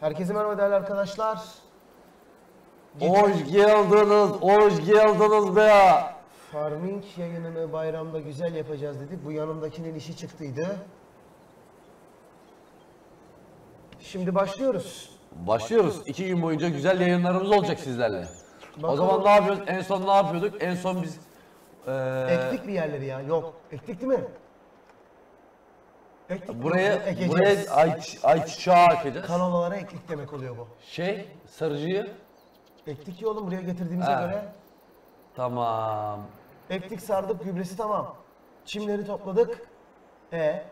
Herkese merhaba değerli arkadaşlar. Hoş geldiniz, hoş geldiniz be. Farming yayınını bayramda güzel yapacağız dedik. Bu yanımdakinin işi çıktıydı. Şimdi başlıyoruz. Başlıyoruz. İki gün boyunca güzel yayınlarımız olacak sizlerle. O Bakalım. zaman ne yapıyoruz? En son ne yapıyorduk? En son biz eee, Ektik bir yerleri ya. Yok. Ektik değil mi? Ektik. buraya Ekeceğiz. buraya ay, ay çiçeği ekeceğiz. Kanallara ektik demek oluyor bu. Şey, sarıcıyı. Ektik ya oğlum buraya getirdiğimize Ha. göre. Tamam. Ektik sardık gübresi tamam. Çimleri topladık. E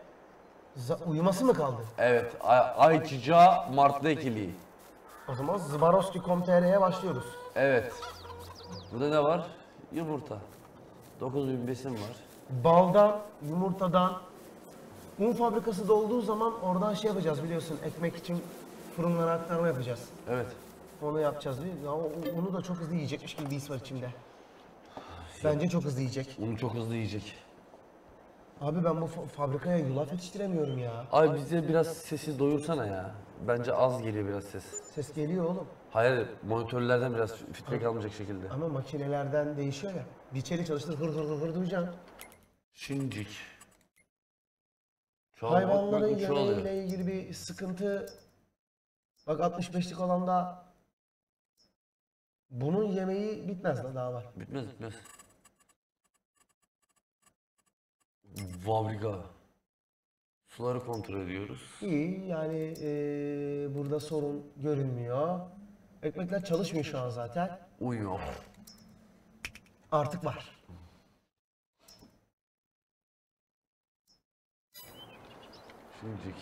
za- uyuması mı kaldı? Evet, ay, ay çiçeği Mart'ta ekiliği. O zaman Zvaroski.com.tr'ye başlıyoruz. Evet. Burada ne var? Yumurta. 9000 besin var. Baldan, yumurtadan, un fabrikası dolduğu zaman oradan şey yapacağız biliyorsun ekmek için fırınlara aktarma yapacağız. Evet. Onu yapacağız? Ya, o- onu da çok hızlı yiyecekmiş gibi bir his var içimde. Bence çok hızlı yiyecek. Onu çok hızlı yiyecek. Abi ben bu fa- fabrikaya yulaf yetiştiremiyorum ya. Abi bize biraz sesi doyursana ya. Bence az geliyor biraz ses. Ses geliyor oğlum. Hayır, monitörlerden biraz feedback almayacak şekilde. Ama makinelerden değişiyor ya. Bir çeli çalıştır hır hır hır hır duyacaksın. Şincik. Hayvanların şu oluyor. yemeğiyle ilgili bir sıkıntı. Bak 65'lik olanda bunun yemeği bitmez da daha var. Bitmez bitmez. Fabrika. Suları kontrol ediyoruz. İyi yani eee, burada sorun görünmüyor. Ekmekler çalışmıyor şu an zaten. Uyuyor. Artık var. Şincik.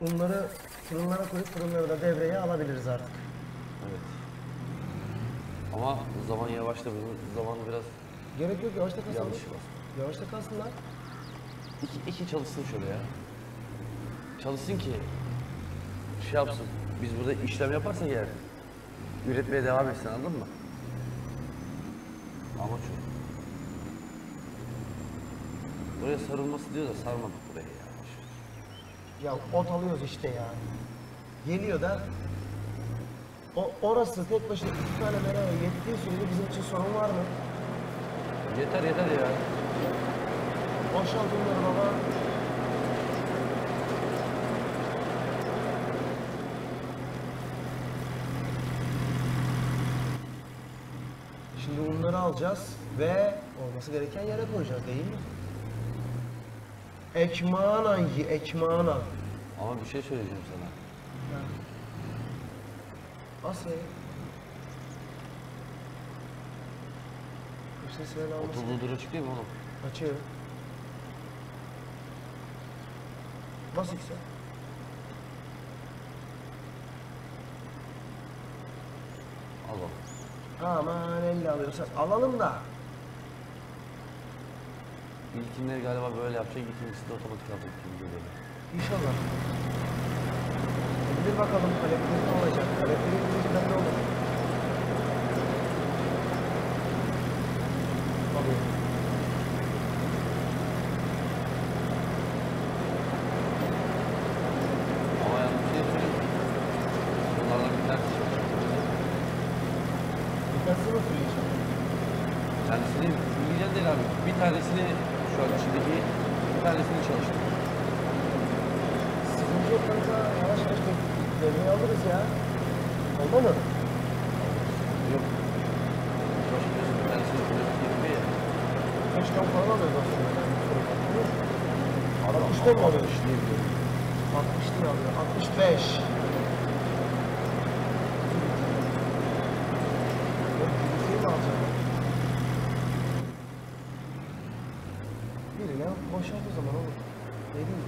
Bunları fırınlara koyup fırınları da devreye alabiliriz artık. Evet. Ama zaman yavaşta bizim zamanı biraz Gerek yok yavaşta kalsın. yanlış var. Yavaşta kalsınlar. İki, iki çalışsın şöyle ya. Çalışsın ki şey yapsın. Biz burada işlem yaparsak eğer üretmeye devam etsin anladın mı? Amaç o. Buraya sarılması diyor da sarmadık buraya ya. Boş ver. Ya ot alıyoruz işte ya. Geliyor da o, orası tek başına iki tane meraya yettiği sürece bizim için sorun var mı? Yeter yeter ya. Boşalt onları baba. Şimdi bunları alacağız ve olması gereken yere koyacağız değil mi? Ekmağına ye, ekmağına. Ama bir şey söyleyeceğim sana. Bu ses ver almasın. Oturduğu dura çıkıyor mu oğlum? Açıyor. Bas X'e. Al oğlum. Aman elle alıyorsan alalım da. İlkinde galiba böyle yapacak, ikincisi de otomatik alacak gibi geliyor. İnşallah. Bir bakalım kalepleri ne olacak? Kalepleri yüzünden ne olur? Alıyorum. Ama yalnız bir şey söyleyeyim. Bunlardan bir tanesi çok Dikkatli mi fırlayacağım? Kendisini fullleyeceksin değil abi. Bir tanesini şu an içindeki bir tanesini çalıştır. Sıkıntı yok kanka. Yavaş yavaş bek- devreye alırız ya. Oldu mu? Yok. Çalıştırıyorsun bir tanesini fullleyip girdi ya. Kaç ton falan alıyoruz aslında. Yani fırında. Değil mi? 60 ton mu alıyor? 60 diye biliyorum. 60 diye alıyor. 65. Yok, birisi mi alacağım? Birine boşalt o zaman oğlum. Ne diyeyim?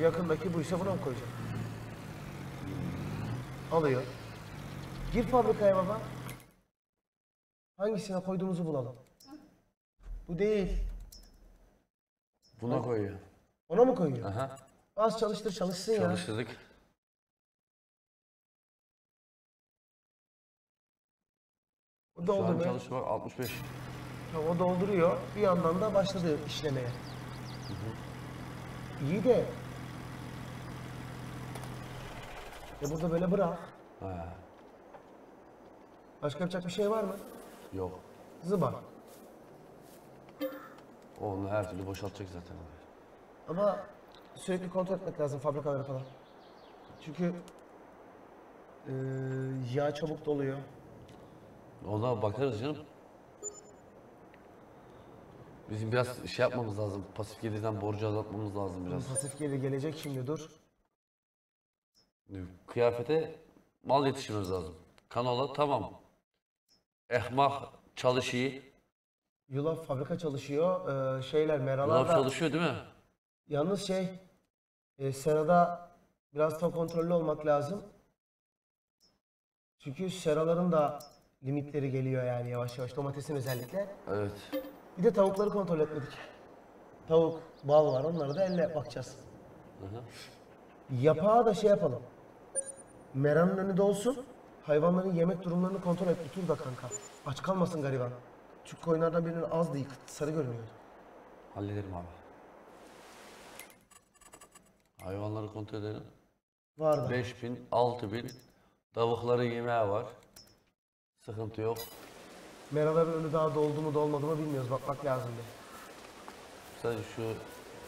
Yakındaki buysa buna mı koyacağım? Alıyor. Gir fabrikaya baba. Hangisine koyduğumuzu bulalım. Bu değil. Buna koyuyor. Ona mı koyuyor? Aha. Az çalıştır çalışsın ya. Çalıştırdık. O Şu an doldurmaya. çalışma bak 65. Tamam, o dolduruyor. Bir yandan da başladı işlemeye. İyi de ya burada böyle bırak. He. Başka yapacak bir şey var mı? Yok. Zıbar. Onu her türlü boşaltacak zaten abi. Ama sürekli kontrol etmek lazım fabrikaları falan. Çünkü eee, yağ çabuk doluyor. Ona bakarız canım. Bizim biraz şey yapmamız lazım. Pasif gelirden borcu azaltmamız lazım biraz. Pasif gelir gelecek şimdi dur. Kıyafete mal yetiştirmemiz lazım. Kanola tamam. Ehmah çalışıyor. Yulaf fabrika çalışıyor. Eee, şeyler Yulaf çalışıyor değil mi? Yalnız şey e, serada biraz da kontrollü olmak lazım. Çünkü seraların da limitleri geliyor yani yavaş yavaş domatesin özellikle. Evet. Bir de tavukları kontrol etmedik. Tavuk, bal var onları da elle bakacağız. Hı hı. Yapağı da şey yapalım. Meranın önü dolsun. Hayvanların yemek durumlarını kontrol et. Bir tur da kanka. Aç kalmasın gariban. Çünkü koyunlardan birinin az değil. Sarı görünüyor. Hallederim abi. Hayvanları kontrol edelim. Var da. 5000, 6000 tavukların yemeği var. Sıkıntı yok. Meraların önü daha doldu mu dolmadı mı bilmiyoruz. Bakmak lazım bir. Sadece şu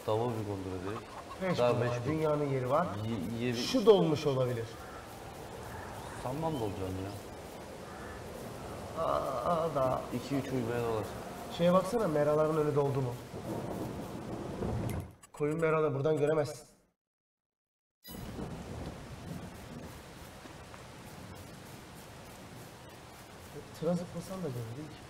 tavuğu bir kontrol edelim. Beş Daha bin var, 5000. Dünyanın yeri var. Ye, ye, Şu dolmuş olabilir. sanmam da olacağını ya. Aa da. 2-3 uymaya dolar. Şeye baksana meraların önü doldu mu? Koyun meralı buradan göremezsin. Tıra zıplasan da görür ki.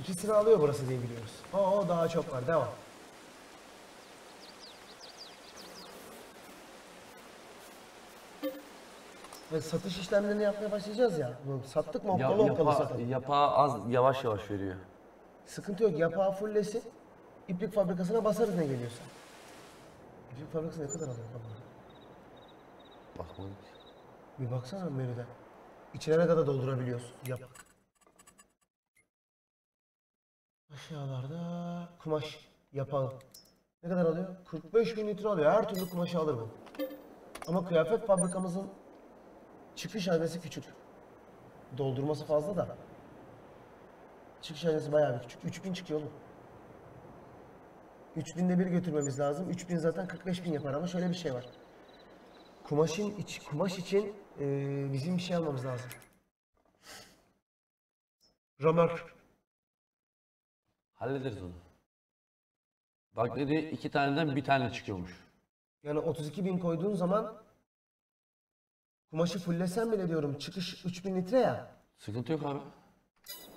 İkisini alıyor burası diye biliyoruz. Oo daha çok var. Devam. Ve satış işlemlerini yapmaya başlayacağız ya. Sattık mı Ya, okkalı okkalı yapa, satalım. yapağı az yavaş yavaş veriyor. Sıkıntı yok. Yapağı fulllesin. İplik fabrikasına basarız ne geliyorsa. İplik fabrikası ne kadar alıyor? Tamam. Bakmadım ki. Bir baksana menüden. İçine ne kadar doldurabiliyorsun? Yap. Aşağılarda kumaş yapağı. Ne kadar alıyor? 45 bin litre alıyor. Her türlü kumaşı alır bu. Ama kıyafet fabrikamızın çıkış adresi küçük. Doldurması fazla da. Çıkış adresi bayağı bir küçük. 3000 çıkıyor oğlum. 3000'de bir götürmemiz lazım. 3000 zaten 45 bin yapar ama şöyle bir şey var. Kumaşın iç, kumaş için eee, bizim bir şey almamız lazım. Römork. Hallederiz onu. Bak dedi iki taneden bir tane çıkıyormuş. Yani 32 bin koyduğun zaman kumaşı fullesen bile diyorum çıkış 3000 litre ya. Sıkıntı yok abi.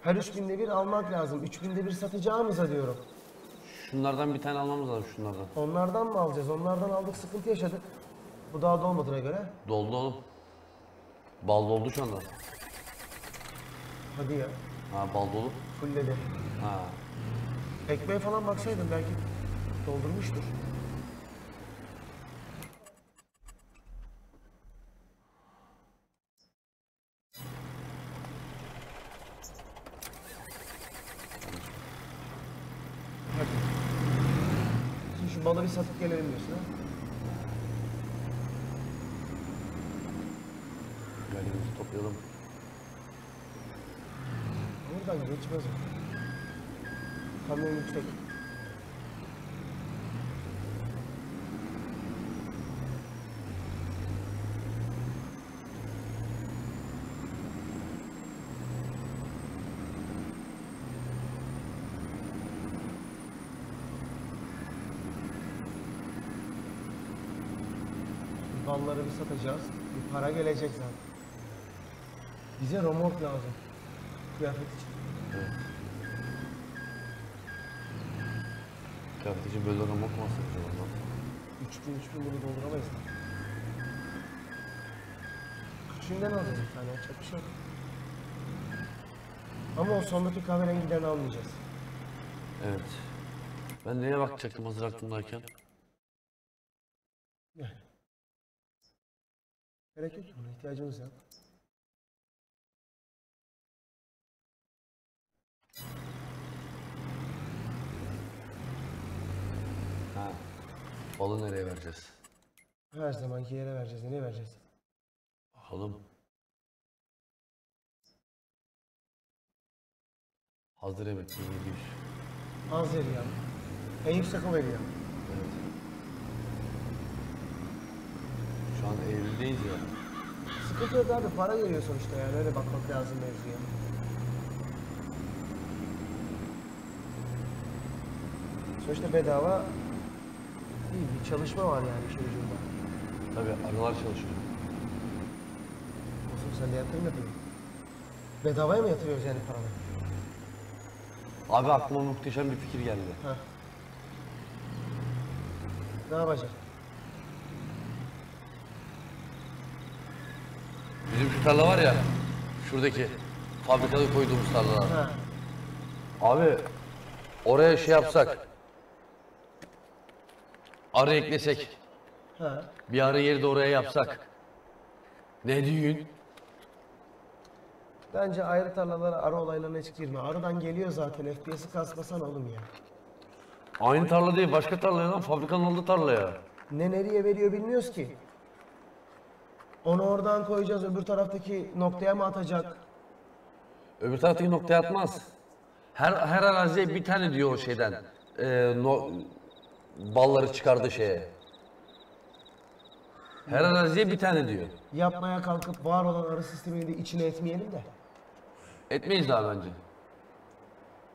Her 3000'de bir almak lazım. 3000'de bir satacağımıza diyorum. Şunlardan bir tane almamız lazım şunlardan. Onlardan mı alacağız? Onlardan aldık sıkıntı yaşadık. Bu daha dolmadığına göre. Doldu oğlum. Bal doldu şu anda. Hadi ya. Ha bal dolu. Fullledi. Ha. Ekmeğe falan baksaydın belki doldurmuştur. Satıp gelelim diyorsun ha? Geldiğimizi toplayalım. Buradan geçmez. Kamyon yüksek. Balları bir satacağız. Bir para gelecek zaten. Bize romork lazım. Kıyafet için. Kıyafetici böyle ramak mı satacağız o zaman? 3000 3000 bunu dolduramayız. Küçüğünden alacağız bir tane, yapacak bir şey yok. Ama o sondaki kahverengilerini almayacağız. Evet. Ben neye bakacaktım hazır aklımdayken? gerek yok. Buna ihtiyacımız yok. Ha. Balı nereye vereceğiz? Her zamanki yere vereceğiz. Nereye vereceğiz? Bakalım. Hazır evet 700. Az veriyor. En yüksek o veriyor. Evet. Şu an Eylül'deyiz ya. Sıkıntı yok abi. Para geliyor sonuçta yani. Öyle bakmak lazım mevzuya. Sonuçta bedava değil. Bir çalışma var yani işin ucunda. Tabii arılar çalışıyor. Olsun sen de yatırım yapıyorsun. Bedavaya mı yatırıyoruz yani paraları? Abi aklıma muhteşem bir fikir geldi. Ha. Ne yapacak? Bizim şu tarla var ya, şuradaki fabrikada koyduğumuz tarlalar. Ha. Abi oraya şey yapsak, arı eklesek, Ha. bir arı yeri de oraya yapsak. Ne diyorsun? Bence ayrı tarlalara arı olaylarına hiç girme. Arıdan geliyor zaten. FPS'i kasmasan oğlum ya. Aynı tarla değil, başka tarla lan, fabrikanın aldığı tarla ya. Ne nereye veriyor bilmiyoruz ki. Onu oradan koyacağız. Öbür taraftaki noktaya mı atacak? Öbür taraftaki noktaya atmaz. Her her araziye bir tane diyor o şeyden. Ee, no, balları çıkardığı şeye. Her araziye bir tane diyor. Yapmaya kalkıp var olan arı sistemini de içine etmeyelim de. Etmeyiz daha bence.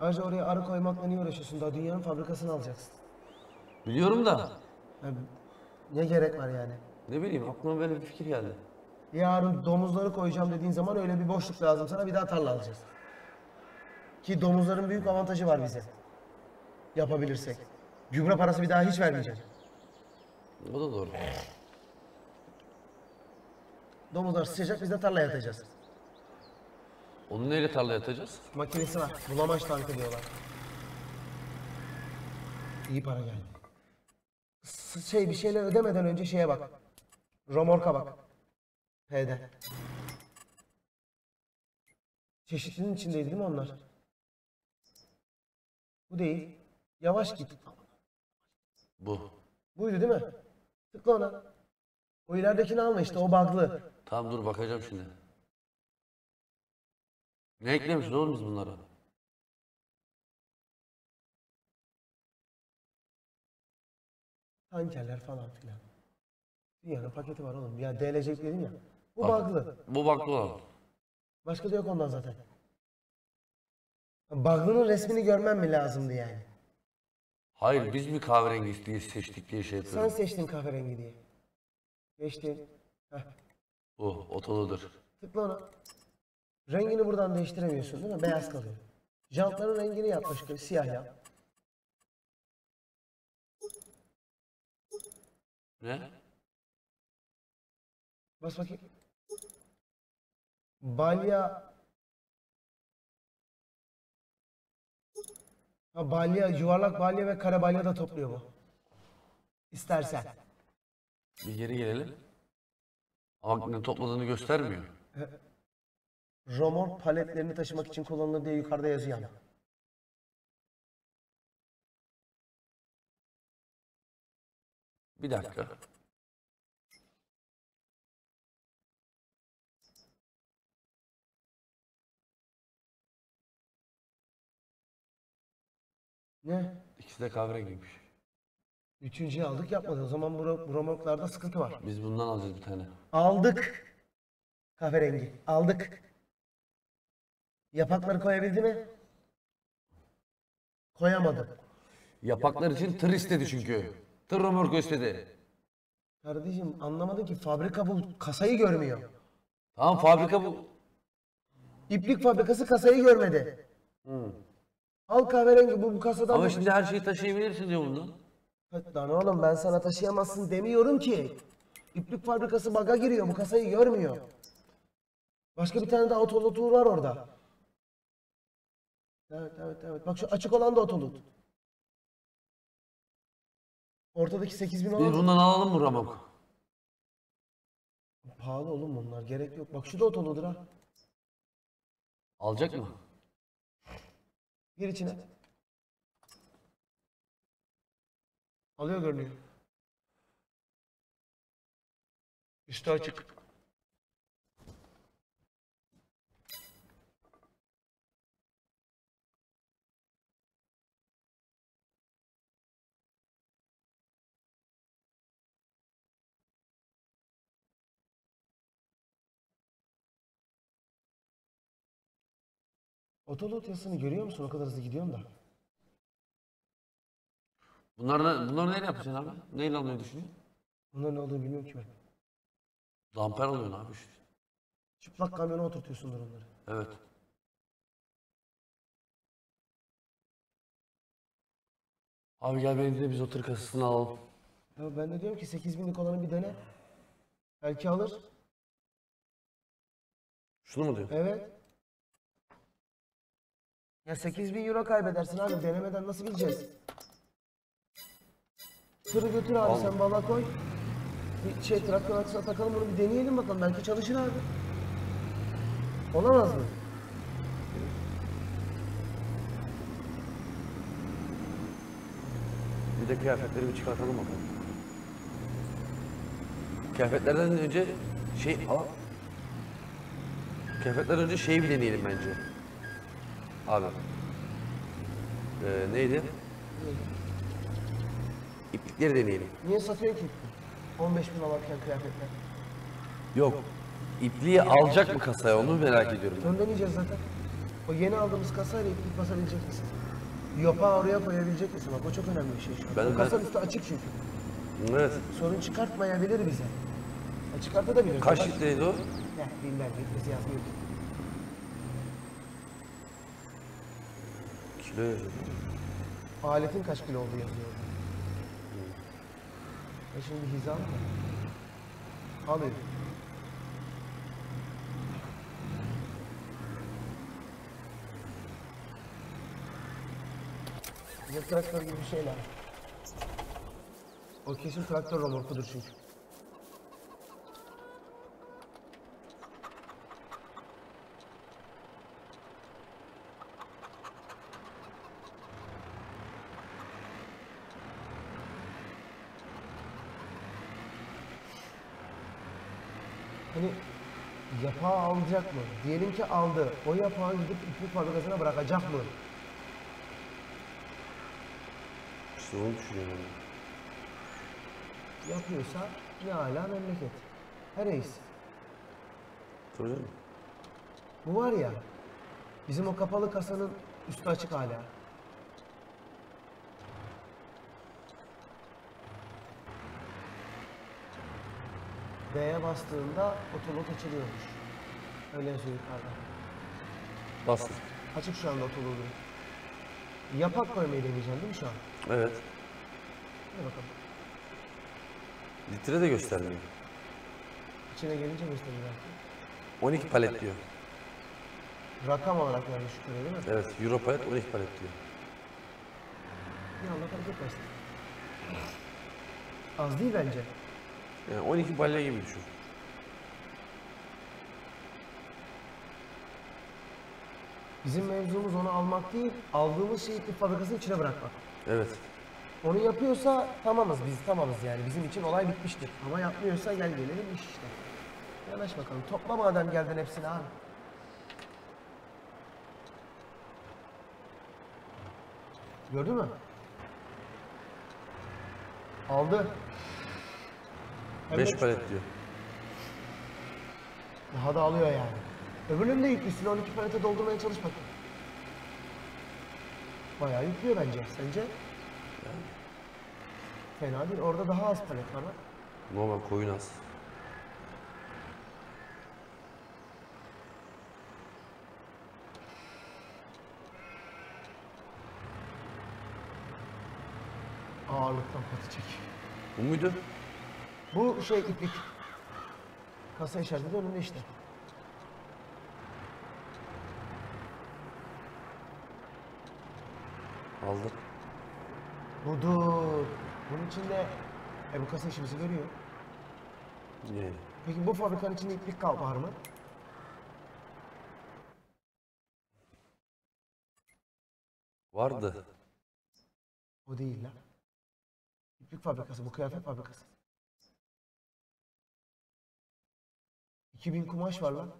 Ayrıca oraya arı koymakla niye uğraşıyorsun? Daha dünyanın fabrikasını alacaksın. Biliyorum da ne gerek var yani? Ne bileyim aklıma böyle bir fikir geldi. Yarın domuzları koyacağım dediğin zaman öyle bir boşluk lazım sana bir daha tarla alacağız. Ki domuzların büyük avantajı var bize. Yapabilirsek. Gübre parası bir daha hiç vermeyeceğim. O da doğru. Domuzlar sıçacak biz de tarlaya atacağız. Onu neyle tarlaya atacağız? Makinesi var. Bulamaç tankı diyorlar. İyi para geldi. S- şey bir şeyler ödemeden önce şeye bak. Romorka bak. P'de. Çeşitlinin içindeydi değil mi onlar? Bu değil. Yavaş git. Bu. Buydu değil mi? Tıkla ona. O ileridekini alma işte o bug'lı. Tamam dur bakacağım şimdi. Ne eklemişiz oğlum biz bunlara? Tankerler falan filan. Dünyanın paketi var oğlum. Ya DLC dedim ya. Bu Bak. bug'lı. Bu baklı olan. Başka da yok ondan zaten. Bug'lının resmini görmem mi lazımdı yani? Hayır biz mi kahverengi diye seçtik diye şey Sen yapıyoruz. seçtin kahverengi diye. Geçtin. Heh. Bu otoludur. Tıkla ona. Rengini buradan değiştiremiyorsun değil mi? Beyaz kalıyor. Jantların rengini yap başka siyah yap. Ne? Bas bakayım. Balya Ha, balya, yuvarlak balya ve kare balya da topluyor bu. İstersen. Bir geri gelelim. Ama ne topladığını göstermiyor. Romor paletlerini taşımak için kullanılır diye yukarıda yazıyor ama. Bir dakika. Ne? İkisi de kahverengiymiş. Üçüncüyü aldık yapmadı. O zaman bu, ro- bu romorklarda sıkıntı var. Biz bundan alacağız bir tane. Aldık. Kahverengi. Aldık. Yapakları koyabildi mi? Koyamadı. Yapaklar için tır istedi çünkü. Tır römorku istedi. Kardeşim anlamadın ki fabrika bu kasayı görmüyor. Tamam fabrika bu. İplik fabrikası kasayı görmedi. Al kahverengi bu bu kasadan. Ama şimdi her şeyi taşıyabilirsin diyor bundan. Lan oğlum ben sana taşıyamazsın demiyorum ki. İplik fabrikası baga giriyor bu kasayı görmüyor. Başka bir tane daha otolutur var orada. Evet evet evet. Bak şu açık olan da otolut. Ortadaki 8000 Biz olan bundan alalım mı römork? pahalı oğlum bunlar gerek yok. Bak şu da otoludur ha. Alacak mı? Gir içine. Alıyor görünüyor. Üstü açık. Otolot yazısını görüyor musun? O kadar hızlı gidiyorum da. Bunlar, ne- bunları neyle yapacaksın abi? Neyle almayı düşünüyorsun? Bunların ne olduğunu bilmiyorum ki ben. Damper alıyorsun abi işte. Çıplak kamyona oturtuyorsundur onları. Evet. Abi gel beni de biz o tır kasasını alalım. Ya ben de diyorum ki 8000'lik olanı bir dene. Belki alır. Şunu mu diyor? Evet. Ya 8000 euro kaybedersin abi. Denemeden nasıl bileceğiz? Tırı götür abi Al. sen bala koy. Bir şey traktör açısına takalım bunu bir deneyelim bakalım. Belki çalışır abi. Olamaz mı? Bir de kıyafetleri bir çıkartalım bakalım. Kıyafetlerden önce şey al. Kıyafetlerden önce şeyi bir deneyelim bence. Abi. Ee, neydi? İplikleri deneyelim. Niye satıyor ki? 15 bin alırken kıyafetler. Yok. İpliği alacak mı kasaya onu merak ediyorum. deneyeceğiz zaten. O yeni aldığımız kasayla iplik basabilecek misin? Yopa oraya koyabilecek misin? Bak o çok önemli bir şey şu an. Ben- Bu ben- Kasanın üstü açık çünkü. Evet. Sorun çıkartmayabilir bize. Ya çıkartabilir. Kaç litreydi o? Ya bilmem litresi yazmıyor Aletin kaç kilo olduğu yazıyor. Ya şimdi hizam mı? Alıyor. Bize traktör gibi şey lazım. O kesin traktör romorkudur çünkü. Hani yapağı alacak mı? Diyelim ki aldı. O yapağı gidip iplik fabrikasına bırakacak mı? İşte onu düşünüyorum. Yapıyorsa ne hala memleket. Her reis. Tabii canım. Bu var ya, bizim o kapalı kasanın üstü açık hala. B'ye bastığında otolot açılıyormuş. Öyle yazıyor yukarıda. Bastır. Açık şu anda otolotu. Yapak koymayı deneyeceğim değil mi şu an? Evet. Hadi bakalım. Litre de göstermiyor. İçine gelince gösterir belki. 12 palet diyor. Rakam olarak vermiş şuraya değil mi? Evet. Euro palet 12 palet diyor. Ya Allah hareket versin. Az değil bence. Yani 12 balya gibi düşün. Bizim mevzumuz onu almak değil, aldığımız şeyi iplik fabrikasının içine bırakmak. Evet. Onu yapıyorsa tamamız biz tamamız yani bizim için olay bitmiştir. Ama yapmıyorsa gel gelelim iş işte. Yanaş bakalım. Topla madem geldin hepsini abi. Gördün mü? Aldı. Hem de 5 palet diyor. Daha da alıyor yani. Öbürünün de yüklüsünü 12 palete doldurmaya çalış bakayım. Bayağı yüklüyor bence. Sence? Fena değil. Orada daha az palet var. Normal koyun az. Ağırlıktan patı çek. Bu muydu? Bu şey iplik. Kasa işareti de önünde işte. Aldı. Budur. Bunun içinde e bu kasa işimizi görüyor. Yani. Peki bu fabrikanın içinde iplik kal var mı? Vardı. O değil lan. İplik fabrikası, bu kıyafet fabrikası. 2000 kumaş var lan.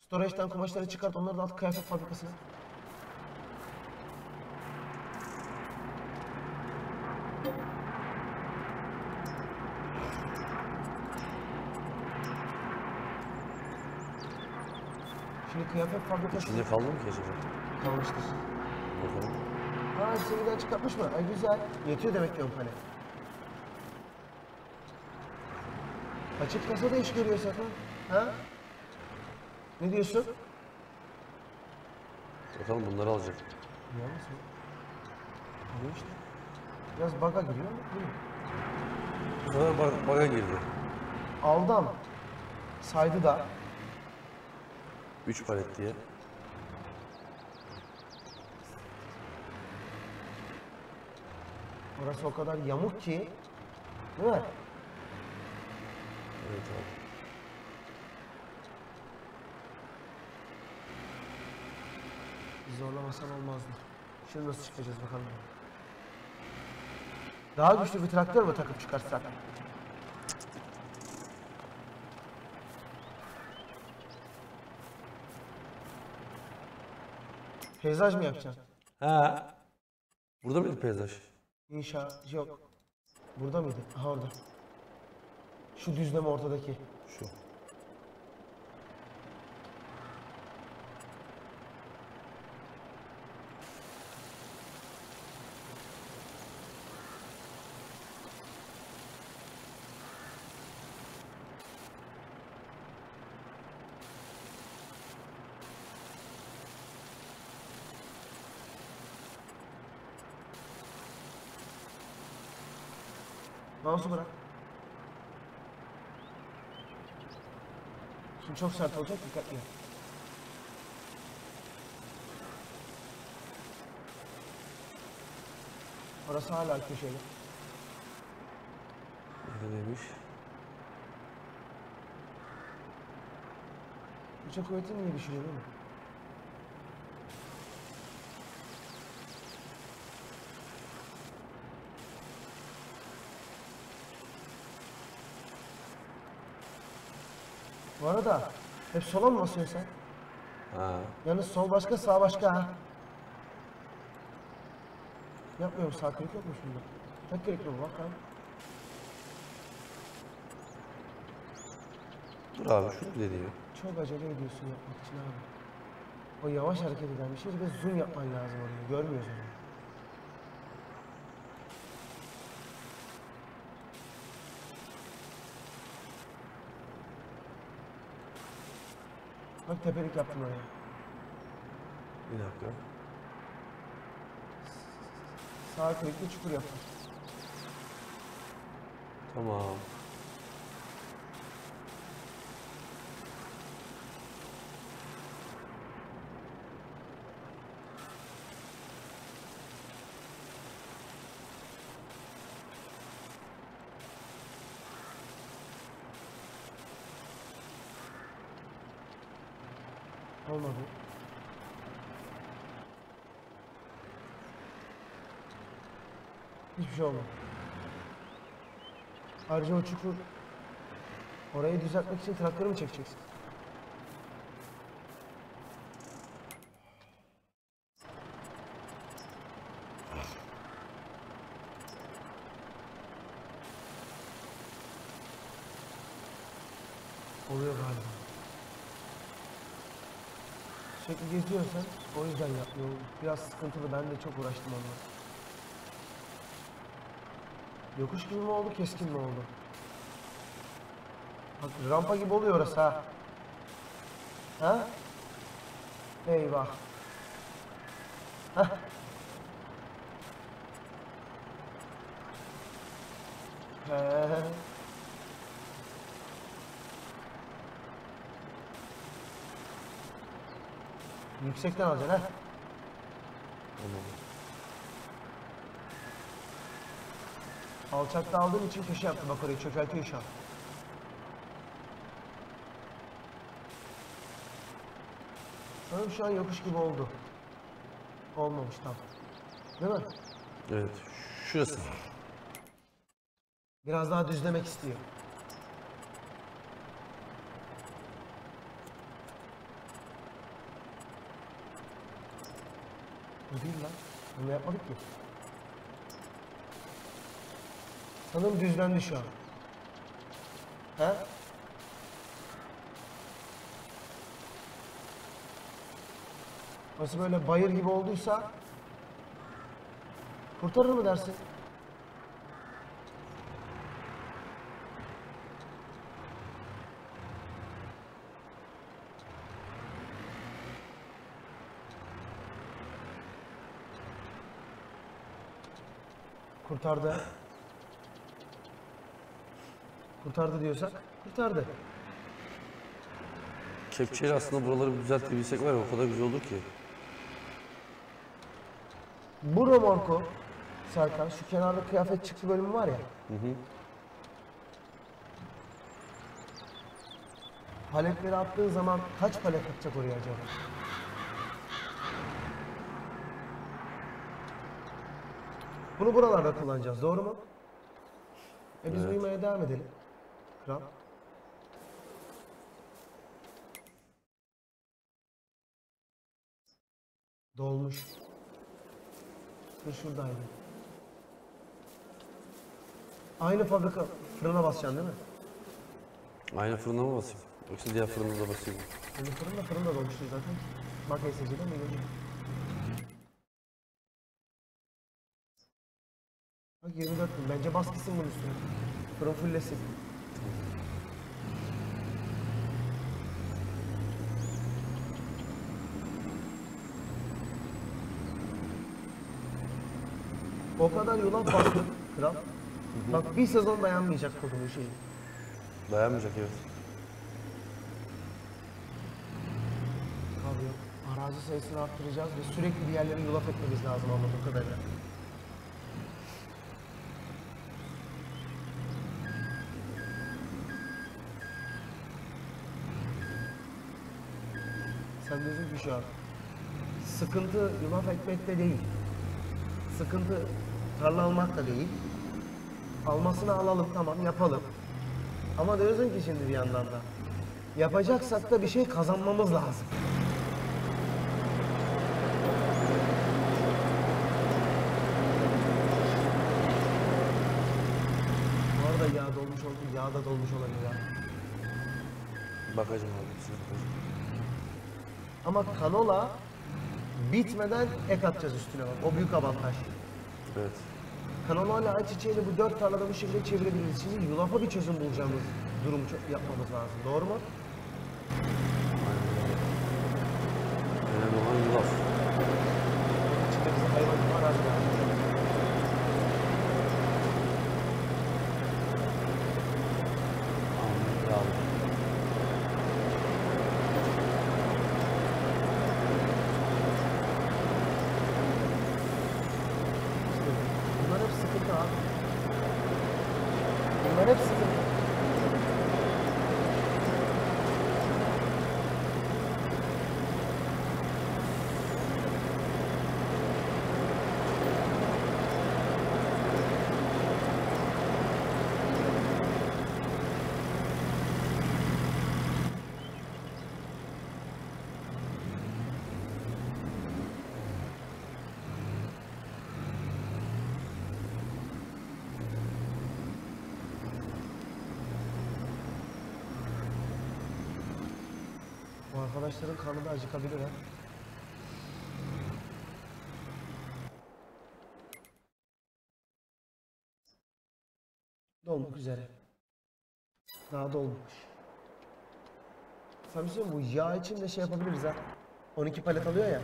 Storage'den kumaşları çıkart onları da at kıyafet fabrikasına. Şimdi kıyafet fabrikası İçinde kaldı mı ki acaba? kalmıştır. Bakalım. Ha sevgiden çıkartmış mı? Ay güzel. Yetiyor demek ki ön pane. Açık kasa da iş görüyor Safa. Ha? Ne diyorsun? Bakalım bunları alacak. Niye almasın? Alıyor işte. Biraz baga giriyor ama değil mi? Bu sefer baga girdi. Aldı ama. Saydı da. 3 palet diye. Orası o kadar yamuk ki. Değil mi? Evet abi. Zorlamasan olmazdı. Şimdi nasıl çıkacağız bakalım. Daha güçlü bir traktör mü takıp çıkartsak? Peyzaj mı yapacaksın? Ha. Burada mıydı peyzaj? İnşaat yok. Burada mıydı? Aha orada. Şu düzleme ortadaki. Şu. Mouse'u bırak. Şimdi çok sert olacak dikkatli. Orası hala köşeli. Neredeymiş? Uçak kuvvetini niye düşürüyor değil mi? Bu arada hep sola mı basıyorsun sen? Ha. Yalnız sol başka sağ başka ha. Yapmıyorum sağ klik yok mu şunda? Tek mi bu? bak abi. Dur abi şunu bir deneyeyim. Çok acele ediyorsun yapmak için abi. O yavaş hareket eden bir şey de zoom yapman lazım oraya. Görmüyoruz onu. Bak tepelik yaptım oraya. Bir dakika. Sağ klikle çukur yaptım. Tamam. Olmadı. Olmadı. Ayrıca o çukur orayı düzeltmek için traktörü mü çekeceksin? Oluyor galiba. Sürekli geziyorsan o yüzden yapmıyorum. Biraz sıkıntılı ben de çok uğraştım onunla. Yokuş gibi mi oldu keskin mi oldu? Bak rampa gibi oluyor orası ha. Ha? Eyvah. Hah. Yüksekten alacaksın ha. Alçakta aldığım için köşe yaptım. Bak orayı çökeltiyor şu an. Sanırım şu an yokuş gibi oldu. Olmamış tam. Değil mi? Evet. Şurası. Biraz daha düzlemek istiyor. Bu değil lan. Bunu yapmadık ki. Sanırım düzlendi şu an. He? Nasıl böyle bayır gibi olduysa kurtarır mı dersin? Kurtardı. Kurtardı diyorsak kurtardı. Kepçeyle aslında buraları bir düzeltebilsek var ya o kadar güzel olur ki. Bu romorku Serkan şu kenarda kıyafet çıktı bölümü var ya. Paletleri attığın zaman kaç palet atacak oraya acaba? Bunu buralarda kullanacağız, doğru mu? E biz Evet. uyumaya devam edelim. Kral. Dolmuş. Dur şuradaydı. Aynı fabrika fırına basacaksın değil mi? Aynı fırına mı basayım? Yoksa diğer fırına da basayım. Aynı fırın da fırın da dolmuştu zaten. Bak ESC'de mi görüyor? Bak 24 bin. Bence bas gitsin bunun üstüne. Fırın fullesin. O kadar yulaf bastık kral. Bak bir sezon dayanmayacak kodumun şeyi. Dayanmayacak evet. Abi yok. Arazi sayısını arttıracağız ve sürekli bir yerlere yulaf etmemiz lazım anladığım kadarıyla. Sen diyorsun ki şu an sıkıntı yulaf ekmekte değil. Sıkıntı tarla almak da değil. Almasını alalım tamam yapalım. Ama diyorsun ki şimdi bir yandan da yapacaksak da bir şey kazanmamız lazım. Bu arada yağ dolmuş oldu, yağ da dolmuş olabilir ha. Bakacağım abi. size bakacağım. Ama kanola bitmeden ek atacağız üstüne bak. O büyük avantaj. Evet. Kanola ile ayçiçeğiyle bu dört tarlada bu şekilde çevirebiliriz. Şimdi yulafa bir çözüm bulacağımız durum yapmamız lazım. Doğru mu? Önemli olan yulaf. İçinde bize hayvan gibi arazi lazım. Anladım. Yağlı. İşte bunlar hep sıkıntı abi. Bunlar hep sıkıntı. Bu arkadaşların kanı da acıkabilir ha. Dolmak üzere. Daha dolmamış. Sen bir şey bu yağ için de şey yapabiliriz ha. 12 palet alıyor ya.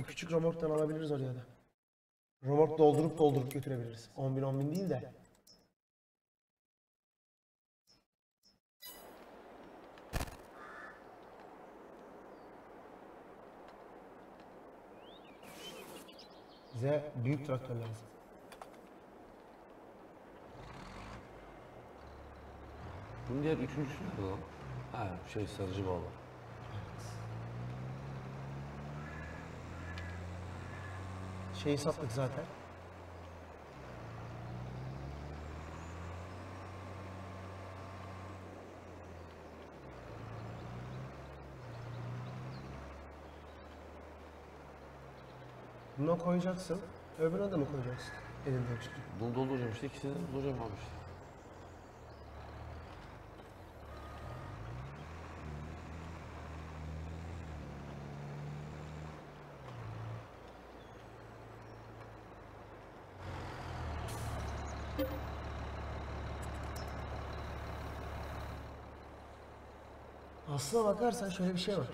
O küçük romorktan alabiliriz oraya da. Romork doldurup doldurup götürebiliriz. 10 bin 10 bin değil de. Bize büyük traktör lazım. Bunun diğer üçüncüsü ne lan? Ha şey sarıcı bağlı. Şeyi sattık zaten. Buna koyacaksın. Öbürüne de mi koyacaksın? Elinde işte. Bunu dolduracağım işte ikisini dolduracağım abi işte. Aslına bakarsan şöyle bir şey var.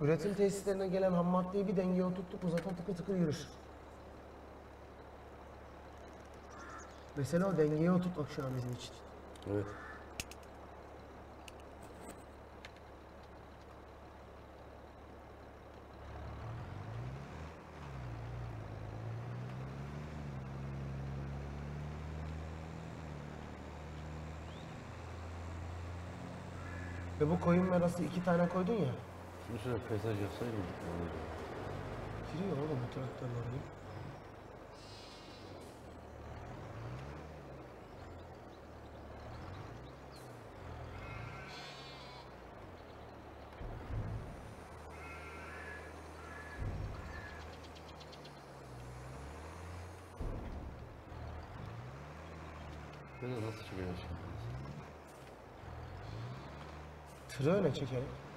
Üretim tesislerine gelen ham maddeyi bir dengeye oturttuk mu zaten tıkır tıkır yürür. Mesela o dengeyi oturtmak şu an bizim için. Evet. Ve bu koyun merası iki tane koydun ya. 무슨 배사지였어요? 길이 영어가 못 들었단 말이에요? 그래서 나서 집에 가시는 거예요. 들어야 내 책이 아니야?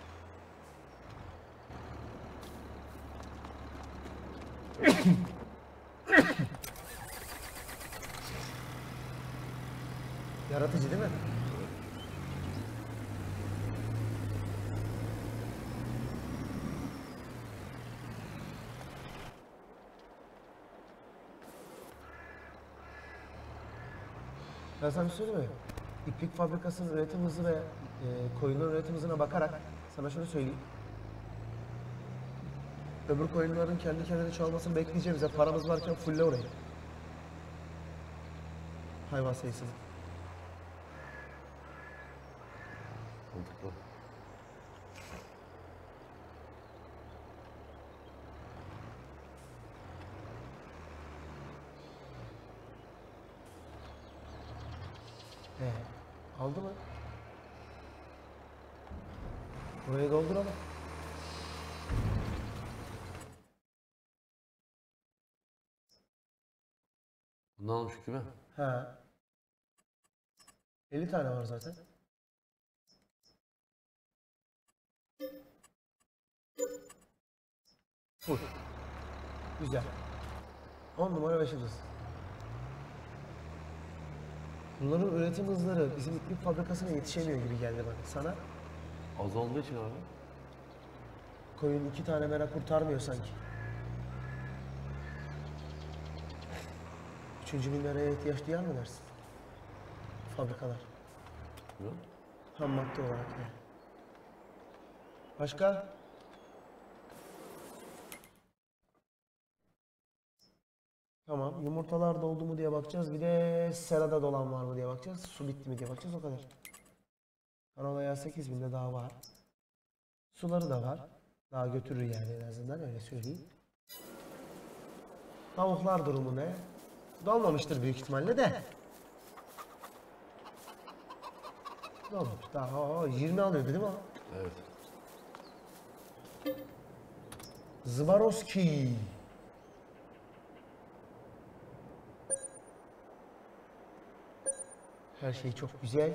Ben sana bir şey söyleyeyim mi? İplik fabrikasının üretim hızı ve e, koyunların üretim hızına bakarak sana şunu söyleyeyim. Öbür koyunların kendi kendine çoğalmasını bekleyeceğimize paramız varken fulle orayı. Hayvan sayısını. Mantıklı. Ee, aldı mı? Burayı dolduralım. Almış küme. Ha. 50 tane var zaten. Full. Güzel. 10 numara 5 yıldız. Bunların üretim hızları bizim iplik fabrikasına yetişemiyor gibi geldi bana. Sana Azaldığı için abi. koyun iki tane mera kurtarmıyor sanki. Üçüncü meraya ihtiyaç duyar mı dersin? Fabrikalar. Bilmiyorum. Ham madde olarak yani. Başka? Tamam. Yumurtalar doldu mu diye bakacağız. Bir de serada dolan var mı diye bakacağız. Su bitti mi diye bakacağız. O kadar. Kanalaya 8000'de daha var. Suları da var. Daha götürür yani en azından öyle söyleyeyim. Tavuklar durumu ne? Dolmamıştır büyük ihtimalle de. Dolmamış. Daha o 20 alıyordu değil mi o? Evet. Zvaroski. Her şey çok güzel.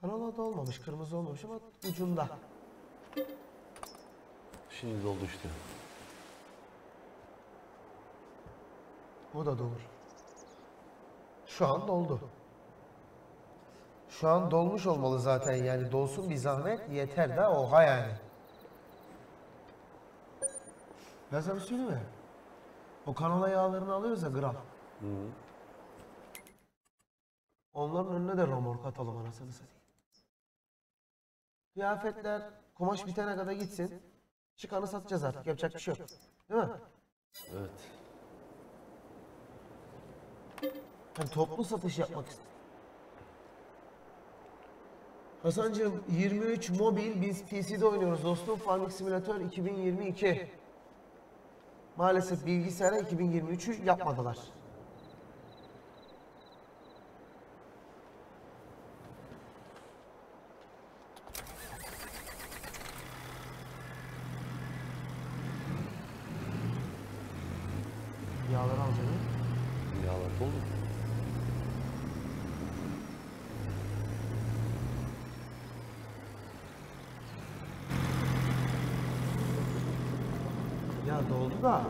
Kanala da olmamış, kırmızı olmamış ama ucunda. Şimdi doldu işte. O da dolur. Şu an doldu. Şu an dolmuş olmalı zaten yani dolsun bir zahmet yeter de oha yani. Ben sana bir şey söyleyeyim mi? O kanala yağlarını alıyoruz ya gram. Hı. Onların önüne de romork atalım anasını satayım. Kıyafetler kumaş bitene kadar gitsin. Çıkanı satacağız artık yapacak bir şey yok. Değil mi? Evet. Hani toplu satış yapmak ist- Hasancığım 23 mobil biz PC'de oynuyoruz dostum. Farming Simulator 2022. Maalesef bilgisayara 2023'ü yapmadılar. Yağları alacağım. Yağlar doldu. Ya doldu da.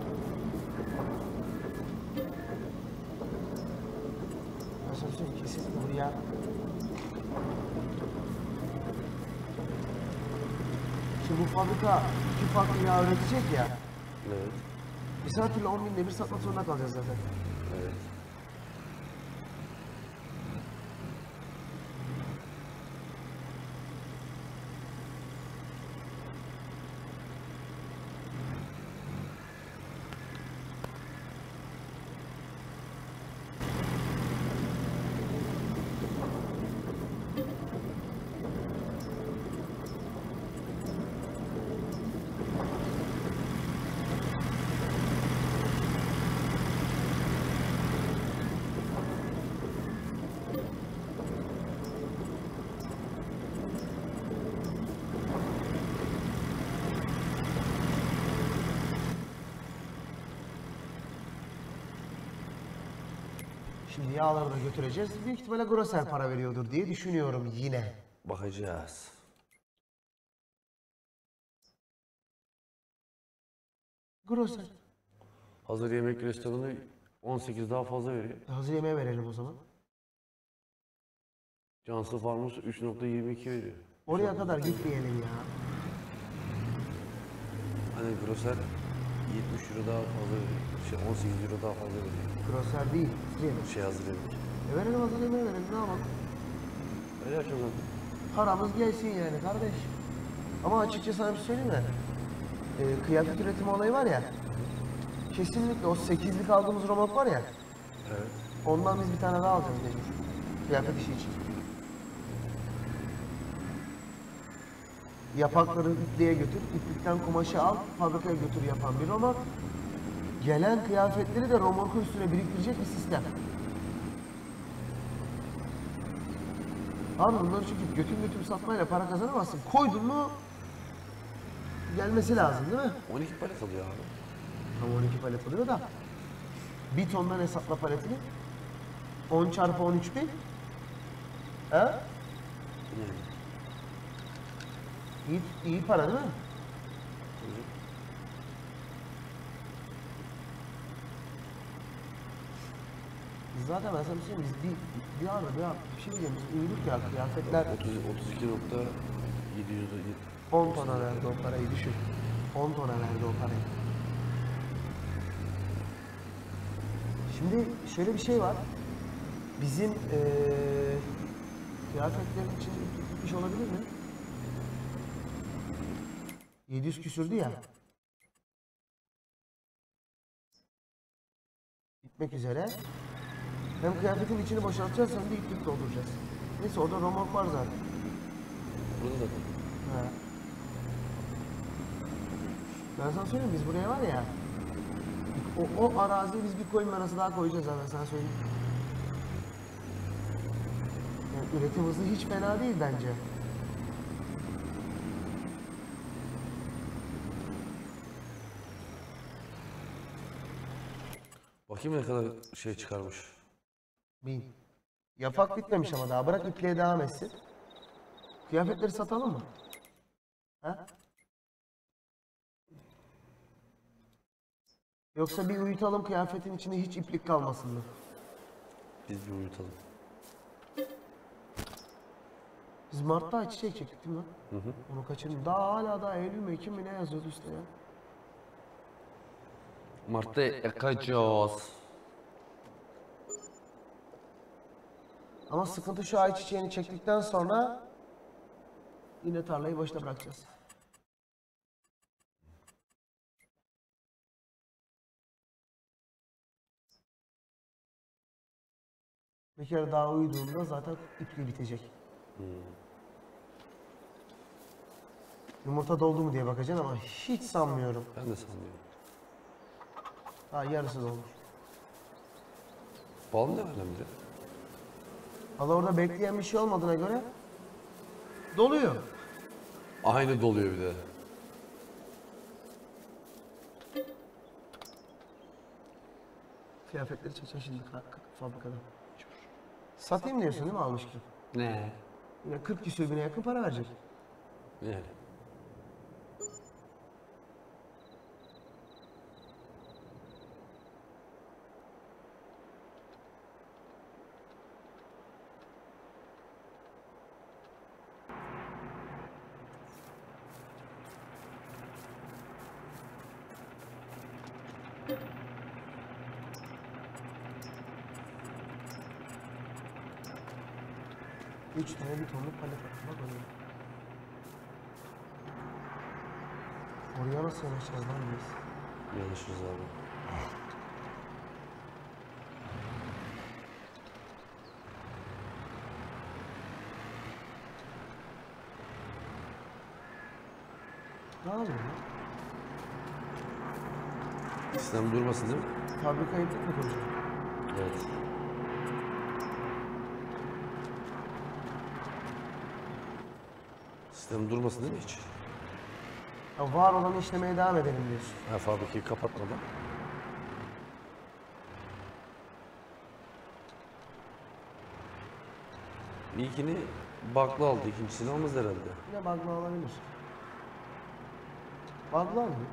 Nasıl söyleyeyim kesin buraya. Şimdi bu fabrika iki farklı yağ üretecek ya. Evet. Her türlü 10 bin demir satmak zorunda kalacağız zaten. Evet. Şimdi yağları da götüreceğiz. Büyük ihtimalle Grosser para veriyordur diye düşünüyorum yine. Bakacağız. Grosser. Hazır yemek restoranı 18 daha fazla veriyor. Hazır yemeğe verelim o zaman. Cansı Farmus 3.22 veriyor. Oraya kadar gitmeyelim ya. Hani Grosser 70 euro daha fazla veriyor. Şey 18 euro daha fazla veriyor. Grosser değil. hazır yemek. Şey hazır yemek. E verelim hazır yemeğe verelim ne yapalım? Öyle zaten. Paramız gelsin yani kardeş. Ama açıkça sana bir şey söyleyeyim mi? Ee, kıyafet üretimi olayı var ya. Kesinlikle o 8'lik aldığımız robot var ya. Evet. Ondan biz bir tane daha alacağız mecbur. Kıyafet işi için. Yapakları ipliğe götür, iplikten kumaşı al, fabrikaya götür yapan bir robot. Gelen kıyafetleri de romorku üstüne biriktirecek bir sistem. Abi bunları çünkü götüm götüm satmayla para kazanamazsın. Koydun mu gelmesi lazım değil mi? 12 palet alıyor abi. Tam 12 palet oluyor da. Bir tondan hesapla paletini. 10 çarpı 13 bin. He? Yani. İyi, iyi para değil mi? Zaten ben sana bir şey diyeyim, biz bir, bir ara bir, ara- bir şey diyeceğim, biz uyuduk ya kıyafetler 30 32.700 10 tona verdi o parayı düşün. 10 tona verdi o parayı. Şimdi şöyle bir şey var. Bizim eee kıyafetlerin için gitmiş olabilir mi? 700 küsürdü ya. Bitmek üzere. Hem kıyafetin içini boşaltacağız hem de iplik dolduracağız. Neyse orada romork var zaten. Burada zaten. Ha. Ben sana söyleyeyim biz buraya var ya o, o araziye biz bir koyun arası daha koyacağız abi sana söyleyeyim. Yani üretim hızı hiç fena değil bence. Bakayım ne kadar şey çıkarmış. Bin. Yapak bitmemiş ama daha bırak ipliğe devam etsin. Kıyafetleri satalım mı? Ha? Yoksa bir uyutalım kıyafetin içinde hiç iplik kalmasın mı? Biz bir uyutalım. Biz Mart'ta ayçiçeği çektik değil mi? Hı hı. Onu kaçırdım. Daha hala daha Eylül mü Ekim mi ne yazıyordu üstte ya? Mart'ta yakacağız. Ama sıkıntı şu ayçiçeğini çektikten sonra yine tarlayı boşta bırakacağız. Bir kere daha uyuduğunda zaten ipliği bitecek. Yumurta doldu mu diye bakacaksın ama hiç sanmıyorum. Ben de sanmıyorum. Ha yarısı dolmuş. Bal ne önemli? Valla orada bekleyen bir şey olmadığına göre doluyor. Aynı doluyor bir de. Kıyafetleri çekeceksin şimdi ka- ka- fabrikadan. Satayım diyorsun değil mi almışken? Ne? Yine 40 küsür bine yakın para verecek. Yani. Üç tane bir tonluk palet attı bak oraya. Oraya nasıl yanaşacağız lan biz? Yanlışız abi. Ne lan? Sistem durmasın değil mi? Fabrikayı mı kuracak? Evet. Sistem durmasın değil mi hiç? Ya var olanı işlemeye devam edelim diyorsun. Ha fabrikayı kapatmadan. İlkini baklı aldı, ikincisini almaz herhalde. Yine bug'lı olabilir. Bug'lı alıyor.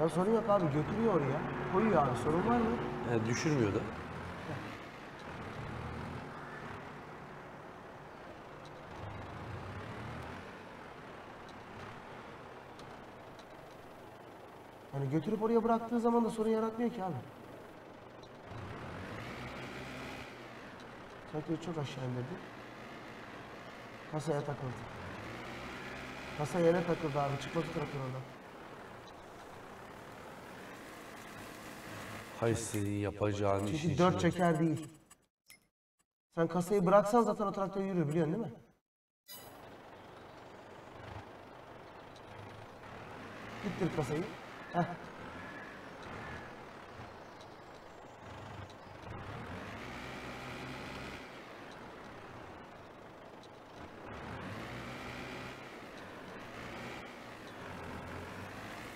Ya sorun yok abi götürüyor oraya. Koyuyor abi sorun var mı? Yani düşürmüyor da. Hani götürüp oraya bıraktığı zaman da sorun yaratmıyor ki abi. Traktörü çok aşağı indirdi. Kasaya takıldı. Kasa yere takıldı abi. Çıkmadı traktör oradan. Hay senin yapacağın işin Çünkü dört içinde. çeker değil. Sen kasayı bıraksan zaten o traktör yürür biliyorsun değil mi? Gittir kasayı. Heh.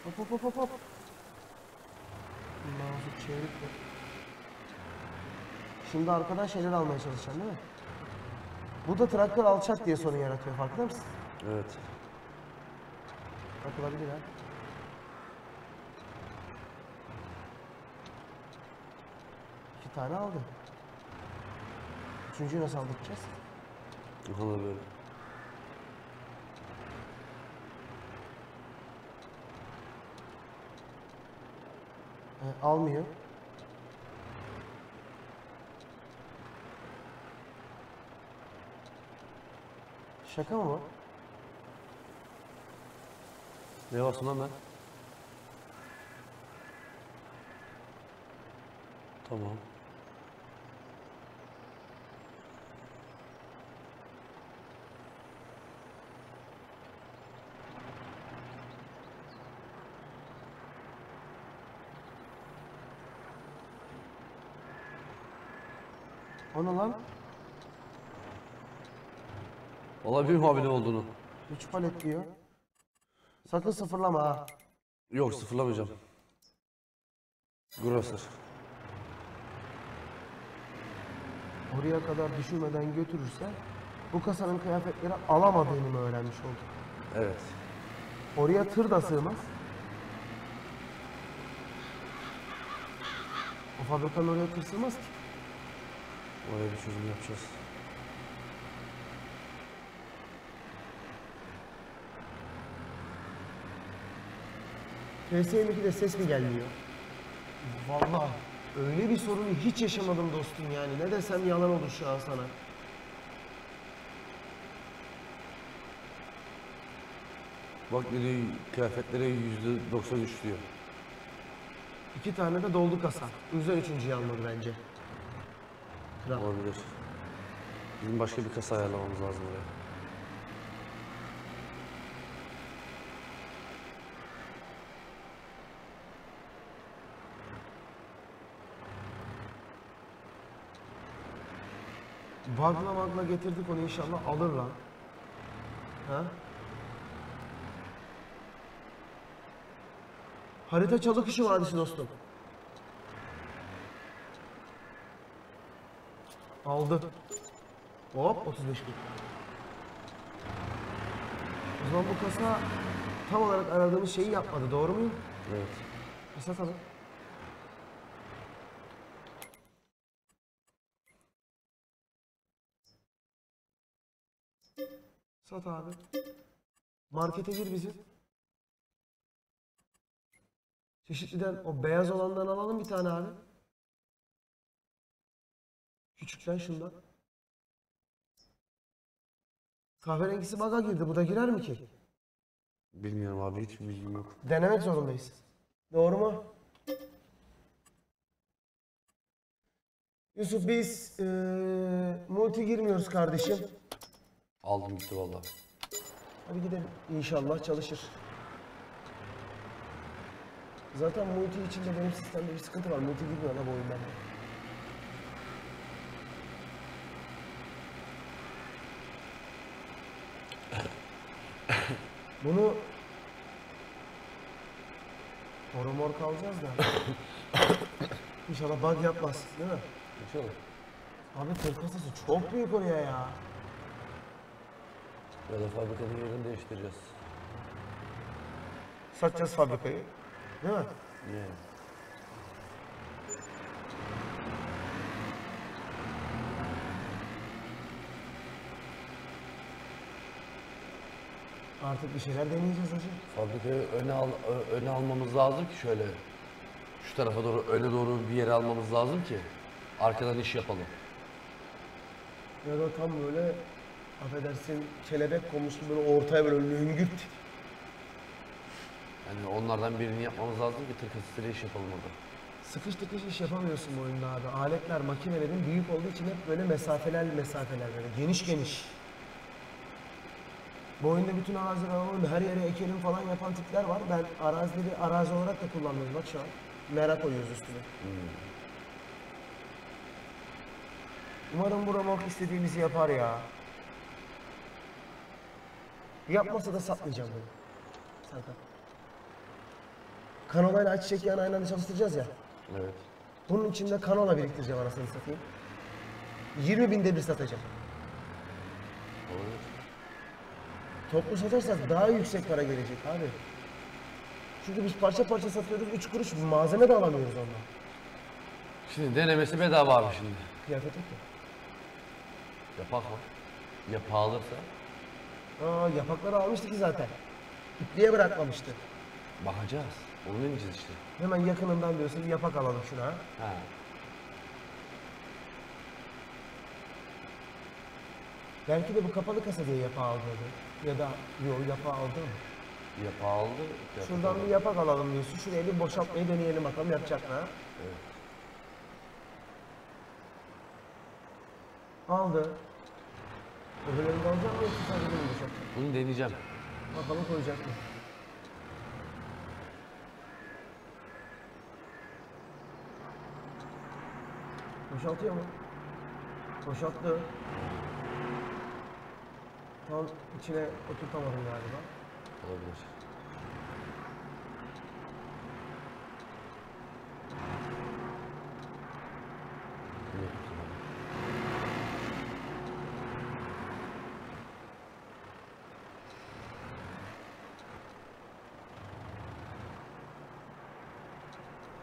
Hop hop hop hop hop. Mouse'u çevirip de. Şimdi arkadan şeyler almaya çalışacaksın değil mi? Bu da traktör alçak diye sorun yaratıyor farkında mısın? Evet. Takılabilir ha. İki tane aldı. Üçüncüyü nasıl aldıracağız? Aha da böyle. Ee, almıyor. Şaka mı bu? Ne bastım lan ben? Tamam. O ne lan? Olabilir mi abi ne olduğunu? Üç palet diyor. Sakın sıfırlama ha. Yok sıfırlamayacağım. Grosser. Oraya kadar düşürmeden götürürse bu kasanın kıyafetleri alamadığını mı öğrenmiş olduk? Evet. Oraya tır da sığmaz. O fabrikanın oraya tır sığmaz ki. Oraya bir çözüm yapacağız. TS12'de ses mi gelmiyor? Vallahi öyle bir sorunu hiç yaşamadım dostum yani. Ne desem yalan olur şu an sana. Bak dedi kıyafetlere yüzde 93 diyor. İki tane de doldu kasa. O yüzden üçüncüyü almadı bence. Kral. Olabilir. Bizim başka bir kasa ayarlamamız lazım oraya. Bagla bagla getirdik onu inşallah alır lan. Ha? Harita çalık işi vardı dostum. Aldı. Hop 35 bin. O zaman bu kasa tam olarak aradığımız şeyi yapmadı. Doğru muyum? Evet. Bir satalım. Sat abi. Markete gir bizim. Çeşitliden o beyaz olandan alalım bir tane abi. Küçükten şundan. Kahverengisi baga girdi. Bu da girer mi ki? Bilmiyorum abi hiç bilgim yok. Denemek zorundayız. Doğru mu? Yusuf biz eee, multi girmiyoruz kardeşim. Aldım gitti valla. Hadi gidelim. İnşallah çalışır. Zaten multi içinde benim sistemde bir sıkıntı var. Multi girmiyor lan bu oyundan. Bunu Oromor kalacağız da. İnşallah bug yapmaz, değil mi? İnşallah. Abi tır kasası çok büyük oraya ya. Ya da fabrikanın yerini değiştireceğiz. Satacağız fabrikayı. Değil mi? Niye? Artık bir şeyler deneyeceğiz hacı. Fabrikayı öne, al, öne almamız lazım ki şöyle. Şu tarafa doğru, öne doğru bir yere almamız lazım ki. Arkadan iş yapalım. Ya da tam böyle affedersin kelebek gibi böyle ortaya böyle lüngürt. Yani onlardan birini yapmamız lazım ki tır kasasıyla iş yapalım orada. Sıkış tıkış iş yapamıyorsun bu oyunda abi. Aletler, makinelerin büyük olduğu için hep böyle mesafeler mesafeler böyle geniş geniş. Bu oyunda bütün araziler alalım, her yere ekelim falan yapan tipler var. Ben arazileri arazi olarak da kullanmıyorum bak şu an. Merak koyuyoruz üstüne. Umarım bu remork istediğimizi yapar ya. Yapmasa da satmayacağım bunu. Serkan. Kanolayla ayçiçek yağını aynı anda çalıştıracağız ya. Evet. Bunun içinde kanola biriktireceğim anasını satayım. 20 binde bir satacağım. Olur. Toplu satarsak daha yüksek para gelecek abi. Çünkü biz parça parça satıyoruz, 3 kuruş malzeme de alamıyoruz ondan. Şimdi denemesi bedava abi şimdi. Kıyafet yok ya. Yapak mı? Ya pahalırsa? Aa, yapakları almıştı ki zaten. İpliğe bırakmamıştı. Bakacağız. Onu deneyeceğiz işte. Hemen yakınından diyorsun bir yapak alalım şuna. Ha. Belki de bu kapalı kasa diye yapağı alıyordu. Ya da yok yapağı aldı mı? Ya pahalı. ya Şuradan bir yapak alalım diyorsun. Şuraya bir boşaltmayı deneyelim bakalım yapacak mı? Evet. Aldı. Öbürlerini de alacak mı yoksa sadece bunu boşaltacak? Bunu deneyeceğim. Bakalım koyacak mı? Boşaltıyor mu? Boşalttı. Tam içine oturtamadım galiba. Olabilir. Ne yapıyorsun abi?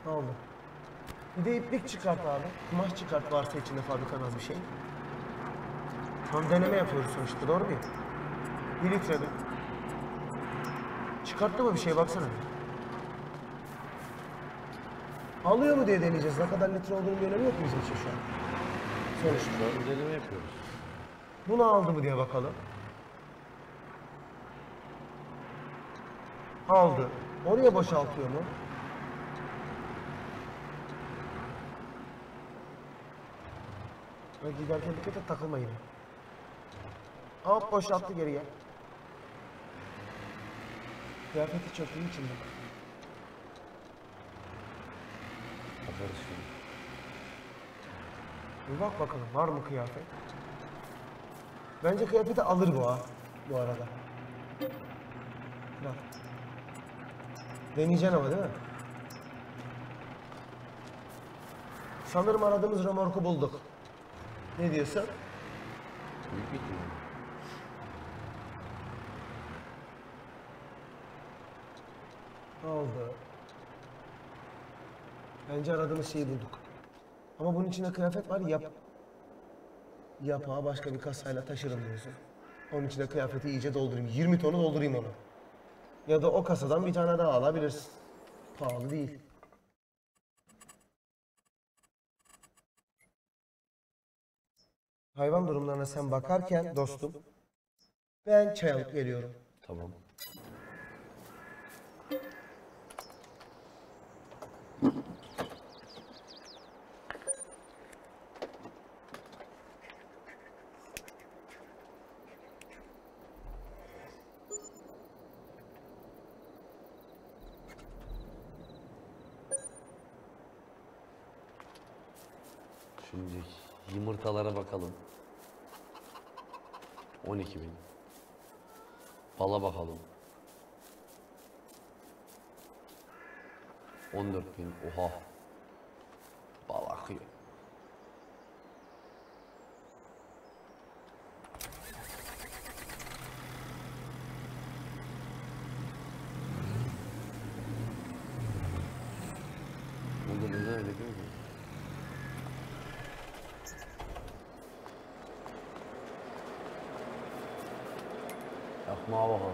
Aldı. Bir de iplik çıkart abi. Kumaş çıkart varsa içinde fabrikanın az bir şey. Tam deneme yapıyoruz sonuçta doğru mu? Bir litre mi? Çıkarttı mı bir şey baksana. Alıyor mu diye deneyeceğiz. Ne kadar litre olduğunu bir önemi yok mu bizim için şu an? Sonuçta. Şu an deneme yapıyoruz. Bunu aldı mı diye bakalım. Aldı. Oraya boşaltıyor mu? Ve giderken dikkat et takılma yine. Hop boşalttı geriye. Kıyafeti çöktüğü için de. Bakarız şimdi. Bir bak bakalım var mı kıyafet? Bence kıyafeti alır bu ha. Bu arada. Bak. Deneyeceksin ama değil mi? Sanırım aradığımız remorku bulduk. Ne diyorsun? Büyük bir ihtimal. Ne oldu? Bence aradığımız şeyi bulduk. Ama bunun içinde kıyafet var yap. Yapağı başka bir kasayla taşırım diyorsun. Onun içine kıyafeti iyice doldurayım. 20 tonu doldurayım onu. Ya da o kasadan bir tane daha alabilirsin. Pahalı değil. Hayvan durumlarına sen bakarken dostum ben çay alıp geliyorum. Tamam. Şimdi yumurtalara bakalım. 12 bin. Bala bakalım. 14 bin. Oha. Bal akıyor. Bunda neden öyle değil mi? Yakmağa bakalım.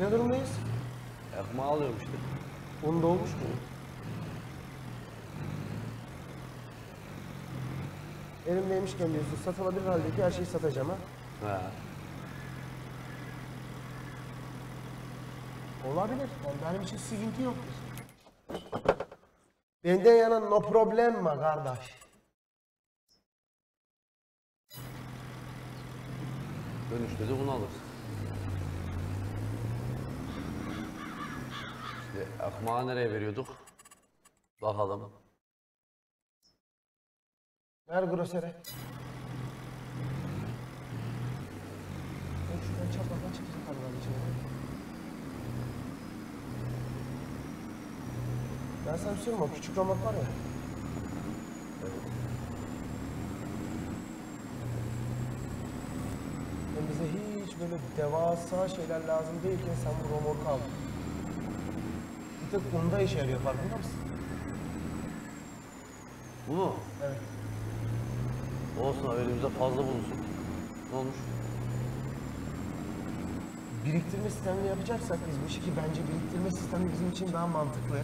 Ne durumdayız? Alıyorum işte. Onu dolmuş mu? Elimdeymişken diyorsun satılabilir haldeki her şeyi satacağım ha. He. Olabilir. Yani benim için sıkıntı yoktur. Benden yana no problem var kardeş. Dönüşte de bunu alırsın. Ekmeği nereye veriyorduk? Bakalım. Ver grosere. Ben şuradan çaprazdan çıkacak arabanın içine. Ben sana bir şey söyleyeyim mi? O küçük romak var ya. Yani bize hiç böyle devasa şeyler lazım değilken sen bu romorku aldın. Tek bunda işe yarıyor farkında mısın? Bu mu? Evet. Olsun abi elimizde fazla bulunsun. Ne olmuş? biriktirme sistemini yapacaksak biz bu işi ki bence biriktirme sistemi bizim için daha mantıklı.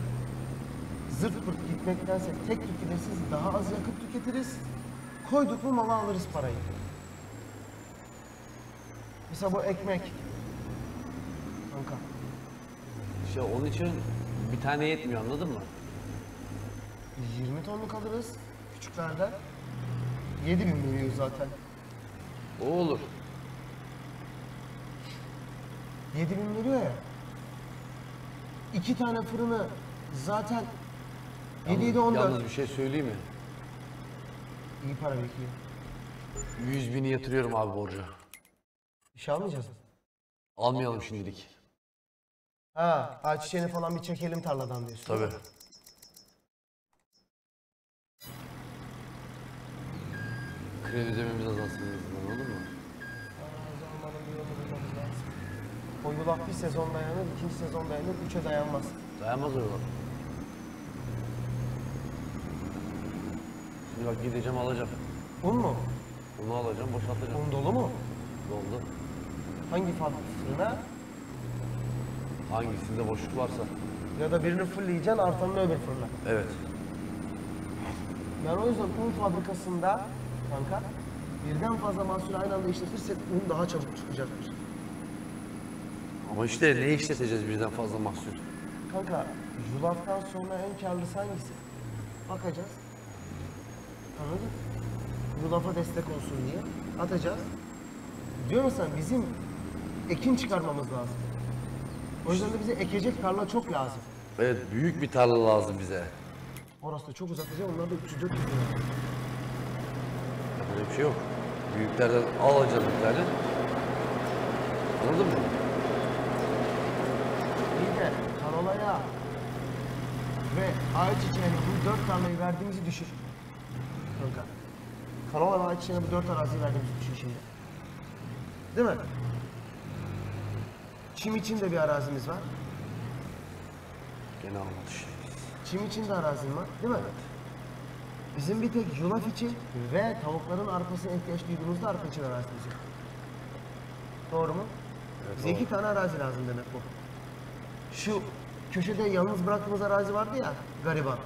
Zırt pırt gitmektense tek tük daha az yakıt tüketiriz. Koyduk mu mala alırız parayı. Mesela bu ekmek. Kanka. İşte onun için bir tane yetmiyor anladın mı? 20 tonluk alırız küçüklerden. 7000 veriyor zaten. O olur. 7000 veriyor ya. İki tane fırını zaten 7 7 14. Yalnız bir şey söyleyeyim mi? İyi para birikiyor. 100 bini yatırıyorum abi borcu. Bir şey almayacağız? Almayalım şimdilik. Ha, ayçiçeğini falan bir çekelim tarladan diyorsun. Tabii. Kredi ödememiz azalsın en azından, anladın mı? Aa, o zaman bana bir O yulaf bir sezon dayanır, ikinci sezon dayanır, üçe dayanmaz. Dayanmaz o yulaf. Şimdi bak gideceğim alacağım. Un mu? Bunu alacağım boşaltacağım. Un dolu mu? Doldu. Hangi fırına? Hangisinde boşluk varsa. Ya da birini fullleyeceksin, artanını öbür fırına. Evet. Yani o yüzden un fabrikasında kanka birden fazla mahsul aynı anda işletirsek un daha çabuk çıkacaktır. Ama işte ne işleteceğiz birden fazla mahsul? Kanka yulaftan sonra en karlısı hangisi? Bakacağız. Anladın? mı? Yulafa destek olsun diye atacağız. Diyorum sana bizim ekin çıkarmamız lazım. O yüzden de bize ekecek tarla çok lazım. Evet büyük bir tarla lazım bize. Orası da çok uzatacak. Onlar da 300 400 lira. Böyle bir şey yok. Büyüklerden alacağız bir tane. Anladın mı? İyi de Karola'ya ve Ayçiçeği'ne bu dört tarlayı verdiğimizi düşün. Kanka. Karola ve Ayçiçeği'ne bu dört araziyi verdiğimizi düşün şimdi. Değil mi? Çim için de bir arazimiz var. Gene almadı işte. Çim için de arazim var. Değil mi? Bizim bir tek yulaf için ve tavukların arpasına ihtiyaç duyduğumuzda arpa için arazimiz yok. Doğru mu? Bize iki tane arazi lazım demek bu. Şu köşede yalnız bıraktığımız arazi vardı ya, gariban.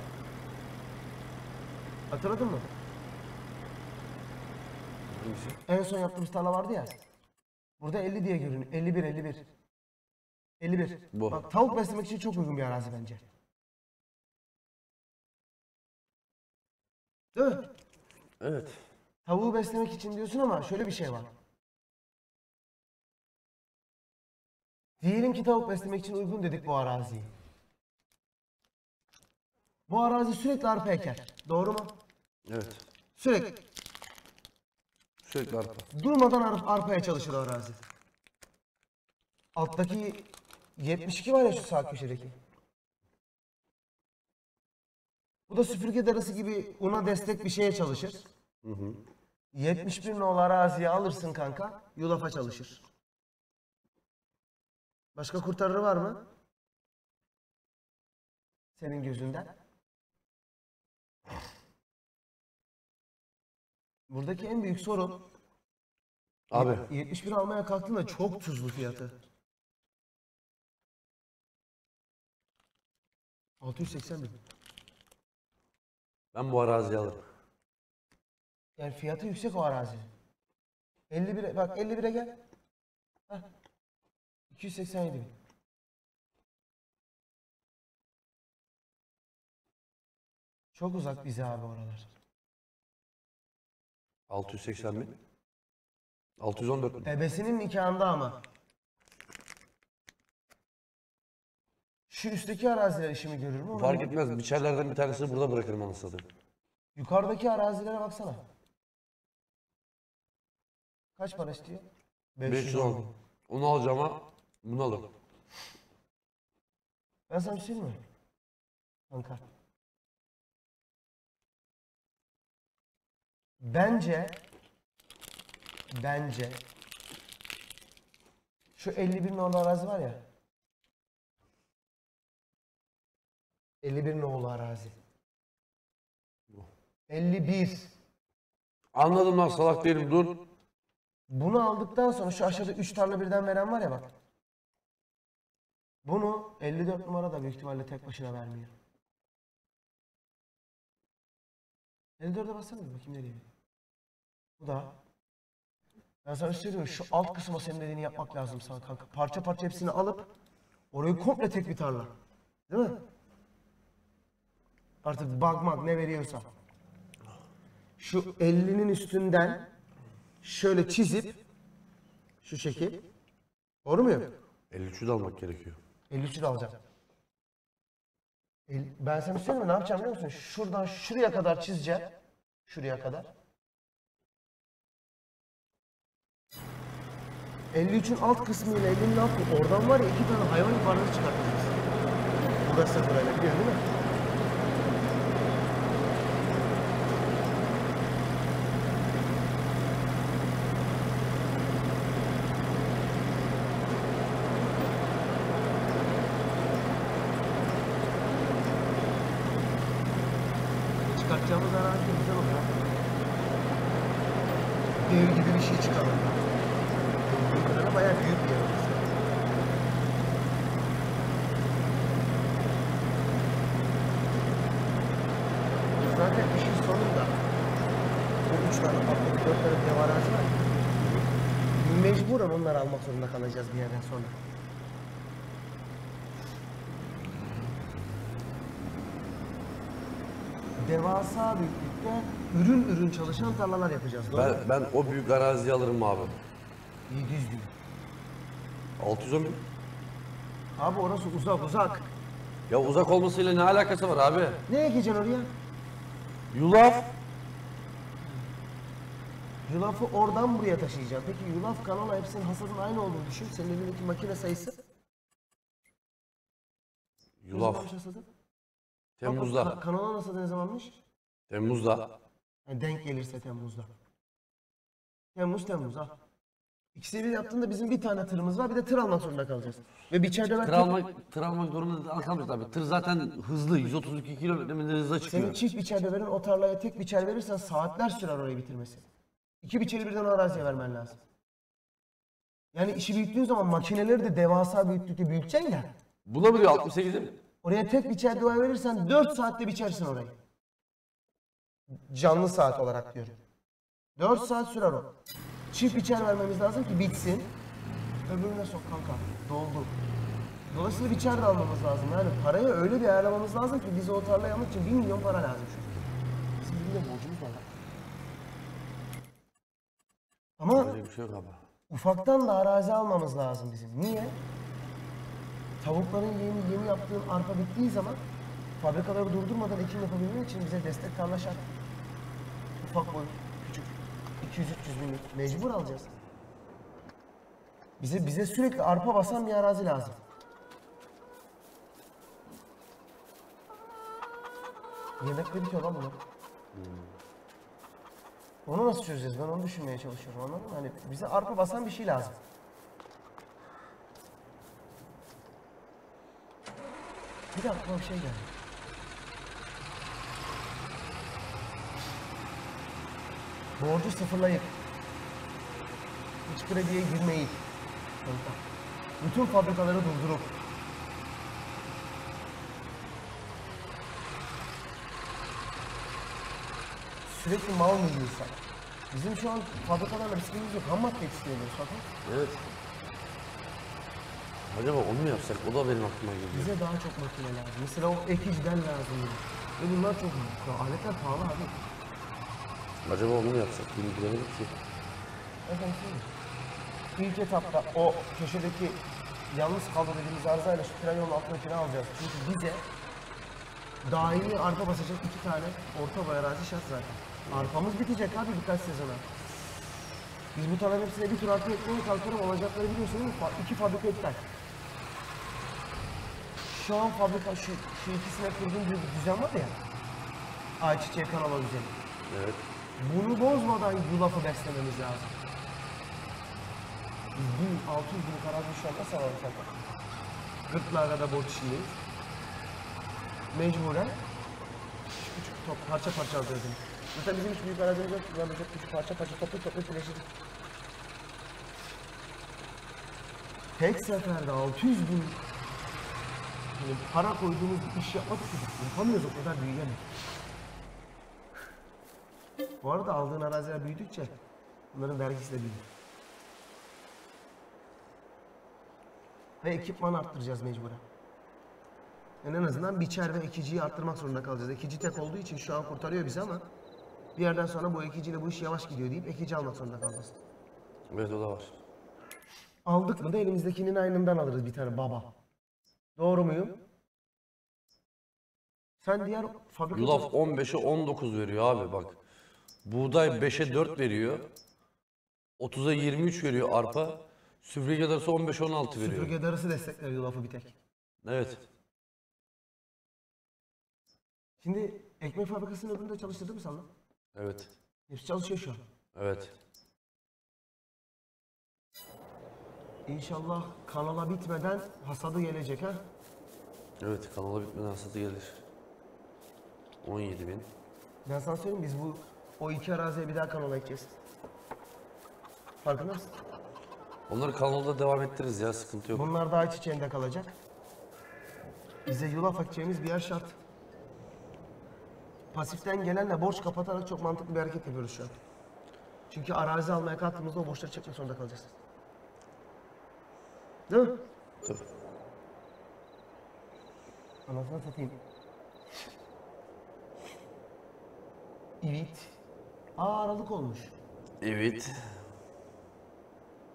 Hatırladın mı? En son yaptığımız tarla vardı ya. Burada 50 diye görünüyor. 51, 51. 51. Bu. Bak tavuk beslemek için çok uygun bir arazi bence. Değil mi? Evet. Tavuğu beslemek için diyorsun ama şöyle bir şey var. Diyelim ki tavuk beslemek için uygun dedik bu araziyi. Bu arazi sürekli arpa eker. Doğru mu? Evet. Sürekli. Sürekli arpa. Durmadan ar- arpaya çalışır arazi. Alttaki 72 var ya şu sağ köşedeki. Bu da süpürge darası gibi una destek bir şeye çalışır. 71 nolu araziye alırsın kanka, yulafa çalışır. Başka kurtarırı var mı? Senin gözünden. Buradaki en büyük sorun Abi 71 almaya kalktığında çok tuzlu fiyatı. 680 bin. ben bu araziyi alırım. Yani fiyatı yüksek o arazi. 51'e bak 51'e gel. Heh. 287 bin. Çok uzak bize abi oralar. 680 bin. 614 bin. Ebesinin nikahında ama. Şu üstteki araziler işimi görür mü? Fark etmez. Biçerlerden bir tanesini burada bırakırım anasını satayım. Yukarıdaki arazilere baksana. Kaç para istiyor? 510. Onu alacağım ama bunu alırım. Ben sana bir şey mi? Kanka. Bence bence şu 51 nolu arazi var ya 51 nolu arazi 51 Anladım lan salak değilim dur. Bunu aldıktan sonra şu aşağıda 3 tarla birden veren var ya bak. Bunu 54 numara da büyük ihtimalle tek başına vermiyor. 54'e bassana bir bakayım nereye. Bu da. Ben sana mi? Şu alt kısma senin dediğini yapmak lazım sana kanka. Parça parça hepsini alıp orayı komple tek bir tarla. Değil mi? Artık bakmak ne veriyorsa. Şu 50'nin üstünden şöyle çizip şu şekil. Doğru muyum? 53'ü de almak gerekiyor. 53'ü de alacağım. El- Ben sana bir şey söyleyeyim mi? Ne yapacağım biliyor musun? Şuradan şuraya kadar çizeceğim. Şuraya kadar. 53'ün alt kısmı ile 50'nin alt kısmı. Oradan var ya iki tane hayvan yuvarlanı çıkartacağız. Burası da burayla biliyorsun değil mi? Yapacağımız arazi de güzel oluyor. Dev gibi bir şey çıkalım. Böyle bayağı büyük bir yer orası. Zaten işin sonunda bu üç tane patladı, dört tane dev arazi var. ya, Mecburen onları almak zorunda kalacağız bir yerden sonra. Devasa büyüklükte ürün ürün çalışan tarlalar yapacağız. Doğru Ben, mu? ben o büyük araziyi alırım abi. 700 bin. 610 bin. Abi orası uzak uzak. Ya uzak olmasıyla ne alakası var abi? Ne ekeceksin oraya? Yulaf. Yulafı oradan buraya taşıyacaksın. Peki yulaf kanola hepsinin hasadın aynı olduğunu düşün. Senin elindeki makine sayısı. Yulaf. Temmuz'da. Kanola hasadı ne zamanmış? Temmuz'da. Yani denk gelirse Temmuz'da. Temmuz Temmuz ha. İkisini bir yaptığında bizim bir tane tırımız var bir de tır almak zorunda kalacağız. Ve bir çayda Tır almak, tır almak zorunda kalmayız abi. Tır zaten hızlı. 132 kilometre hızla çıkıyor. Senin çift biçer verin o tarlaya tek biçer verirsen saatler sürer orayı bitirmesi. İki biçeri birden araziye vermen lazım. Yani işi büyüttüğün zaman makineleri de devasa büyüklükte büyüteceksin ya. Buna biliyor 68 değil mi? Oraya tek biçer dua verirsen 4 saatte biçersin orayı. Canlı saat olarak diyorum. 4 saat sürer o. Çift biçer vermemiz lazım ki bitsin. Öbürüne sok kanka. Doldu. Dolayısıyla biçer de almamız lazım. Yani parayı öyle bir ayarlamamız lazım ki bize o tarlayı almak için 1 milyon para lazım şu an. Bizim 1 milyon borcumuz var lan. Ama Öyle bir şey yok abi. Ufaktan da arazi almamız lazım bizim. Niye? Tavukların yeni yeni yaptığın arpa bittiği zaman fabrikaları durdurmadan ekim yapabilmek için bize destek tarla şart. Ufak boy, küçük. 200-300 binlik mecbur alacağız. Bize bize sürekli arpa basan bir arazi lazım. Yemekle bitiyor lan bunlar. Onu nasıl çözeceğiz? Ben onu düşünmeye çalışıyorum anladın mı? Hani bize arpa basan bir şey lazım. Bir de aklıma bir şey geldi. Borcu sıfırlayıp hiç krediye girmeyip bütün fabrikaları durdurup sürekli mal mı yiyorsak? Bizim şu an fabrikalarla riskimiz yok. Ham madde yetiştiriyoruz fakat Evet. Acaba onu mu yapsak? O da benim aklıma geliyor. bize daha çok makine lazım. Mesela o ekiciden lazım. Ve bunlar çok aletler pahalı abi. Acaba onu mu yapsak? Bunu bilemedik ki. Efendim söyleyeyim. İlk etapta o köşedeki yalnız kaldı dediğimiz arzayla şu tren yolun altındakini alacağız. Çünkü bize daimi arpa basacak iki tane orta boy arazi şart zaten. Arpamız bitecek abi birkaç sezona. Biz bu tarlanın hepsine bir tur arpa ekmeye kalkarım olacakları biliyorsun değil mi? Fa- İki fabrika iptal. Şu an fabrika şu, şu ikisine kurduğum bir düzen var ya. Ayçiçeği kanala düzeni. Evet. Bunu bozmadan yulafı beslememiz lazım. Biz 1600 bin karazı şu an nasıl alalım kanka? Gırtlağa da borç içindeyiz. Mecburen küçük küçük top, parça parça alacağız. yani. Zaten bizim hiç büyük arazimiz yok. Çok küçük parça parça toplu toplu birleştirdik. Tek seferde 600 bin yani para koyduğumuz bir iş yapmak için yapamıyoruz o kadar büyüyemeyiz. Bu arada aldığın araziler büyüdükçe bunların vergisi de büyüyor. Ve ekipman arttıracağız mecburen. Yani en azından biçer ve ekiciyi arttırmak zorunda kalacağız. Ekici tek olduğu için şu an kurtarıyor bizi ama bir yerden sonra bu ekiciyle bu iş yavaş gidiyor deyip ekici almak zorunda kalacağız. Evet o da var. Aldık mı da elimizdekinin aynından alırız bir tane baba. Doğru muyum? Sen diğer fabrika... Yulaf 15'e 19 veriyor abi bak. Buğday 5'e 4 veriyor. 30'a 23 veriyor arpa. Süpürge darısı 15-16 veriyor. Süpürge darısı destekler yulafı bir tek. Evet. Şimdi ekmek fabrikasının öbüründe çalıştırdın mı sen lan? Evet. Hepsi çalışıyor şu an. Evet. İnşallah kanala bitmeden hasadı gelecek ha. Evet kanala bitmeden hasadı gelir. 17 bin. Ben sana söyleyeyim biz bu o iki araziye bir daha kanal ekeceğiz. Farkında mısın? Onları kanalda devam ettiririz ya sıkıntı yok. Bunlar daha iç içeğinde kalacak. Bize yulaf ekeceğimiz bir yer şart. Pasiften gelenle borç kapatarak çok mantıklı bir hareket yapıyoruz şu an. Çünkü arazi almaya kalktığımızda o borçları çekmek zorunda kalacağız. Değil mi? Tabii. Anasını satayım. Evet. Aa Aralık olmuş. Evet.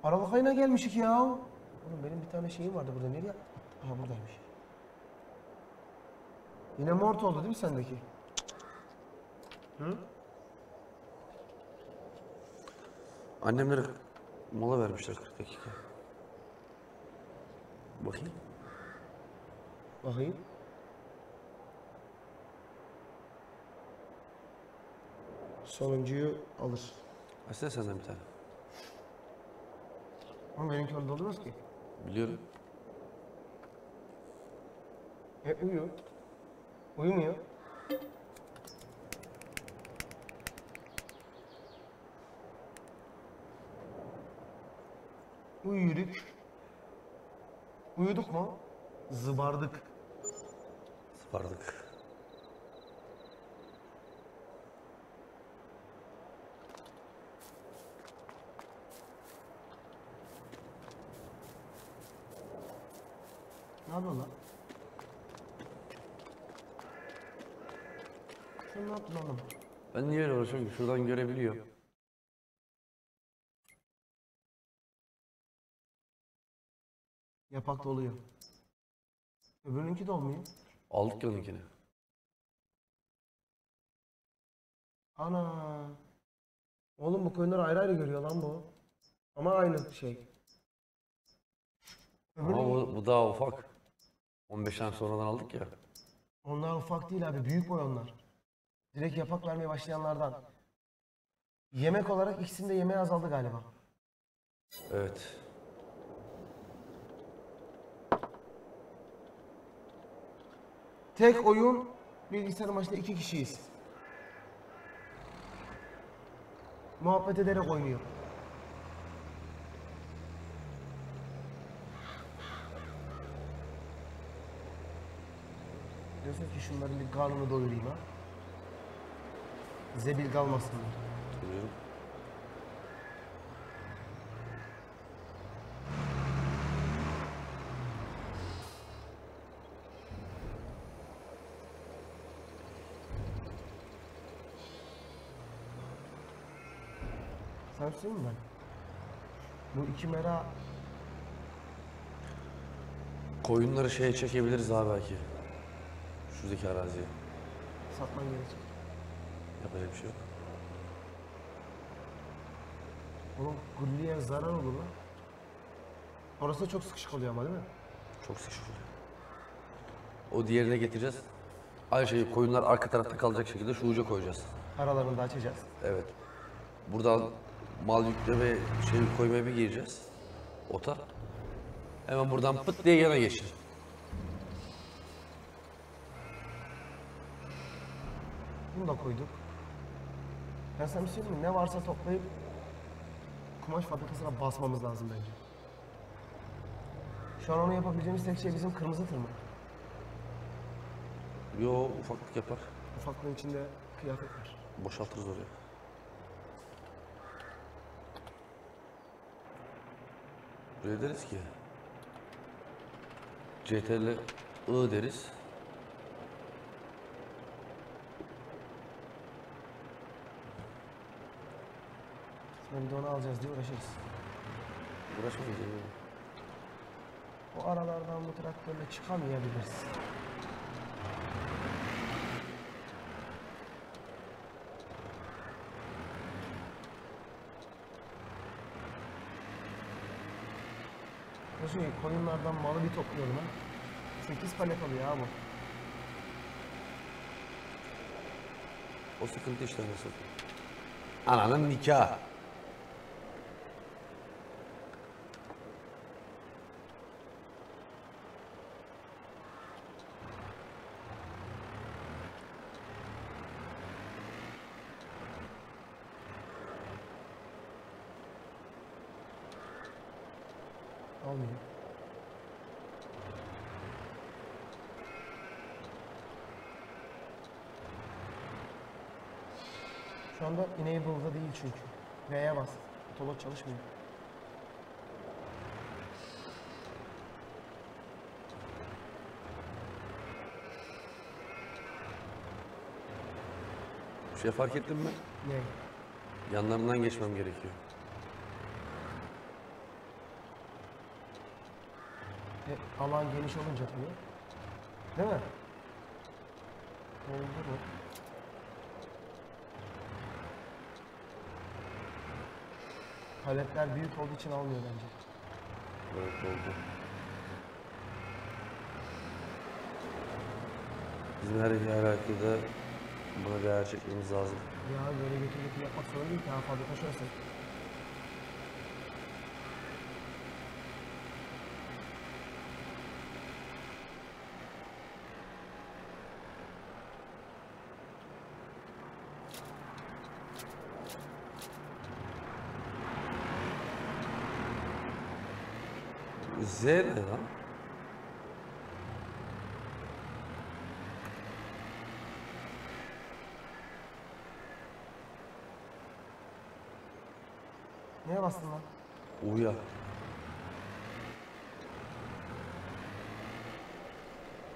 Aralık ayına gelmişik ya. Oğlum benim bir tane şeyim vardı burada. Nereye? Aha buradaymış. Yine mort oldu değil mi sendeki? Hı? Annemlere mola vermişler 40 dakika. Bakayım. Bakayım. Sonuncuyu alır. Açsana senden bir tane. Ama benimki öyle olmaz ki. Biliyorum. Hep uyuyor. Uyumuyor. Uyuduk. Uyuduk mu? Zıbardık. Sıpardık. Ne yapıyorsun lan? Sen ne yaptın oğlum? Ben niye öyle uğraşıyorum ki? Şuradan görebiliyor. Yapak doluyor. Öbürününki de olmuyor. Aldık ya onunkini. Ana. Oğlum bu koyunları ayrı ayrı görüyor lan bu. Ama aynı şey. Ama Öbürü, bu, bu daha ufak. 15 tane sonradan aldık ya. onlar ufak değil abi. Büyük boy onlar. Direkt yapak vermeye başlayanlardan. Yemek olarak ikisinde yemeği azaldı galiba. Evet. Tek oyun bilgisayar maçında iki kişiyiz. Muhabbet ederek oynuyor. Diyorsun ki şunların bir karnını doyurayım ha. Zebil kalmasın diye. Biliyorum. Mi ben? Bu iki mera Koyunları şeye çekebiliriz daha belki. Şuradaki araziye. satman gerekecek. Yapacak bir şey yok. Oğlum Gulli'ye zarar olur lan. Orası da çok sıkışık oluyor ama değil mi? Çok sıkışık oluyor. O diğerine getireceğiz. Aynı şeyi koyunlar arka tarafta kalacak şekilde şu uca koyacağız. Aralarını da açacağız. Evet. Buradan mal yükleme şey koymaya bir gireceğiz. Ota. Hemen buradan pıt diye yana geçir. Bunu da koyduk. Ben sana bir şey mi? Ne varsa toplayıp kumaş fabrikasına basmamız lazım bence. Şu an onu yapabileceğimiz tek şey bizim kırmızı tır mı? Yo ufaklık yapar. Ufaklığın içinde kıyafet var. Boşaltırız oraya. Buraya deriz ki CTRL I deriz. Sonra bir de onu alacağız diye uğraşırız. Uğraşmayız yani. O aralardan bu traktörle çıkamayabiliriz. Şey koyunlardan malı bir topluyorum ha. 8 palet alıyor ya bu. O sıkıntı işte nasıl? Ananın nikahı. Almıyor. Şu anda enable'da değil çünkü. V'ye bas. Otobot çalışmıyor. Bir şey fark ettin mi? Ne? Yanlarından geçmem gerekiyor. E, alan geniş olunca tabii. Değil mi? Oldu mu? Paletler büyük olduğu için almıyor bence. Evet oldu. Bizim her iki halakada buna bir ayar çekmemiz lazım. Ya böyle götür götür yapmak zorunda değil ki. Daha fazla taşırsın. Z ne lan? Neye bastın lan? Uya.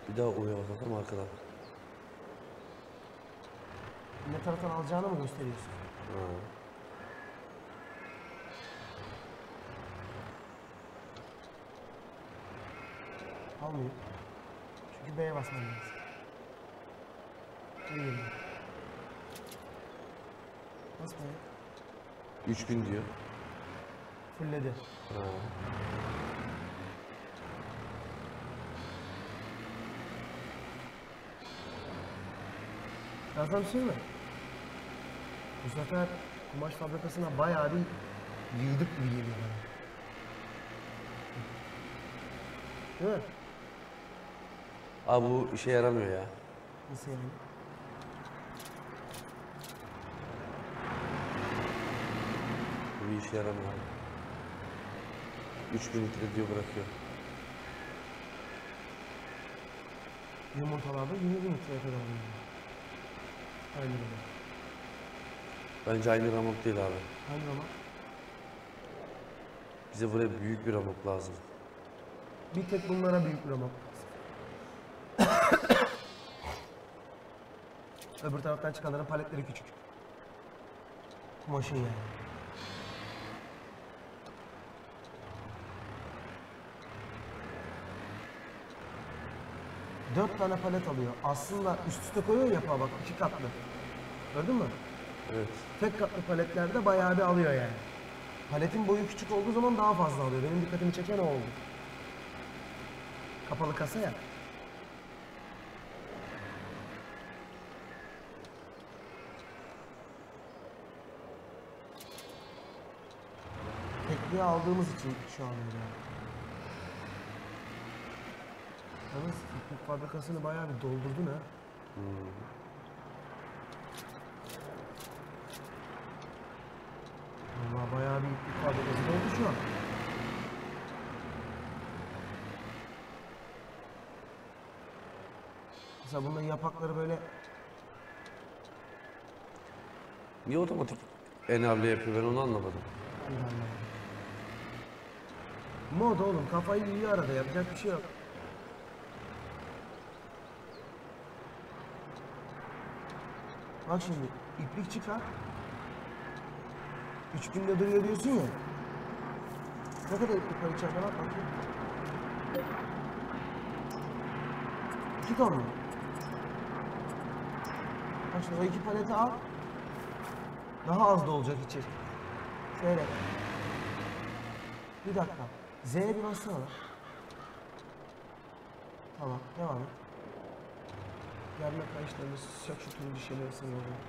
Bir daha uya bakalım arkadan. Ne taraftan alacağını mı gösteriyorsun? Ha. Almıyor. Basman lazım. Geri geliyor. Bas B'ye. 3000 diyor. Fulledi. Ha. Ya sana bir şey mi? Bu sefer kumaş fabrikasına bayağı bir yığdık gibi geliyor bana. Değil mi? Abi bu işe yaramıyor ya. Nasıl yani? Bu bir işe yaramıyor abi. 3000 litre diyor bırakıyor. Yumurtalarda 20 bin litreye kadar alıyor. Aynı öyle. Bence aynı ramok değil abi. Aynı ama Bize buraya büyük bir ramok lazım. bir tek bunlara büyük bir ramak. Öbür taraftan çıkanların paletleri küçük. Kumaşın yani. Dört tane palet alıyor. Aslında üst üste koyuyor ya bak iki katlı. Gördün mü? Evet. Tek katlı paletlerde bayağı bir alıyor yani. Paletin boyu küçük olduğu zaman daha fazla alıyor. Benim dikkatimi çeken o oldu. Kapalı kasa ya. Tekliğe aldığımız için şu an öyle. Yalnız iplik fabrikasını bayağı bir doldurdun ha. Vallahi bayağı bir iplik fabrikası doldu şu an. Mesela bunların yapakları böyle Niye otomatik enable yapıyor ben onu anlamadım. Mod oğlum kafayı yiyor arada yapacak bir şey yok. Bak şimdi iplik çıkar. 3000'de duruyor diyorsun ya. Ne kadar iplik var içeride bak bakayım. 2 ton mu? Bak şimdi o iki paleti al. Daha az da olacak içi. Seyret. Bir dakika. Z'ye bir bassana. lan. Tamam, devam et. Gelme kayışlarını sök şu turuncu şeyleri oraya.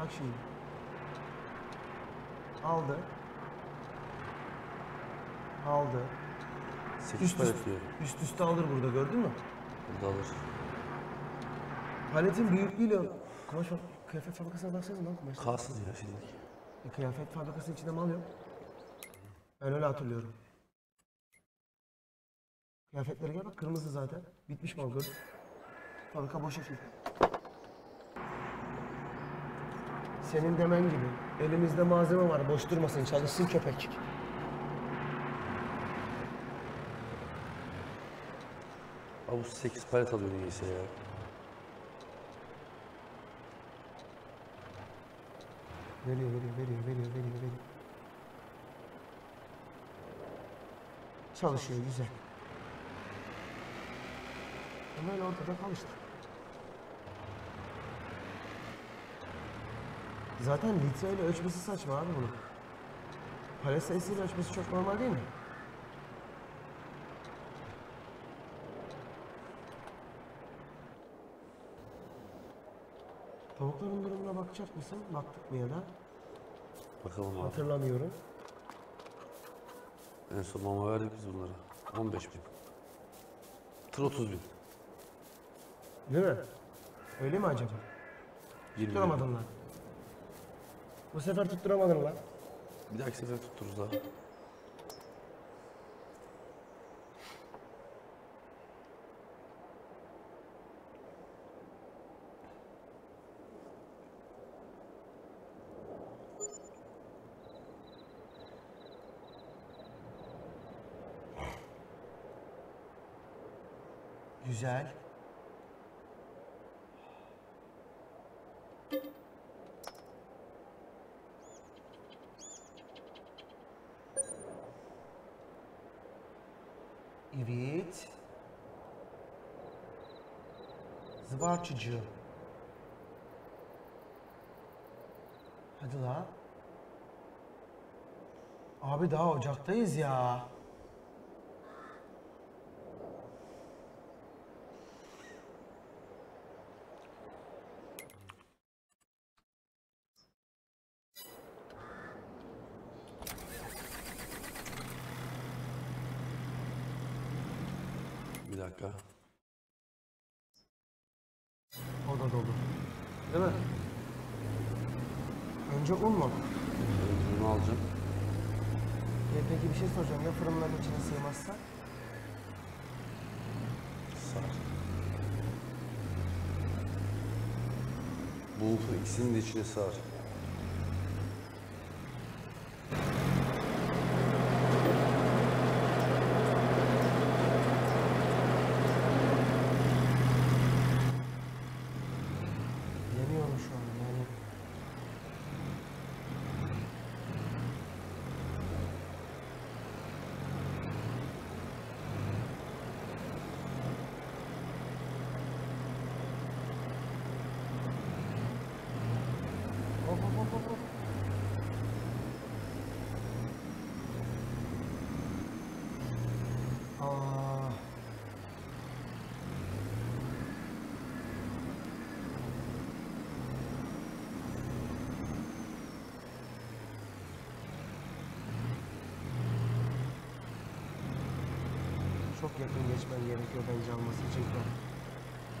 Bak şimdi. Aldı. Aldı. 8 Üst, palet üst, diyor. üst üste alır burada gördün mü? Burada alır. Paletin büyüklüğüyle kumaş kıyafet fabrikasına baksanıza lan kumaş. Kalsın ya şimdi. E, kıyafet fabrikasının içinde mal yok. Ben öyle hatırlıyorum. Kıyafetlere gel bak kırmızı zaten. Bitmiş mal gördün. Fabrika boşa çünkü. Senin demen gibi. Elimizde malzeme var. Boş durmasın. Çalışsın köpek. Abi bu 8 palet alıyor neyse ya. Veriyor, veriyor, veriyor, veriyor, veriyor, veriyor. Çalışıyor, güzel. Ama öyle ortada kal işte. Zaten litreyle ölçmesi saçma abi bunun. Palet sayısıyla ölçmesi çok normal değil mi? Tavukların durumuna bakacak mısın? Baktık mı ya da? Bakalım abi. Hatırlamıyorum. En son mama verdik biz bunlara. 15 bin. Tır 30 bin. Değil mi? Öyle mi acaba? 20 bin. Tutturamadın lan. Bu sefer tutturamadın lan. Bir dahaki sefer tuttururuz daha. Güzel. Evet. Zıbarçıcı. Hadi la. Abi daha ocaktayız ya. Bir dakika. O da dolu. Değil mi? Önce un mu? Bunu alacağım. E peki bir şey soracağım. Ya fırınların içine sığmazsa? Sar. İkisinin de içine sar. Yemiyorum şu an yani. Hop hop hop hop hop. Aa. Çok yakın geçmen gerekiyor bence alması için.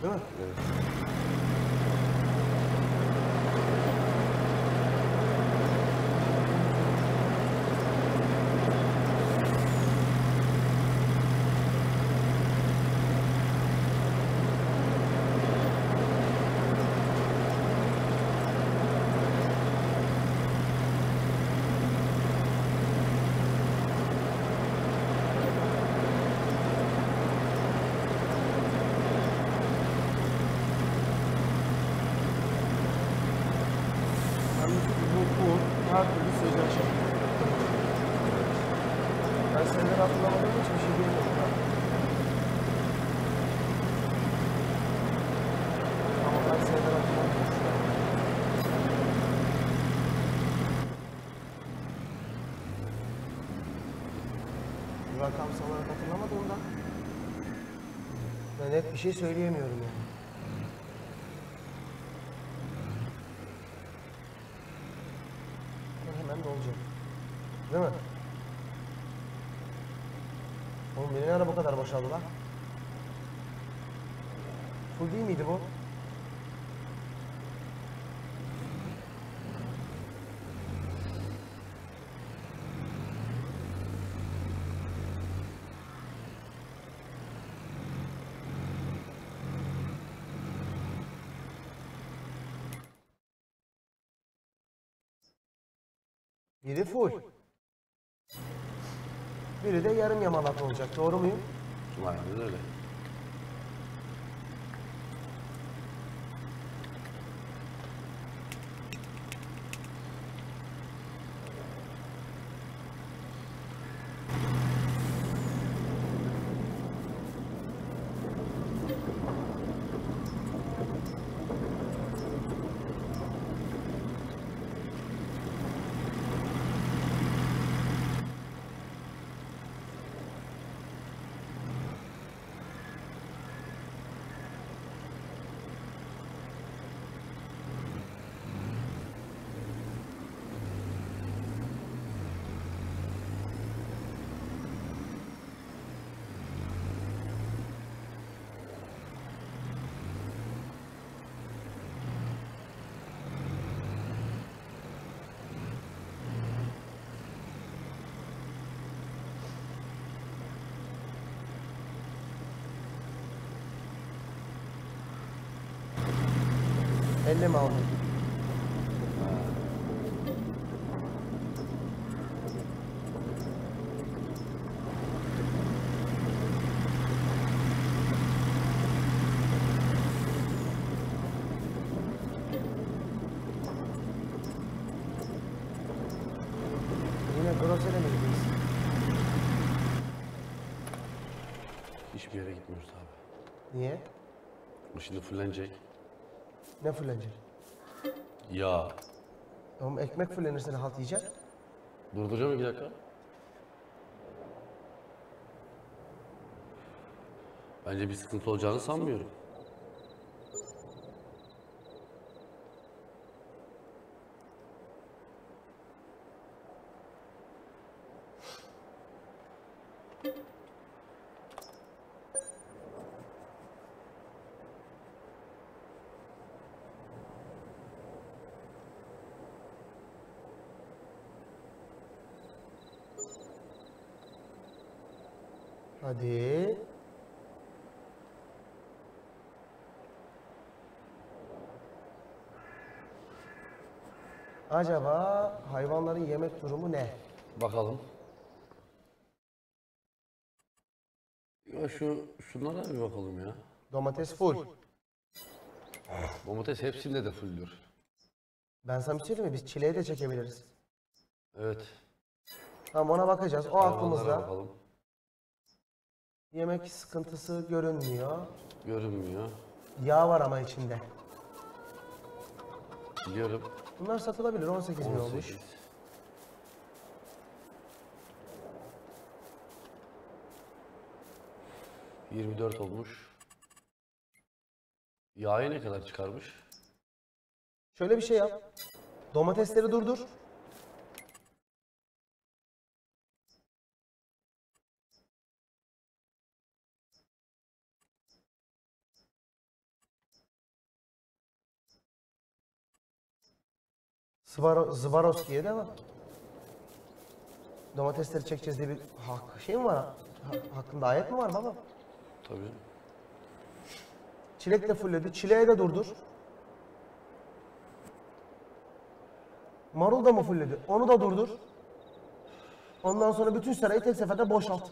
Değil mi? Evet. Halbuki bu, bu her türlü sığacak şey. Ben seneleri hatırlamadığım için bir şey diyemiyorum. ha. Ama ben seneleri hatırlamıyorum şu an. Rakamsal olarak hatırlamadığımdan ben net bir şey söyleyemiyorum yani. Bu hemen dolacak. Değil mi? Oğlum beni ne ara bu kadar boşaldı lan? Full değil miydi bu? Biri full. Biri de yarım yamalak olacak. Doğru muyum? Aynen öyle. Elle mi aldın? Yine Grosse'de mi gidiyoruz? Hiçbir yere gitmiyoruz abi. Niye? Bu şimdi fullenecek. Ne fullenecek? Oğlum ekmek fullenirse ne halt yiyecek? Durduracağım iki dakika. Bence bir sıkıntı olacağını sanmıyorum. Hadi. Acaba hayvanların yemek durumu ne? Bakalım. Ya şu şunlara bir bakalım ya. Domates full. Domates hepsinde de fulldür. Ben sana bir şey mi? Biz çileği de çekebiliriz. Evet. Tamam ona bakacağız. O Hayvanlara aklımızda. bakalım. Yemek sıkıntısı görünmüyor. Görünmüyor. Yağ var ama içinde. Biliyorum. Bunlar satılabilir. 18 bin olmuş. 18. Yirmi dört olmuş. Yağı ne kadar çıkarmış? Şöyle bir şey yap. Domatesleri durdur. Svaro, Zvarovski'ye de var. Domatesleri çekeceğiz diye bir hak, şey mi var? Ha- hakkında ayet mi var baba? Tabii. Çilek de fulledi. Çileğe de durdur. Marul da mı fulledi? Onu da durdur. Ondan sonra bütün serayı tek seferde boşalt.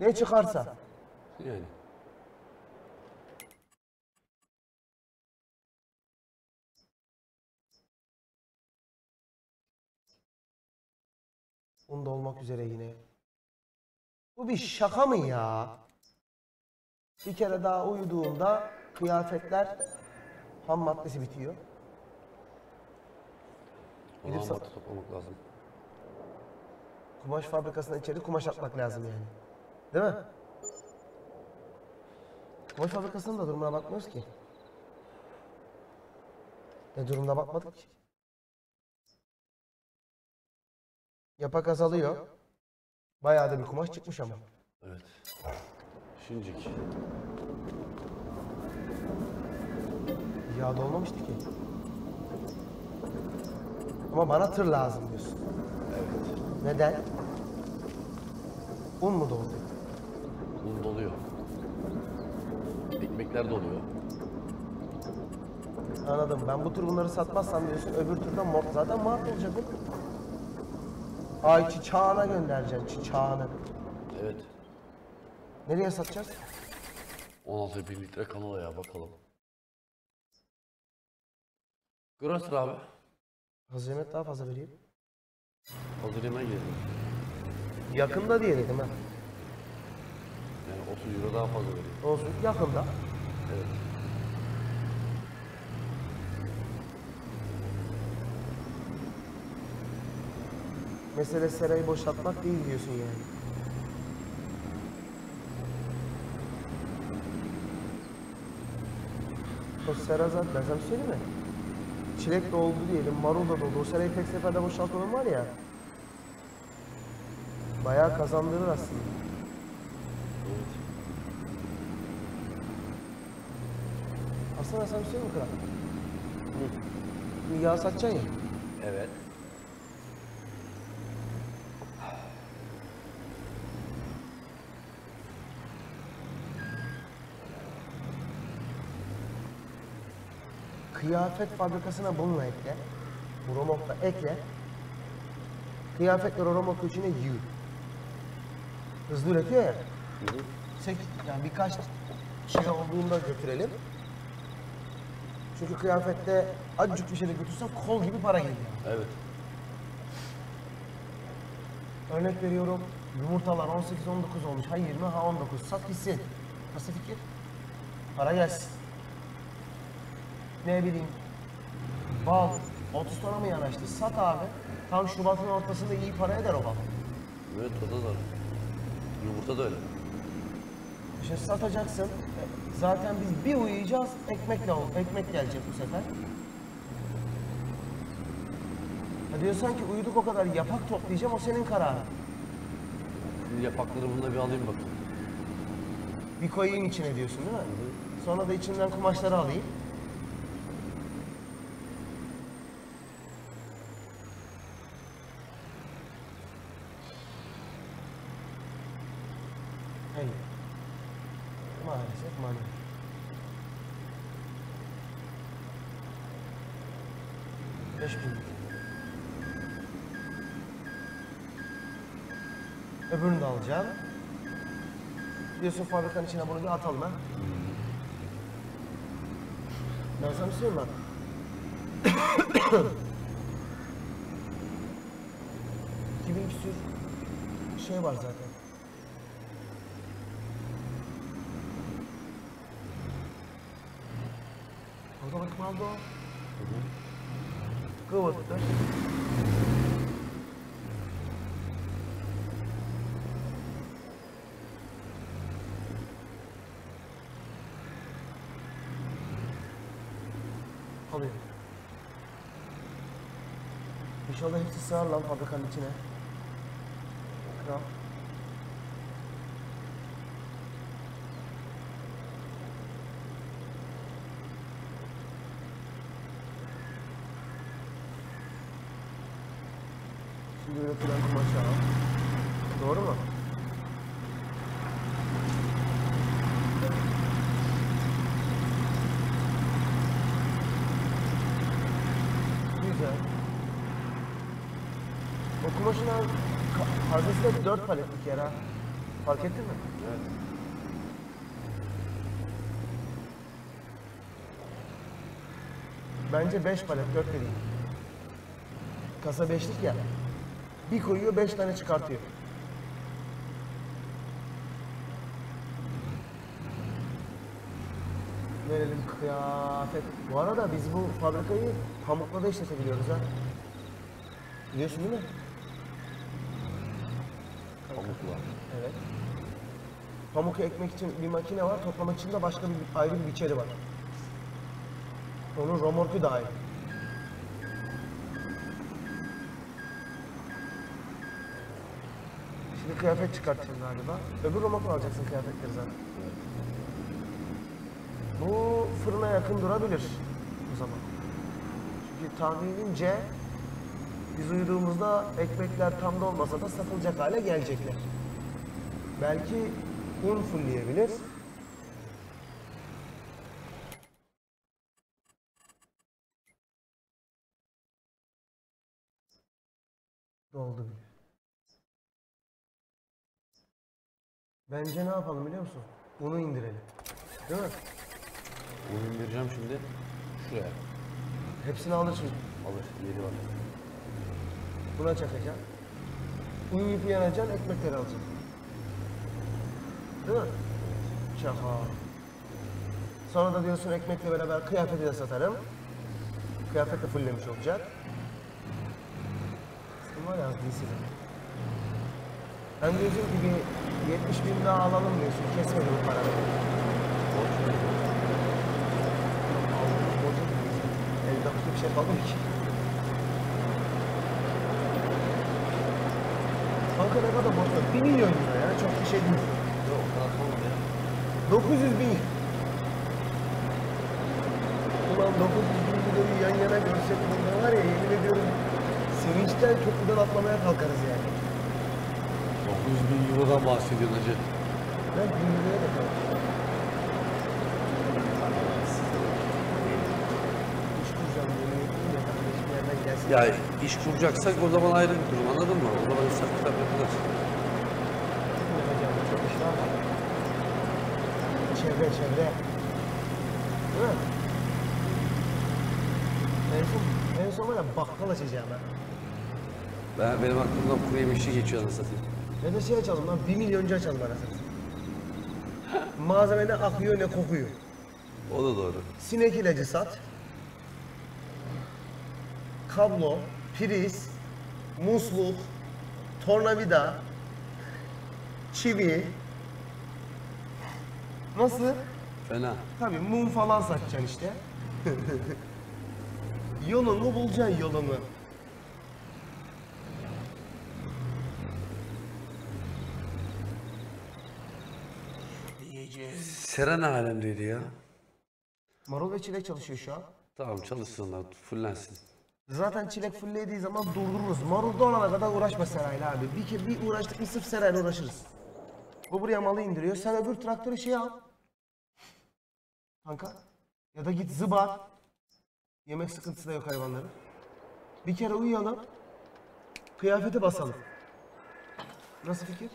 Ne çıkarsa. Yani. Un da olmak üzere yine. Bu bir şaka mı ya? Bir kere daha uyuduğumda kıyafetler ham maddesi bitiyor. Gidip hatta toplamak lazım. Kumaş fabrikasına içeri kumaş atmak lazım yani. Değil mi? Kumaş fabrikasının da durumuna bakmıyoruz ki. Ne durumda bakmadık ki. Yapak azalıyor. Bayağı da bir kumaş çıkmış ama. Evet. Şincik. Yağ da olmamıştı ki. Ama bana tır lazım diyorsun. Evet. Neden? Un mu doldu? Un doluyor. Ekmekler doluyor. Anladım. Ben bu tur bunları satmazsam diyorsun öbür turda mor, zaten mart olacak bu. Ay çiçağına göndereceksin çiçağını. Evet. Nereye satacağız? 16 bin litre kanola ya bakalım. Grosser abi. Hazır yemek daha fazla vereyim. Hazır yemeğe girelim. Yakında diye dedim ha. Yani 30 euro daha fazla vereyim. Olsun yakında. Evet. Mesele serayı boşaltmak değil diyorsun yani. O sera zaten ben sana söyleyeyim mi? Çilek de oldu diyelim, marul da doldu. O serayı tek seferde boşaltalım var ya. Bayağı kazandırır aslında. Evet. Aslında sana şey söyleyeyim mi kral? Bir yağ satacaksın ya. Evet. Kıyafet fabrikasına bununla ekle. Bu romokla ekle. Kıyafetler o romok içine yığ. Hızlı üretiyor ya. Sek, yani birkaç şey olduğunda götürelim. Çünkü kıyafette acıcık bir şey de götürsen kol gibi para geliyor. Evet. Örnek veriyorum yumurtalar 18-19 olmuş. Ha 20 ha 19. Sat gitsin. Nasıl fikir? Para gelsin. Ne bileyim bal 30 tona mı yanaştı? Sat abi. Tam Şubat'ın ortasında iyi para eder o bal. Evet o da da. Yumurta da öyle. Şimdi satacaksın. Zaten biz bir uyuyacağız, ekmekle ol, ekmek gelecek bu sefer. Ha diyorsan ki uyuduk o kadar yapak toplayacağım, o senin kararın. Şimdi yapakları bunda bir alayım bakayım. Bir koyayım içine diyorsun değil mi? Sonra da içinden kumaşları alayım. Hayır. Maalesef manuel. Beş bin. Öbürünü de alacağım. Diyorsun fabrikanın içine bunu bir atalım ha. Ben sana bir şey bak. 2000 küsür şey var zaten. Orada bakayım aldı o. Kıvırttı. Alıyor. İnşallah hepsi sığar lan fabrikanın içine. Kral. Şimdi üretilen kumaşı al. Doğru mu? Güzel. O kumaşın al- ka- kargısı da 4 paletlik yer ha. Fark ettin mi? Evet. Bence 5 palet, 4 de değil. Kasa 5'lik ya. Bir koyuyor 5 tane çıkartıyor. Verelim kıyafet. Bu arada biz bu fabrikayı pamukla da işletebiliyoruz ha. Biliyorsun değil mi? Pamukla. Evet. Pamuk ekmek için bir makine var, toplamak için de başka bir ayrı bir biçeri var. Onun romorku da ayrı. Şimdi kıyafet çıkartacağım galiba. Öbür romorku alacaksın kıyafetleri zaten. Bu fırına yakın durabilir o zaman. Çünkü tahminimce biz uyuduğumuzda ekmekler tam da olmasa da satılacak hale gelecekler. Belki un fulleyebilir. Doldu bile. Bence ne yapalım biliyor musun? Unu indirelim. Değil mi? Bunu indireceğim şimdi. Şuraya. Hepsini alır şimdi. Alır. Yeri var. Buna çakacaksın. Un ipi yanacaksın, ekmekleri alacaksın. Değil mi? Şaka. Sonra da diyorsun ekmekle beraber kıyafeti de satarım. Kıyafet de fulllemiş olacak. Sen var ya değilsin. Ben diyorsun ki bir 70 bin daha alalım diyorsun. Kesmedi bu parayı. Borç. Elde bir şey kaldı mı ki? Kanka ne kadar var? 1 milyon lira ya. Çok bir şey değil. Yok ya. 900 bin. Ulan 900 bin lirayı yan yana görsek bunda var ya yemin ediyorum sevinçten köprüden atlamaya kalkarız yani. 900 bin Euro'dan bahsediyorsun hacı. Ben bin liraya da kalkarım. İş kuracağım yemin ediyorum ya kardeşim yerden gelsin. Ya iş kuracaksak o zaman ayrı bir durum anladın mı? O zaman hesap kitap yapılır. Çok iş var. Çevre çevre. Değil mi? En son, en son var ya bakkal açacağım ben. Ben, benim aklımdan kuru yemişçi geçiyor anasını satayım. Ya da şey açalım lan, bir milyoncu açalım arasını. Malzeme ne akıyor ne kokuyor. O da doğru. Sinek ilacı sat. Kablo, priz, musluk, tornavida, çivi. Nasıl? Fena. Tabii mum falan satacaksın işte. yolunu bulacaksın yolunu. Seren alemdeydi ya. Marul ve çilek çalışıyor şu an. Tamam çalışsınlar, fullensin. Zaten çilek fullediği zaman durdururuz. Marul donana kadar uğraşma Seray'la abi. Bir, ke- bir uğraştık mı sırf Seray'la uğraşırız. Bu buraya malı indiriyor. Sen öbür traktörü şey al. Kanka. Ya da git zıbar. Yemek sıkıntısı da yok hayvanların. Bir kere uyuyalım. Kıyafeti basalım. Nasıl fikir?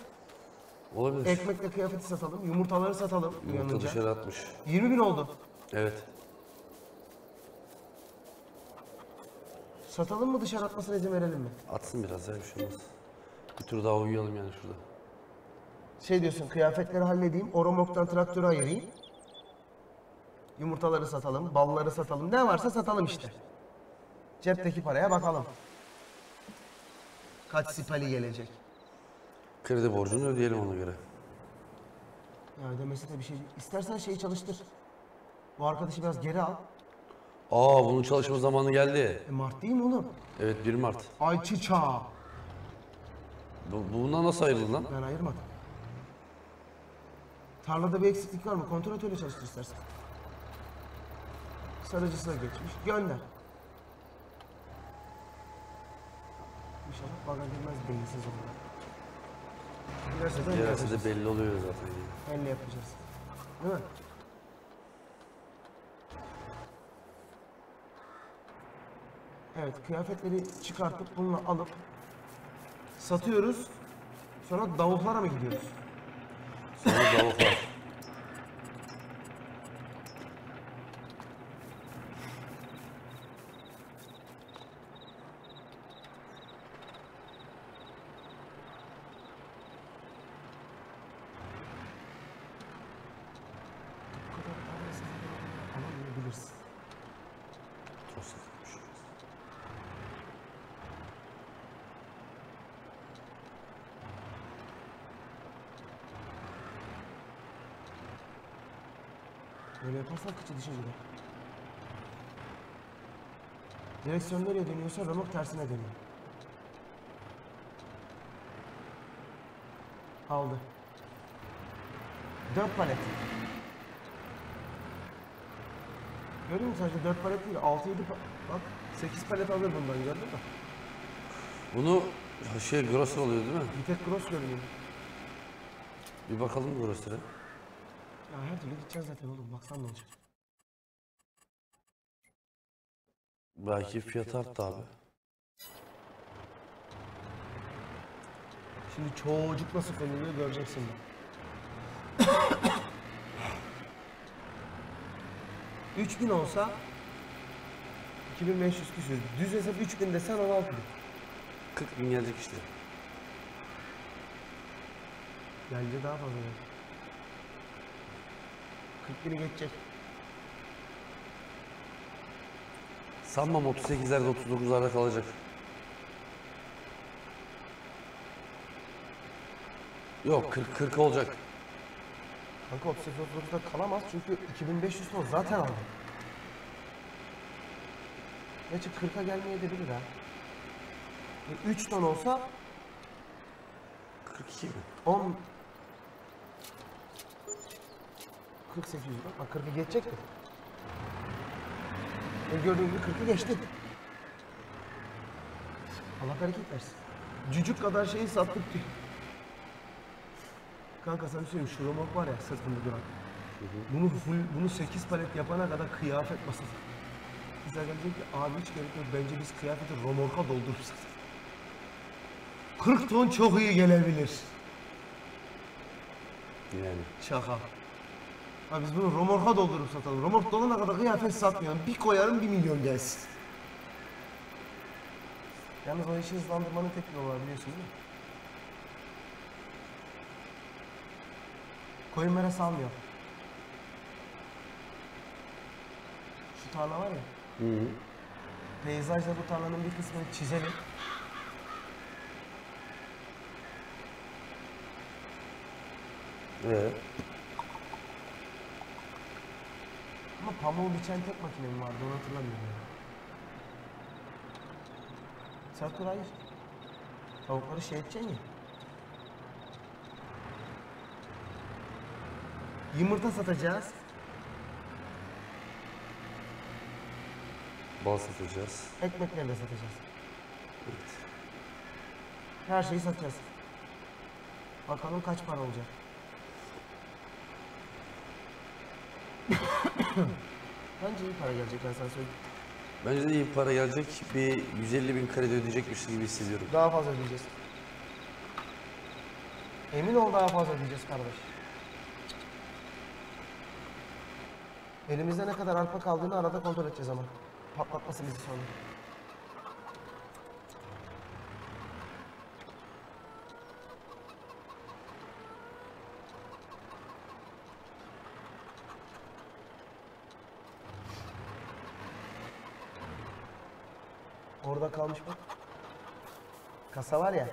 Olabilir. Ekmekle kıyafeti satalım. Yumurtaları satalım Yumurta uyanınca. dışarı atmış. 20 bin oldu. Evet. Satalım mı dışarı atmasına izin verelim mi? Atsın biraz ya bir şey olmaz. Bir tur daha uyuyalım yani şurada. Şey diyorsun kıyafetleri halledeyim. Oromok'tan traktörü ayırayım. Yumurtaları satalım, balları satalım. Ne varsa satalım işte. Cepteki paraya bakalım. Kaç sipali gelecek? Kredi borcunu ödeyelim ona göre. Ya ödemesi de bir şey. İstersen şeyi çalıştır. Bu arkadaşı biraz geri al. Aa bunun çalışma zamanı geldi. E Mart değil mi oğlum? Evet 1 Mart. Ayçi çağı. Bu, bundan nasıl ayrıldın lan? Ben ayırmadım. Tarlada bir eksiklik var mı? Kontrol öyle çalıştır istersen. Sarıcısı da geçmiş. Gönder. İnşallah baga girmez beyinsiz olarak. Girerse de yapacağız. de belli oluyor zaten. yani. Elle yapacağız. Değil mi? Evet, kıyafetleri çıkartıp bununla alıp satıyoruz. Sonra davullara mı gidiyoruz? Sonra davul var. Bu kadar parası alamayabilirsin. Tost atmış. Böyle yaparsan kıçı dışa gider. Direksiyon nereye dönüyorsa remok tersine dönüyor. Aldı. Dört palet. Gördün mü sadece dört palet değil, altı yedi pa- Bak sekiz palet alır bundan gördün mü? Bunu şey gross oluyor değil mi? Bir tek cross görünüyor. Bir bakalım gross'lara. Ya her türlü gideceğiz zaten oğlum baksan ne olacak. Belki fiyat arttı abi. Şimdi çocuk nasıl konuluyor göreceksin bak. 3000 olsa 2500 küsür. Düz hesap 3000 desen 16 bin. 40 bin gelecek işte. Bence daha fazla. yani. 40 bini geçecek. Sanmam 38'lerde 39'larda kalacak. Yok 40 40 olacak. Kanka 38-39'da kalamaz çünkü 2500 ton zaten aldı. Gerçi 40'a gelmeyebilir ha. 3 ton olsa 42 mi? 10 48 lira. Bak 40'ı geçecekti. E gördüğün gibi 40'ı geçti. Allah bereket versin. Cücük kadar şeyi sattık diyor. Kanka sana söyleyeyim şu romok var ya sırtında duran. Bunu full, bunu 8 palet yapana kadar kıyafet masası. Bize gelecek ki abi hiç gerek yok bence biz kıyafeti romorka doldururuz. 40 ton çok iyi gelebilir. Yani. Şaka. Ha biz bunu romorka doldurup satalım. Romork dolana kadar kıyafet satmayalım. Bir koyarım bir milyon gelsin. Yalnız o işi hızlandırmanın tek yolu var biliyorsun değil mi? Koyun mera salmıyor. Şu tarla var ya. Hı -hı. Peyzajla bu tarlanın bir kısmını çizelim. Ee, Ama pamuğu biçen tek makinem vardı onu hatırlamıyorum. ya. Traktör hayır. Tavukları şey edeceksin ya. Yumurta satacağız. bal satacağız. Ekmekleri de satacağız. Evet. Her şeyi satacağız. Bakalım kaç para olacak. Bence iyi para gelecek ben sana söyleyeyim. Bence de iyi para gelecek. Bir 150 bin kredi ödeyecekmiş gibi hissediyorum. Daha fazla ödeyeceğiz. Emin ol daha fazla ödeyeceğiz kardeş. Elimizde ne kadar arpa kaldığını arada kontrol edeceğiz ama. Patlatmasın bizi sonra. Orada kalmış bak. Kasa var ya.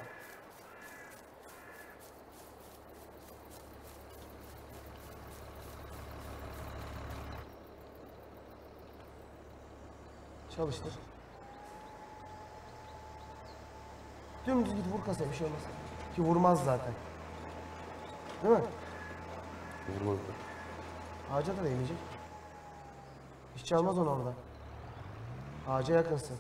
Çalıştır. Dümdüz git vur kasaya bir şey olmaz. Ki vurmaz zaten. Değil mi? Vurmadı da. Ağaca da değmeyecek. Hiç çalmaz onu orada. Ağaca yakınsın.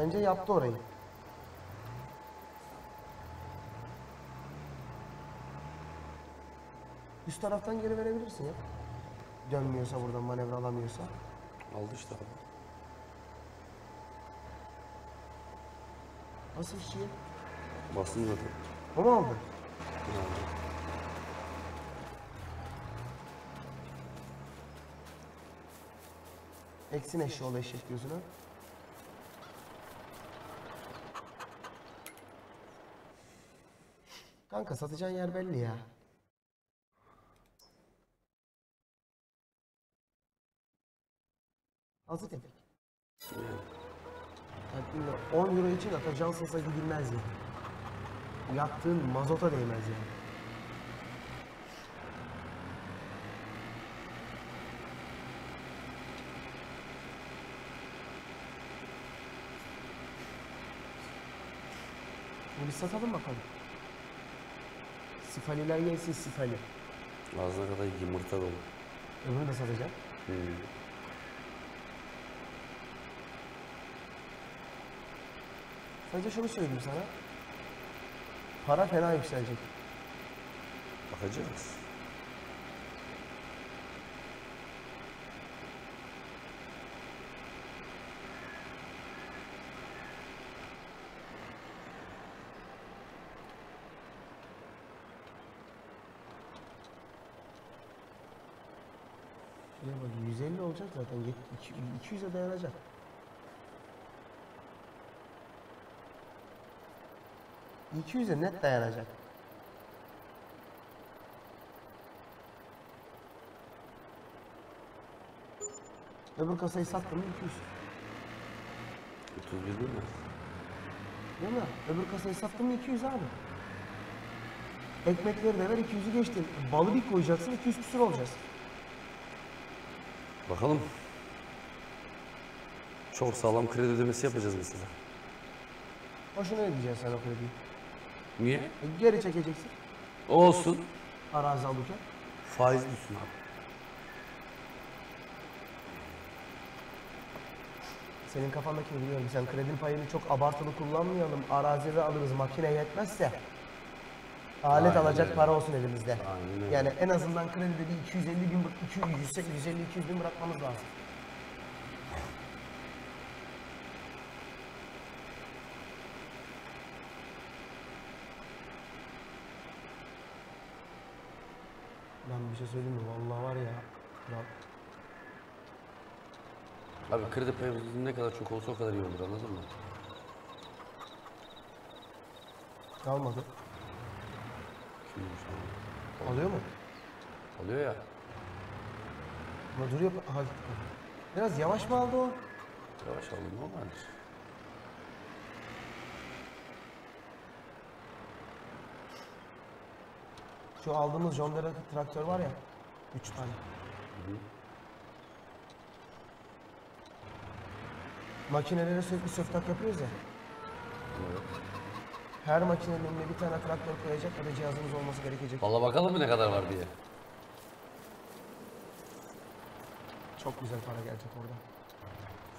Bence yaptı orayı. Üst taraftan geri verebilirsin ya. Dönmüyorsa buradan manevra alamıyorsa. Aldı işte abi. Nasıl bir şey? Bastın zaten. O mu aldı? Eksin eşeğoğlu eşek diyorsun ha? Kanka satacağın yer belli ya. Yani şimdi 10 euro için atacağın sasa gidilmez yani. Yaktığın mazota değmez yani. Bunu satalım bakalım. Sifaliler gelsin sifali. Ağzına kadar yumurta dolu. Öbürünü de satacağım. Hı. Sadece şunu söyleyeyim sana. Para fena yükselecek. Bakacağız. Şuraya bak 150 olacak zaten. Yet- iki- 200'e dayanacak. ...200'e net dayanacak. Öbür kasayı sattım mı 200. 31 değil mi? Değil mi? Öbür kasayı sattım mı 200 abi. Ekmekleri de ver 200'ü geçtin. Balı bir koyacaksın 200 küsur olacağız. Bakalım. Çok sağlam kredi ödemesi yapacağız mesela. Boşuna ödeyeceksin sen o krediyi. Niye? E, geri çekeceksin. Olsun. Arazi alırken. Faiz düşsün abi. Senin kafandakini biliyorum. Sen kredinin payını çok abartılı kullanmayalım. Arazide alırız makine yetmezse. Alet Aynen alacak öyle. para olsun elimizde. Aynen öyle. Yani en azından kredide bir 250 bin, 200, 150, 200 bin bırakmamız lazım. Ben bir şey söyleyeyim mi? Vallahi var ya. Kral. Abi kredi payımızın ne kadar çok olsa o kadar iyi olur anladın mı? Kalmadı. Alıyor mu? Alıyor ya. Ama duruyor. Aha gitti. Biraz yavaş mı aldı o? Yavaş alın normaldir. Şu aldığımız John Deere traktör var ya. Üç tane. Makinelere sürekli söftak yapıyoruz ya. Evet. Her makinenin önüne bir tane traktör koyacak ya da cihazımız olması gerekecek. Valla bakalım mı ne kadar var diye. Çok güzel para gelecek oradan.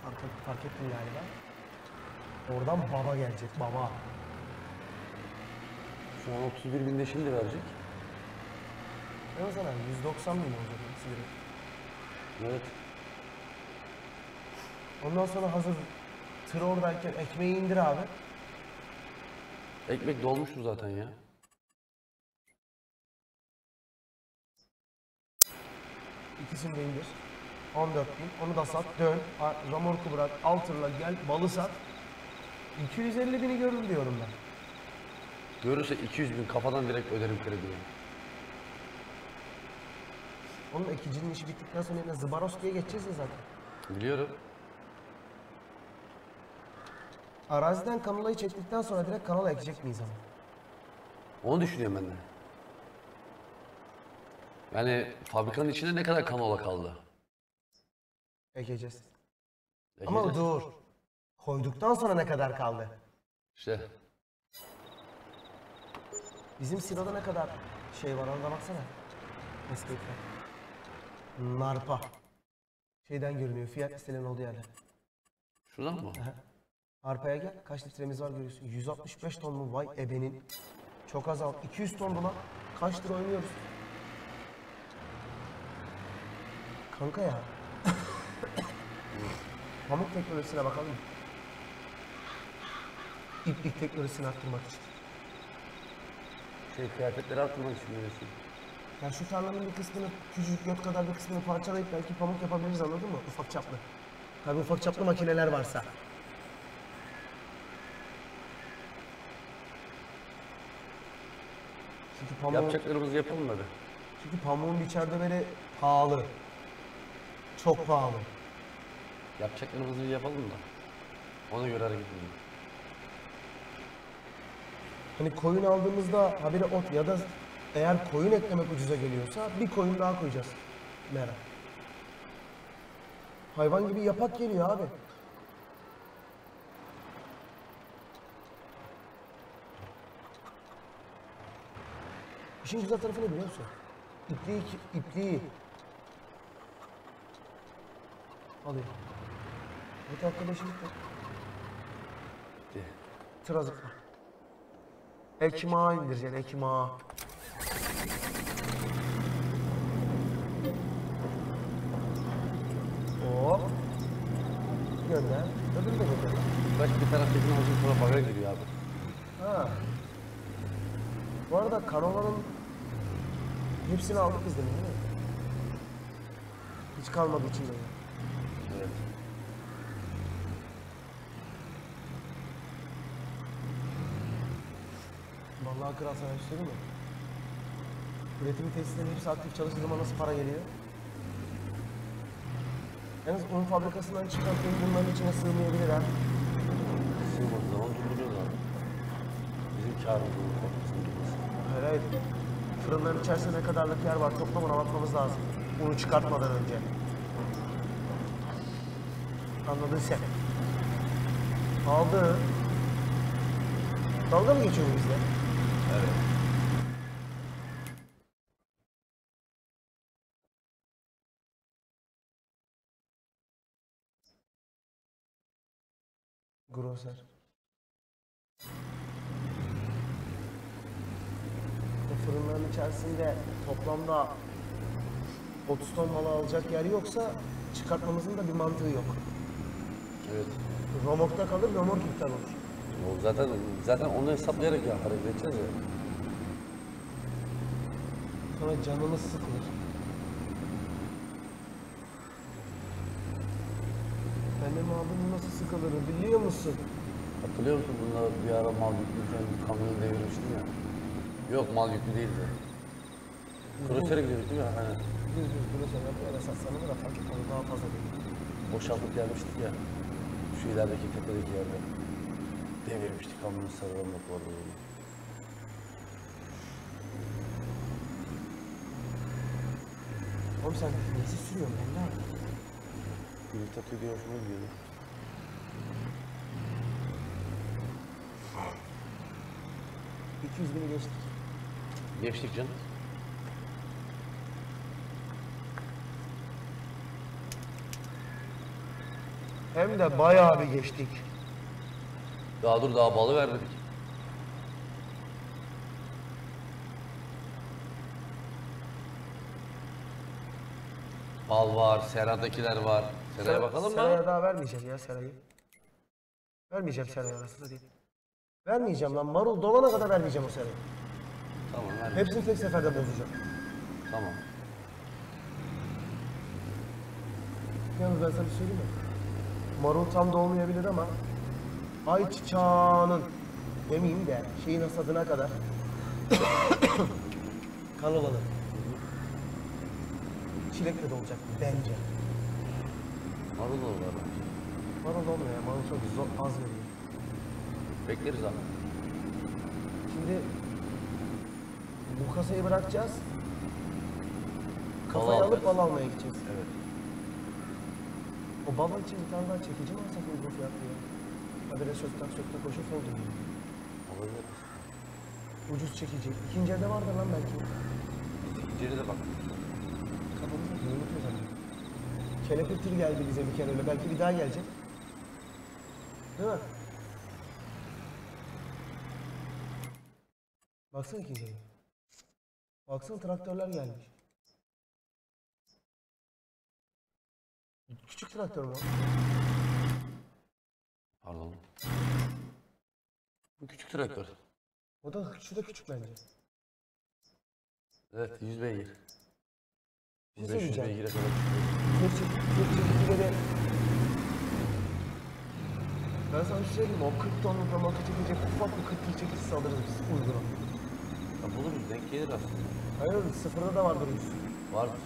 Fark, fark ettin galiba. Oradan baba gelecek baba. Şu an 31 binde şimdi verecek. Ne o zaman 190 bin olacak direkt. Evet. Ondan sonra hazır tır oradayken ekmeği indir abi. Ekmek dolmuştur zaten ya. İkisini de indir. 14 bin. Onu da sat. Dön. a- Ramorku bırak. Al tırla gel. Balı sat. 250 bini görür diyorum ben. Görürse 200 bin kafadan direkt öderim krediyi. Onun ekicinin işi bittikten sonra yine Zbaros diye geçeceğiz ya zaten. Biliyorum. Araziden kanolayı çektikten sonra direkt kanala ekecek miyiz ama? Onu düşünüyorum ben de. Yani fabrikanın içinde ne kadar kanola kaldı? Ekeceğiz. Ama Ekeceğiz. dur. Koyduktan sonra ne kadar kaldı? İşte Bizim siloda ne kadar şey var ona da baksana. Escape'den. Narpa. Şeyden görünüyor. Fiyat listelerinin olduğu yerde. şuradan mı? Aha. Arpaya gel. Kaç litremiz var görüyorsun. 165 ton mu? Vay ebenin. Çok azal. 200 ton buna. Kaç lira oynuyoruz? Kanka ya. Pamuk teknolojisine bakalım? İplik teknolojisini arttırmak için. Şey kıyafetleri arttırmak için diyorsun. Ya şu tarlanın bir kısmını, küçücük göt kadar bir kısmını parçalayıp belki pamuk yapabiliriz anladın mı? Ufak çaplı. Tabii ufak çaplı makineler varsa. Pamuğun, Yapacaklarımızı yapalım hadi. çünkü pamuğun biçerdeleri pahalı. Çok pahalı. Yapacaklarımızı yapalım da. Ona göre hareket edelim. Hani koyun aldığımızda habire ot ya da eğer koyun eklemek ucuza geliyorsa bir koyun daha koyacağız. Mera. Hayvan gibi yapak geliyor abi. İşin güzel tarafı ne biliyor musun? İpliği, ipliği alıyor. Bu arkadaşı gitti. Diye. Tırazıkla. Ekmağı indireceksin, ekmağı. Hop. Gönder. Öbürü de gönder. Bak bir taraftakini alacağım sonra baga giriyor abi. Ha. Bu arada kanolanın hepsini aldık biz demin değil mi? Hiç kalmadı içinde. Evet. Vallahi kral sana bir şey mi? Üretimi tesislerin hepsi aktif çalıştığı zaman nasıl para geliyor? Yalnız un fabrikasından çıkan un bunların içine sığmayabilir ha. Sığmadığı zaman durduruyoruz abi. Bizim karımız olur. Hayır hayır. Fırınların içerisinde ne kadarlık yer var toplamına bakmamız lazım. Unu çıkartmadan önce. Anladın sen. Aldı. Dalga mı geçiyor bu bizle? Evet. Groser. Bu fırınların içerisinde toplamda 30 ton malı alacak yer yoksa çıkartmamızın da bir mantığı yok. Evet. Romorkta kalır, romork iptal olur. O zaten zaten onu hesaplayarak ya hareket edeceğiz ya. Sonra canımız sıkılır. Benim abim nasıl sıkılır biliyor musun? Hatırlıyor musun bunlar bir ara mal yüklüyken kamyonu devirmiştim ya. Yok mal yüklü değildi. Krosere gidiyorduk değil mi? Hani Düz düz groser yapıyor da satsanız da fark etmez daha fazla değil. boşaltıp gelmiştik ya. Şu ilerideki tepedeki yerde. Devirmiştik sarılamak orada. böyle. Oğlum sen nesi sürüyorsun ben yapayım? Biri tatıyor diye hoşuma gidiyordu. İki yüz bini geçtik. Geçtik canım. Hem de bayağı bir geçtik. Daha dur daha balı vermedik. Bal var, seradakiler var. Seraya bakalım Seraya mı? daha vermeyeceğim ya Seray'ı. Vermeyeceğim Seray'ı arasında değil. Vermeyeceğim lan. Marul dolana kadar vermeyeceğim o Seray'ı. Tamam ver. Hepsini tek seferde bozacağım. Tamam. Yalnız ben sana bir şey söyleyeyim mi? Marul tam da olmayabilir ama ayçiçeğinin demeyeyim de şeyin hasadına kadar kan olanı. Çilekle de olacak bence. Marul olur bence. Marul olmuyor ya. Marul çok zor, az veriyor. Bekleriz abi. Şimdi bu kasayı bırakacağız. Kafayı alıp bal almaya gideceğiz. Evet. O bal için bir tane daha çekici mi alsak uygun fiyatlı ya? Habire sök tak sök tak koşup oldu. Olabilir. Ucuz çekici. İkinci elde vardır lan belki. İçeri de bak. Kafamıza unutuyoruz hani. Kelepir tır geldi bize bir kere öyle. Belki bir daha gelecek. Değil mi? Baksana ikinci elde. Baksana traktörler gelmiş. Küçük traktör mü? Pardon. Bu küçük traktör. O da şu da küçük bence. Evet 100 beygir. Bir 500 söyleyeceğim. beygire kadar çıkıyor. Çek, tek çekicileri... Ben sana bir şey mi? O 40 tonluk remorku çekecek ufak bir 40 çekicisi alırız biz uyguna. Ya buluruz denk gelir aslında. Hayır sıfırda da vardır ucuz. Vardır.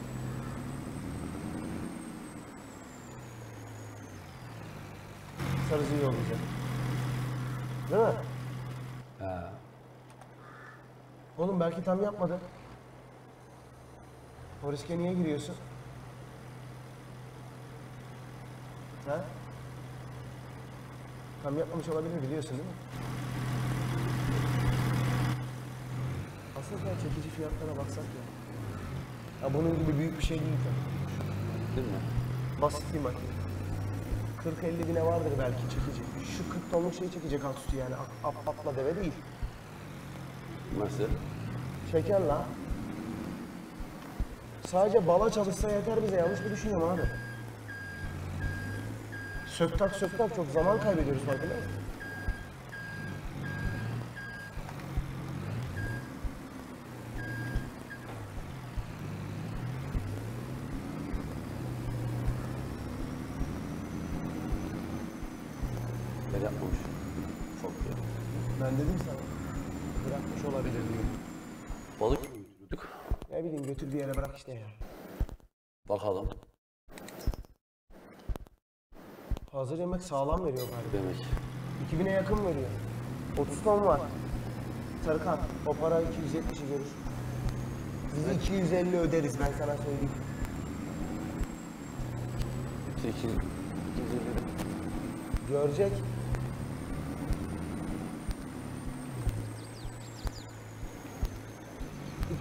Sarıcı iyi olacak. Değil mi? He. Oğlum belki tam yapmadı. O riske niye giriyorsun? Ha? Tam yapmamış olabilir biliyorsun değil mi? Aslında çekici fiyatlara baksak ya. Ya bunun gibi büyük bir şey değil tabii. Değil mi? Basit bir makine. 40-50 bine vardır belki çekici. Şu 40 tonluk şeyi çekecek üstü yani. At, at- atla deve değil. Nasıl? Şeker la. Sadece bala çalışsa yeter bize. Yanlış mı düşünüyorum abi? Sök tak sök tak çok zaman kaybediyoruz farkında mısın? Ben dedim sana. Bırakmış olabilir diye. Balık mı götürdük? Ne bileyim götür bir yere bırak işte ya. Bakalım. Hazır yemek sağlam veriyor galiba. Demek. 2000'e yakın veriyor. 30 ton var. Sarıkan o para 270'i görür. Biz 250 öderiz ben sana söyleyeyim. 8. Görecek.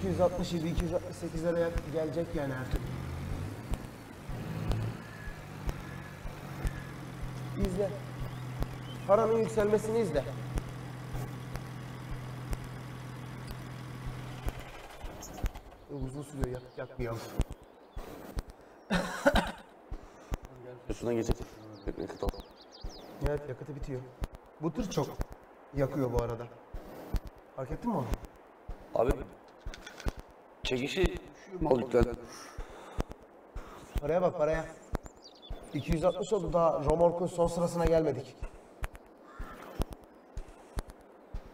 ...267, 268 liraya gelecek yani türlü. İzle. Paranın yükselmesini izle. Uzun sürüyor yak, yakmayalım. Üstünden geçecek. Bekle kıtal. Evet yakıtı bitiyor. Bu tır çok yakıyor bu arada. Fark ettin mi onu? Çekişi balıktan. Paraya bak paraya. 260 oldu daha Romork'un son sırasına gelmedik.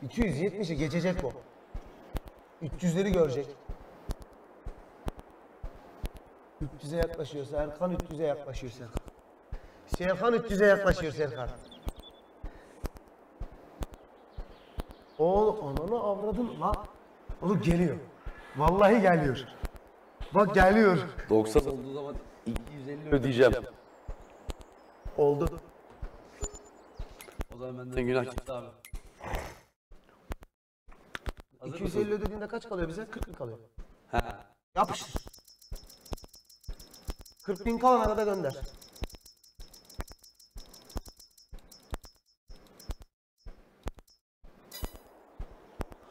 270'i geçecek bu. 300'leri görecek. 300'e yaklaşıyor Serkan, 300'e yaklaşıyor Serkan. Serkan 300'e yaklaşıyor Serkan. Oğlum ananı avradın lan. Oğlum geliyor. Vallahi geliyor. Bak geliyor. 90 olduğu zaman 250 ödeyeceğim. Oldu. O zaman benden günah çıktı abi. Hazır 250 mısın? ödediğinde kaç kalıyor bize? 40 bin kalıyor. He. Yapıştır. 40 bin kalan arada gönder.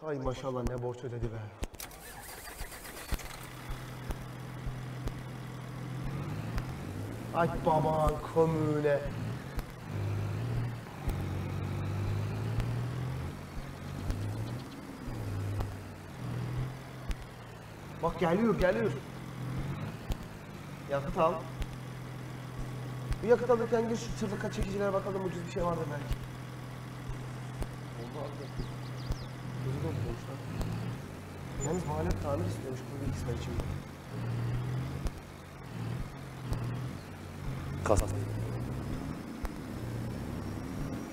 Hay maşallah ne borç ödedi be. Ay baban komüne. Bak geliyor geliyor. Yakıt al. Bir yakıt alırken gir şu tırlıka çekicilere bakalım ucuz bir şey vardır belki. Oldu abi. Gözü dolmuş lan. Yalnız mahalle tamir istiyormuş bu bilgisayar için. Kas.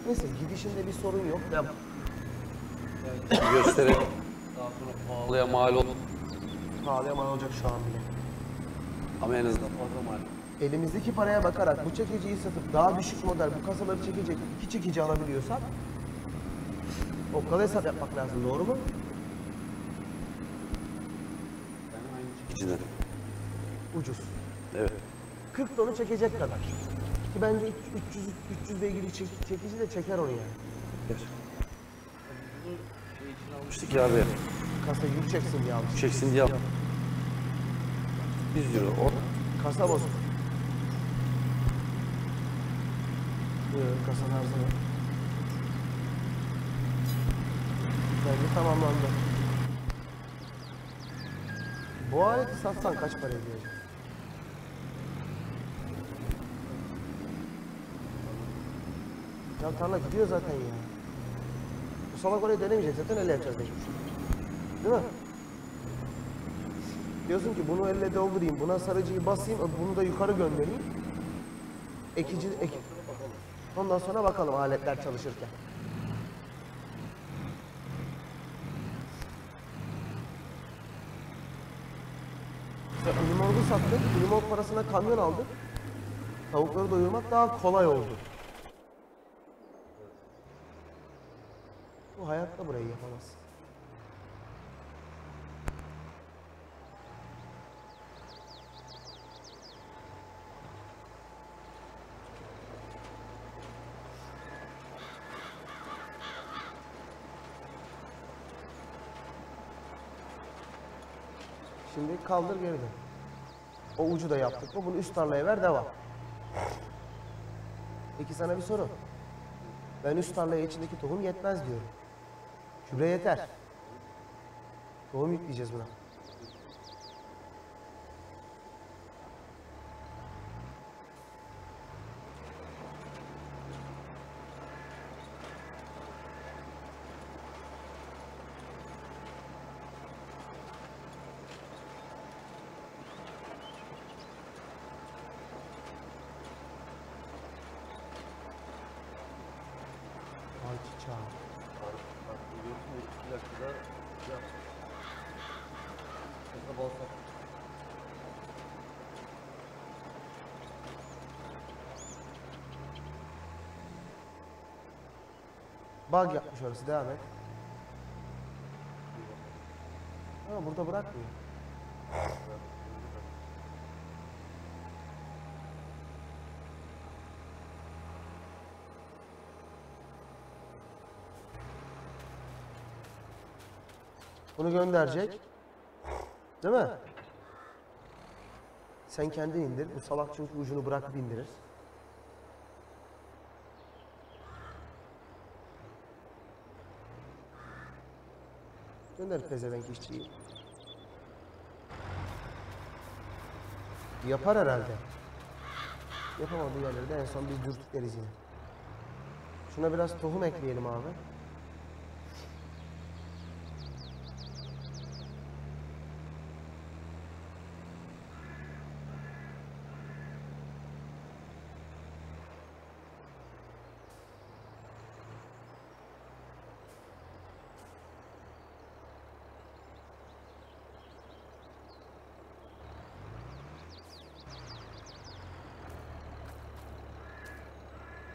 Neyse gidişinde bir sorun yok. Devam. Göstererek. Daha sonra pahalıya mal ol. Pahalıya mal olacak şu an bile. Ama en azından fazla mal. Elimizdeki paraya bakarak bu çekiciyi satıp daha düşük model bu kasaları çekecek iki çekici alabiliyorsak o kadar hesap yapmak lazım doğru mu? İçinden. Ucuz. Evet. 40 tonu çekecek kadar. Ki bence 300 300 beygirlik çek- çekici de çeker onu yani. Gel. Şey için almıştık ya abi. Kasa yük çeksin diye almış. Çeksin diye al. 100 euro. O Kasa bozuk. Kasa arızalı. Bence tamamlandı. Bu aleti satsan kaç para ediyor? Ya tarla gidiyor zaten ya. Bu salak orayı denemeyecek zaten elle yapacağız mecbur. Değil mi? Diyorsun ki bunu elle doldurayım, buna sarıcıyı basayım, bunu da yukarı göndereyim. Ekici, ek... Ondan sonra bakalım aletler çalışırken. İşte Unimog'u sattık, Unimog parasına kamyon aldık. Tavukları doyurmak daha kolay oldu. Bu hayatta burayı yapamaz. Şimdi kaldır geri dön. O ucu da yaptık mı bunu üst tarlaya ver devam. Peki sana bir soru. Ben üst tarlaya içindeki tohum yetmez diyorum. Gübre yeter. Tohum yükleyeceğiz buna. İki dakikada şey yapsın. Kasa balsak. Bug yapmış orası devam et. Ha burada bırakmıyor. Bunu gönderecek. Değil mi? Sen kendin indir. Bu salak çünkü ucunu bırakıp indirir. Gönder pezevenk işçiyi. Yapar herhalde. Yapamadığı yerleri de en son biz dürtükleriz yine. Şuna biraz tohum ekleyelim abi.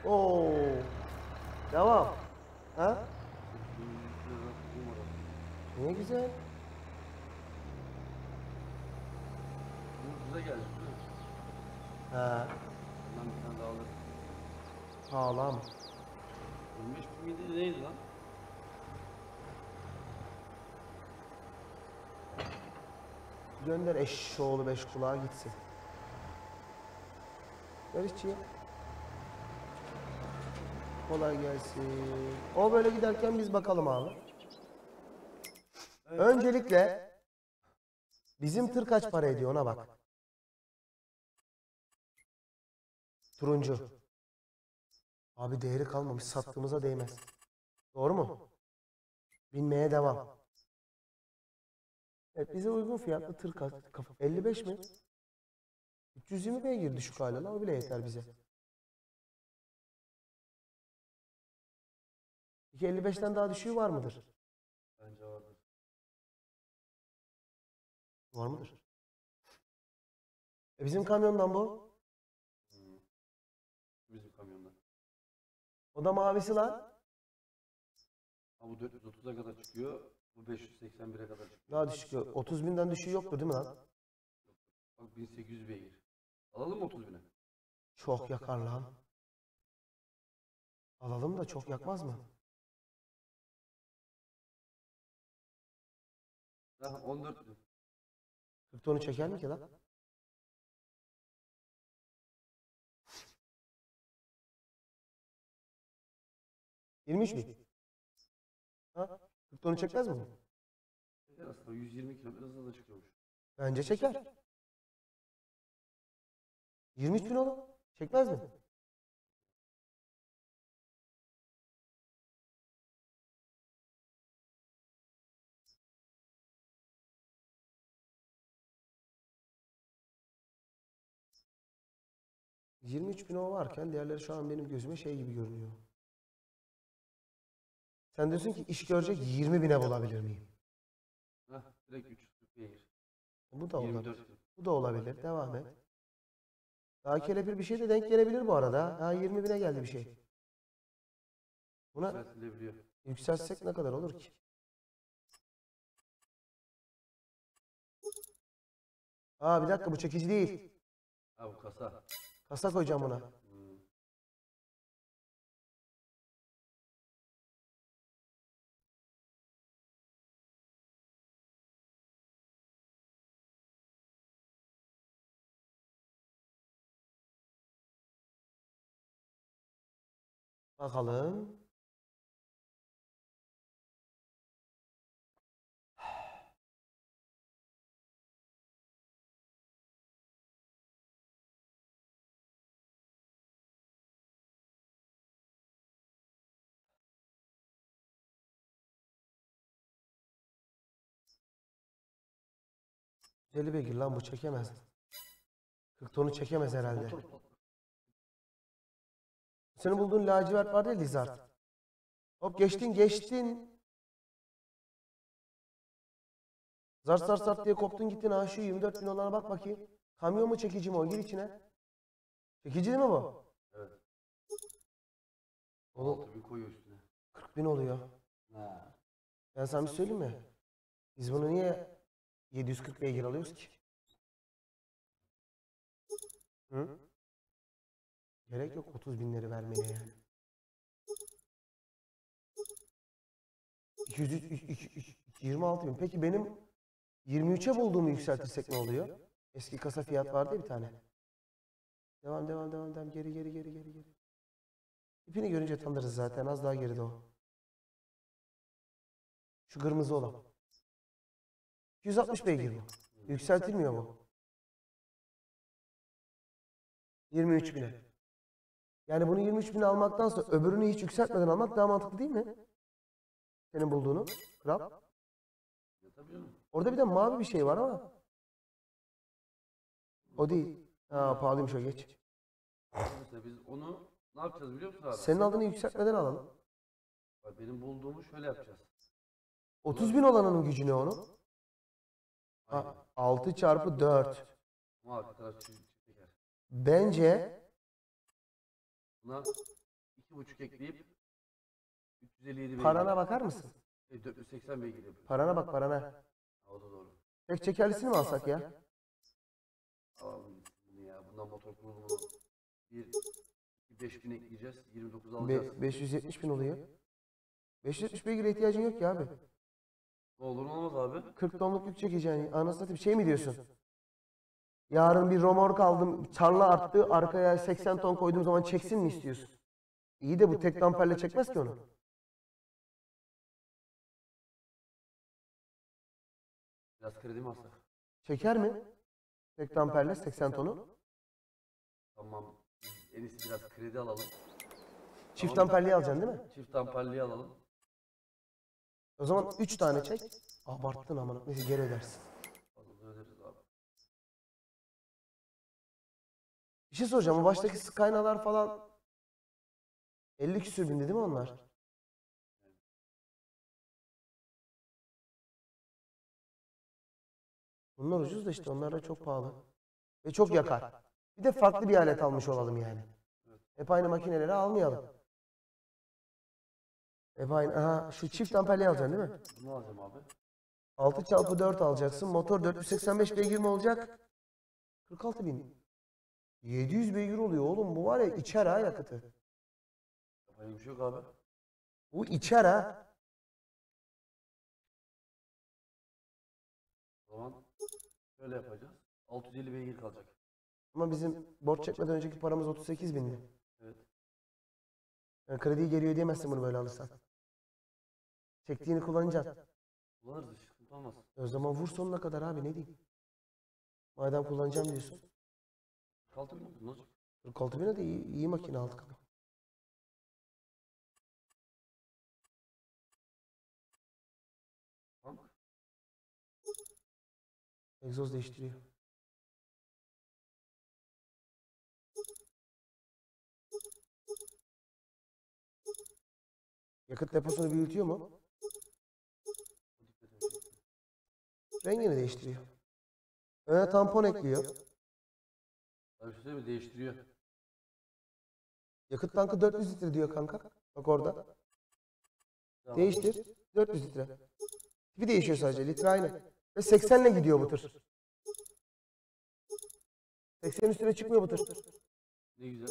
Oo. Devam. Ha? Ne güzel. Bu bize geldi. değil mi? Ha. Bundan bir tane daha alır. Sağlam. 25 bin miydi neydi lan? Gönder eşşoğlu beş kulağa gitsin. Ver işçiye. Kolay gelsin. O böyle giderken biz bakalım abi. Öncelikle bizim tır kaç para ediyor ona bak. Turuncu. Abi değeri kalmamış. Sattığımıza değmez. Doğru mu? Binmeye devam. Evet bize uygun fiyatlı tır ka- kafa. 55 mi? 320 beygir düşük lan o bile yeter bize. Peki 55'ten daha düşüğü var mıdır? Bence vardır. Var mıdır? E bizim kamyondan bu. Bizim kamyondan. O da mavisi lan. Ha bu 430'a kadar çıkıyor. Bu 581'e kadar çıkıyor. Daha düşük. yok. 30 binden düşüğü yoktur değil mi lan? Bak 1800 beygir. Alalım mı 30 bine? Çok yakar lan. Alalım da çok yakmaz mı? Daha 14 bin. 40 tonu çeker mi ki lan? Yirmi üç bin. Ha? 40 tonu çekmez mi? Çeker aslında 120 kilometre hızla da çıkıyormuş. Bence çeker. 23 bin oğlum. Çekmez mi? ...23 bin o varken diğerleri şu an benim gözüme şey gibi görünüyor. Sen diyorsun ki iş görecek 20 bine bulabilir miyim? Hah direkt 340 beygir. Bu da olabilir. 24 bin. Bu da olabilir. Devam et. Daha kelepir bir şey de denk gelebilir bu arada. Ha 20 bine geldi bir şey. Buna yükseltsek ne kadar olur ki? Aa bir dakika bu çekici değil. Ha bu kasa. Kasa koyacağım buna. Bakalım. Deli beygir lan bu çekemez. 40 tonu çekemez herhalde. Senin bulduğun lacivert var ya Lizard. Hop geçtin geçtin. Zar zar zar diye koptun gittin ha şu 24 bin olana bak bakayım. Kamyon mu çekici mi o? Gir içine. Çekici değil mi bu? Evet. Oğlum 6 bin koyuyor üstüne. 40 bin oluyor. Ha. Ben sana bir şey söyleyeyim mi? Biz bunu niye 740 beygir alıyoruz ki? Hı? Gerek yok 30 binleri vermeye yani. 203, 26 bin. Peki benim 23'e bulduğumu yükseltirsek ne oluyor? Eski kasa fiyat vardı ya bir tane. Devam devam devam devam geri geri geri geri geri. İpini görünce tanırız zaten az daha geride o. Şu kırmızı olan. 260 beygir bu. Yükseltilmiyor bu. 23 bine. Yani bunu 23 bine almaktansa öbürünü hiç yükseltmeden almak daha mantıklı değil mi? Senin bulduğunu. Kral. Orada bir de mavi bir şey var ama. O değil. Ha pahalıymış o geç. Mesela biz onu ne yapacağız biliyor musun abi? Senin aldığını yükseltmeden alalım. Bak Benim bulduğumu şöyle yapacağız. 30 bin olanın gücü ne onun? Ha, 6 çarpı 4. Ama arka taraf çift çift teker. Bence Buna iki buçuk ekleyip 357 beygir. parana bakar mısın? E, 480 beygir yapıyor. Parana bak parana. Ha, O da doğru. Tek çekerlisini mi alsak ya? Alalım bunu ya. Bundan motor kurulumu bir 5000 ekleyeceğiz. 29 Be- alacağız. 570 bin oluyor. 570 beygire ihtiyacın yok ki abi. Ne olur ne olmaz abi. 40 tonluk yük çekeceksin. Anasını satayım şey mi diyorsun? Yarın bir romork aldım. Tarla arttı. Arkaya 80 ton koyduğum zaman çeksin mi istiyorsun? İyi de bu tek damperle çekmez ki onu. Biraz kredi mi alsak? Çeker mi? Tek damperle 80 tonu. Tamam. Biz en iyisi biraz kredi alalım. Çift Tamam. damperliği alacaksın değil mi? Çift amperliği alalım. O zaman 3 tane çek. Abarttın amına. Neyse geri ödersin. Bir şey soracağım. O baştaki Skynalar falan 50 küsür bindi değil mi onlar? Bunlar ucuz da işte onlar da çok pahalı. Ve çok yakar. Bir de farklı bir alet almış olalım yani. Hep aynı makineleri almayalım. Hep aynı. Aha şu çift amperli alacaksın değil mi? Bunu alacağım abi. 6 çarpı 4 alacaksın. Motor 485 beygir mi olacak? 46 bin. 700 beygir oluyor oğlum. Bu var ya içer ha yakıtı. Yapacak bir şey yok abi. Bu içer ha. O zaman şöyle yapacağız. 650 beygir kalacak. Ama bizim borç çekmeden önceki paramız 38 bindi. Evet. Yani krediyi geri ödeyemezsin bunu böyle alırsan. Çektiğini kullanacaksın. Kullanırız hiç sıkıntı olmaz. O zaman vur sonuna kadar abi ne diyeyim. Madem kullanacağım diyorsun. 46 bine de iyi, iyi makine ama. Tamam. Egzoz değiştiriyor. Yakıt deposunu büyütüyor mu? Rengini değiştiriyor. Öne tampon ekliyor. Abi şey mi? Değiştiriyor. Yakıt tankı 400 litre diyor kanka. Bak orada. Tamam. Değiştir. 400 litre. Tipi değişiyor sadece. Litre aynı. Ve 80 ile gidiyor bu tır. 80 üstüne çıkmıyor bu tır. Ne güzel.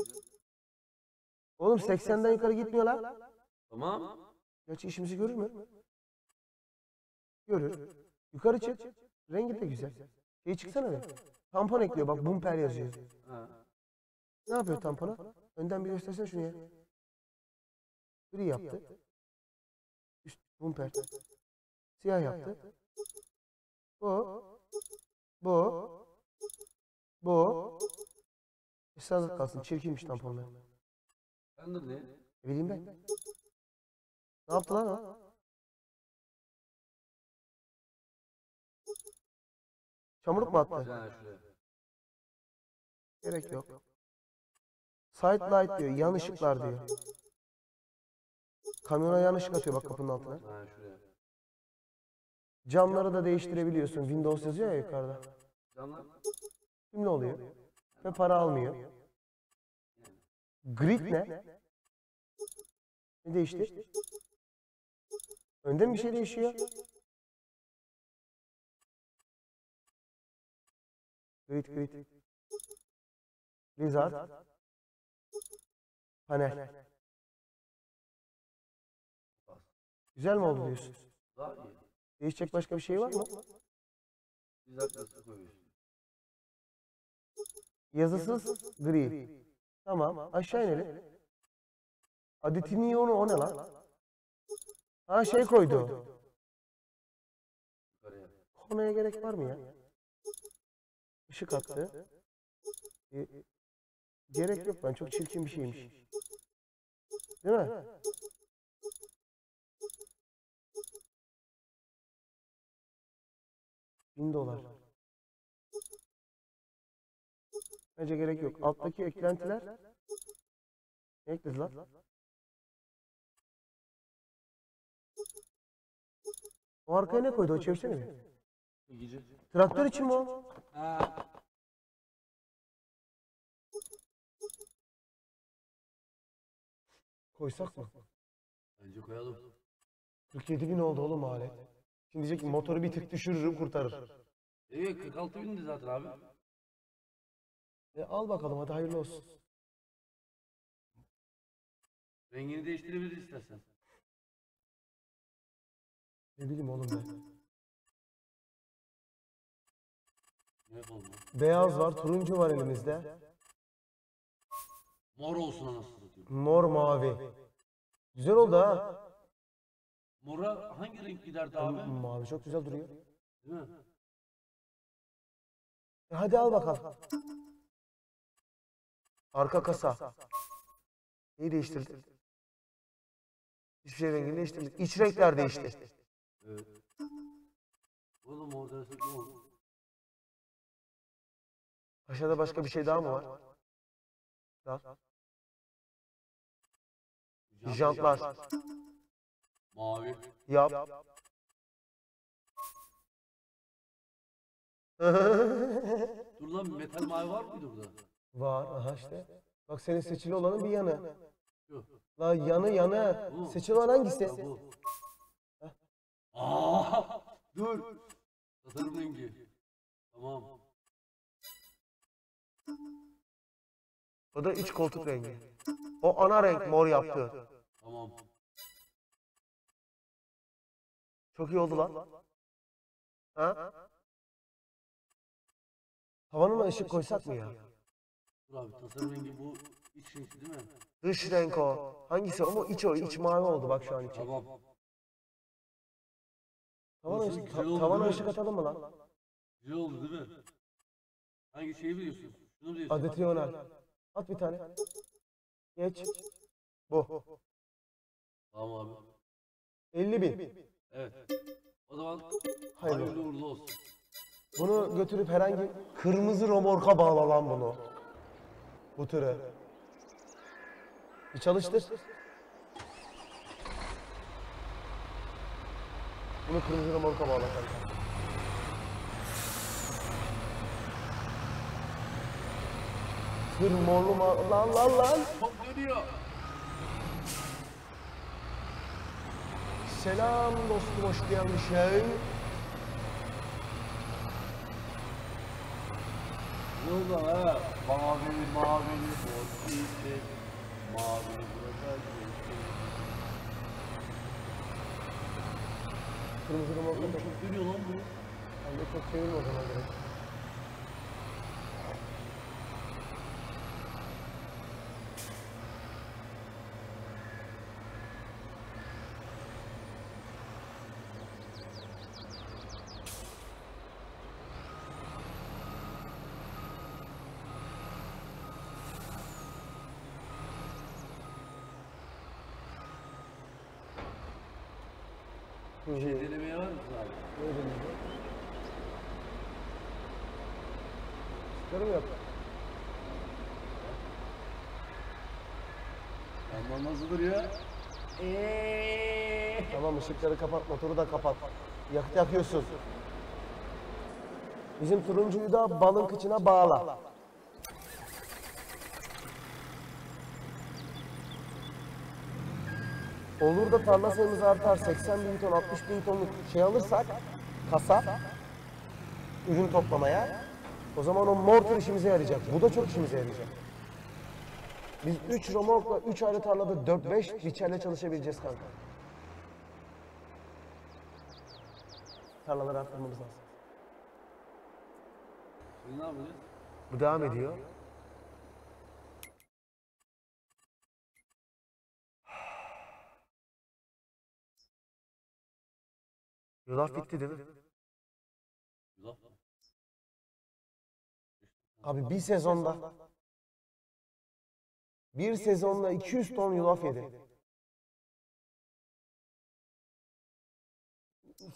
Oğlum 80'den yukarı gitmiyor lan. Tamam. Gerçi işimizi görür mü? Görür. Yukarı çık. Rengi de güzel. Şey çıksana be. Tampon ekliyor bak bumper yazıyor. Ne yapıyor tampona? Önden bir göstersene şunu ya. Gri yaptı. Üst bumper. Siyah yaptı. Bu. Bu. Bu. Standart kalsın. Çirkinmiş tamponlar. Standart ne? Ne bileyim ben. Ne yaptı lan o? Çamurluk mu attı? Gerek yok. Side light diyor. Yan ışıklar diyor. Kamyona yan ışık atıyor bak kapının altına. Camları da değiştirebiliyorsun. Windows yazıyor ya yukarıda. Şimdi ne oluyor? Ve para almıyor. Grid ne? Ne değişti? Önde mi bir şey değişiyor? Grid grid. Wizard. Panel. Güzel mi oldu diyorsun? Daha iyi. Değişecek başka bir şey var mı? Bir dakikası koyuyorsun. Yazısız gri. Tamam. Aşağı inelim. Adetiniyono o ne lan? Ha şey koydu. Konuya gerek var mı ya? Işık attı. Gerek yok lan. Çok çirkin bir şeymiş. Değil mi? Bin dolar. Bence gerek yok. Alttaki eklentiler ne ekledi lan? O arkaya ne koydu? O çevirsene bir. Traktör için mi o? Koysak mı? Bence koyalım. 47 bin oldu oğlum alet. Şimdi diyecek ki motoru bir tık düşürürüm kurtarır. Evet 46 bindi zaten abi. E, al bakalım hadi hayırlı olsun. Rengini değiştirebiliriz istersen. Ne bileyim oğlum ben. Ne? Beyaz var, turuncu var elimizde. Mor olsun anasını. Mor mavi. Güzel oldu ha. Mora hangi renk giderdi abi? Mavi çok güzel duruyor. Değil mi? E, hadi al bakalım. Arka kasa. Neyi değiştirdik? Hiçbir şey rengini değiştirdik. İç renkler değişti. Evet. Oğlum ne olur? Aşağıda başka bir şey daha mı var? Daha. Jantlar. Mavi. Yap. Dur lan metal mavi var mıydı burada? Var. Aha işte. Bak senin seçili olanın bir yanı. Yok. La yanı yanı. Bu. Seçili olan hangisi? Ha, bu. Aa, dur. Tasarım rengi. Tamam. O da iç koltuk rengi. O ana renk mor yaptı. Tamam. Çok iyi oldu lan. Ha? Tavanına ışık koysak mı ya? Dur abi tasarım rengi bu iç renkli değil mi? Dış renk o. Hangisi o mu? İç o. İç mavi oldu bak şu an içi. Tamam. Tavana, Nasıl ışık, güzel ta- oldu tavana değil mi? ışık atalım mı lan? Güzel oldu değil mi? Hangi şeyi biliyorsun? Şunu biliyorsun. Adeti yonel. At bir tane. Geç. Bu. Tamam abi. 50 bin. Evet. O zaman Hayırlı. hayırlı uğurlu olsun. Bunu götürüp herhangi kırmızı romorka bağla lan bunu. Bu türü. Bir çalıştır. Bunu kırmızı romorka bağla kanka. Tır morlu ma... Lan lan lan. Top dönüyor. Selam dostum hoş gelmişsin. Yolda ha. Mavili mavili bol gitti. Mavili burada gitti. Kırmızı da. çok dönüyor lan bu. Ben de çok seviyorum o zaman direkt. Hı. Şey denemeye var mısın abi? Ne deneyeceğim? Çıkarım yap. Yandan nasıl duruyor? Eee. Tamam ışıkları kapat, motoru da kapat. Yakıt yakıyorsun. Bizim turuncuyu da balın kıçına bağla. Olur da tarla sayımız artar 80 bin ton 60 bin tonluk şey alırsak kasa ürün toplamaya o zaman o mortar işimize yarayacak. Bu da çok işimize yarayacak. Biz 3 romorkla 3 ayrı tarlada 4-5 biçerle çalışabileceğiz kanka. Tarlaları arttırmamız lazım. Şimdi ne yapacağız? Bu devam ediyor. Yulaf bitti değil mi? Yulaf mı? Abi bir sezonda bir sezonda 200 ton yulaf yedi.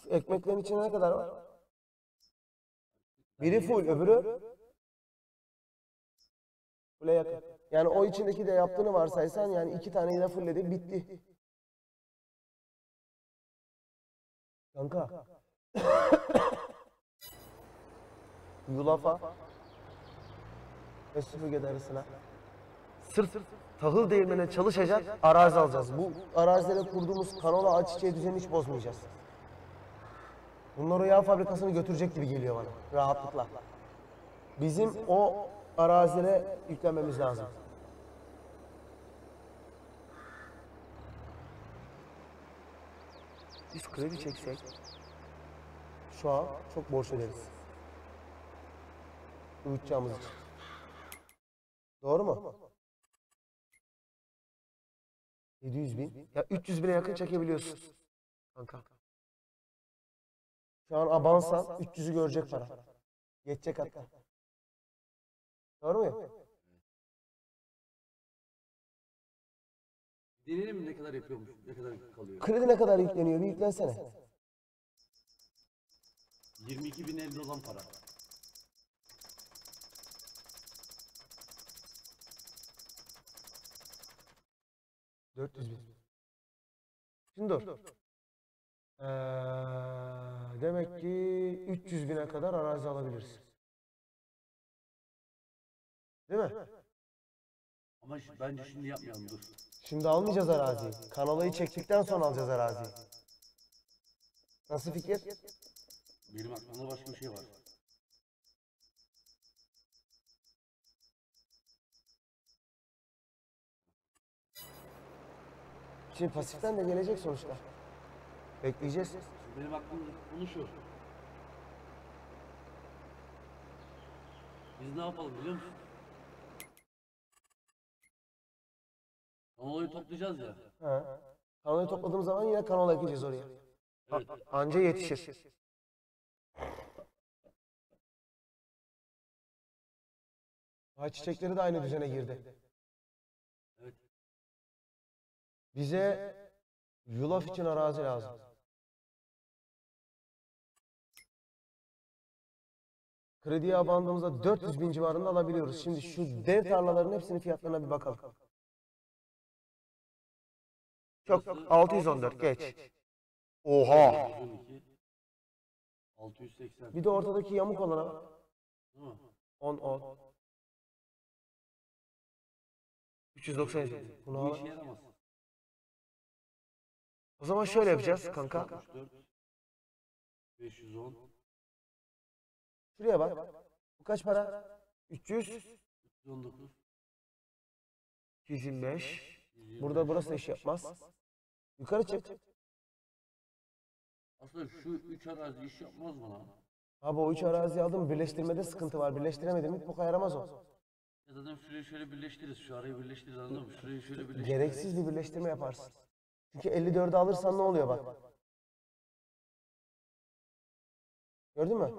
Ekmeklerin içinde ne kadar var? Biri full, öbürü full'e yakın. Yani o içindeki de yaptığını varsaysan yani iki tane yine fullledi, bitti. Kanka. Yulafa ve süpürge arasına sırf tahıl değirmene çalışacak arazi alacağız. Bu arazilere kurduğumuz kanola ağaç çiçeği düzenini hiç bozmayacağız. Bunlar o yağ fabrikasını götürecek gibi geliyor bana rahatlıkla. Bizim o arazilere yüklenmemiz lazım. Biz kredi çeksek şu an çok borç öderiz. Uyutacağımız için. Doğru mu? 700 bin. Ya 300 bine yakın çekebiliyorsun. Kanka. Şu an abansan 300'ü görecek para. Geçecek hatta. Doğru mu? Deneyelim mi ne kadar yapıyormuş, ne kadar kalıyor? Kredi ne kadar yükleniyor? Bir yüklensene. 22 bin elde olan para. Ee, 400 bin. Şimdi dur. Ee, demek ki 300 bine kadar arazi alabiliriz. Değil mi? Ama şi- bence şimdi yapmayalım dur. Şimdi almayacağız araziyi. Kanalayı çektikten sonra alacağız araziyi. Nasıl fikir? Benim aklımda başka bir şey var. Şimdi pasiften de gelecek sonuçta. Bekleyeceğiz. Benim aklımda konu şu. Biz ne yapalım biliyor musun? Kanolayı toplayacağız ya. Ha. Kanalayı topladığımız zaman yine kanala ekeceğiz oraya. Evet. Anca yetişir. Ha çiçekleri de aynı düzene girdi. Evet. Bize yulaf için arazi lazım. Krediye bandımızda 400 bin civarında alabiliyoruz. Şimdi şu dev tarlaların hepsinin fiyatlarına bir bakalım. Çok 614 geç. Oha. 112, 680. Bir de ortadaki yamuk olana bak. Değil mi? 10 10. 390. Bunu. O zaman şöyle yapacağız kanka. 64, 510, Şuraya bak. Bu kaç para? 300, 319, 225. Burada burası da iş yapmaz. Yukarı çık. Aslında şu üç arazi iş yapmaz mı lan? Abi o üç araziyi aldım. Birleştirmede sıkıntı var. Birleştiremedim mi boka yaramaz o. Ya zaten şurayı şöyle birleştiririz. Şu arayı birleştiririz anladın mı? Şurayı şöyle birleştiririz. Gereksiz bir birleştirme yaparsın. Çünkü 54'ü alırsan ne oluyor bak. Gördün mü?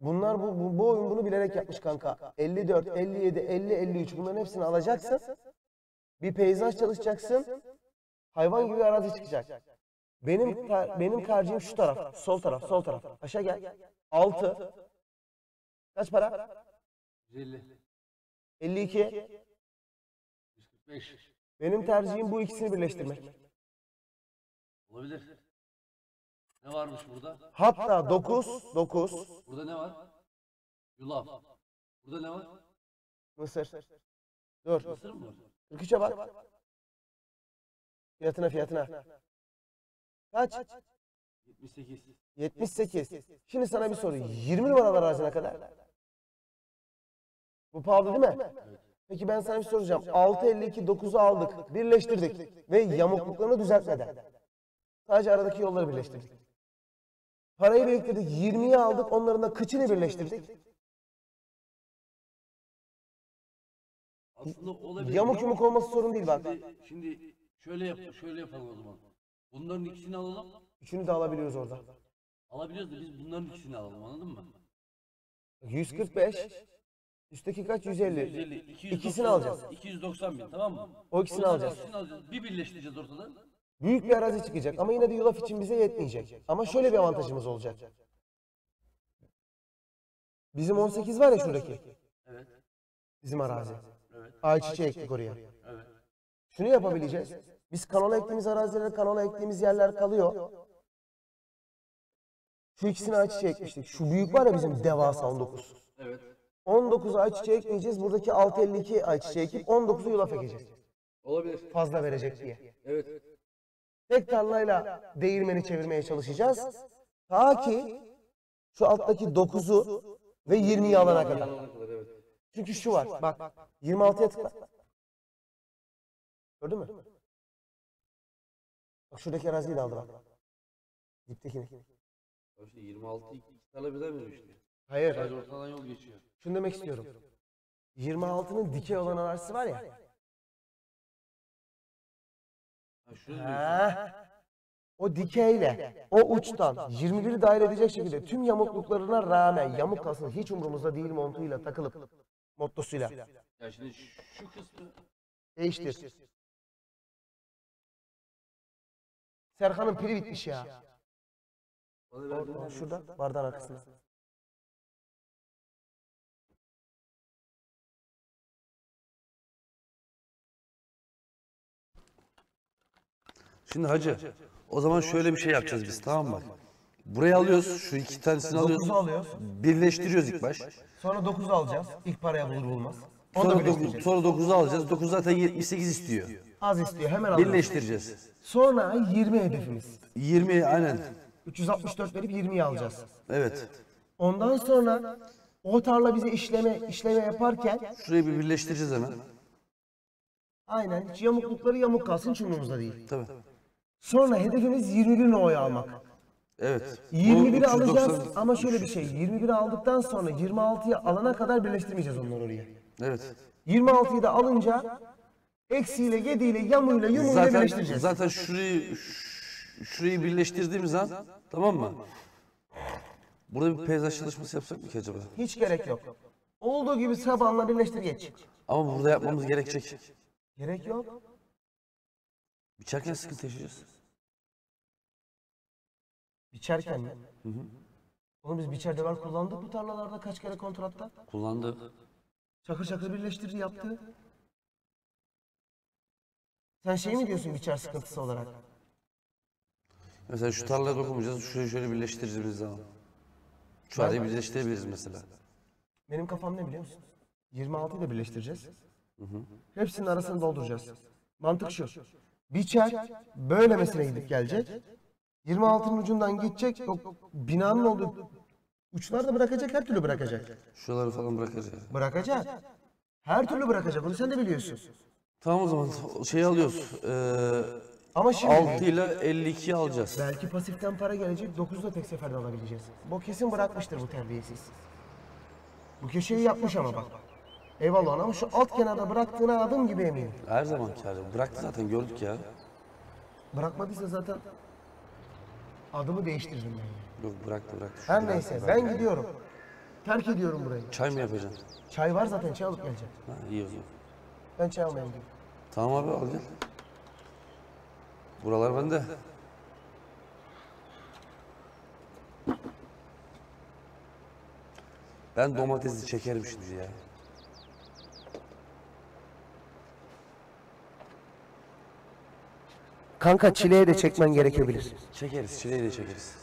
Bunlar bu, bu, bu oyun bunu bilerek yapmış kanka. 54, 57, 50, 53 bunların hepsini alacaksın. Bir peyzaj çalışacaksın. Hayvan gibi arazi çıkacak. Benim ter- benim tercihim şu taraf. Sol taraf, sol taraf. Aşağı gel. 6. Kaç para? 150, 52. 145. Benim tercihim bu ikisini birleştirmek. Olabilir. Ne varmış burada? Hatta 9, 9 Burada ne var? Yulaf. Burada ne var? Mısır. Dur. Mısır mı var? 43'e bak. Fiyatına fiyatına. Kaç? 78. 78. Şimdi sana bir soru. 20 numaralı arazine kadar. Bu pahalı değil mi? Peki ben sana bir soracağım. 6.52 9'u aldık. Birleştirdik. Ve yamukluklarını düzeltmeden. Sadece aradaki yolları birleştirdik. Parayı biriktirdik. 20'yi aldık. Onların da kıçını birleştirdik. Aslında olabilir. Yamuk yumuk olması sorun değil bak. Şimdi, şimdi şöyle yap, şöyle yapalım o zaman. Bunların ikisini alalım. Üçünü de alabiliyoruz orada. Alabiliyoruz da biz bunların ikisini alalım anladın mı? 145. Üstteki kaç? 150. 150, 290, İkisini alacağız. 290 bin tamam mı? O ikisini alacağız. ikisini alacağız. Bir birleştireceğiz ortadan. Büyük bir arazi çıkacak ama yine de yulaf için bize yetmeyecek. Ama şöyle bir avantajımız olacak. Bizim 18 var ya şuradaki. Evet. Bizim arazi. Evet. Ayçiçeği ektik oraya. Evet. Şunu yapabileceğiz. Biz kanola ektiğimiz arazilere kanola ektiğimiz yerler kalıyor. Şu ikisini ayçiçeği ekmiştik. Şu büyük var ya bizim devasa 19. Evet. 19'u ayçiçeği ekleyeceğiz. Buradaki 652 ayçiçeği ekip 19'u yulaf ekeceğiz. Olabilir. Fazla verecek diye. Evet. Tek tarlayla değirmeni çevirmeye çalışacağız. Ta ki şu alttaki 9'u ve 20'yi alana kadar. Alana kadar evet. Çünkü şu var. Bak 26'ya tıkla. Gördün mü? Bak şuradaki araziyi de aldı bak. Diptekini. Bak işte 26 iki tane birden veriyor işte. Hayır. Sadece ortadan yol geçiyor. Şunu demek istiyorum. 26'nın dikey olan arazisi var ya. Ha şunu diyorsun. O dikeyle, o uçtan 21'i dahil edecek şekilde tüm yamukluklarına rağmen yamuk kalsın hiç umurumuzda değil montuyla takılıp mottosuyla. Ya şimdi şu, şu kısmı Değiştir. Serkan'ın pili bitmiş ya. Orada, şurada bardağın arkasında. Şimdi hacı o zaman şöyle bir şey yapacağız biz tamam mı? Buraya alıyoruz şu iki tanesini alıyoruz. 9'u alıyoruz. Birleştiriyoruz ilk baş. Sonra 9'u alacağız. İlk paraya bulur bulmaz. Onu da Sonra, dokuz, birleştireceğiz. sonra 9'u alacağız. 9 zaten 78 istiyor. Az istiyor hemen alıyoruz. Birleştireceğiz. Sonra 20 hedefimiz. 20 aynen. 364 verip 20'yi alacağız. Evet. Ondan sonra o tarla bize işleme işleme yaparken Şurayı bir birleştireceğiz hemen. aynen hiç yamuklukları yamuk kalsın hiç umurumuzda değil. Tabii. Sonra hedefimiz 21 No'yu almak. Evet. Bu 21'i 390 alacağız ama şöyle bir şey 21'i aldıktan sonra 26'yı alana kadar birleştirmeyeceğiz onları oraya. Evet. 26'yı da alınca eksiyle, yediyle, yamuyla, yumuyla Zaten birleştireceğiz. zaten şurayı şurayı birleştirdiğimiz an tamam mı? Burada bir peyzaj çalışması yapsak mı ki acaba? Hiç gerek yok. Olduğu gibi sabanla birleştir geç. Ama burada yapmamız gerekecek. Gerek yok. Biçerken sıkıntı yaşayacağız. Biçerken mi? Oğlum biz biçer devar kullandık bu tarlalarda kaç kere kontratta? Kullandı. Çakır çakır birleştirdi yaptı. Sen şey mi diyorsun biçer sıkıntısı olarak? Mesela şu tarlaya dokunmayacağız. Şurayı şöyle birleştireceğimiz zaman. Şu arayı birleştirebiliriz mesela. Benim kafam ne biliyor musun? 26'yı da birleştireceğiz. Hepsinin arasını dolduracağız. Mantık şu. Biçer böylemesine gidip gelecek. 26'nın ucundan gidecek. O binanın olduğu uçlar da bırakacak, her türlü bırakacak. Şuraları falan bırakacağız. Bırakacak. Her türlü bırakacak. Onu sen de biliyorsun. Tamam o zaman şeyi alıyoruz. Ee, Ama şimdi 6 ile 52'yi alacağız. belki pasiften para gelecek. 9'u da tek seferde alabileceğiz. Bu kesin bırakmıştır bu terbiyesiz. Bu köşeyi yapmış ama bak. Eyvallah ama şu alt kenarda bıraktığına adım gibi eminim. Her zaman kârı. Bıraktı zaten gördük ya. Bırakmadıysa zaten adımı değiştiririm ben. Yok bıraktı bıraktı. Her Şurada neyse bıraktı. ben gidiyorum. Terk ediyorum burayı. Çay mı yapacaksın? Çay var zaten çay alıp geleceğim. Ha, iyi o zaman. Ben çay almaya gidiyorum. Tamam abi al gel. Buralar bende. Ben domatesi çekerim şimdi ya. Kanka çileğe de çekmen gerekebilir. Çekeriz, çileği de çekeriz.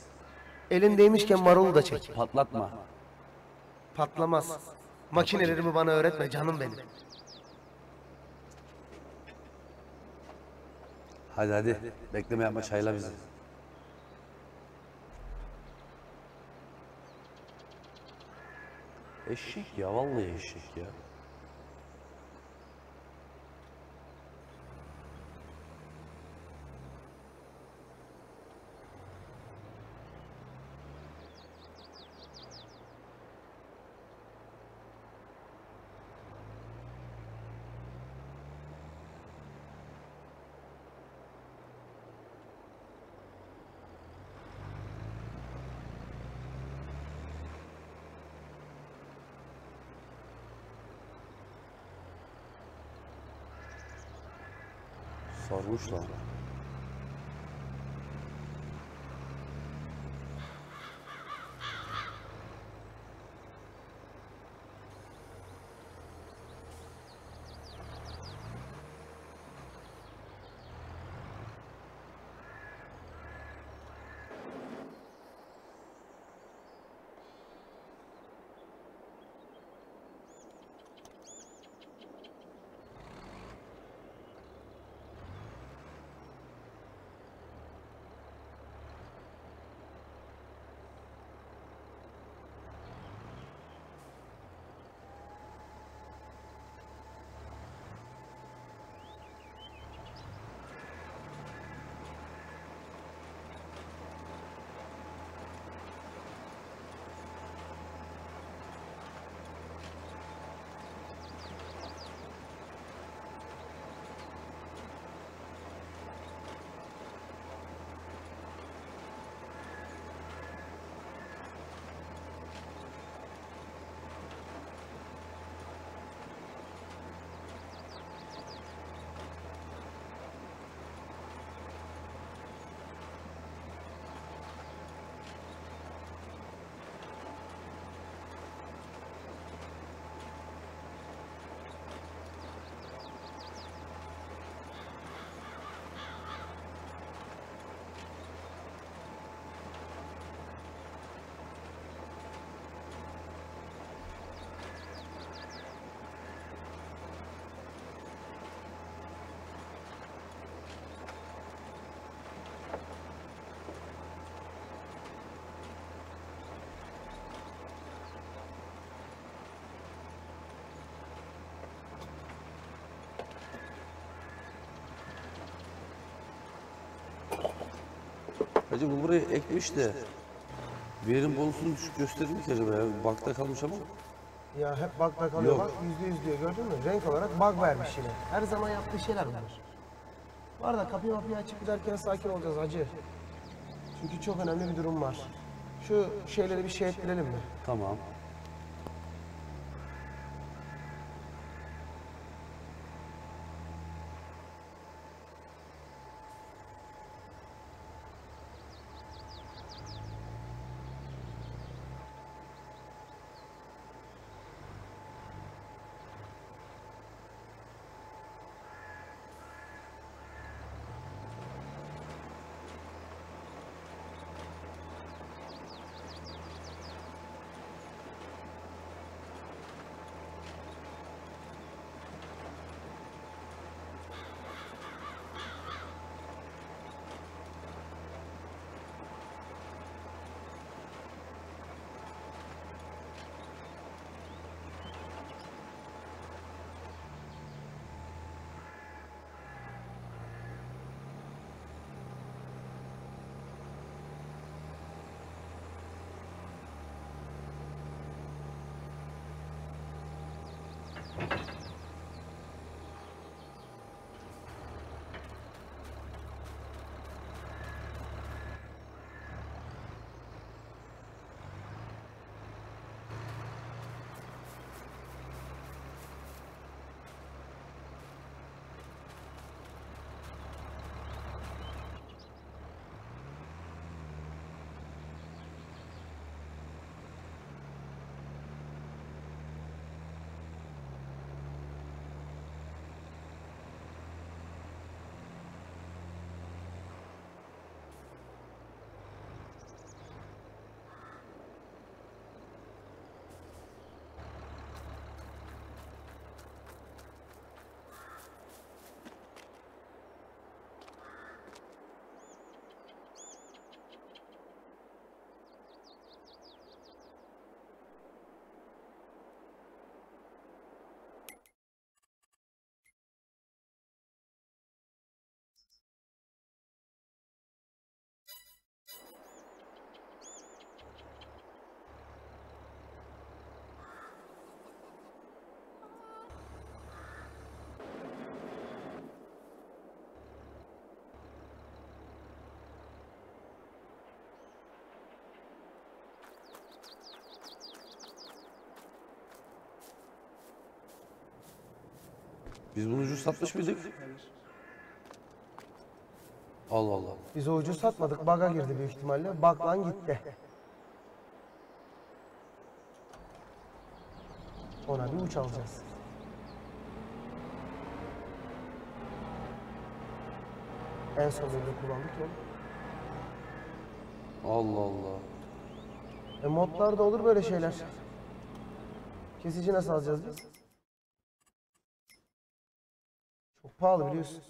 Elindeymişken marulu da çek. Patlatma. Patlamaz. Makinelerimi bana öğretme canım benim. Hadi hadi. Bekleme yapma çayla bizi. Eşek ya vallahi eşek ya. вышло. Hacı bu burayı ekmiş de verim bonusunu düşük gösterir mi ki acaba ya? Bakta kalmış ama. Ya hep bak bak alıyor Yok. bak yüzde yüz diyor gördün mü? Renk olarak bug vermiş yine. Her zaman yaptığı şeyler bunlar. Bu arada kapıyı mapıyı açıp giderken sakin olacağız hacı. Çünkü çok önemli bir durum var. Şu şeyleri bir şey ettirelim mi? Tamam. Biz bunu ucuz satmış mıydık? Allah Allah. Biz o ucuz satmadık. Baga girdi büyük ihtimalle. Bak lan gitti. Ona bir uç alacağız. En son bölümde kullandık ya. Allah Allah. E modlarda olur böyle şeyler. Kesici nasıl alacağız biz? Çok pahalı biliyorsun.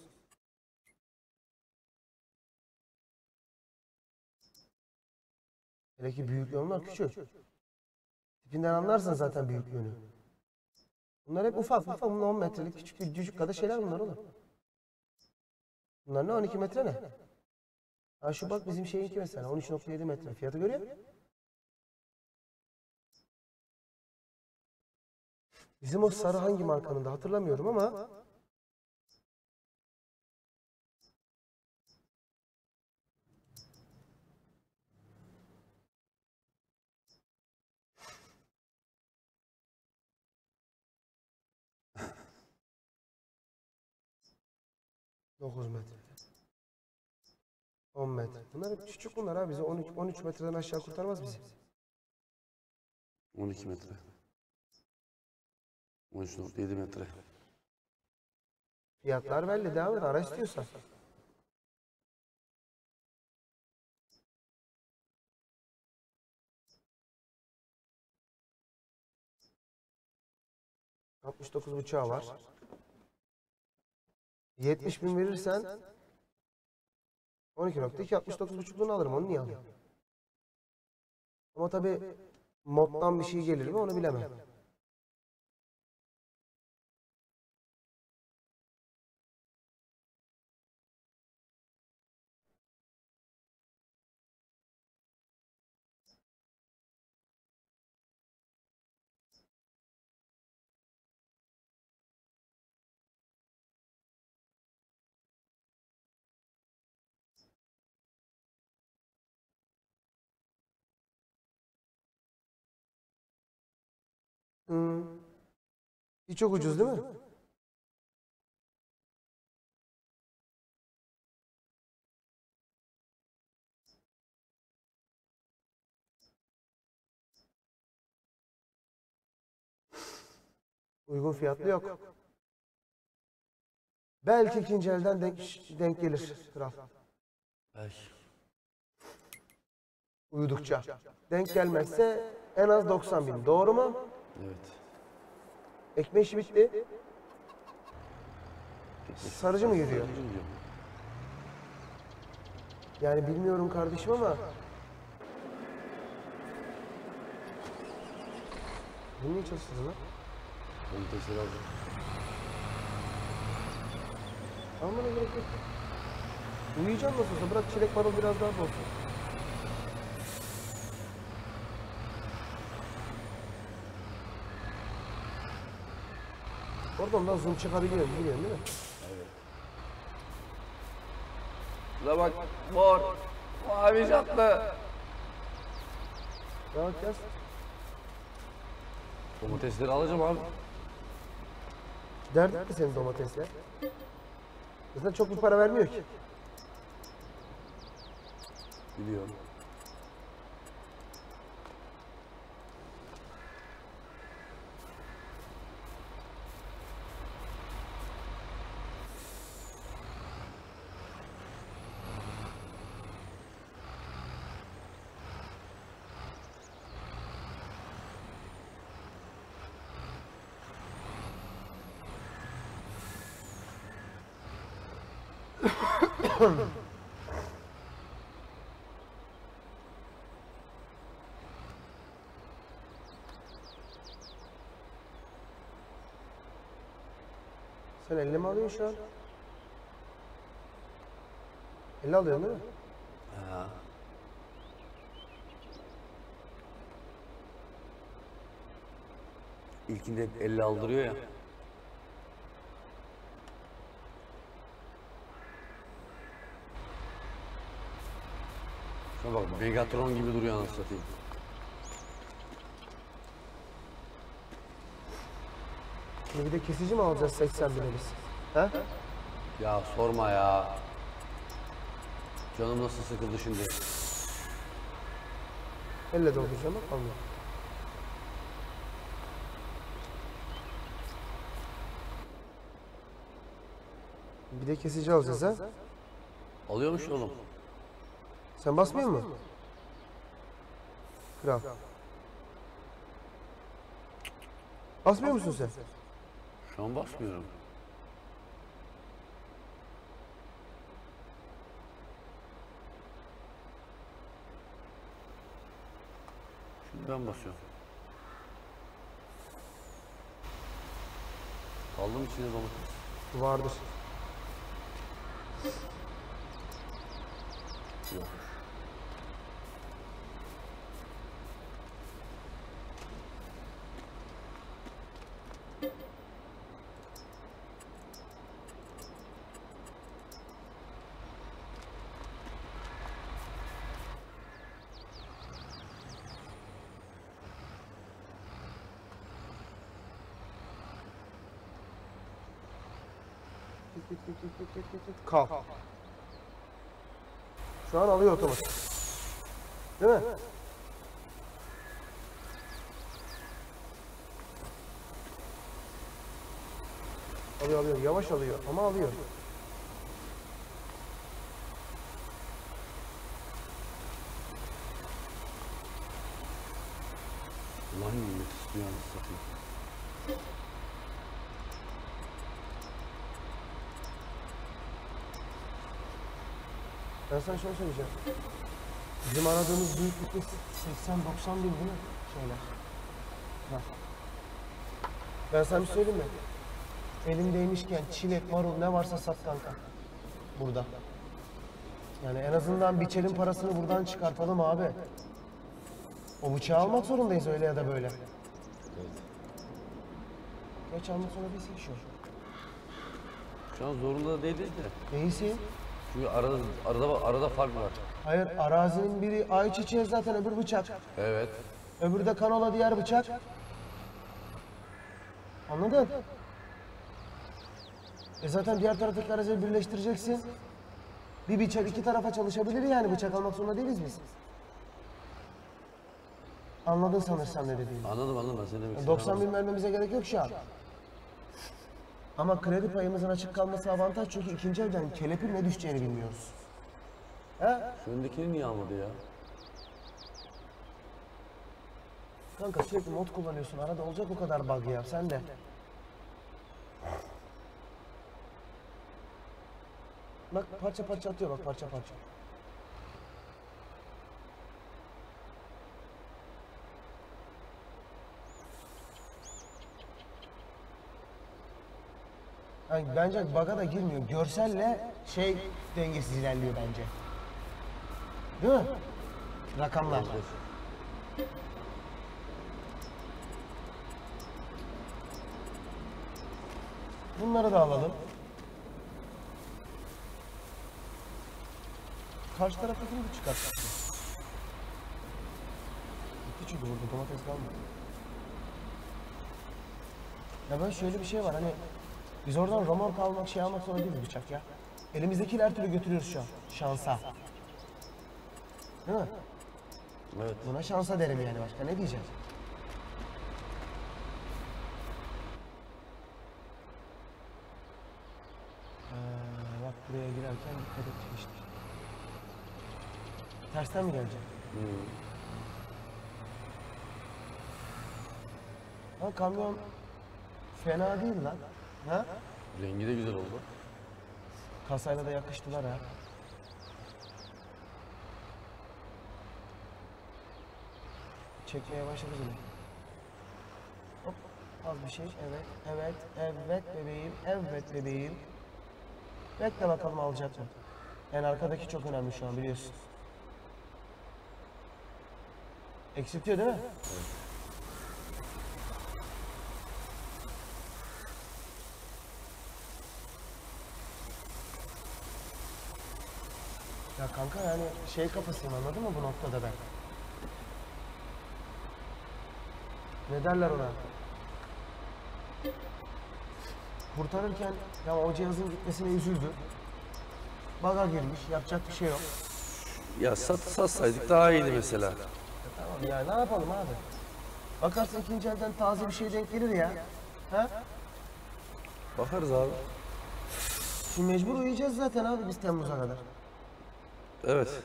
Hele ki büyüklüğü onlar küçük. Tipinden anlarsın zaten büyüklüğünü. Bunlar hep ufak ufak. Bunlar 10 metrelik küçük bir cücük kadar şeyler bunlar oğlum. Bunlar ne 12 metre ne? Ha şu bak bizim şeyinki mesela 13.7 metre. Fiyatı görüyor musun? Bizim o sarı hangi markanın da hatırlamıyorum ama Dokuz metre. 10 metre. Bunlar küçük bunlar abi. Bizi 13, 13 metreden aşağı kurtarmaz bizi. 12 metre. 13.7 metre. Fiyatlar belli. Devam et. Ara istiyorsan. Altmış dokuz var. 70 bin verirsen 12.2 69 buçukluğunu alırım. Onu niye alayım? Ama tabi moddan bir şey gelir mi onu bilemem. Bir çok ucuz değil mi? Uygun fiyatlı yok. Belki ikinci elden denk, denk gelir kral. Belki. Uyudukça. Denk gelmezse en az 90 bin. Doğru mu? Evet. Ekme işi bitti. Sarıcı mı yürüyor? Yani bilmiyorum kardeşim ama Bu niye çalışsız lan? Onu tesir aldım. Almana gerek yok. Uyuyacağım nasıl olsa bırak çilek marul biraz daha olsun. Oradan da zoom çıkabiliyor biliyorsun değil mi? Şuna bak mor. Mavi jantlı. Rahat yaz. Domatesleri alacağım abi. Dert etti senin domatesler. Zaten çok bir para vermiyor ki. Biliyorum. Sen elle mi alıyorsun şu an? Elle alıyorsun değil mi? Ha. İlkinde hep elle aldırıyor ya. Şuna bak Megatron gibi duruyor anasını satayım. Şimdi bir de kesici mi alacağız 80 bine biz? He? Ya sorma ya. Canım nasıl sıkıldı şimdi. Elle dolduracağım bak almıyor. Bir de kesici alacağız ha. Alıyormuş oğlum. Sen basmıyor musun? Kral. Basmıyor musun sen? Şu an basmıyorum. Şimdi ben basıyorum. Kaldı mı içinde domates? Vardır. Yok. Kal. Şu an alıyor otomatik. Değil mi? Alıyor alıyor. Yavaş alıyor ama alıyor. Ulan yemek istiyor anasını satayım. Ben sana şunu söyleyeceğim. Bizim aradığımız büyüklükte 80-90 bin değil mi? Şeyler. Ha. Ben sana bir söyleyeyim mi? Elindeymişken çilek, marul ne varsa sat kanka. Burada. Yani en azından biçerin parasını buradan çıkartalım abi. O bıçağı almak zorundayız öyle ya da böyle. Geç almak zorunda değilsin şu. Şu an zorunda da değiliz de. Değilsin. Çünkü arada, arada, arada fark var. Hayır arazinin biri ayçiçeği zaten öbür bıçak. Evet. Öbürü de kanola diğer bıçak. Anladın? E zaten diğer taraftaki aracı birleştireceksin. Bir bıçak iki tarafa çalışabilir yani bıçak almak zorunda değiliz biz. Anladın sanırsam ne dediğimi. Anladım anladım ben seni demek Yani istedim. 90 bin vermemize gerek yok şu an. Ama kredi payımızın açık kalması avantaj çünkü ikinci evden kelepir ne düşeceğini bilmiyoruz. He? Şu öndekini niye almadı ya? Kanka sürekli mod kullanıyorsun. Arada olacak o kadar bug ya. Sen de. Bak parça parça atıyor bak parça parça. Yani bence bug'a da girmiyor. Görselle şey dengesiz ilerliyor bence. Değil mi? Rakamlar. Bunları da alalım. Karşı taraftakini de çıkarttık. Gitti çünkü burada domates kalmadı. Ya böyle şöyle bir şey var hani biz oradan romork almak şey almak zorunda değiliz bıçak ya. Elimizdekiyle her türlü götürüyoruz şu an. Şansa. Değil mi? Evet. Buna şansa derim yani başka ne diyeceğim? Ee, bak buraya girerken dikkat et işte. Tersten mi gelecek? Ha kamyon fena değil lan. Ha? Rengi de güzel oldu. Kasayla da yakıştılar ha. Çekmeye başladı bile. Hop az bir şey. Evet, evet, evet bebeğim, evet bebeğim. Bekle bakalım alacak mı? En arkadaki çok önemli şu an biliyorsun. Eksiltiyor değil mi? Ya kanka yani şey kafasıyım anladın mı bu noktada ben? Ne derler ona? kurtarırken ya o cihazın gitmesine üzüldü. Baga girmiş, yapacak bir şey yok. Ya sat, satsaydık daha iyiydi mesela. Tamam ya ne yapalım abi? Bakarsın ikinci elden taze bir şey denk gelir ya. Ha? Bakarız abi. Şimdi mecbur uyuyacağız zaten abi biz Temmuz'a kadar. Evet.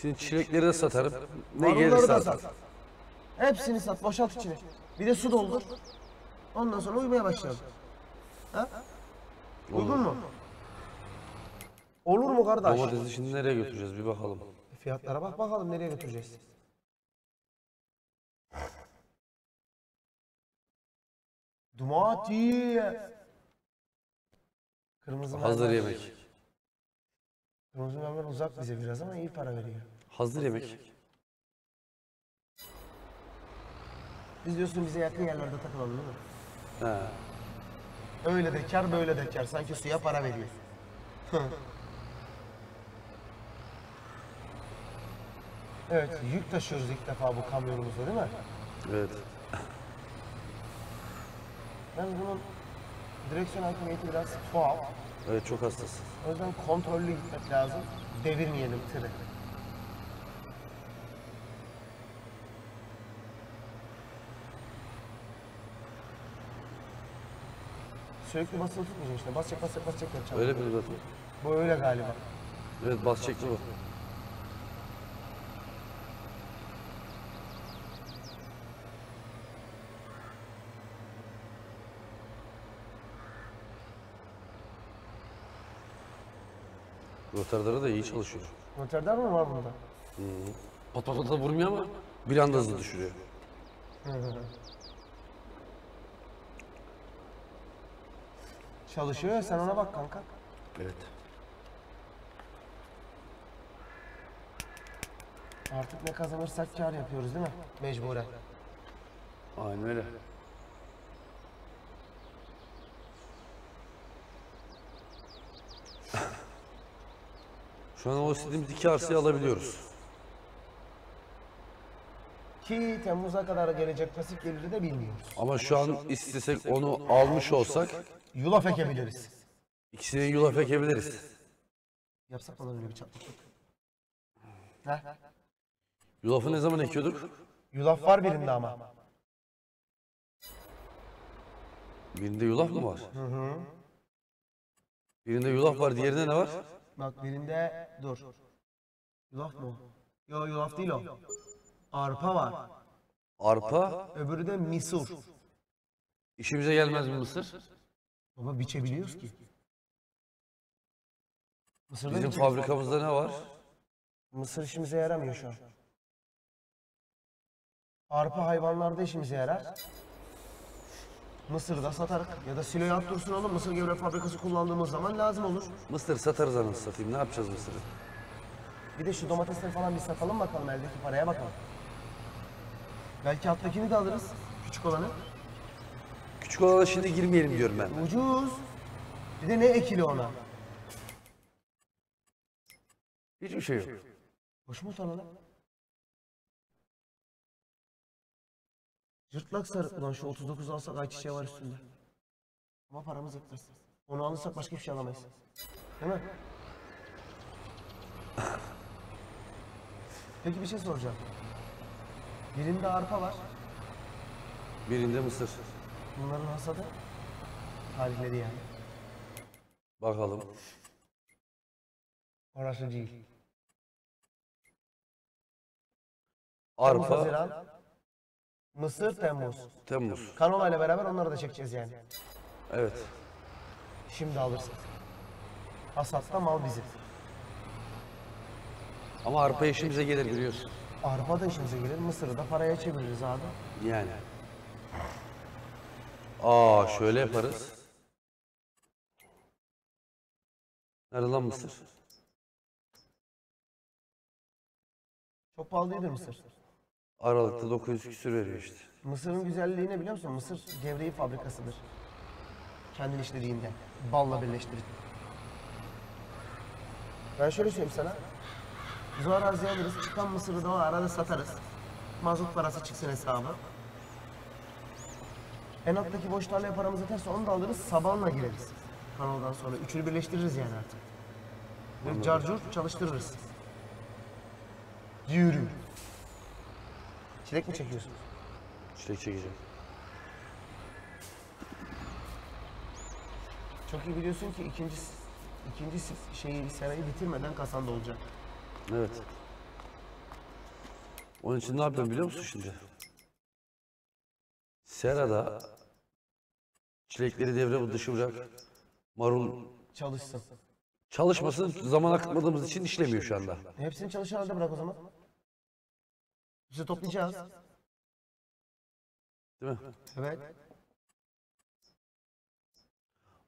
Şimdi çilekleri de satarım. Ne Marulları gelirse da sat. Hepsini sat, boşalt içine. Bir de su doldur. Ondan sonra uyumaya başlayalım. Ha? Uygun mu? Olur mu kardeş? Domatesi şimdi nereye götüreceğiz bir bakalım. Fiyatlara bak bakalım nereye götüreceğiz. Dumati. Kırmızı Hazır mermer. yemek. Kırmızı mermer uzak bize biraz ama iyi para veriyor. Hazır yemek. Biz diyorsun bize yakın yerlerde takılalım değil mi? He. Öyle de kar böyle de kar. Sanki suya para veriyor. evet yük taşıyoruz ilk defa bu kamyonumuzda değil mi? Evet. Ben bunun direksiyon hakimiyeti biraz tuhaf. Evet çok hassas. O yüzden kontrollü gitmek lazım. Devirmeyelim tırı. Sürekli basılı tutmayacaksın işte. Basacak basacak basacak yapacağım. Öyle mi zaten? Bu öyle galiba. Evet bas çekti bu. Rotarları da iyi çalışıyor. Noterdar mı var bunda? Pat pat pat da vurmuyor ama bir anda hızlı düşürüyor. Çalışıyor ya sen ona bak kanka. Evet. Artık ne kazanırsak kar yapıyoruz değil mi? Mecburen. Aynen öyle. Şu an o istediğimiz iki arsayı alabiliyoruz. Ki Temmuz'a kadar gelecek pasif geliri de bilmiyoruz. Ama şu an istesek onu almış olsak Yulaf ekebiliriz. ikisini yulaf ekebiliriz. Yapsak mı lan öyle bir çatlıklık? Heh. Yulafı ne zaman ekiyorduk? Yulaf var birinde ama. Birinde yulaf mı var? Birinde yulaf var, diğerinde ne var? Bak birinde dur. Yulaf mı? Yo yulaf değil o. Arpa var. Arpa, Öbürü de misur. işimize gelmez mi mısır? Baba biçebiliyoruz ki. Mısırda Bizim fabrikamızda ne var? Mısır işimize yaramıyor şu an. Arpa hayvanlarda işimize yarar. Mısırda satarız. Ya da siloya at dursun oğlum. Mısır gevre fabrikası kullandığımız zaman lazım olur. Mısır satarız anasını satayım. Ne yapacağız mısırı? Bir de şu domatesleri falan bir satalım bakalım eldeki paraya bakalım. Belki alttakini de alırız. Küçük olanı. Küçük olana şimdi girmeyelim diyorum ben. Ucuz. Bir de ne ekili ona? Hiçbir şey yok. Hoş mu sana lan? Cırtlak sarı. Ulan şu 39 alsak ayçiçeği var üstünde. Ama paramız yetmez. Onu alırsak başka bir şey alamayız. Değil mi? Peki bir şey soracağım. Birinde arpa var. Birinde mısır. Bunların hasadı. Tarihleri yani. Bakalım. Orası değil. Arpa, Haziran, Mısır, Temmuz. Temmuz. Kanola ile beraber onları da çekeceğiz yani. Evet. Şimdi alırsın. Hasatta mal bizim. Ama arpa işimize gelir biliyorsun. Arpa da işimize gelir, Mısır'ı da paraya çeviririz abi. Yani. Aa şöyle yaparız. Nerede lan mısır? Çok pahalı değildir Mısır. Aralıkta 900 küsür veriyor işte. Mısır'ın güzelliği ne biliyor musun? Mısır gevreği fabrikasıdır. Kendin işlediğinde. Balla birleştirip. Ben şöyle söyleyeyim sana. Biz o araziye alırız, çıkan mısırı da o arada satarız. Mazot parası çıksın hesabı. En alttaki boş tarlaya paramız yeterse onu da alırız, sabanla gireriz. Kanaldan sonra. Üçünü birleştiririz yani artık. Ve carcur çalıştırırız. Yürü. Çilek mi çekiyorsun? Çilek çekeceğim. Çok iyi biliyorsun ki ikinci ikinci şeyi seneyi bitirmeden kasanda olacak. Evet. Onun için ne yapıyorum biliyor musun şimdi? Serada çilekleri devre dışı bırak. Marul Çalışsın. çalışmasın zaman akıtmadığımız için işlemiyor şu anda. Hepsini çalışan halde bırak o zaman. Bizi toplayacağız. Değil mi? Evet.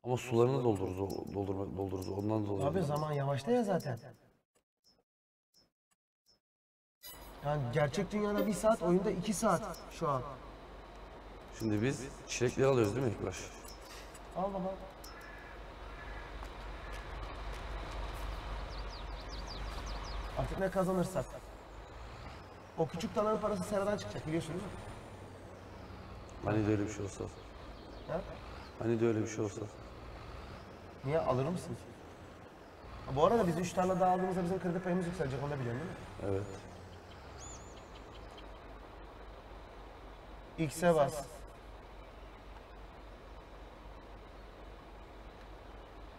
Ama sularını doldururuz, o- doldurma, doldururuz. Ondan dolayı. Abi zaman yavaşta ya zaten. Yani gerçek dünyada bir saat, oyunda iki saat şu an. Şimdi biz çilekleri alıyoruz değil mi ilk baş? Al baba. Artık ne kazanırsak. O küçük dananın parası seradan çıkacak biliyorsunuz değil mi? Hani de öyle bir şey olsa. Ha? Hani de öyle bir şey olsa. Niye alır mısın? Ha, Bu arada biz üç tane daha aldığımızda bizim kredi payımız yükselecek onu da biliyorsun değil mi? Evet. X'e bas.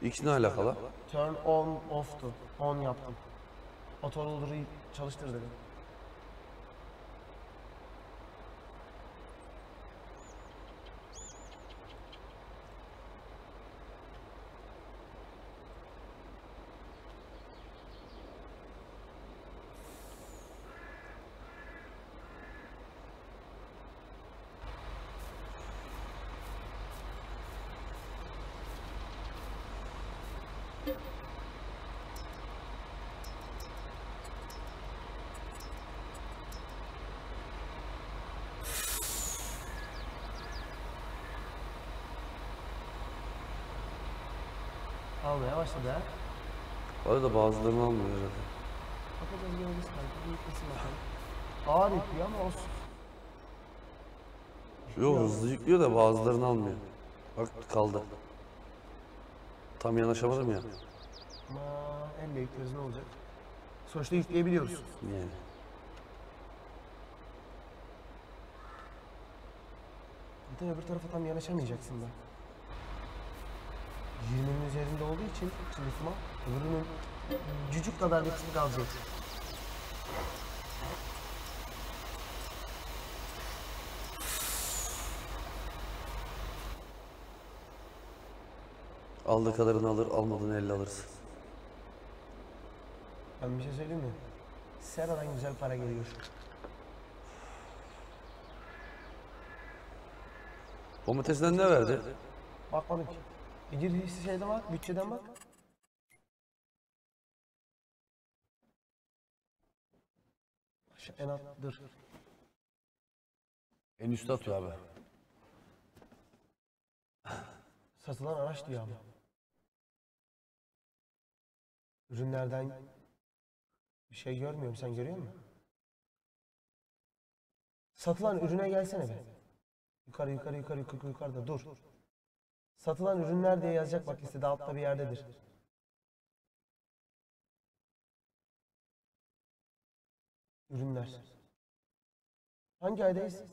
X ne alakalı? Turn on off'tu. On yaptım. Autoloader'ı çalıştır dedim. Başladı ha. Bu arada bazılarını almıyor herhalde. Bakalım görürüz kanka. Bir yıkmasın bakalım. Ağır yıkıyor ama olsun. Yok hızlı yüklüyor da bazılarını almıyor. Bak kaldı. Tam yanaşamadım ya. Ama elle yükleriz ne olacak? Sonuçta yükleyebiliyoruz. Yani. Bir de öbür tarafa tam yanaşamayacaksın da. 20'nin üzerinde olduğu için çalışma öbürünün cücük kadar bir kısmı kalacak. Aldığı kadarını alır, almadığını elle alırız. Ben bir şey söyleyeyim mi? Sera'dan güzel para geliyor. Domatesinden ne verdi? Bakmadım ki. E gir şeyden bak, bütçeden bak. En alt dur. En üstte atıyor abi. Satılan araç diyor ama. Ürünlerden bir şey görmüyorum. Sen görüyor musun? Satılan ürüne gelsene be. Yukarı yukarı yukarı yukarı yukarıda dur. Satılan ürünler diye yazacak bak listede altta bir yerdedir. Ürünler. Hangi aydayız?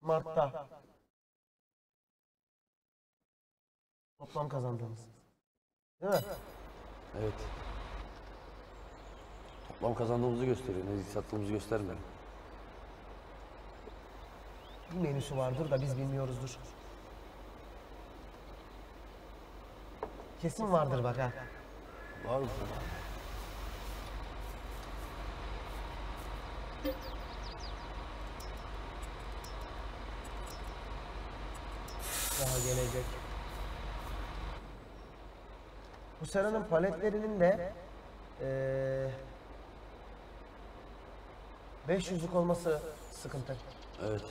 Mart'ta. Toplam kazandığımız. Değil mi? Evet. Toplam kazandığımızı gösteriyor. Ne sattığımızı göstermiyor. Bir menüsü vardır da biz bilmiyoruzdur. Kesin vardır bak ha. Var mı? Daha gelecek. Bu seranın paletlerinin de eee 500'lük olması sıkıntı. Evet.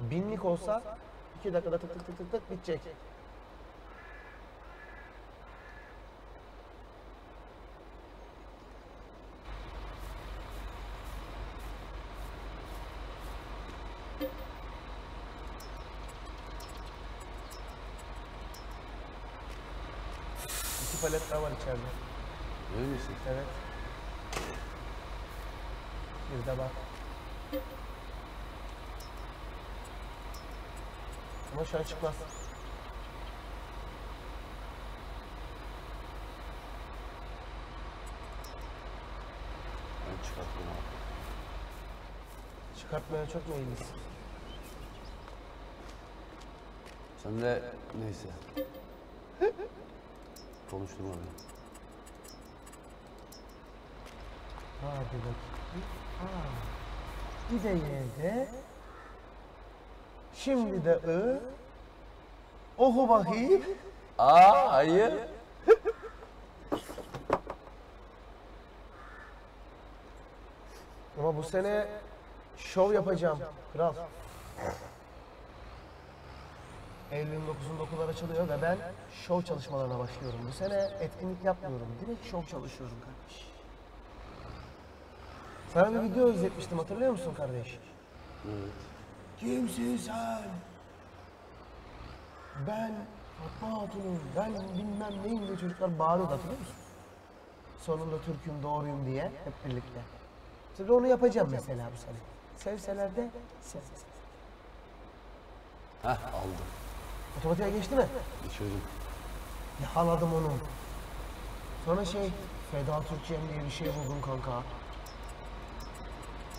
Binlik olsa 2 dakikada tık tık tık tık tık bitecek. iki içeride. Öyle misin? Evet. Bir de bak. Ama şu an çıkmaz. Ben çıkarttım abi. Çıkartmaya çok meyillisin. Sen de neyse. Konuşturma beni. Bakayım. Ha. Bir de yerde. Şimdi de ı. Oku bakayım. Aa hayır. Ama bu sene şov yapacağım. Kral. Eylül'ün 9'unda okullar açılıyor ve ben şov çalışmalarına başlıyorum. Bu sene etkinlik yapmıyorum. Direkt şov çalışıyorum kardeş. Sana bir video izletmiştim hatırlıyor musun kardeş? Evet. Kimsin sen? Ben Fatma Hatun'um, ben bilmem neyim diye çocuklar bağırıyordu hatırlıyor musun? Sonunda Türk'üm, doğruyum diye hep birlikte. Şimdi onu yapacağım mesela bu sene. Sevseler de sevmeseler. Heh aldım. Otomatiğe geçti mi? Geçirdim. Yakaladım onu. Sonra şey, Feda Türkçem diye bir şey buldum kanka.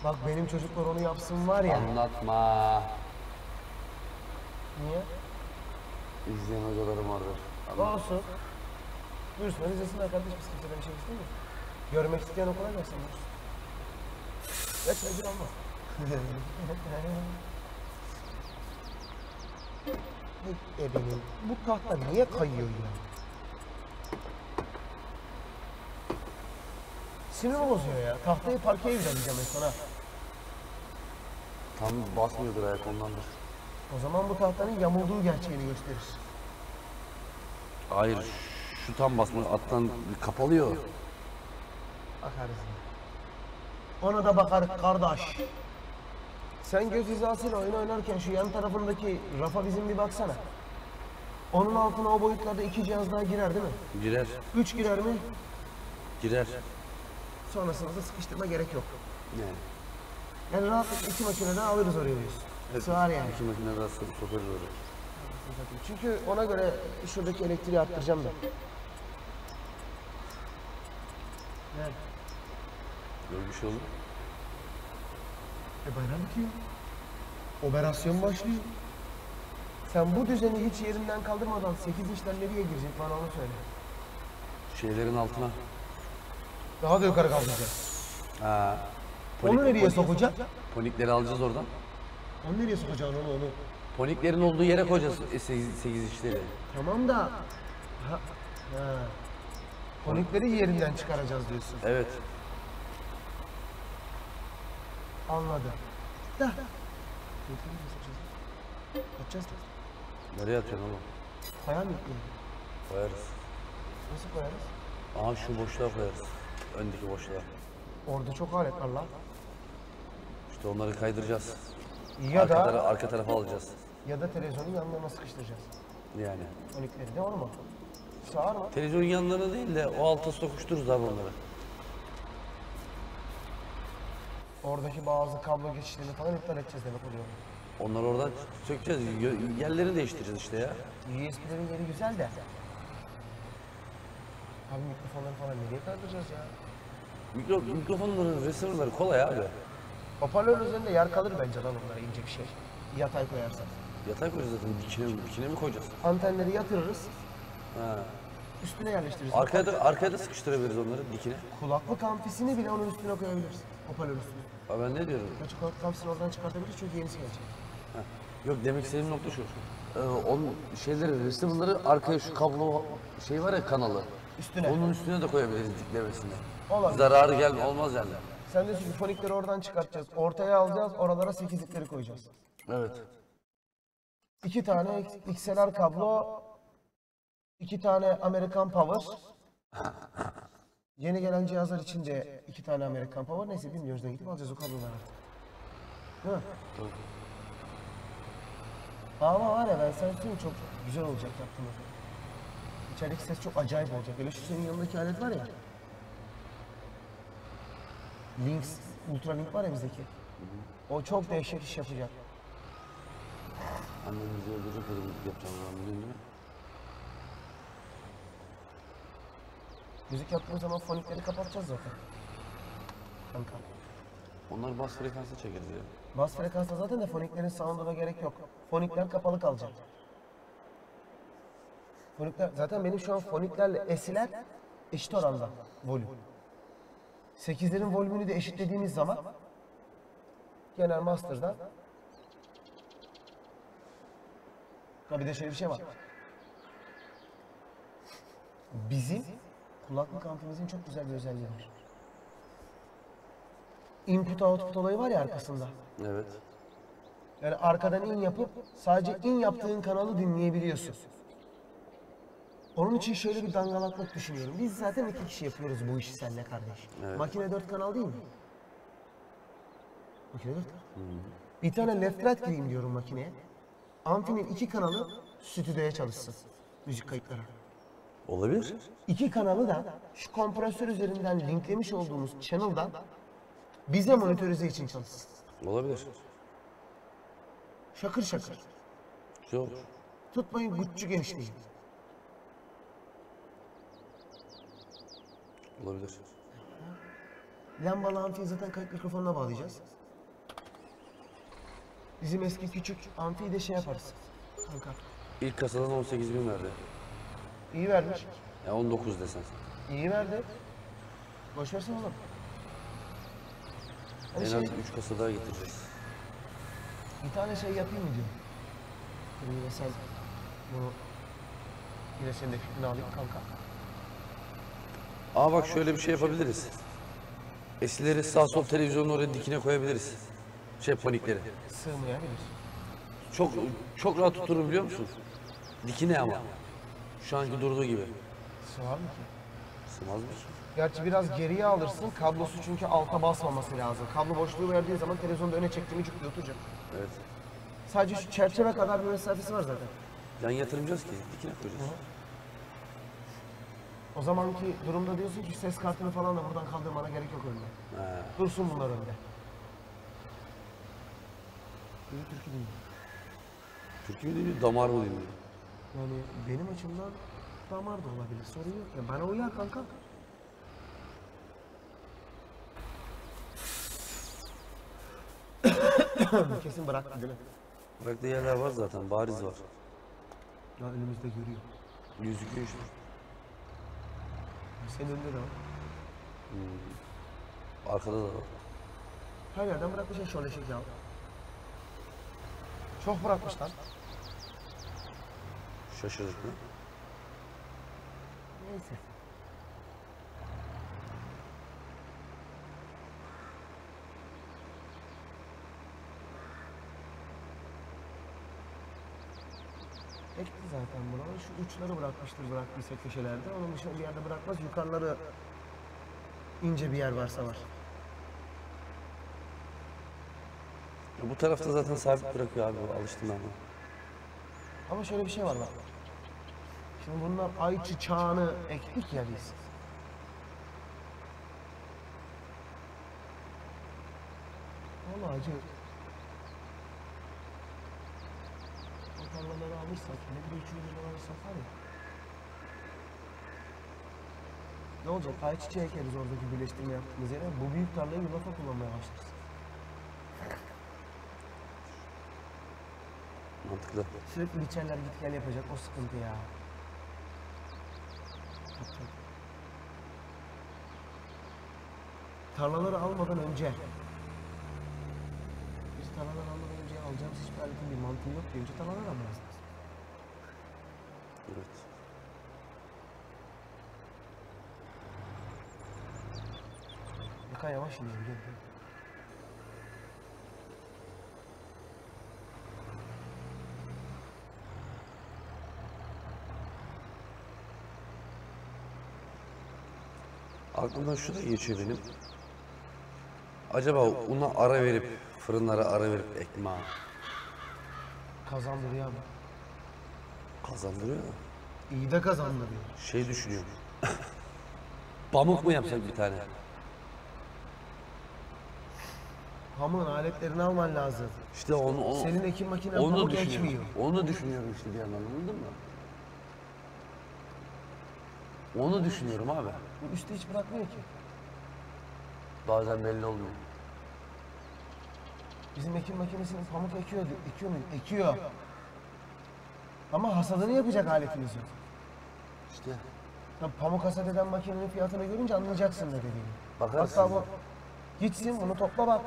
Bak benim çocuklar onu yapsın var ya. Anlatma. Niye? İzleyen hocalarım vardır. Anlat. Olsun. Buyursunlar izlesinler kardeş biz kimseden bir şey istemiyoruz. Görmek isteyen okula gelsin. Geç ödül almaz. Hey ebenin, bu tahta niye kayıyor ya? Sinir bozuyor ya. Tahtayı parkeye güzeleceğim en son ha. Tam basmıyordur ayak ondandır. O zaman bu tahtanın yamulduğu gerçeğini gösterir. Hayır. Şu tam basma alttan kapalıyor. Bakarız. Ona da bakarız kardeş. Sen göz hizasıyla oyun oynarken şu yan tarafındaki rafa bizim bir baksana. Onun altına o boyutlarda iki cihaz daha girer değil mi? Girer. Üç girer mi? Girer. Sonrasında da sıkıştırma gerek yok. Yani. Yani rahatlıkla iki makineden alırız oraya diyorsun. Sığar yani. İki makine daha so- sokarız oraya. Çünkü ona göre şuradaki elektriği arttıracağım da. Evet. Bir şey olur. E bayram bitiyor. Operasyon başlıyor. Sen bu düzeni hiç yerinden kaldırmadan 8 işten nereye girecek bana onu söyle. Şeylerin altına. Daha da yukarı kaldıracağız. Ha. Onu nereye sokacak? Ponikleri alacağız oradan. Onu nereye sokacaksın onu onu? Poniklerin olduğu yere koyacağız 8 işleri. Tamam da... Ha. ha. Konikleri yerinden çıkaracağız diyorsun. Evet. Anladım. Da. Atacağız da. Nereye atıyorsun oğlum? Koyar mı? Koyarız. Nasıl koyarız? Aha şu boşluğa koyarız. Öndeki boşluğa. Orada çok alet var lan. İşte onları kaydıracağız. Ya arka, da tara- arka tarafa alacağız. ya da televizyonun yanlarına sıkıştıracağız. Yani. Konikleri de onu mu? Sağır mı? Televizyonun yanlarına değil de o alta sokuştururuz abi onları. Oradaki bazı kablo geçişlerini falan iptal edeceğiz demek oluyor. Onları oradan sökeceğiz. Yerlerini değiştireceğiz işte ya. USB'lerin yeri güzel de. Abi mikrofonları falan nereye kaldıracağız ya? Mikro, mikrofonların receiver'ları kolay abi. Hoparlör üzerinde yer kalır bence lan onlara ince bir şey. Yatay koyarsak. Yatay koyacağız zaten. Dikine, dikine mi koyacağız? Antenleri yatırırız, Ha. üstüne yerleştiririz. Arkaya da, arkaya da sıkıştırabiliriz onları dikine. Kulaklık amfisini bile onun üstüne koyabiliriz. Hoparlör üstüne. Ha ben ne diyorum? Açık kulaklık amfisini oradan çıkartabiliriz çünkü yenisi gelecek. Yok demek istediğim nokta şu. Ee, onun şeyleri, receiver'ları arkaya şu kablo şey var ya kanalı. Üstüne. Onun üstüne de koyabiliriz diklemesine. Olabilir. Zararı gelme olmaz yani. Sen diyorsun ki fonikleri oradan çıkartacağız. Ortaya alacağız, oralara sekizlikleri koyacağız. Evet. İki tane XLR kablo, iki tane Amerikan Power. Yeni gelen cihazlar için de iki tane Amerikan Power. Neyse bilmiyoruz ne gidip alacağız o kabloları artık. Değil mi? Ama var ya ben sana söyleyeyim çok güzel olacak yaptığımız. İçerideki ses çok acayip olacak. Hele şu senin yanındaki alet var ya. Lynx, Ultra Link var ya bizdeki. O çok dehşet iş yapacak. Annem bizi öldürecek bir yapacağım ben biliyorsun değil mi? Müzik yaptığımız zaman fonikleri kapatacağız zaten. Kanka. Onlar bas frekansı çekeriz ya. Bas frekansta zaten de foniklerin sound'una gerek yok. Fonikler kapalı kalacak. Fonikler, zaten benim şu an foniklerle esiler eşit oranda volüm. 8'lerin volümünü de eşitlediğimiz zaman genel master'da Ha bir de şöyle bir şey var. Bizim kulaklık amfimizin çok güzel bir özelliği var. Input output olayı var ya arkasında. Evet. Yani arkadan in yapıp sadece in yaptığın kanalı dinleyebiliyorsun. Onun için şöyle bir dangalaklık düşünüyorum. Biz zaten iki kişi yapıyoruz bu işi seninle kardeş. Evet. Makine dört kanal değil mi? Makine dört kanal. Bir tane left right gireyim diyorum makineye. Amfinin iki kanalı stüdyoya çalışsın. Müzik kayıtları. Olabilir. İki kanalı da şu kompresör üzerinden linklemiş olduğumuz channel'dan bize monitörize için çalışsın. Olabilir. Şakır şakır. Güzel olur. Tutmayın güççü genişleyin. Olabilir. Lambalı amfiyi zaten kayıt mikrofonuna bağlayacağız. Bizim eski küçük amfiyi de şey yaparız. Kanka. İlk kasadan 18 bin verdi. İyi vermiş. Ya 19 desen. İyi verdi. Boş versin oğlum. Hani En şey, az 3 kasa daha getireceğiz. bir tane şey yapayım mı diyor. Yine sen bunu yine senin de fikrini alayım kanka. Aa bak şöyle bir şey yapabiliriz. Esileri sağ sol televizyonun oraya dikine koyabiliriz. Şey panikleri. Sığmayabilir. Çok çok rahat tuturum biliyor musun? Dikine ama. Şu anki durduğu gibi. Sığar mı ki? Sığmaz mı ki? Gerçi biraz geriye alırsın. Kablosu çünkü alta basmaması lazım. Kablo boşluğu verdiği zaman televizyonda öne çektiğimi cuk oturacak. Evet. Sadece şu çerçeve kadar bir mesafesi var zaten. Yan yatırmayacağız ki. Dikine koyacağız. O zamanki durumda diyorsun ki ses kartını falan da buradan kaldırmana gerek yok önüne. Ha. Dursun bunlar önde. Böyle Türkiye değil. Türkiye mi değil, damar mı değil? Yani benim açımdan damar da olabilir. Sorun yok. Ya bana uyar kanka. Kesin bıraktı değil mi? Bıraktığı yerler var zaten, bariz var. Ya önümüzde görüyor. Gözüküyor işte. Senin önünde de var. Arkada da var. Her yerden bırakmışlar şöyle şey ya. Çok bırakmışlar. Şaşırdık mı? Neyse. Ekti zaten bunu. Şu uçları bırakmıştır bıraktıysa köşelerde. Onun dışında bir yerde bırakmaz. Yukarıları ince bir yer varsa var. Ya bu tarafta zaten sabit bırakıyor abi, alıştım ben buna. Ama şöyle bir şey var bak. Şimdi bunlar ayçı çağını ektik ya biz. Vallahi acı. O tarlaları alırsak, ne bir üçüncü alırsak var ya. Ne olacak? Ayçiçeği ekeriz oradaki birleştirme yaptığımız yere. Bu büyük tarlayı yulafa kullanmaya başlarız. Mantıklı. Sürekli biçerler git gel yapacak o sıkıntı ya. Tarlaları almadan önce biz tarlaları almadan önce alacağımız hiçbir aletin bir mantığı yok diye önce tarlaları almamız lazım. Evet. Yaka yavaş gel gel. Aklımdan şu da geçiyor benim. Acaba una ara verip, fırınlara ara verip ekmeğe Kazandırıyor ama. kazandırıyor mu? İyi de kazandı diyor. Şey düşünüyorum. Pamuk mu yapsak bir tane? Pamuğun aletlerini alman lazım. İşte onu, onu, Senin ekim makinen onu pamuk düşünüyorum. ekmiyor. Onu düşünüyorum işte bir yandan anladın mı? Onu düşünüyorum abi. Bu üstü hiç bırakmıyor ki. Bazen belli olmuyor. Bizim ekim makinesinin pamuk ekiyor, diyor. ekiyor mu? Ekiyor. Ama hasadını yapacak aletimiz yok. İşte Tabii pamuk hasat eden makinenin fiyatını görünce anlayacaksın ne dediğini. Bakarsın. Hatta bu gitsin bunu topla bak.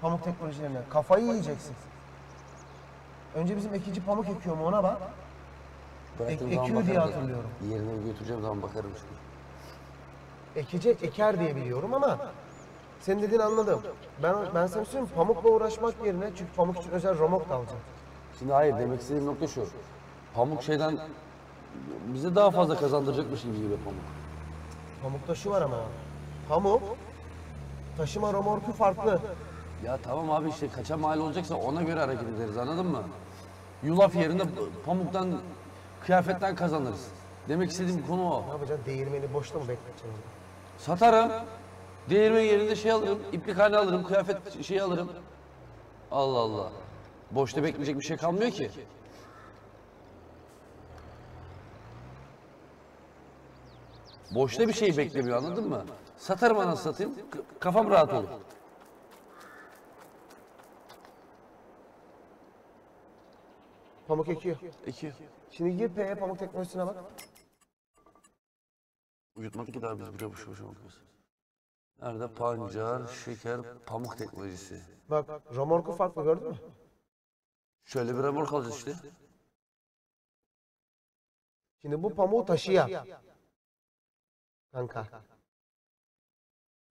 Pamuk teknolojilerine. Kafayı yiyeceksin. Önce bizim ekici pamuk ekiyor mu ona bak. bıraktığım Ek- zaman ekiyor diye bakarım. hatırlıyorum. Yerine götüreceğim zaman bakarım işte. Ekecek, eker diye biliyorum ama senin dediğini anladım. Ben ben sana söyleyeyim pamukla uğraşmak yerine çünkü pamuk için özel romok da alacağım. Şimdi hayır demek istediğim nokta şu. Pamuk şeyden bize daha fazla kazandıracakmış gibi geliyor pamuk. Pamukta şu var ama. Pamuk taşıma romorku farklı. Ya tamam abi işte kaça mal olacaksa ona göre hareket ederiz anladın mı? Yulaf yerine pamuktan, kıyafetten kazanırız. Demek istediğim konu o. Ne yapacaksın? Değirmeni boşta mı bekleteceksin? Satarım. Değirmen yerinde şey alırım, iplikhane alırım, kıyafet şey alırım. Allah Allah. Boşta bekleyecek bir şey kalmıyor ki. Boşta bir şey beklemiyor anladın mı? Satarım anasını satayım, kafam rahat olur. Pamuk ekiyor. İki. Şimdi gir P'ye pamuk teknolojisine bak. Uyutmak kadar biz bile boşu boşuna bakıyoruz. Nerede? Pancar, şeker, pamuk teknolojisi. Bak romorku farklı gördün mü? Şöyle bir remork alacağız işte. Şimdi bu pamuğu taşıya. Kanka.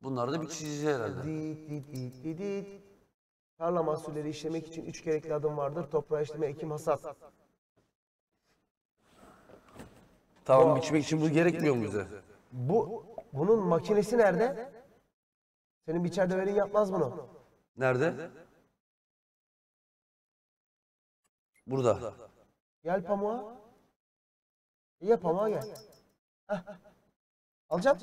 Bunlar da bir çizici herhalde. Dit dit dit dit dit. Tarla mahsulleri işlemek için üç gerekli adım vardır. Toprağı işleme, ekim, hasat. Tamam biçmek için bu gerekmiyor mu bize? Bu, bunun makinesi nerede? Senin biçer döverin yapmaz bunu. Nerede? Burada. Gel pamuğa. İyi pamuğa gel. Heh. Alacağım.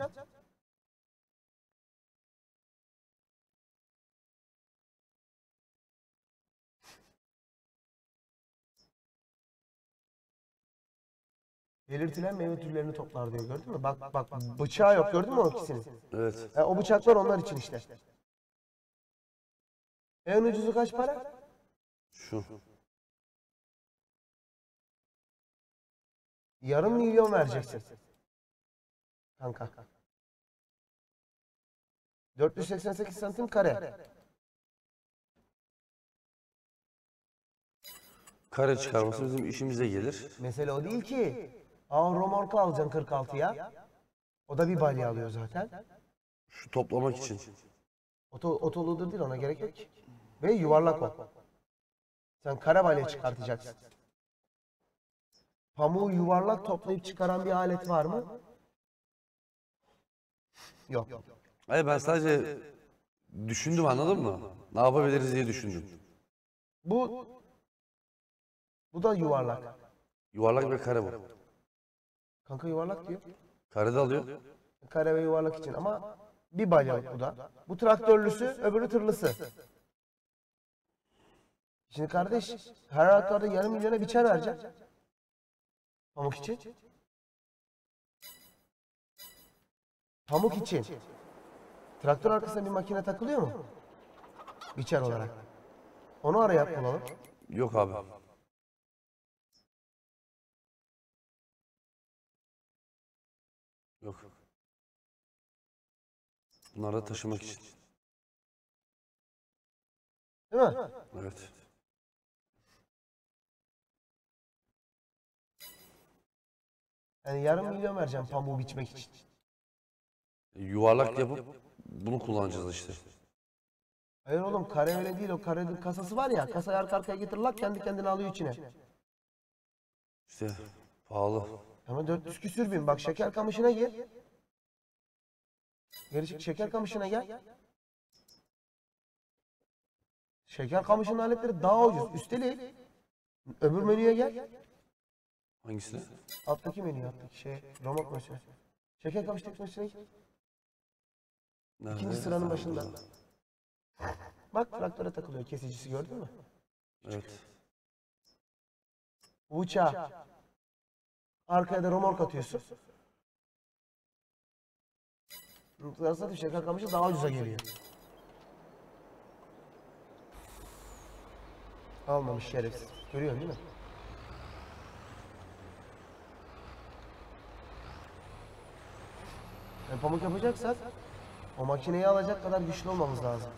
Belirtilen meyve türlerini toplar diyor gördün mü? Bak bak bıçağı yok gördün mü o ikisinin? Evet. Ha, o bıçaklar onlar için işte. En ucuzu kaç para? Şu. Yarım milyon vereceksin. Kanka. 488 santim kare. Kare çıkarması bizim işimize gelir. Mesele o değil ki. Aa romorku alacaksın 46'ya. O da bir balya alıyor zaten. Şu toplamak için. Oto, otoludur değil ona gerek yok ki. Ve yuvarlak o. Sen kare balya çıkartacaksın. Pamuğu yuvarlak toplayıp çıkaran bir alet var mı? Yok. Hayır ben sadece düşündüm anladın mı? Ne yapabiliriz diye düşündüm. Bu bu da yuvarlak. Yuvarlak ve kare bu. Kanka yuvarlak diyor. Kare de alıyor. Kare ve yuvarlak için ama bir balyalık bu da. Bu traktörlüsü, öbürü tırlısı. Şimdi kardeş, her halükarda yarım milyona biçer vereceksin. Pamuk için. Pamuk için. Traktör arkasına bir makine takılıyor mu? Biçer olarak. Onu araya bulalım. Yok abi. Bunlar da taşımak için. Değil mi? Evet. Yani yarım milyon vereceğim pamuğu biçmek için. Yuvarlak yapıp bunu kullanacağız işte. Hayır oğlum kare öyle değil o karenin kasası var ya kasayı arka arkaya getir lak kendi kendine alıyor içine. İşte pahalı. Ama 400 küsür bin bak şeker kamışına gir. Geri çık şeker kamışına gel. Şeker kamışının aletleri daha ucuz. Üstelik öbür menüye gel. Hangisine? Alttaki menü alttaki şey. Remote menüsü. Şeker kamış teknolojisine git. İkinci sıranın başında. Bak traktöre takılıyor kesicisi gördün mü? Evet. Uça. Arkaya da romork atıyorsun. Zaten şeker kamışı daha ucuza geliyor. Almamış şerefsiz. Görüyorsun değil mi? Yani pamuk yapacaksak o makineyi alacak kadar güçlü olmamız lazım.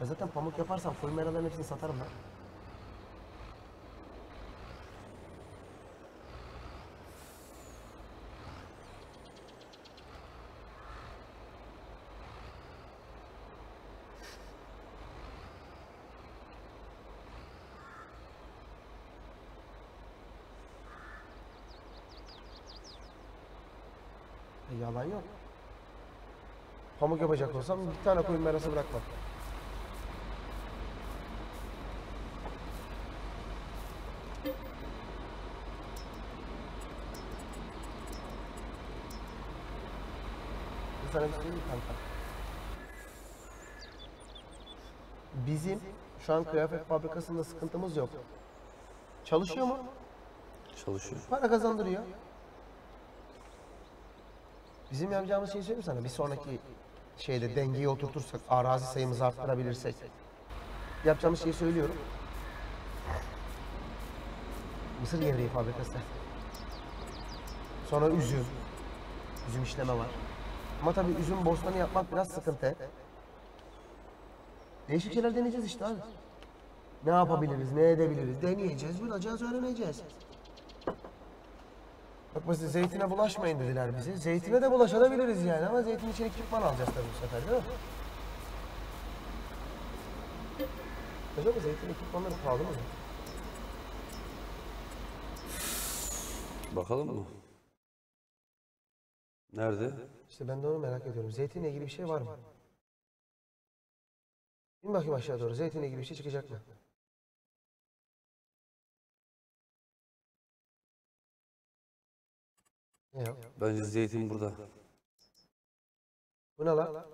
Ya zaten pamuk yaparsam full hepsini satarım ben. Yalan yok. Pamuk yapacak olsam bir tane koyun merası bırakmam. Sana bir şey kanka? Bizim şu an kıyafet fabrikasında sıkıntımız yok. Çalışıyor mu? Çalışıyor. Para kazandırıyor. Bizim yapacağımız şeyi söyleyeyim sana. Bir sonraki şeyde dengeyi oturtursak, arazi sayımızı arttırabilirsek. Yapacağımız şeyi söylüyorum. Mısır gevreği fabrikası. Sonra üzüm. Üzüm işleme var. Ama tabii üzüm bostanı yapmak biraz sıkıntı. Değişik şeyler deneyeceğiz işte abi. Ne yapabiliriz, ne edebiliriz? Deneyeceğiz, bulacağız, öğreneceğiz. Bak mesela zeytine bulaşmayın dediler bize. Zeytine de bulaşabiliriz yani ama zeytin için ekipman alacağız tabii bu sefer değil mi? Acaba zeytin ekipmanları pahalı mı? Bakalım mı? Nerede? İşte ben de onu merak ediyorum. Zeytinle ilgili bir şey var mı? İn bakayım aşağı doğru. Zeytinle ilgili bir şey çıkacak mı? Ne ya? Bence zeytin burada. Bu ne lan?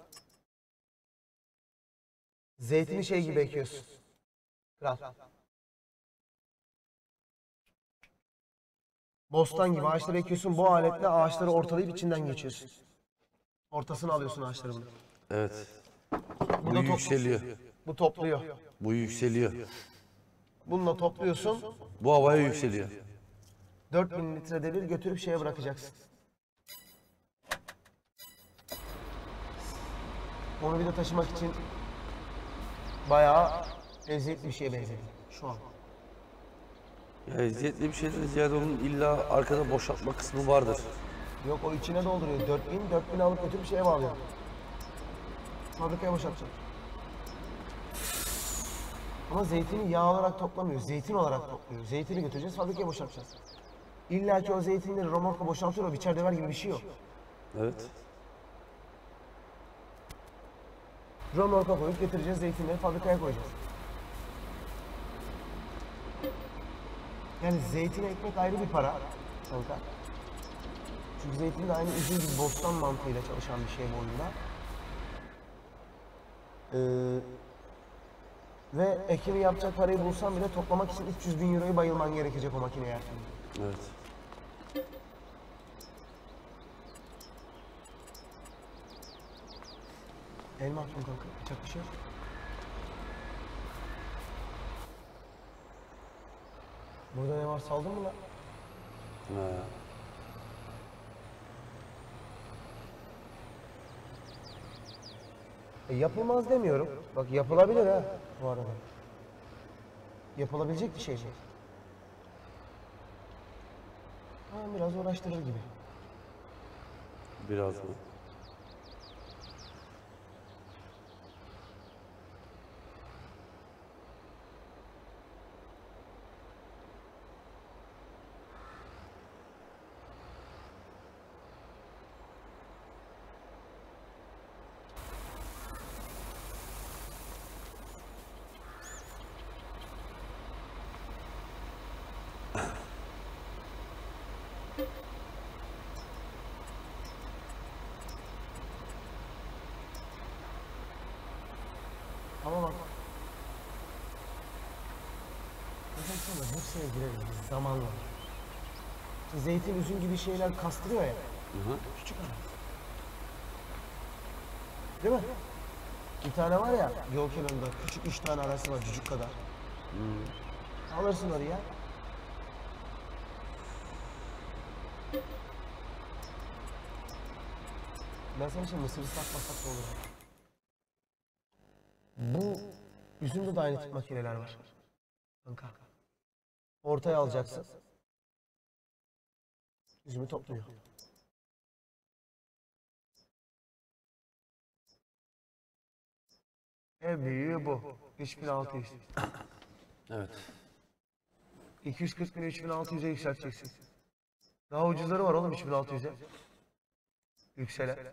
Zeytini şey gibi ekiyorsun. Kral. Bostan gibi ağaçları ekiyorsun. Bu aletle ağaçları ortalayıp içinden geçiyorsun. Ortasını alıyorsun ağaçları bunu. Evet. Bu Bu da top- yükseliyor. Bu topluyor. Bu yükseliyor. Bununla topluyorsun. Bu havaya yükseliyor. 4000 litrede bir götürüp şeye bırakacaksın. Onu bir de taşımak için bayağı eziyetli bir şeye benziyor şu an. Ya eziyetli bir şeyden ziyade onun illa arkada boşaltma kısmı vardır. Yok o içine dolduruyor. 4000, 4000 alıp götürüp şeye bağlıyor. Fabrikaya boşaltacak. Ama zeytini yağ olarak toplamıyor. Zeytin olarak topluyor. Zeytini götüreceğiz, fabrikaya boşaltacağız. İlla ki o zeytinleri romorka boşaltıyor, o biçer döver gibi bir şey yok. Evet. Romorka koyup getireceğiz zeytinleri fabrikaya koyacağız. Yani zeytine ekmek ayrı bir para kanka. Çünkü zeytin de aynı üzüm gibi bostan mantığıyla çalışan bir şey bu oyunda. Ee, ve ekimi yapacak parayı bulsan bile toplamak için 300 bin euroyu bayılman gerekecek o makineye. Evet. Elma attım kanka. Bir şey. Burada ne var saldın mı lan? Ha. E, yapılmaz demiyorum. Bak yapılabilir ha bu arada. Yapılabilecek bir şey mi? Ha, biraz uğraştırır gibi. Biraz mı? Sonra hepsine girebiliriz zamanla. İşte Zeytin, üzüm gibi şeyler kastırıyor ya. Hı hı. Küçük. Değil mi? Bir tane var ya yol kenarında küçük üç tane arası var cücük kadar. Alırsın oraya. Ben sana şimdi mısırı satmasak da olur. Bu üzümde de aynı tip makineler var. Kanka. Ortaya alacaksın. Üzümü topluyor. En büyüğü bu. 3600. Evet. 240 bin 3600'e yükselteceksin. Daha ucuzları var oğlum 3600'e. Yükselen.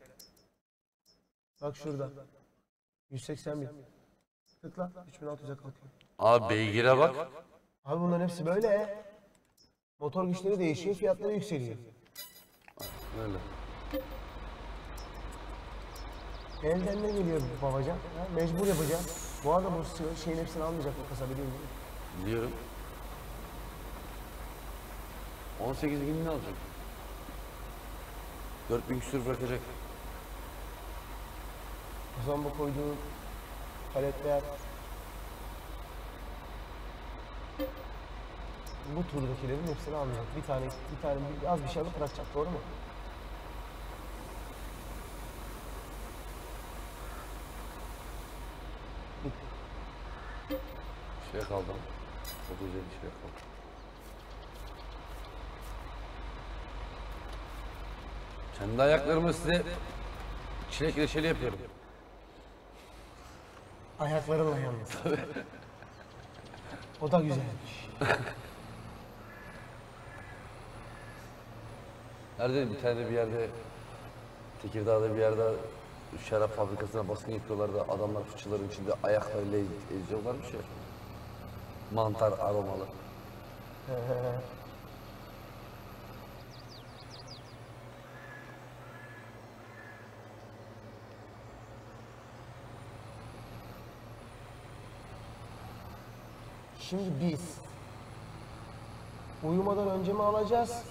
Bak şurada. 180 bin. Tıkla 3600'e kalkıyor. Abi beygire bak. Abi bunların hepsi böyle. Motor güçleri değişiyor, fiyatları yükseliyor. Öyle. Elden ne geliyor babacan? Ha? Mecbur yapacağız. Bu arada bu şeyin hepsini almayacak bu kasa biliyor musun? Biliyorum. 18 bin ne alacak? 4000 küsür bırakacak. O zaman bu koyduğun paletler bu turdakilerin hepsini almayacak. Bir tane, bir tane bir- az bir şey alıp bırakacak. Doğru mu? Şey kaldı. Çok güzel bir şey kaldı. Kendi ayaklarımı size çilek reçeli yapıyorum. Ayaklarınla yalnız. o da güzelmiş. Nerede bir tane bir yerde Tekirdağ'da bir yerde şarap fabrikasına baskın yapıyorlar da adamlar fıçıların içinde ayaklarıyla eziyorlarmış ya. Mantar aromalı. Şimdi biz uyumadan önce mi alacağız?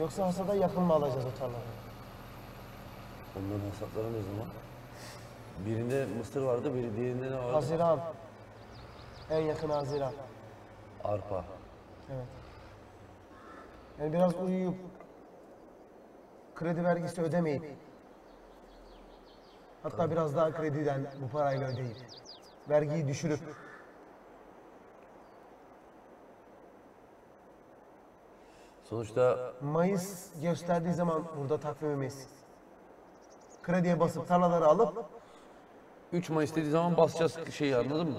Yoksa hasada yakın mı alacağız o tarlaları? Onların hesapları ne zaman? Birinde mısır vardı, biri diğerinde ne vardı? Haziran. En yakın Haziran. Arpa. Evet. Yani biraz uyuyup kredi vergisi ödemeyip hatta biraz daha krediden bu parayla ödeyip vergiyi düşürüp Sonuçta Mayıs gösterdiği zaman burada takvimimiz krediye basıp tarlaları alıp 3 Mayıs dediği zaman basacağız şeyi anladın mı?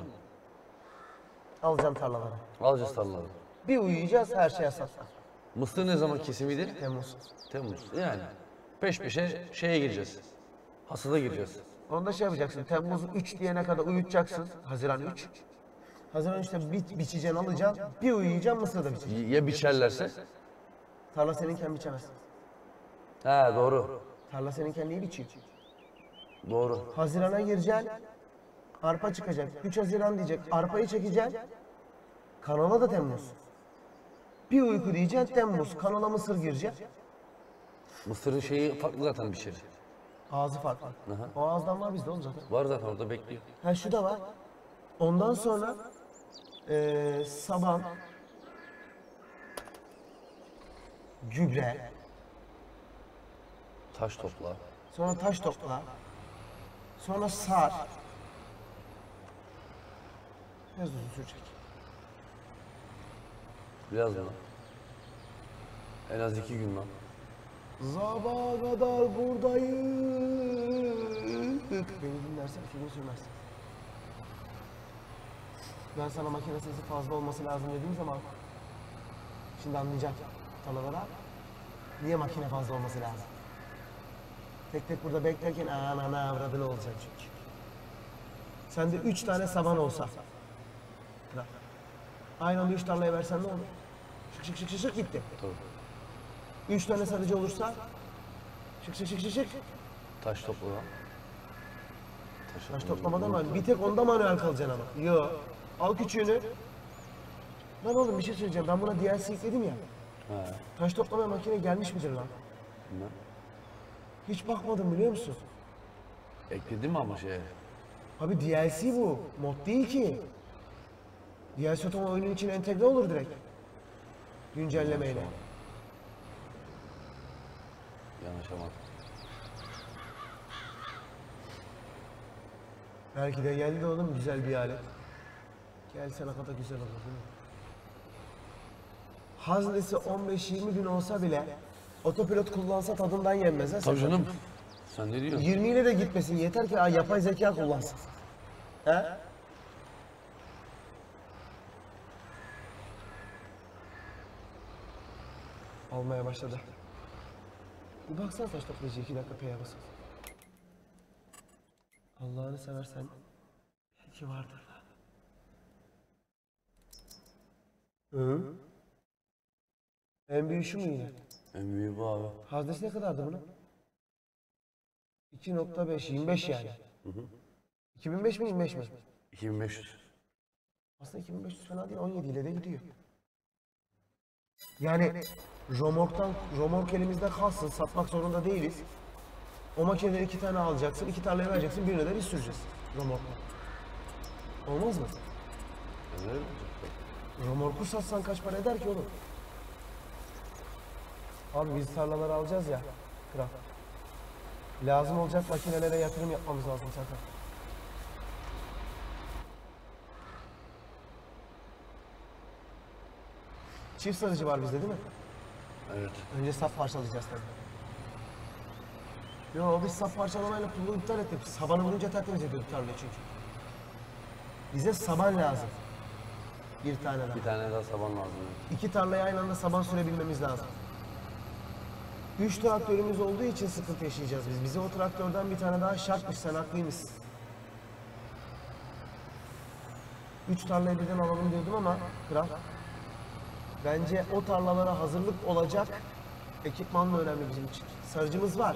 alacağım tarlaları. Alacağız tarlaları. Bir uyuyacağız her şey yasaklar. Mısır ne zaman kesimiydi? Temmuz. Temmuz. Yani peş peşe şeye gireceğiz. Hasada gireceğiz. Onda şey yapacaksın. Temmuz 3 diyene kadar uyutacaksın. Haziran 3. Haziran 3'te bit biçeceksin, alacaksın. Bir uyuyacaksın, Mısır'da biçeceksin. Ya biçerlerse? Tarla seninken biçemez. He doğru. Tarla seninken neyi biçiyor? Doğru. Haziran'a gireceksin. Arpa çıkacak. 3 Haziran diyecek. Arpayı çekeceksin. Kanala da Temmuz. Bir uyku diyeceksin Temmuz. Kanala Mısır girecek. Mısırın şeyi farklı zaten bir şey. Ağzı farklı. O ağızdan var bizde oğlum zaten. Var zaten orada bekliyor. Ha şu da var. Ondan sonra eee saban, gübre, Taş topla. sonra taş topla, sonra sar. Biraz uzun sürecek. Biraz mı? En az iki gün lan. Sabaha kadar buradayım. Beni dinlersen iki gün sürmez. Ben sana makine sesi fazla olması lazım dediğim zaman şimdi anlayacak talalara niye makine fazla olması lazım. Tek tek burada beklerken ana avradını olacak çünkü. Sende üç tane saban olsa. Aynı anda üç tarlaya versen ne olur? Şık şık şık şık şık gitti. Tabii. Üç tane sarıcı olursa şık şık şık şık şık. Taş topla lan. Taş toplamada mı? Bir tek onda manuel kalacaksın ama. Yo. Al küçüğünü. Lan oğlum bir şey söyleyeceğim. Ben buna DLC ekledim ya. Taş toplama makine gelmiş midir lan? Bilmem. Hiç bakmadım biliyor musun? Ekledin mi ama şeye? Abi DLC bu. Mod değil ki. DLC otomatik oyunun içine entegre olur direkt. Güncellemeyle. Yanaşamadım. Belki de geldi oğlum güzel bir alet. Gelse ne kadar güzel olur değil mi? Haznesi 15-20 bin olsa bile otopilot kullansa tadından yenmez ha. Tabii sen. canım. Sen ne diyorsun? 20 ile de gitmesin yeter ki ha, yapay zeka kullansın. He? Almaya başladı. Bir baksana taş toplayıcı iki dakika P'ye basın. Allah'ını seversen belki vardır lan. Hı? En büyüğü şu mu yine? En büyüğü bu abi. Haznesi ne kadardı bunun? 2.5, 25 yani. 2005 mi 25 mi? 2500. Aslında 2500 fena değil, 17 ile de gidiyor. Yani romorktan, romork elimizde kalsın, satmak zorunda değiliz. O makineleri iki tane alacaksın, iki tarlaya vereceksin, birine de biz süreceğiz romorkla. Olmaz mı? Ne? Romorku satsan kaç para eder ki oğlum? Abi biz tarlaları alacağız ya, kral. Lazım olacak makinelere yatırım yapmamız lazım zaten. Çift sarıcı var bizde değil mi? Evet. Önce sap parçalayacağız tabii. Yo biz sap parçalamayla pulu iptal ettik. Sabanı vurunca tertemiz ediyorduk tarlayı çünkü. Bize saban lazım. Bir tane daha. Bir tane daha saban lazım. İki tarlaya aynı anda saban sürebilmemiz lazım. Üç traktörümüz olduğu için sıkıntı yaşayacağız biz. Bize o traktörden bir tane daha şartmış, sen haklıymışsın. Üç tarlayı birden alalım diyordum ama kral. Bence o tarlalara hazırlık olacak ekipman da önemli bizim için. Sarıcımız var.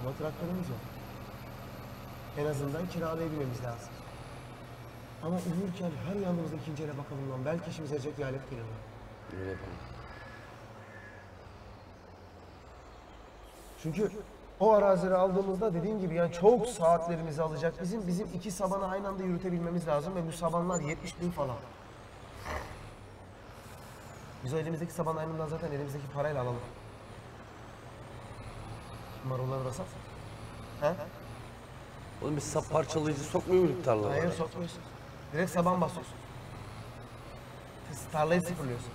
Ama traktörümüz yok. En azından kiralayabilmemiz lazım. Ama uyurken her yanımızda ikinci ele bakalım lan. Belki işimize yarayacak bir alet gelir. Öyle yapalım. Çünkü o arazileri aldığımızda dediğim gibi yani çok saatlerimizi alacak. Bizim bizim iki sabanı aynı anda yürütebilmemiz lazım ve bu sabanlar 70 bin falan. Biz o elimizdeki saban aynından zaten elimizdeki parayla alalım. Marulları da sat. He? Oğlum biz sap parçalayıcı sokmuyor muyduk tarlalara? Hayır sokmuyorsun. Direkt saban basıyorsun. Tarlayı sıfırlıyorsun.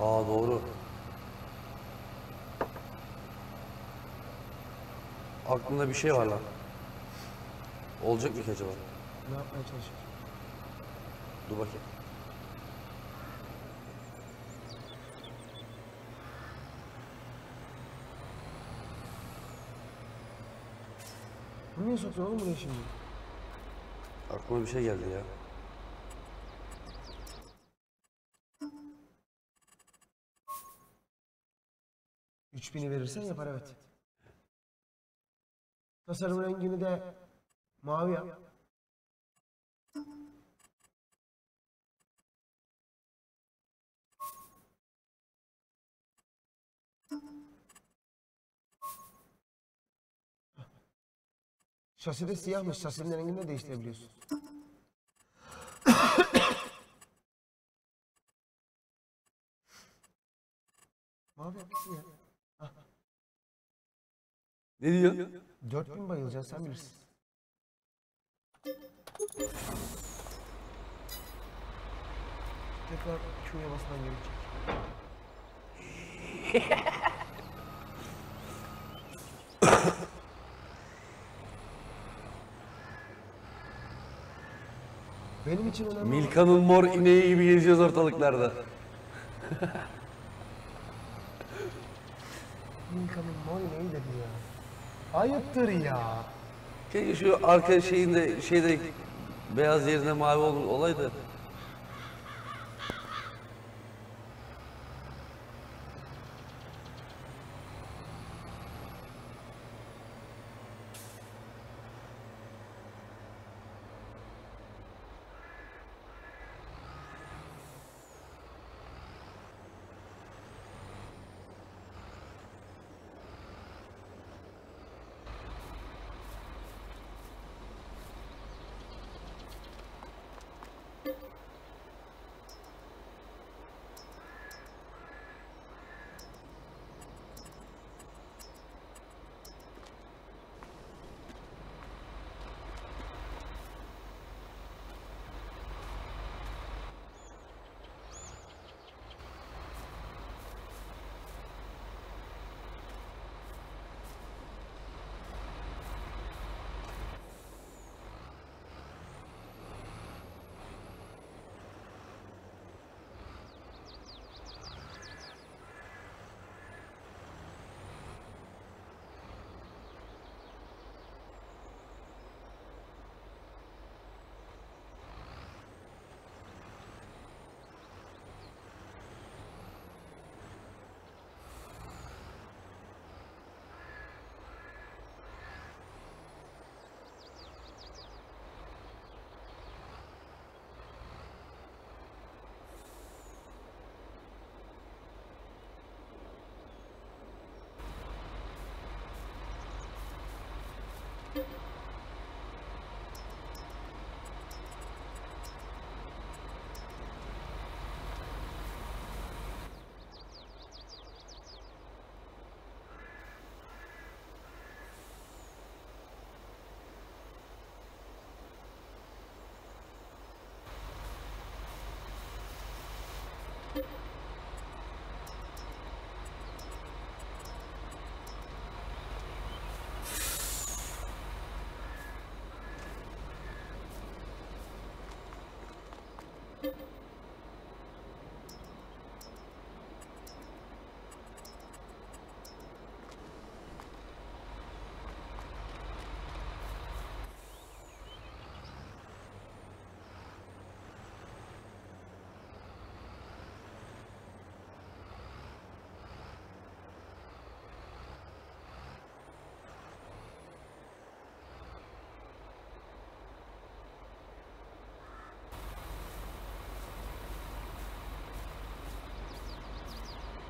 Aa doğru. Aklında bir şey var lan. Olacak mı ki acaba? Ne yapmaya çalışıyorsun? Dur bakayım. Bunu niye sokuyorsun oğlum buraya şimdi? Aklıma bir şey geldi ya. Üç bini verirsen yapar evet. Tasarım rengini de mavi yap. Şasi de siyahmış. Şasinin rengini de değiştirebiliyorsun. Mavi yapmışsın ya. Ne diyor? 4000 bayılacaksın sen bilirsin. Tekrar Q'ya basman gerekecek. Benim için önemli Milka'nın mor ineği gibi geziyoruz ortalıklarda. Milka'nın mor ineği dedi ya. Ayıptır ya. Keşke şu arka şeyinde şeyde beyaz yerine mavi ol, olaydı.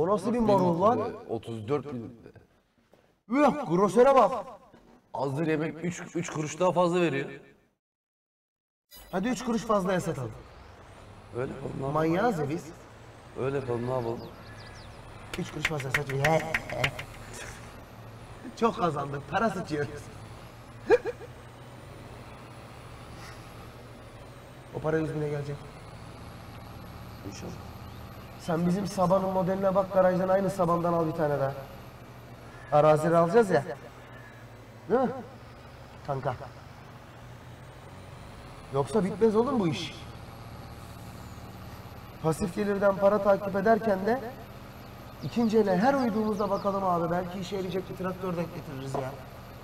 O nasıl bir marul lan? 34 bin. Üh, grosere bak. Hazır yemek 3 3 kuruş daha fazla veriyor. Hadi 3 kuruş fazlaya satalım. Öyle yapalım ne yapalım? Manyağız ya biz. Öyle yapalım ne yapalım? 3 kuruş fazla saçıyor. He, he. Çok kazandık. Para sıçıyoruz. o para 100 bine gelecek. İnşallah. Sen bizim Saban'ın modeline bak garajdan aynı Saban'dan al bir tane daha. Arazileri alacağız ya. Değil mi? Kanka. Yoksa bitmez oğlum bu iş. Pasif gelirden para takip ederken de ikinci ele her uyduğumuzda bakalım abi belki işe yarayacak bir traktör denk getiririz ya.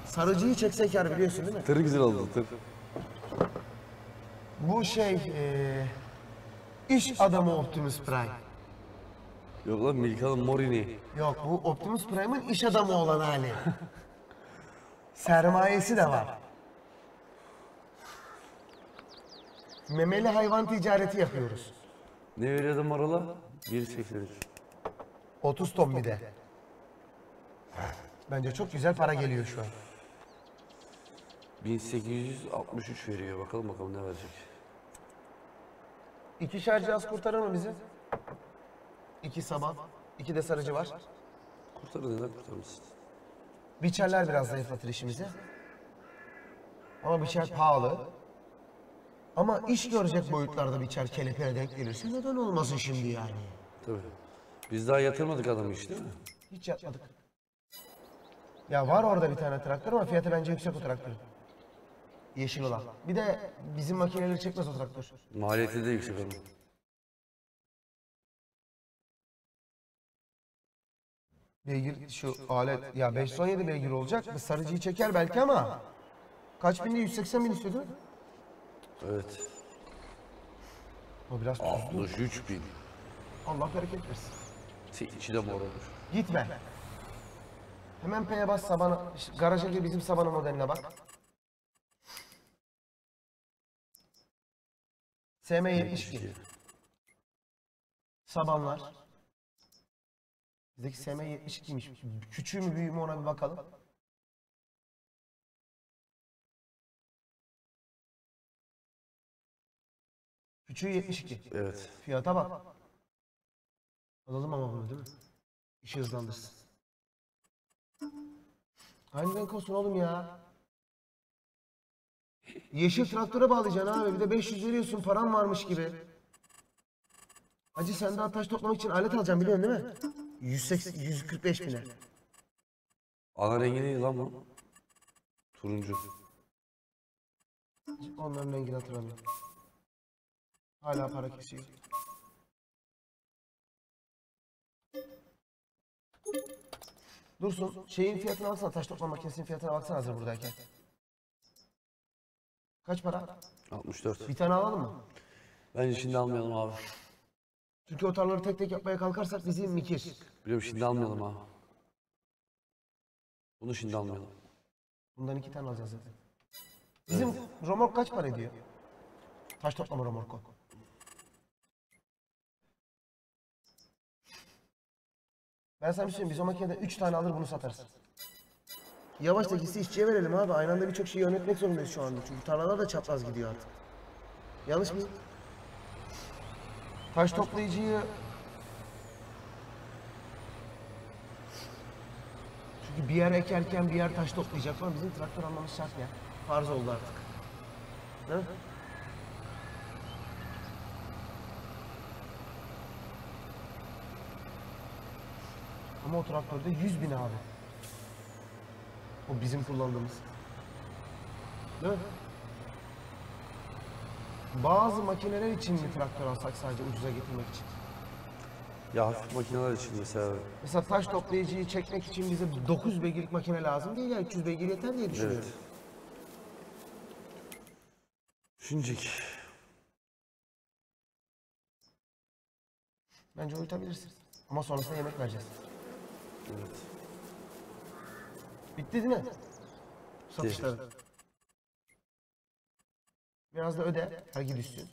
Sarıcıyı çeksek yar biliyorsun değil mi? Tır güzel oldu tır. Bu şey eee iş adamı Optimus Prime. Yok lan Milka'nın Morini. Yok bu Optimus Prime'ın iş adamı olan hali. Sermayesi de var. Memeli hayvan ticareti yapıyoruz. Ne veriyordu marula? 1.83. 30 ton bir de. Bence çok güzel para geliyor şu an. 1863 veriyor. Bakalım bakalım ne verecek. İki şarjı az kurtarır mı bizi? İki sabah, iki de sarıcı var. Kurtarır neden kurtarmışsın? Biçerler biraz zayıflatır işimizi. Ama biçer pahalı. Ama iş görecek boyutlarda biçer kelepeye denk gelirse neden olmasın şimdi yani? Tabii. Biz daha yatırmadık adamı hiç değil mi? Hiç yapmadık. Ya var orada bir tane traktör ama fiyatı bence yüksek o traktörün. Yeşil olan. Bir de bizim makineleri çekmez o traktör. Maliyeti de yüksek onun. Beygir şu alet ya 517 beygir olacak. Bu sarıcıyı çeker belki ama kaç bindi? 180 bin istiyordu. Evet. O biraz tuzlu. 63 bin. Allah bereket versin. İçi de mor olmuş. Gitme. Hemen P'ye bas sabana, garaja gir bizim sabana modeline bak. SM 72. Sabanlar. Bizdeki SM 72'ymiş. Küçüğü mü büyüğü mü ona bir bakalım. Küçüğü 72. Evet. Fiyata bak. Alalım ama bunu değil mi? İşi hızlandırsın. Aynı renk olsun oğlum ya. Yeşil traktöre bağlayacaksın abi. Bir de 500 veriyorsun paran varmış gibi. Hacı sen daha taş toplamak için alet alacaksın biliyorsun değil mi? 180, 145 bine. Ana rengi neydi lan bu? Turuncu. Onların rengini hatırlamıyorum. Hala para kesiyor. Dursun, şeyin fiyatına baksana, taş toplama makinesinin fiyatına baksana hazır buradayken. Kaç para? 64. Bir tane alalım mı? Bence şimdi almayalım abi. Çünkü o tarlaları tek tek yapmaya kalkarsak bizi mikir. Biliyorum şimdi almayalım ha. Bunu şimdi almayalım. Bundan iki tane alacağız zaten. Bizim romork kaç para ediyor? Taş toplama romorku. Ben sana bir şey söyleyeyim, biz o makineden üç tane alır bunu satarız. Yavaş da gitse işçiye verelim abi. Aynı anda birçok şeyi yönetmek zorundayız şu anda. Çünkü tarlalar da çapraz gidiyor artık. Yanlış mı? Taş toplayıcıyı... Çünkü bir yer ekerken bir yer taş toplayacak falan. Bizim traktör almamız şart ya. Farz oldu artık. Değil mi? Ama o traktörde 100 bin abi. O bizim kullandığımız. Değil mi? Bazı makineler için mi traktör alsak sadece ucuza getirmek için? Ya hafif makineler için mesela. Mesela taş toplayıcıyı çekmek için bize 9 beygirlik makine lazım değil ya 300 beygir yeter diye düşünüyorum. Evet. Düşünecek. Bence uyutabilirsin. Ama sonrasında yemek vereceğiz. Evet. Bitti değil mi? Satışları. Biraz da öde. Vergi düşsün.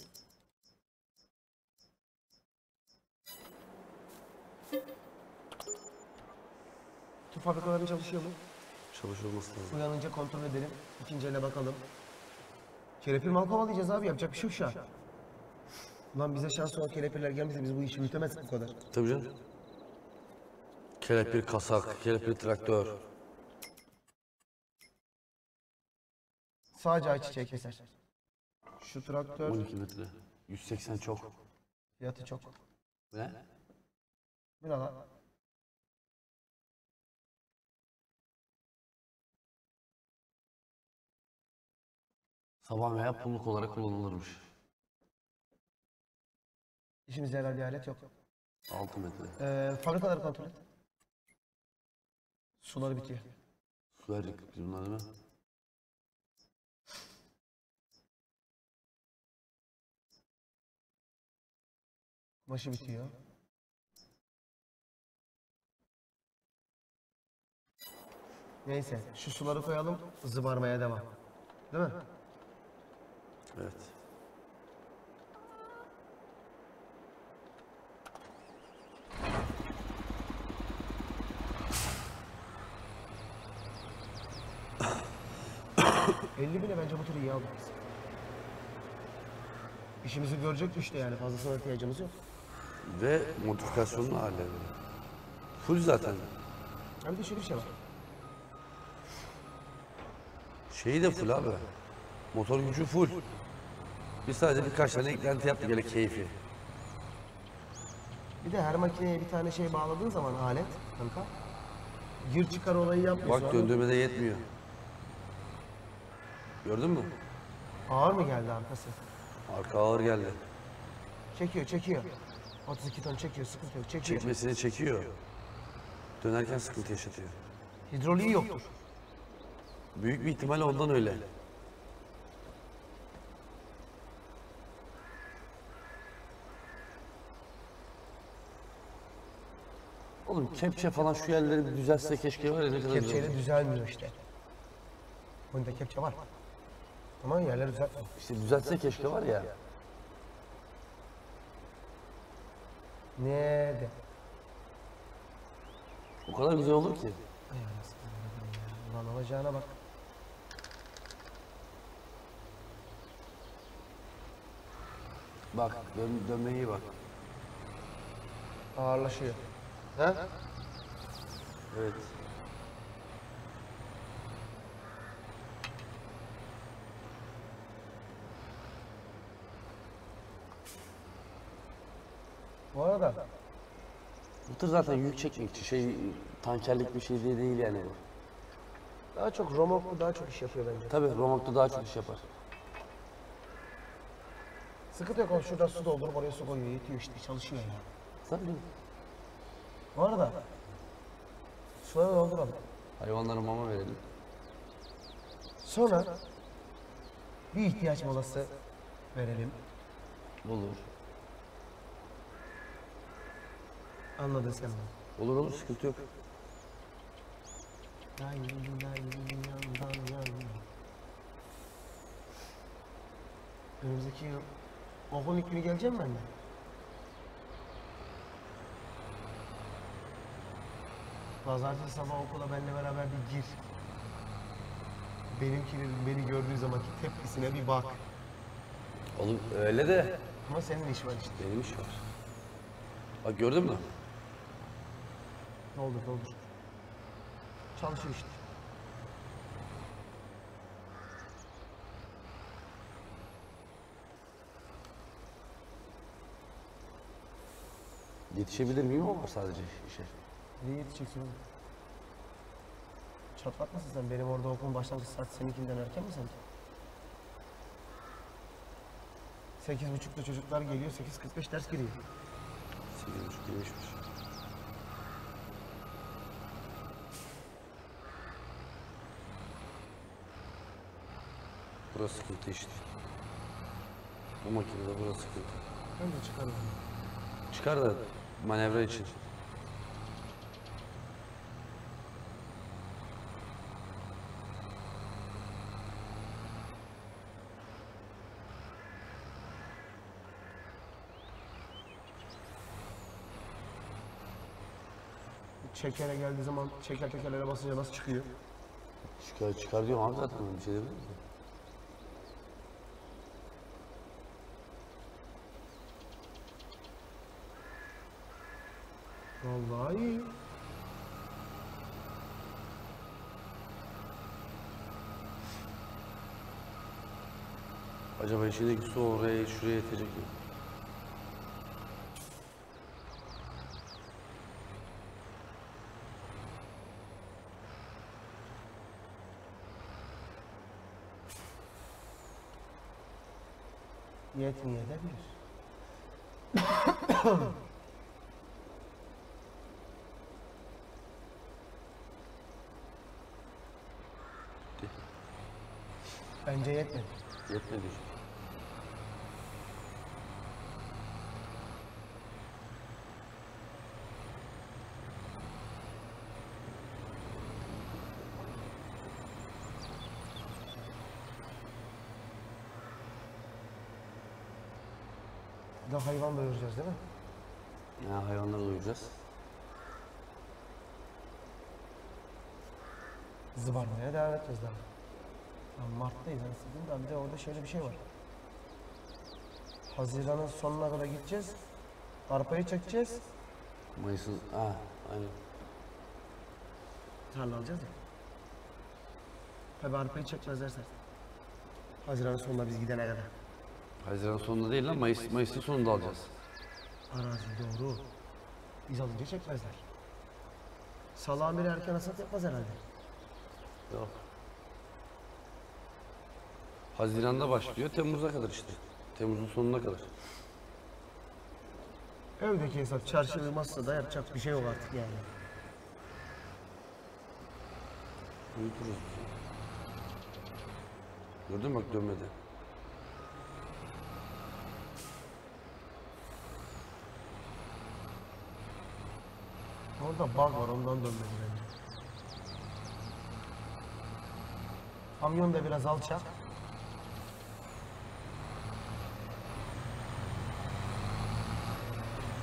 fabrikaların çalışıyor mu? Çalışıyor olması lazım. Uyanınca kontrol edelim. İkinci ele bakalım. Kelepir mal kovalayacağız abi. Yapacak bir şey yok şu an. Ulan bize şans olan kelepirler gelmese biz bu işi yürütemezdik bu kadar. Tabii canım. Kelepir kasak, kelepir traktör. Sadece ayçiçeği keser. Şu traktör 12 metre. 180 çok. fiyatı çok. Ne? Bu ne lan? Saban veya pulluk olarak kullanılırmış. İşimizde herhalde bir alet yok. 6 metre. Ee, fabrikaları kontrol et. Suları bitiyor. Su verecek biz bunlar değil mi? Başı bitiyor. Neyse şu suları koyalım zıbarmaya devam. Değil mi? Evet. ...50 bine bence bu turu iyi aldık biz. İşimizi görecek işte yani fazlasına ihtiyacımız yok. Ve modifikasyonlu halleri. Full zaten. Hem de şöyle bir şey var. Şeyi de full abi. Motor gücü full. Biz sadece birkaç tane eklenti yaptık öyle keyfi. Bir de her makineye bir tane şey bağladığın zaman alet kanka. Gir çıkar olayı yapmıyorsun. Bak döndürmede yetmiyor. Gördün mü? Ağır mı geldi arkası? Arka ağır geldi. Çekiyor çekiyor. 32 ton çekiyor sıkıntı yok çekiyor. Çekmesini çekiyor. Dönerken sıkıntı yaşatıyor. Hidroliği yoktur. Büyük bir ihtimal ondan öyle. Oğlum kepçe falan şu yerleri bir düzelse keşke var ya ne kadar güzel olur. Kepçeyle düzelmiyor işte. Bunda kepçe var. Ama yerleri düzeltmiyor. İşte düzeltse keşke var ya. Nerede? O kadar güzel olur ki. Ay anasını avradım ya. Ulan alacağına bak. Bak dön, dönmeye iyi bak. Ağırlaşıyor. He? Evet. Bu arada Bu tır zaten yük çekmek için şey tankerlik bir şey değil, değil yani. daha çok romoklu daha çok iş yapıyor bence. Tabii Romok'ta daha çok iş yapar. Sıkıntı yok oğlum şurada su doldurup oraya su koyuyor yetiyor işte çalışıyor ya. Tabii. Bu arada suları dolduralım. Hayvanlara mama verelim. Sonra bir ihtiyaç molası verelim. Olur. Anladın sen. Olur olur sıkıntı yok. Lay lay yandan yan. Önümüzdeki yıl okul ilk günü geleceğim ben de. Pazartesi sabah okula benimle beraber bir gir. Benimkinin beni gördüğü zamanki tepkisine bir bak. Oğlum öyle de Ama senin iş var işte. benim iş var. Bak gördün mü? Doldur doldur. Çalışıyor işte. Yetişebilir miyim ama sadece işe. Nereye yetişeceksin oğlum? Çatlatmasın sen. Benim orada okulun başlangıç saati seninkinden erken mi sanki? Sekiz buçukta çocuklar geliyor, 8.45 ders giriyor. Sekiz buçuk demişmiş. Burası sıkıntı işte. Bu makinede burası sıkıntı. Ben de çıkarım. Çıkar da manevra için. çekere geldiği zaman çeker tekerlere basınca nasıl çıkıyor? Şikayet çıkar diyorum abi zaten bir şey demiyorum. ki. Vallahi iyi. Acaba içindeki su oraya şuraya yetecek mi? Yetmeyebilir. Bence yetmedi. Yetmedi. Hayvan doyuracağız değil mi? Ya hayvanları doyuracağız. Zıbarmaya devam edeceğiz daha. Ya Mart'tayız aslında da bir de orada şöyle bir şey var. Haziran'ın sonuna kadar gideceğiz. Arpayı çekeceğiz. Mayıs'ın... Ha, aynen. Tarla alacağız ya. Tabii arpayı çekmezlerse. Haziran'ın sonunda biz gidene kadar. Haziran sonunda değil lan Mayıs, Mayıs'ın sonunda alacağız. Arazi doğru. Biz alınca çekmezler. Salağın biri erken hasat yapmaz herhalde. Yok. Haziran'da başlıyor, Temmuz'a kadar işte. Temmuz'un sonuna kadar. Evdeki hesap çarşı uyumazsa da yapacak bir şey yok artık yani. Uyuturuz. Gördün mü bak dönmedi. Orada bug var ondan dönmedi bence. Kamyon da biraz alçak.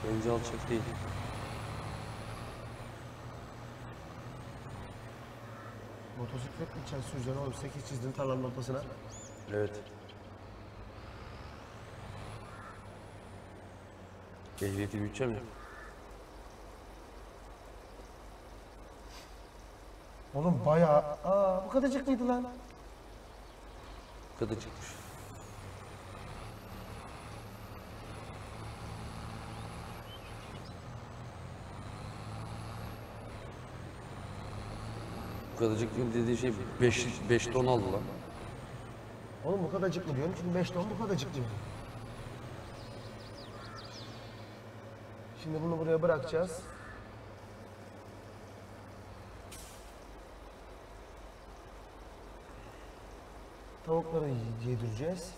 Bence alçak değil. Motosiklet mi çarşı süreceksin oğlum? 8 çizdin tarlanın ortasına. Evet. Ehliyeti büyüteceğim ya. Oğlum bayağı... Aa bu kadarcık mıydı lan? Kadı çıkmış. Bu kadarcık değil dediği şey 5 5 ton aldı lan. Oğlum bu kadarcık mı diyorum? Çünkü 5 ton bu kadarcık diyorum. Şimdi bunu buraya bırakacağız. Tavukları yedireceğiz.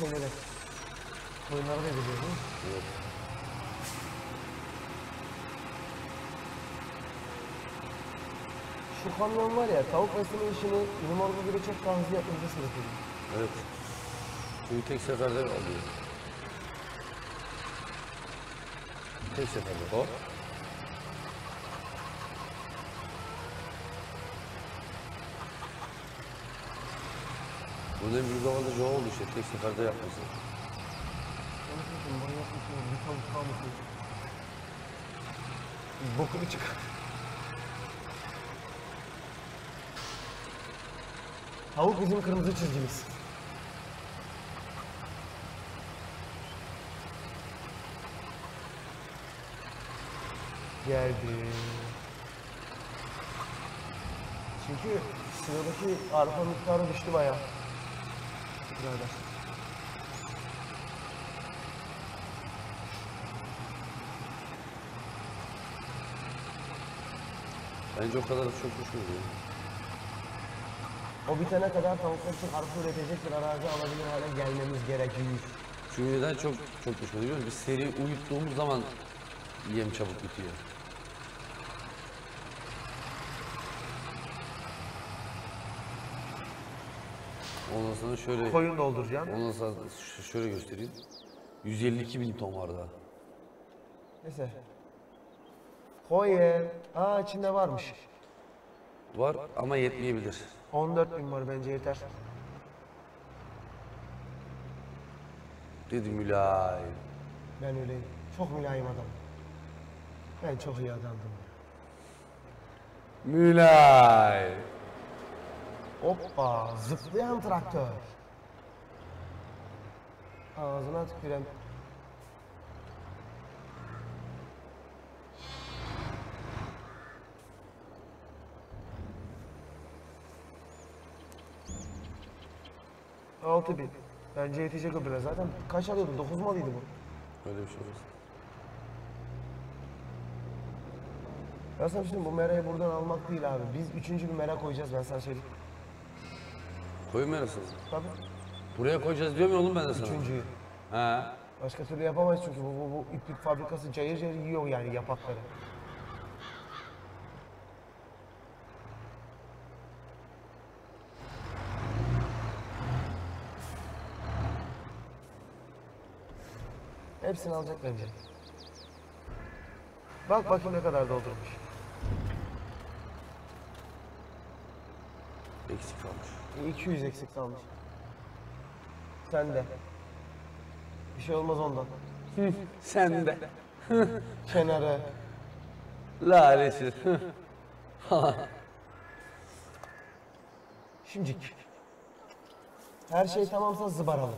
Şeyleri. Koyunları da yediriyor değil mi? Evet. Şu kamyon var ya tavuk besleme işini Limorgu gibi çok daha hızlı yapmamıza sebep oluyor. Evet. Suyu tek seferde alıyor. Tek seferde. Hop. Bunun en büyük avantajı o oldu işte. Tek seferde yapması. Onu söyleyeyim, bana yapmışsın, bir tavuk kalmasın. Bokunu çıkar. Tavuk bizim kırmızı çizgimiz. Geldi. Çünkü sıradaki arpa miktarı düştü bayağı. Birader. Bence o kadar da çok düşmüyor. O bitene kadar tavuklar için arpa üretecek bir arazi alabilir hale gelmemiz gerekiyor. Çünkü neden çok çok düşmüyor biliyor musun? Biz seri uyuttuğumuz zaman yem çabuk bitiyor. Sonra şöyle, Koyun dolduracaksın. sonra ş- şöyle göstereyim. 152 bin ton var daha. Neyse. Koy ye. Aa içinde varmış. Var ama yetmeyebilir. 14 bin var bence yeter. Dedi mülayim. Ben öyleyim. Çok mülayim adam. Ben çok iyi adamdım. Mülayim. Hoppa zıplayan traktör. Ağzına tüküren. Altı bin. Bence yetecek o bile. Zaten kaç alıyordu? Dokuz mu alıyordu bu? Öyle bir şey olmaz. Ya sana bu merayı buradan almak değil abi. Biz üçüncü bir mera koyacağız ben sana söyleyeyim. Koyun merası. Tabii. Buraya koyacağız diyor mu oğlum ben de sana? Üçüncüyü. He. Başka türlü yapamayız çünkü bu, bu, bu iplik fabrikası cayır cayır yiyor yani yapakları. Hepsini alacak bence. Bak bakayım ne kadar doldurmuş. Eksik kalmış. 200 eksik kalmış. Sen de. Bir şey olmaz ondan. Sen de. Kenarı. Lalesiz. Şimdicik. Her şey tamamsa zıbaralı.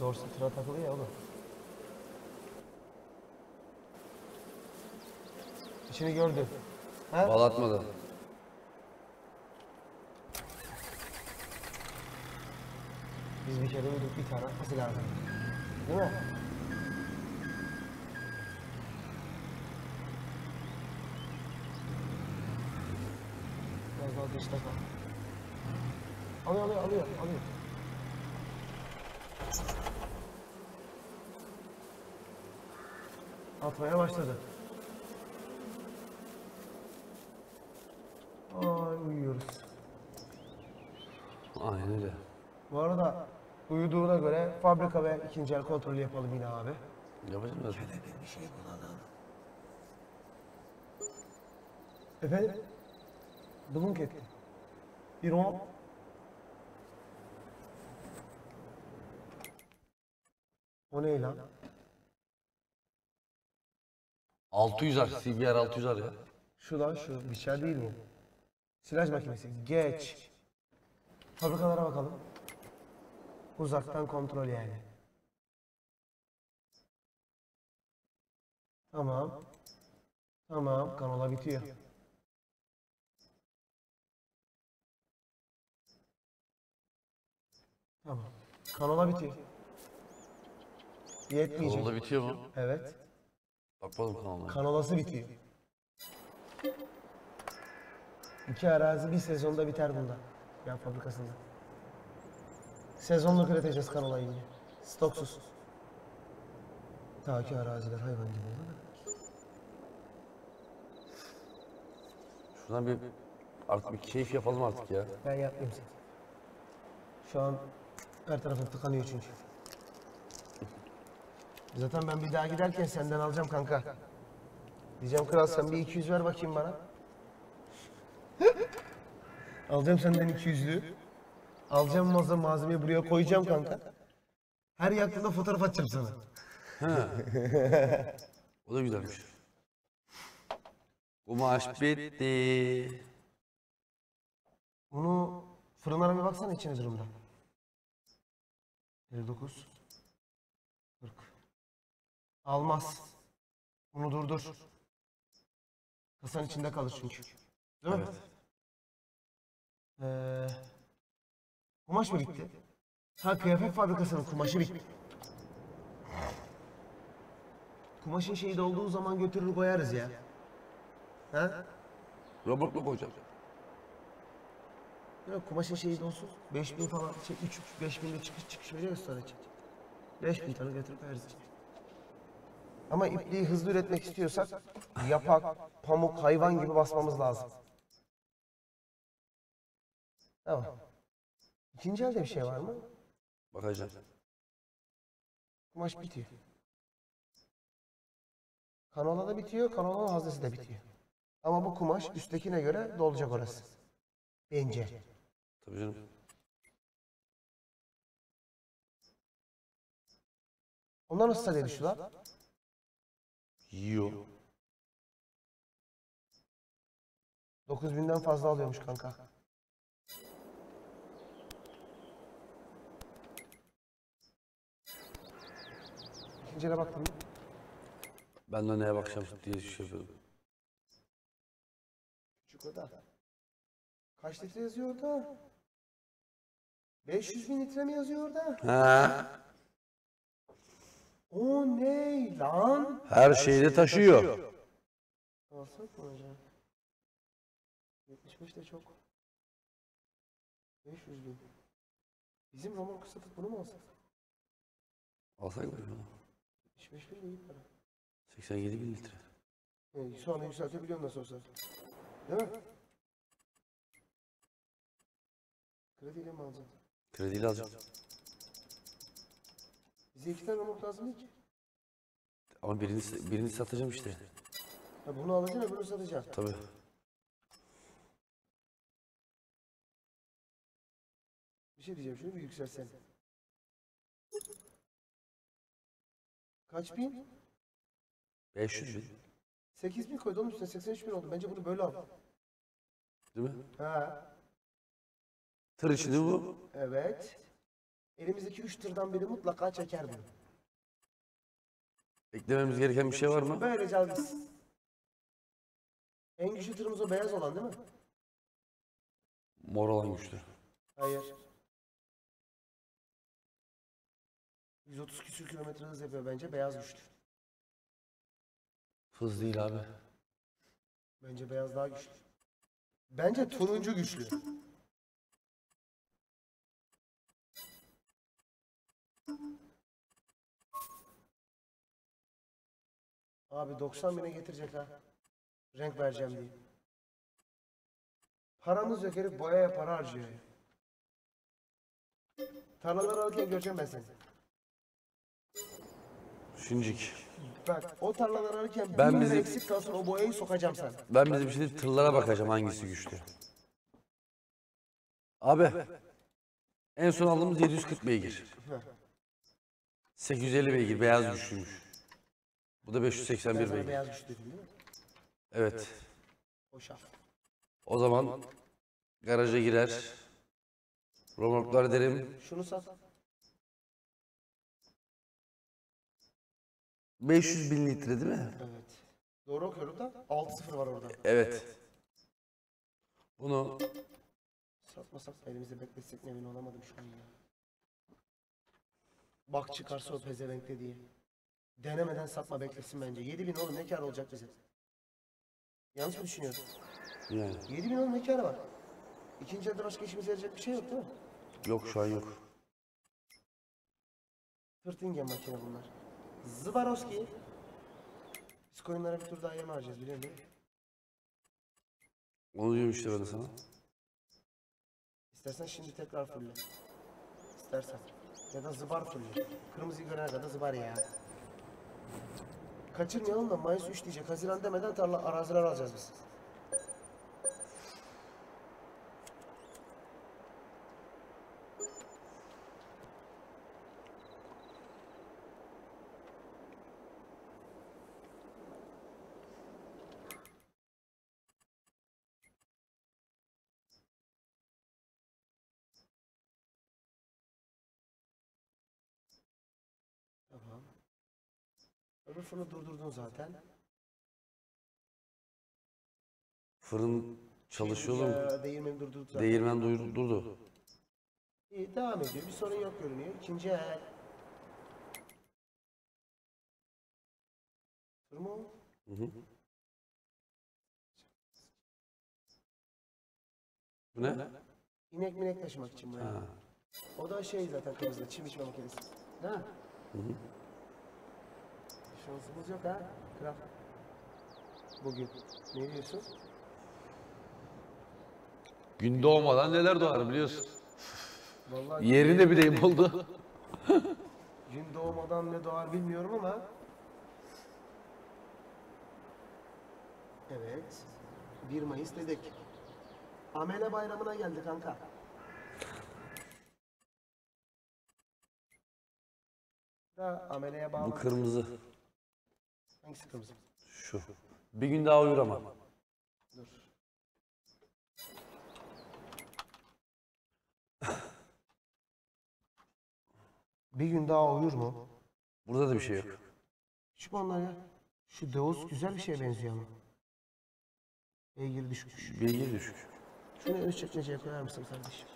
Dorsi tıra takılı ya oğlum. İçini gördün. Ha? Bal atmadı. Biz bir kere duyduk bir tane atması lazım. Değil mi? Biraz daha dışta kal. Alıyor alıyor alıyor alıyor. Atmaya başladı. Ay uyuyoruz. Aynen öyle. Bu arada uyuduğuna göre fabrika ve ikinci el kontrolü yapalım yine abi. Yapacağım zaten. Bir şey bulalım. Efendim? Bulunk etti. Bir on. O ne lan? 600 ar, CBR 600 ar ya. Şu lan şu biçer değil mi? Silaj makinesi. Geç. Fabrikalara bakalım. Uzaktan kontrol yani. Tamam. Tamam. Kanola bitiyor. Tamam. Kanola bitiyor. Yetmeyecek. Kanalda bitiyor mu? Evet. Bakmadım kanalına. Kanolası bitiyor. İki arazi bir sezonda biter bunda. Yağ fabrikasında. Sezonluk üreteceğiz kanolayı yine. Stoksuz. Ta ki araziler hayvan gibi oldu da. Şuradan bir artık bir keyif yapalım artık ya. Ben yapmayayım sen. Şu an her tarafım tıkanıyor çünkü. Zaten ben bir daha giderken senden alacağım kanka. Diyeceğim kral sen bir 200 ver bakayım bana. alacağım senden 200'lü. Alacağım malzeme, malzemeyi buraya koyacağım kanka. Her yaktığında fotoğraf atacağım sana. O da güzelmiş. Bu maaş bitti. Bunu fırınlara bir baksana içine durumda. 59 40 Almaz. Bunu durdur. Kasanın içinde kalır çünkü. Değil mi? Evet. Ee, kumaş mı bitti? Ha kıyafet fabrikasının kumaşı bitti. Kumaşın şeyi dolduğu zaman götürür koyarız ya. Ha? Robotla koyacağım. Yok kumaşın şeyi dolsun. 5000 falan, şey 3 5000'de çıkış çıkış veriyoruz sonra için. 5000 tane götürüp koyarız. Ama ipliği hızlı üretmek istiyorsak yapak, pamuk, hayvan gibi basmamız lazım. Tamam. İkinci elde bir şey var mı? Bakacağım. Kumaş bitiyor. Kanola da bitiyor, kanolanın haznesi de bitiyor. Ama bu kumaş üsttekine göre dolacak orası. Bence. Tabii canım. Onlar nasıl sayıya düştü lan? Yiyor. 9000'den fazla alıyormuş kanka. İkinciye baktın mı? Ben de neye bakacağım diye şey yapıyordum. Küçük oda. Kaç litre yazıyor orada? 500 bin litre mi yazıyor orada? Ha, O ne lan? her şeyde taşıyor. Alsak mı hocam? 75 de çok. 500 bin. Bizim roman satıp bunu mu alsak? Alsak mı? 75 bin de iyi para. 87 bin litre. Yani şu anda yükseltebiliyorum nasıl olsa. Değil mi? Krediyle mi alacağım? Krediyle alacağım. Bize iki tane remork lazım değil ki. Ama birini, birini satacağım işte. Ha bunu alacaksın öbürünü satacaksın. Tabii. Bir şey diyeceğim şunu bir yükselsen. Kaç bin? 500 bin. 8 bin koydu oğlum üstüne 83 bin oldu. Bence bunu böyle al. Değil mi? Ha. Tır içinde bu. Evet. Elimizdeki 3 tırdan biri mutlaka çeker bunu. Eklememiz gereken bir şey var mı? Böylece al biz. En güçlü tırımız o beyaz olan değil mi? Mor olan güçlü. Hayır. 130 küsür kilometre hız yapıyor bence beyaz güçlü. Hız değil abi. Bence beyaz daha güçlü. Bence turuncu güçlü. Abi 90 bine getirecek ha. Renk vereceğim diye. Paramız yok herif boyaya para harcıyor. Tarlaları alırken göreceğim ben seni. Şincik. Bak o tarlaları alırken Ben bir bizi- eksik kalsın o boyayı sokacağım sana. Ben bizim şimdi tırlara bakacağım hangisi güçlü. Abi. En son aldığımız 740 beygir. 850 beygir beyaz güçlüymüş. Bu da Ben 581 sana beygir. beyaz güç dedim değil mi? Evet. O zaman garaja girer. Romorklar derim. Şunu sat. 500 bin litre değil mi? Evet. Doğru okuyorum da 6-0 var orada. Evet. Bunu Satmasak elimizde bekletsek mi emin olamadım şu an ya. Bak çıkarsa o pezevenkte diye. Denemeden satma beklesin bence. 7000 oğlum ne kar olacak bize? Yanlış mı düşünüyorum? yani 7000 oğlum ne kar var? İkinci elde başka işimize yarayacak bir şey yok değil mi? yok şu an yok. Fırtingen makine bunlar. Zıbaroski. Biz koyunlara bir tur daha yem harcayacağız biliyor musun? Onu diyorum işte ben de sana. İstersen şimdi tekrar fulle. İstersen. Ya da zıbar fulle. Kırmızıyı görene kadar zıbar ya. Kaçırmayalım da Mayıs 3 diyecek. Haziran demeden tarla araziler alacağız biz. Öbür fırını durdurdun zaten. Fırın çalışıyor mu? Ee, Değirmeni zaten. Değirmen duyur- durdu. İyi, devam ediyor. Bir sorun yok görünüyor. İkinci el. Fırma o. Hı hı. Bu ne? İnek minek taşımak için buraya. O da şey zaten kırmızı. Çim biçme makinesi. Ha? Şansımız yok ha. Kral. Bugün. Ne diyorsun? Gün doğmadan neler doğar biliyorsun. Vallahi Yerinde bir deyim oldu. gün doğmadan ne doğar bilmiyorum ama. Evet. 1 Mayıs dedik. Amele bayramına geldi kanka. Da ameleye Bu bağlı. kırmızı. Hangisi kırmızı? Şu. Bir gün daha uyur ama. Dur. Bir gün daha uyur mu? Burada da bir şey yok. Küçük onlar ya. Şu Deus güzel bir şeye benziyor ama. Beygir düşmüş. Bilgi düşük. Şunu üst çekmeceye koyar mısın kardeşim?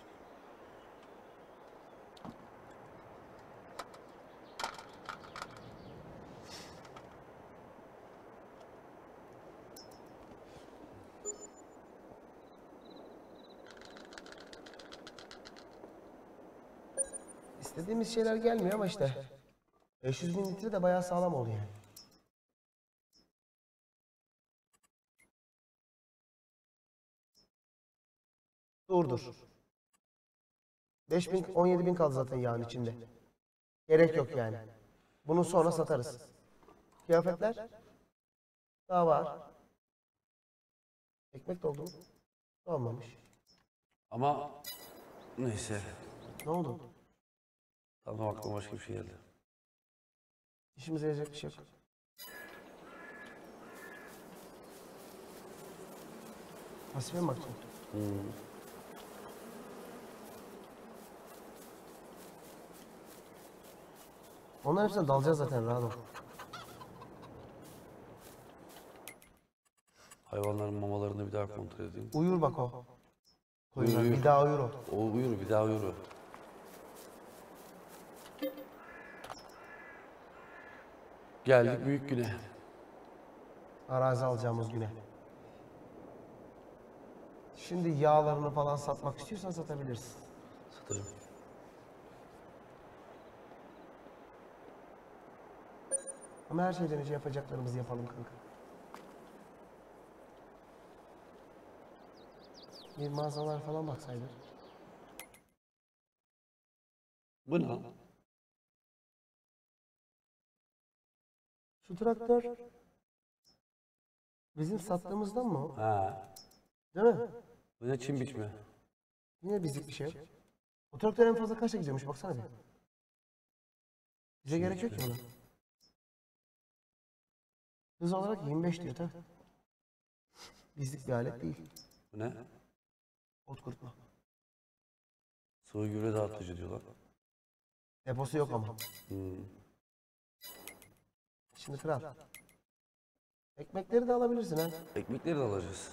İstediğimiz şeyler gelmiyor ama işte 500 bin litre de bayağı sağlam oldu yani. Dur dur. 5 bin, 17 bin kaldı zaten yağın içinde. Gerek yok yani. Bunu sonra satarız. Kıyafetler? Daha var. Ekmek doldu mu? Olmamış. Ama neyse. Ne oldu? Tamam aklıma başka bir şey geldi. İşimize yarayacak bir şey yok. Hasibe mi bakacaksın? Onların hepsine dalacağız zaten rahat ol. Hayvanların mamalarını bir daha kontrol edeyim. Uyur bak o. Koyunlar Uyuyor. bir daha uyur o. O uyur bir daha uyur. o. Geldik büyük güne. Arazi alacağımız güne. Şimdi yağlarını falan satmak istiyorsan satabilirsin. Satarım. Ama her şeyden önce yapacaklarımızı yapalım kanka. Bir mağazalar falan baksaydık. Bu ne? Şu traktör bizim sattığımızdan mı o? Ha. Değil mi? Bu ne çim biçme? Yine bizlik bir şey. O traktör en fazla kaçta gidiyormuş baksana bir. Bize gerek yok ki ona. Hız olarak 25 diyor tabi. Bizlik bir alet değil. Bu ne? Ot kurutma. Sıvı gübre dağıtıcı diyorlar. Deposu yok ama. Hmm. Şimdi kral. Ekmekleri de alabilirsin ha. Ekmekleri de alacağız.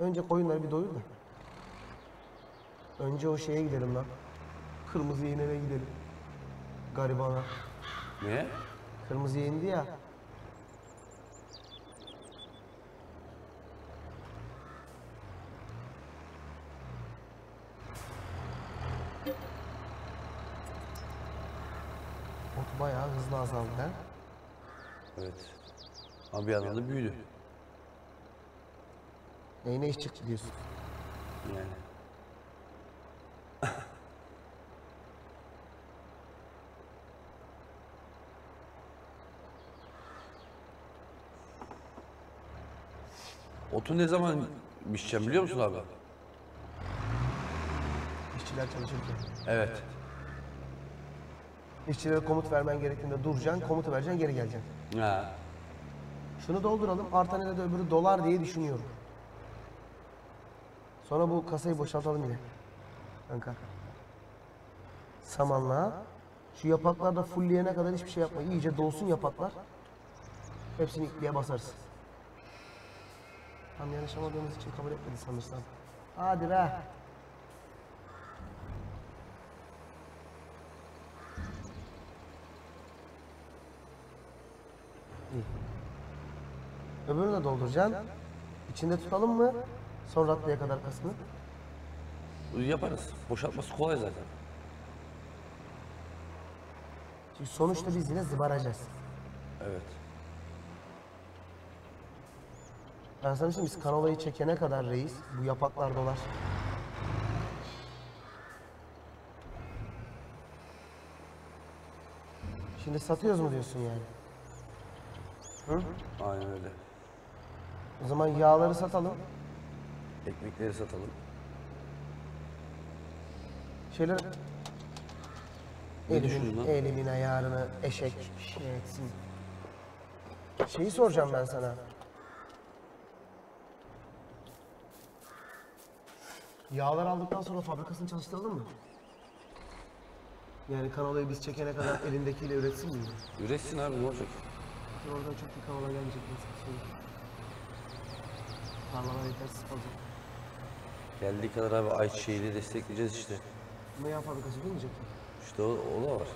Önce koyunları bir doyur da. Önce o şeye gidelim lan. Kırmızı yeğenine gidelim. Garibana. Ne? Kırmızı yeğendi ya. Ot bayağı hızlı azaldı ha. Evet. Ama bir yandan da büyüdü. Neyine iş çıktı diyorsun. Yani. Otu ne zaman biçeceğim biliyor musun abi? İşçiler çalışırken. Evet. İşçilere komut vermen gerektiğinde duracaksın, komutu vereceksin, geri geleceksin. Ha. Şunu dolduralım, artan ile de öbürü dolar diye düşünüyorum. Sonra bu kasayı boşaltalım yine. Kanka. Samanla. Şu yapaklar da fullleyene kadar hiçbir şey yapma. İyice dolsun yapaklar. Hepsini ipliğe basarız. Tam yarışamadığımız için kabul etmedi sanırsam. Hadi be. Öbürünü de dolduracaksın. İçinde tutalım mı? Son ratlıya kadar kasını. Yaparız. Boşaltması kolay zaten. Çünkü sonuçta biz yine zıbaracağız. Evet. Ben sana söyleyeyim biz kanolayı çekene kadar reis bu yapaklar dolar. Şimdi satıyoruz mu diyorsun yani? Hı? Aynen öyle. O zaman yağları satalım. Ekmekleri satalım. Şeyler... Ne düşündün Elimin, lan? elimin ayarını eşek şey etsin. Şeyi soracağım ben sana. Yağlar aldıktan sonra fabrikasını çalıştıralım mı? Yani kanolayı biz çekene kadar elindekiyle üretsin mi? Üretsin abi ne olacak? Oradan çok bir kanola gelecek mesela şey. Yetersiz kalacak. Geldiği kadar abi ayçiçeğiyle de destekleyeceğiz işte. Yağ fabrikası durmayacak ki. İşte o, o da var.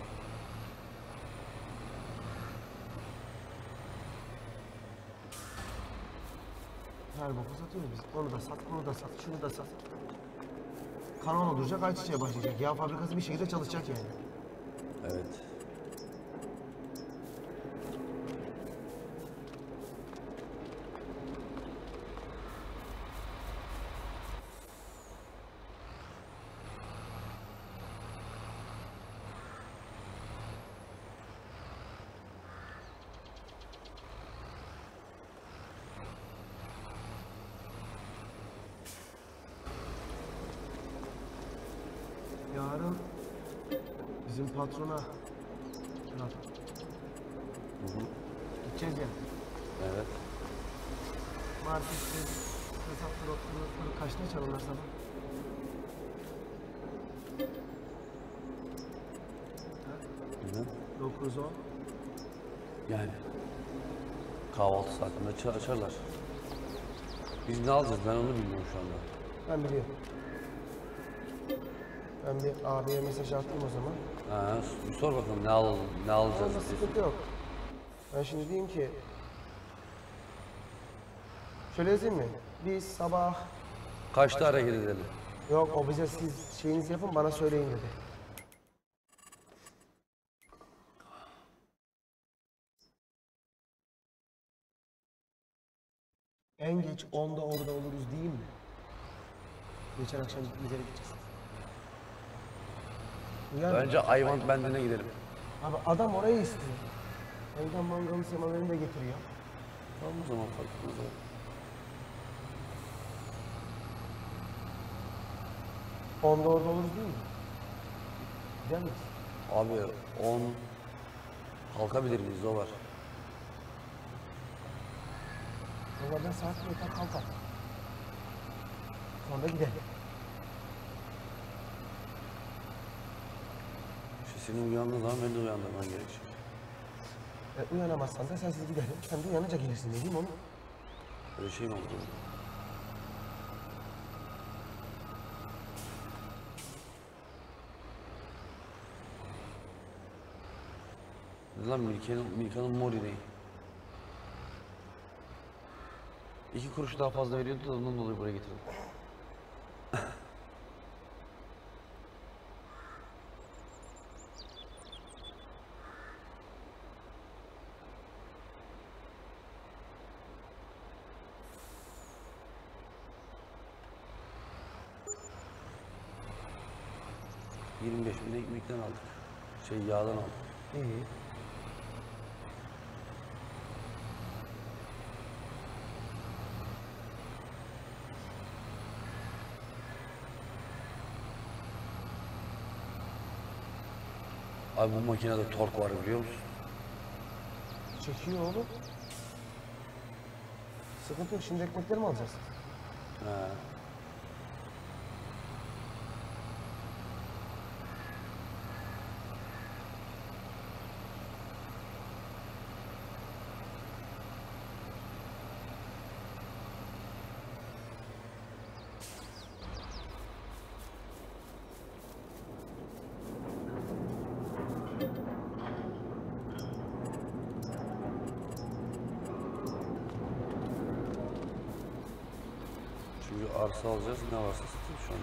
Her boku satıyoruz biz. Onu da sat, bunu da sat, şunu da sat. Kanal duracak, ayçiçeğe başlayacak. Yağ fabrikası bir şekilde çalışacak yani. Evet. Yarın patrona Fırat, gideceğiz ya. Evet. Markette hesapları oturur, kaçta çalınır sabah? Bilmem. 9 10. Yani. Kahvaltı saatinde aç- açarlar. Biz ne alacağız ben onu bilmiyorum şu anda. Ben biliyorum. Ben bir abiye mesaj attım o zaman. Ha, bir sor bakalım ne alalım, ne alacağız diye. sıkıntı yok. Ben şimdi diyeyim ki... Şöyle yazayım mı? Biz sabah... Kaçta hareket edelim? Yok o bize siz şeyinizi yapın bana söyleyin dedi. En geç 10'da orada oluruz değil mi? Geçen akşam yere gideceğiz. Uyar mı? Bence Ayvant bendine gidelim. Abi adam orayı istiyor. Evden mangalı semaverini de getiriyor. Tamam o zaman fark etmez abi. Onda orada oluruz değil mi? Gider miyiz? Abi 10 kalkabilir miyiz o var. Ben saat yeter kalkar. Sonra gidelim. Senin uyandığın zaman ben de uyandırman gerekecek. E, uyanamazsan da sensiz gidelim. Sen de uyanınca gelirsin ne diyeyim onu. Öyle şey mi oldu? Lan Milka'nın Milka'nın mor ineği. İki kuruş daha fazla veriyordu da ondan dolayı buraya getirdim. Bin ekmekten aldık. Şey yağdan aldık. İyi. Abi bu makinede tork var biliyor musun? Çekiyor oğlum. Sıkıntı yok. Şimdi ekmekleri mi alacağız? He. Arsa alacağız. Ne varsa satıyoruz şu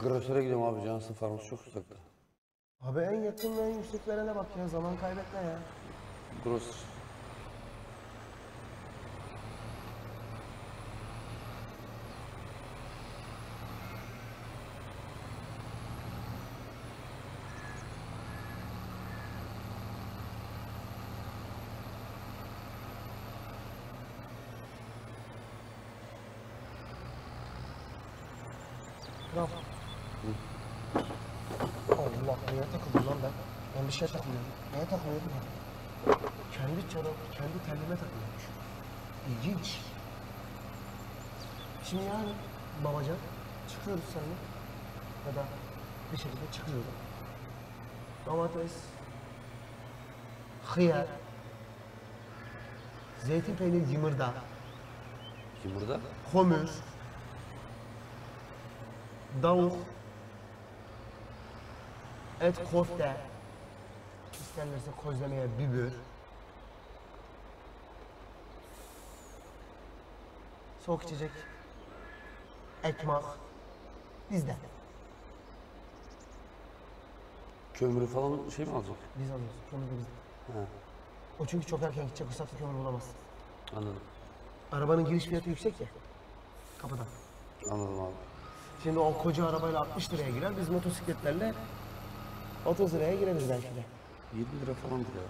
Grosör'e gidiyorum abi. Cansın farması çok uzakta. Abi en yakın ve en yüksek verene bak ya. Zaman kaybetme ya. Gros. Kral. Allah neye takıldım lan ben? Ben bir şeye takılıyorum. Neye takılıyorum ben? Kendi çorap, kendi tellime takılıyormuş. İlginç. Şimdi yani babacan çıkıyoruz seninle. Ya da bir şekilde çıkıyoruz. Domates, hıyar, zeytin peyniri yımırda, Kim burada? komür, davul, et kofte, isterlerse közlemeye biber, soğuk içecek, ekmek, bizden. Kömürü falan şey mi alacak? Biz alıyoruz, kömür de bizden. He. O çünkü çok erken gidecek, ruhsatlı kömür bulamaz. Anladım. Arabanın giriş fiyatı yüksek ya, kapıdan. Anladım abi. Şimdi o koca arabayla 60 liraya girer, biz motosikletlerle 30 liraya gireriz belki de. 20 lira falandır ya.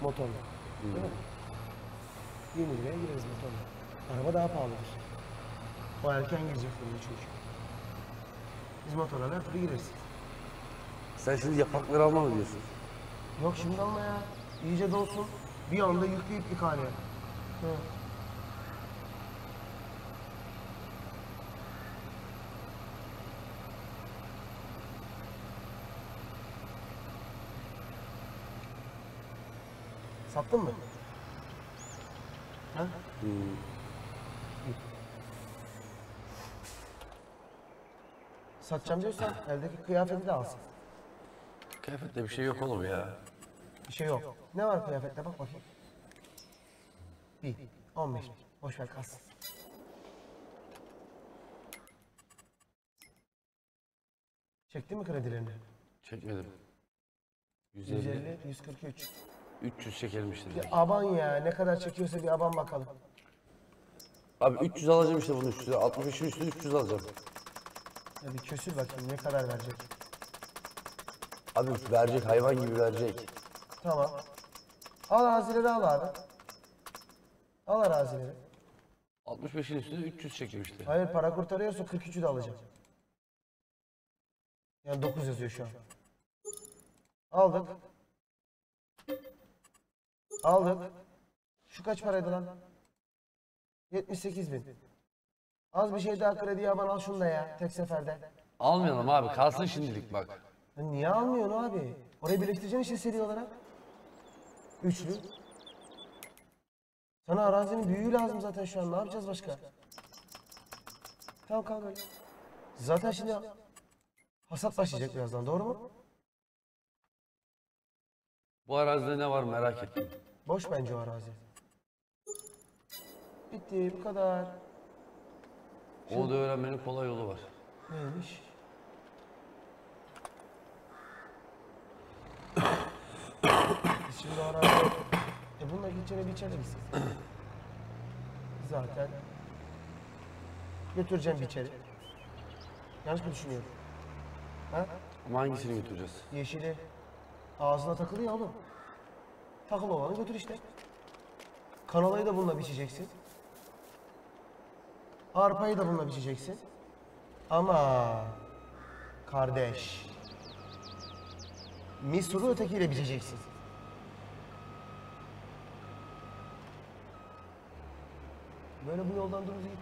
Motorla. Değil mi? 20 liraya gireriz motorla. Araba daha pahalıdır. O erken girecek bunun çünkü. Biz motorla her türlü gireriz. Sen şimdi yaprakları alma mı diyorsun? Yok şimdi alma ya. İyice dolsun. Bir anda yükleyip bir hale. Hı. Sattın mı? Ha? Satacağım diyorsan eldeki kıyafeti de alsın. Kıyafette bir şey yok oğlum ya. Bir şey yok. Ne var kıyafette bak bakayım. Bir, 15 bin. Boş ver kalsın. Çektin mi kredilerini? Çekmedim. 150. 150, 143. 300 çekilmiştir. Bir aban ya ne kadar çekiyorsa bir aban bakalım. Abi 300 alacağım işte bunun üstüne. 65'in üstüne 300 alacağım. Ya bir kösür bakayım ne kadar verecek. Abi verecek hayvan gibi verecek. Tamam. Al arazileri al abi. Al arazileri. 65'in üstüne 300 çekilmişti. Hayır para kurtarıyorsa 43'ü de alacağım. Yani 9 yazıyor şu an. Aldık. Aldık. Şu kaç paraydı lan? 78 bin. Az bir şey daha krediye aman al şunu da ya tek seferde. Almayalım abi kalsın şimdilik bak. Ya niye almıyorsun abi? Orayı birleştireceksin işte seri olarak. Üçlü. Sana arazinin büyüğü lazım zaten şu an. Ne yapacağız başka? Tamam böyle. Zaten şimdi hasat başlayacak birazdan. Doğru mu? Bu arazide ne var merak ettim. Boş bence o arazi. Bitti. Bu kadar. Onu da öğrenmenin kolay yolu var. Neymiş? Biz şimdi arazi... E bununla içeri gitsin. Zaten Götüreceğim biçeri. Yanlış mı düşünüyorum? Ha? Ama hangisini götüreceğiz? Yeşili ağzına takılı ya oğlum. Takılı olanı götür işte. Kanalayı da bununla biçeceksin. Arpayı da bununla biçeceksin. Ama kardeş. Misuru ötekiyle biçeceksin. Böyle bu yoldan dümdüz git.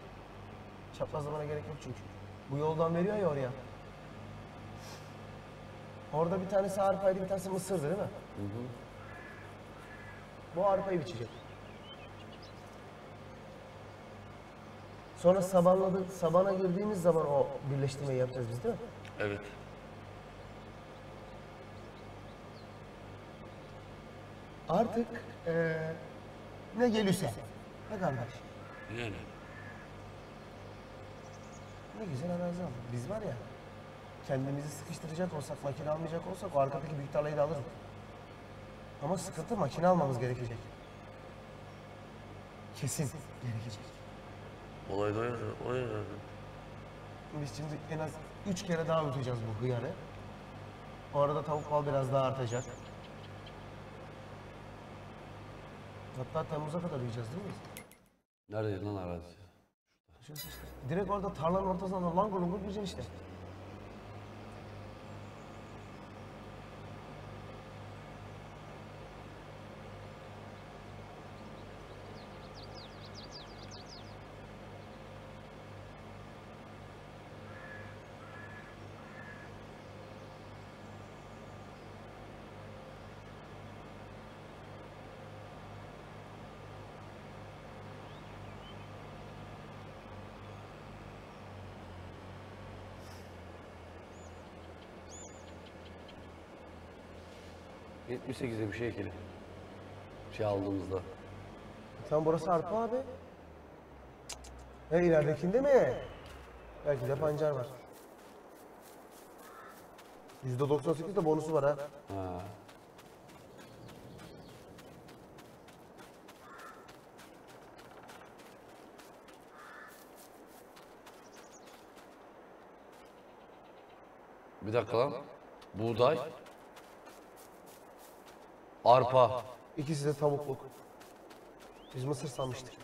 Çaprazlamana gerek yok çünkü. Bu yoldan veriyor ya oraya. Orada bir tanesi arpaydı, bir tanesi mısırdı değil mi? Bu arpayı biçecek. Sonra sabanladı, sabana girdiğimiz zaman o birleştirmeyi yapacağız biz değil mi? Evet. Artık eee ne gelirse. Ne kardeş? Yani. Ne güzel arazi aldık. Biz var ya, kendimizi sıkıştıracak olsak, makine almayacak olsak o arkadaki büyük tarlayı da alırız. Ama sıkıntı makine almamız gerekecek. Kesin gerekecek. Olay da o ya. Biz şimdi en az üç kere daha öteceğiz bu hıyarı. O arada tavuk bal biraz daha artacak. Hatta Temmuz'a kadar yiyeceğiz değil mi? Neredeydi lan arazi? Direkt orada tarlanın ortasından da langur lungur gireceksin işte. 78'e bir şey ekili. Şey aldığımızda. Tam burası arpa abi. He ileridekinde mi? Belki de pancar var. %98 de bonusu var ha. Ha. Bir dakika lan. Buğday. Arpa. İkisi de tavukluk. Biz mısır sanmıştık.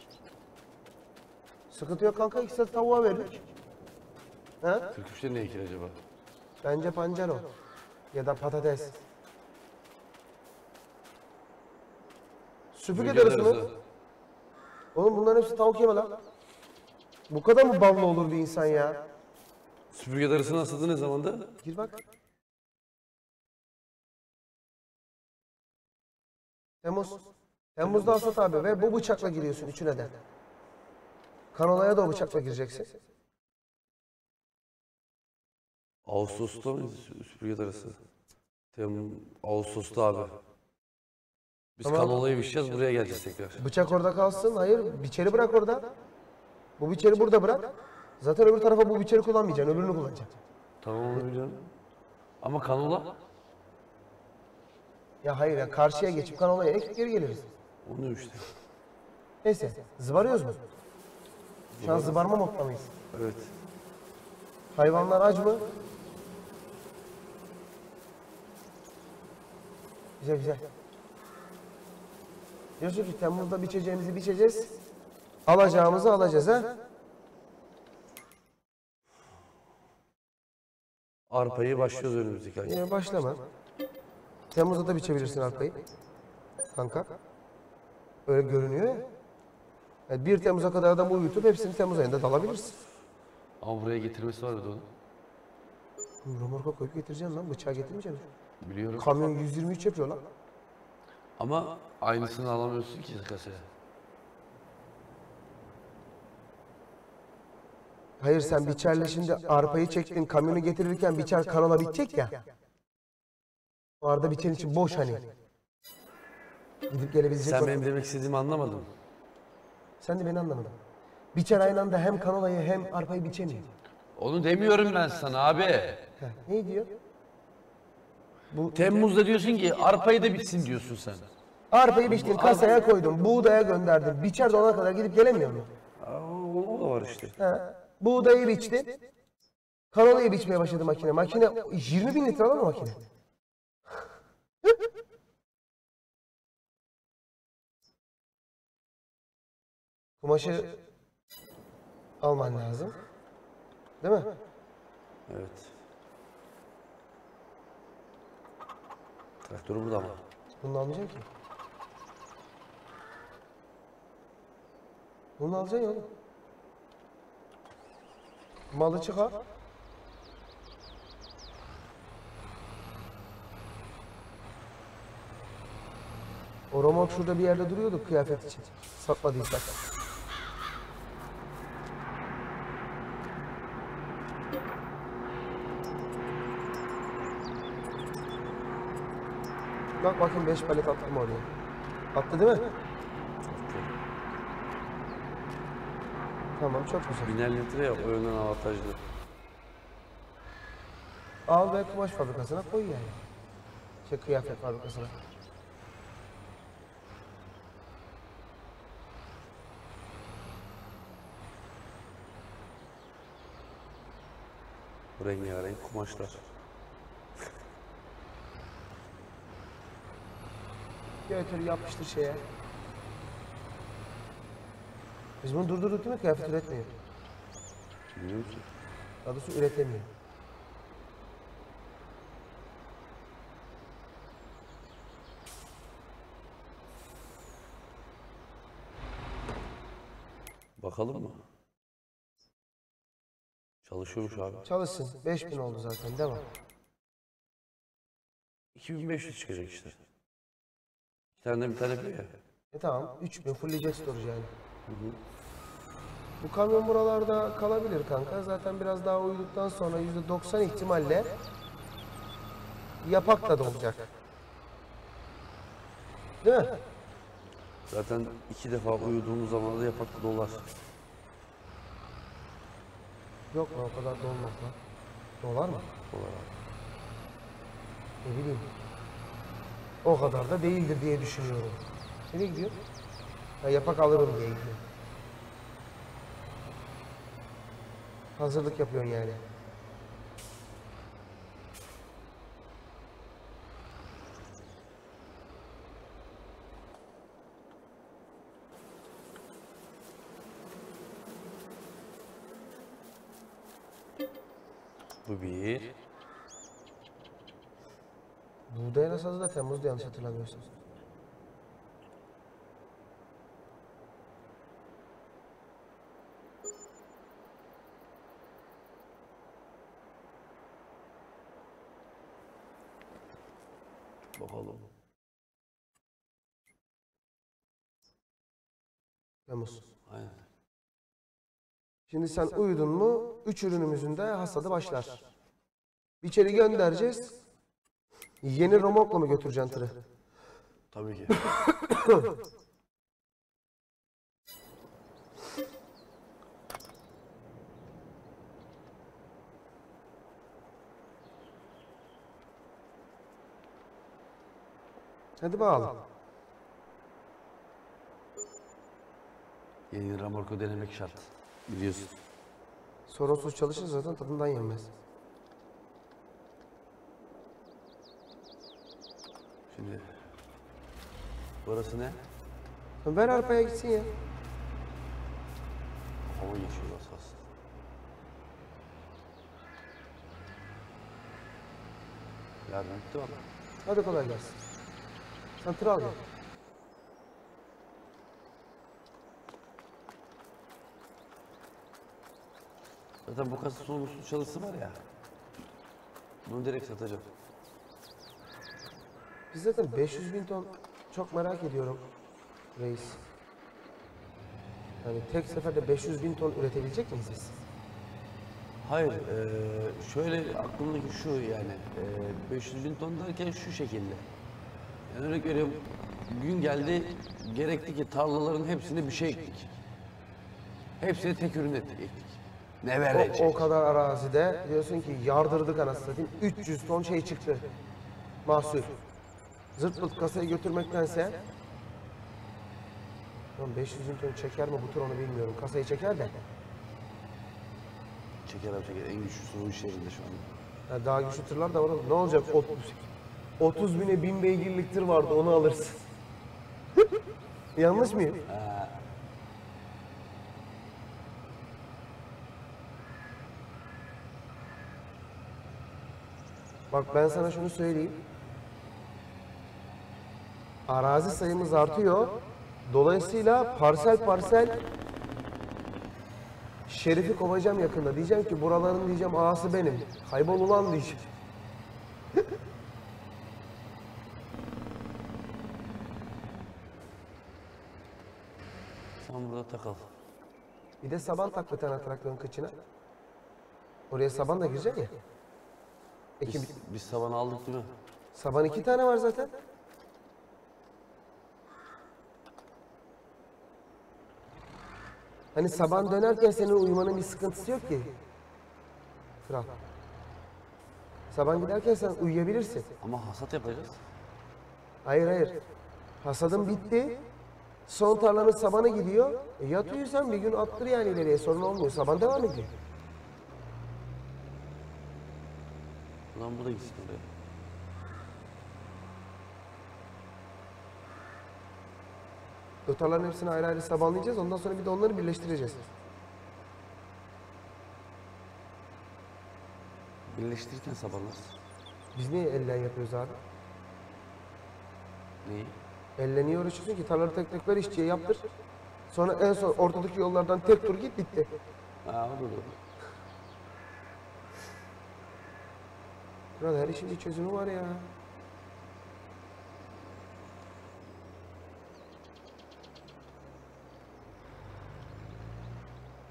Sıkıntı yok kanka ikisi de tavuğa verdik. He? 43'te ne ekili acaba? Bence pancar o. Ya da patates. Süpürge darısı mı? Oğlum bunların hepsi tavuk yeme lan. Bu kadar mı ballı olur bir insan ya? Süpürge darısını asıldı ne zamanda? Gir bak. Temmuz. Temmuz'da Asat abi ve bu bıçakla giriyorsun üçüne de. Kanolaya da o bıçakla gireceksin. Ağustos'ta mıydı sü- süpürge darısı? Tem Ağustos'ta abi. Biz Tamam. kanolayı biçeceğiz buraya geleceğiz tekrar. Bıçak orada kalsın. Hayır, biçeri bırak orada. Bu biçeri burada bırak. Zaten öbür tarafa bu biçeri kullanmayacaksın, öbürünü kullanacaksın. Tamam onu biliyorum. Ama kanola? Ya hayır ya, karşıya geçip kanolaya ek geri geliriz. Onu işte. Neyse, zıbarıyoruz mu? Şu an zıbarma modda mıyız? Evet. Hayvanlar aç mı? Güzel güzel. Diyorsun ki Temmuz'da biçeceğimizi biçeceğiz. Alacağımızı alacağız ha. Arpayı başlıyoruz önümüzdeki ay. Yine başlama. Temmuz'da da biçebilirsin arpayı. Kanka. Öyle görünüyor ya. Yani 1 Temmuz'a kadar da bu uyutup hepsini Temmuz ayında dalabilirsin. Ama buraya getirmesi var bir de onun. Romorka koyup getireceksin lan. Bıçağı getirmeyeceksin. Biliyorum. Kamyon 123 yapıyor lan. Ama aynısını alamıyorsun ki kasaya. Hayır sen biçerle şimdi arpayı çektin kamyonu getirirken biçer kanala bitecek ya. O arada biçen için boş hani. Gidip gelebilecek. Sen benim demek istediğimi anlamadın. Sen de beni anlamadın. Biçer aynı anda hem kanolayı hem arpayı biçemiyor. Onu demiyorum ben sana abi. Ne diyor? Bu Temmuz'da diyorsun ki arpayı da bitsin diyorsun sen. arpayı biçtin kasaya koydun buğdaya gönderdin. Biçer de ona kadar gidip gelemiyor mu? Aa, o, o da var işte. He. buğdayı biçti. Kanolayı biçmeye başladı makine. Makine 20 bin litre lan o makine. Kumaşı alman lazım. Değil mi? Evet. Traktörü burada ama. Bunu almayacaksın ki. Bunu alacaksın ya oğlum. Malı çıkar. O romork şurada bir yerde duruyordu kıyafet için. Satmadıysak. Bak bakayım 5 palet attı mı oraya? Attı değil mi? Tamam çok güzel. Biner litre ya o yönden avantajlı. Al ve kumaş fabrikasına koy yani. Şey kıyafet fabrikasına. Rengarenk kumaşlar. Götür yapıştır şeye. Biz bunu durdurduk değil mi? Kıyafet üretmiyor. Bilmiyorum ki. Daha doğrusu üretemiyor. Bakalım mı? Çalışıyormuş abi. Çalışsın. 5000 oldu zaten. Devam. 2500 çıkacak işte. Tane bir tane bir ya. E tamam. 3000 fullleyecek storage yani. Bu kamyon buralarda kalabilir kanka. Zaten biraz daha uyuduktan sonra %90 ihtimalle yapak da dolacak. Değil mi? Zaten iki defa uyuduğumuz zaman da yapaklı dolar. Yok mu o kadar dolmaz lan. Dolar mı? Dolar abi. Ne bileyim. O kadar da değildir diye düşünüyorum. Nereye gidiyor? Ha, yapak alırım diye gidiyor. Hazırlık yapıyorsun yani. Bu bir. Nasıl da Temmuz'da yanlış hatırlamıyorsunuz. Bakalım. Temmuz. Aynen. Şimdi sen uyudun mu? Üç ürünümüzün de hasadı başlar. İçeri göndereceğiz. Yeni romokla mı götüreceksin tırı? Tabii ki. Hadi bakalım. Yeni ramorku denemek şart. Biliyorsun. Sorunsuz çalışır zaten tadından yenmez. Şimdi burası ne? Ver arpaya gitsin ya. Hava geçiyor asas. Yardım etti valla. Hadi kolay gelsin. Sen tır al gel. Zaten bu kasa sonsuz çalışsı var ya. Bunu direkt satacağım. Biz zaten 500 bin ton çok merak ediyorum reis. Yani tek seferde 500 bin ton üretebilecek miyiz biz? Hayır, eee, şöyle aklımdaki şu yani, eee, 500 bin ton derken şu şekilde. Yani örnek veriyorum, gün geldi, gerekti ki tarlaların hepsine bir şey ektik. Hepsine tek ürün ettik, ektik. Ne O, verecek? o kadar arazide diyorsun ki yardırdık anasını satayım 300 ton şey çıktı. Mahsul. Zırt pırt kasayı götürmektense Lan 500 bin ton çeker mi bu tır onu bilmiyorum. Kasayı çeker de. Çeker abi çeker. En güçlüsü bu iş yerinde şu anda. Ya daha güçlü tırlar da var. Ne olacak? 30, 30 bine 1000 beygirlik tır vardı onu alırsın. Yanlış mıyım? Bak ben sana şunu söyleyeyim. Arazi sayımız artıyor. Dolayısıyla parsel parsel Şerif'i kovacağım yakında. Diyeceğim ki buraların diyeceğim ağası benim. Kaybol ulan diyeceğim. Sen burada takıl. Bir de saban tak bir tane traktörün kıçına. Oraya saban da girecek ya. Ekim, Biz, biz sabanı aldık değil mi? saban iki tane var zaten. Hani saban dönerken senin uyumanın bir sıkıntısı yok ki. Kral. Saban giderken sen uyuyabilirsin. Ama hasat yapacağız. Hayır hayır. Hasadın bitti. Son tarlanın sabanı gidiyor. E yat uyursan bir gün attır yani ileriye sorun olmuyor. Saban devam ediyor. Ulan bu da gitsin oraya. Dotarların hepsini ayrı ayrı sabanlayacağız. Ondan sonra bir de onları birleştireceğiz. Birleştirirken sabanlarız. Biz niye ellen yapıyoruz abi? Neyi? Elle niye uğraşıyorsun ki? Tarlaları tek tek ver işçiye yaptır. Sonra en son ortadaki yollardan tek tur git bitti. Ha o da doğru. Kral her işin bir çözümü var ya.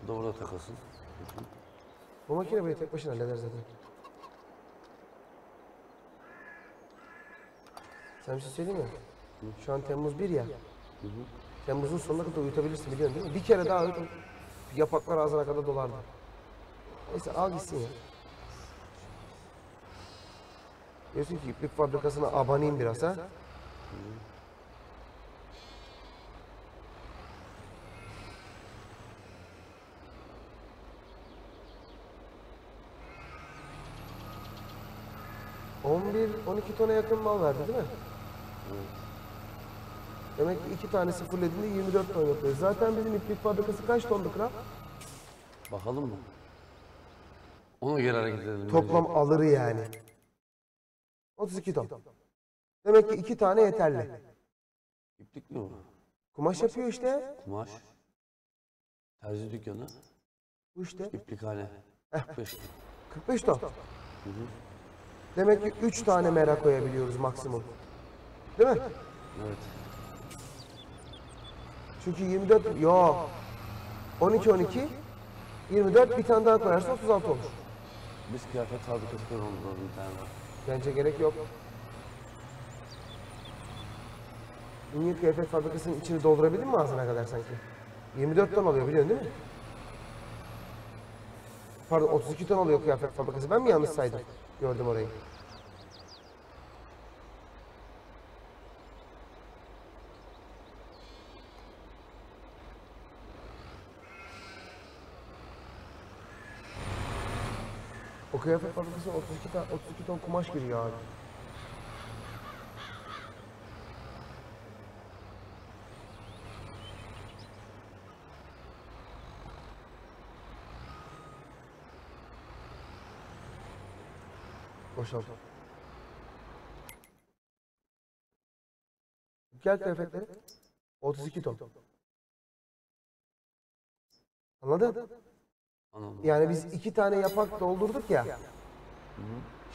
Orada takılsın. Bu makine burayı tek başına halleder zaten. Sen bir şey söyleyeyim mi? Şu an Temmuz 1 ya. Temmuz'un sonuna kadar uyutabilirsin biliyorsun değil mi? Bir kere daha uyut. Yapaklar ağzına kadar dolardı. Neyse al gitsin ya. Diyorsun ki iplik fabrikasına abanayım biraz ha. ...11, 12 tona yakın mal verdi değil mi? Demek ki iki tanesi fullediğinde 24 ton yapıyor. Zaten bizim iplik fabrikası kaç tondu kral? Bakalım mı? Ona göre hareket edelim. Toplam alırı yani. 32 ton. Demek ki iki tane yeterli. bence. İplik mi bu? Kumaş yapıyor işte. Kumaş. Terzi dükkanı. Bu işte. İplikhane. 45 lik. 45 ton. Demek ki 3 tane mera koyabiliyoruz maksimum. Değil mi? Evet. Çünkü 24 yok. 12 12 24 bir tane daha koyarsa 36 olur. Biz kıyafet fabrikası kuralım bir tane var. Bence gerek yok. Niye kıyafet fabrikasının içini doldurabildin mi ağzına kadar sanki? 24 ton alıyor biliyorsun değil mi? Pardon 32 ton alıyor kıyafet fabrikası. Ben mi yanlış saydım? Gördüm orayı. O kıyafet fabrikasına 32 ton, 32 ton kumaş giriyor abi. Boşalt. Gel kıyafetleri. 32 ton. Anladın? Anladım. Yani biz iki tane yapak doldurduk ya.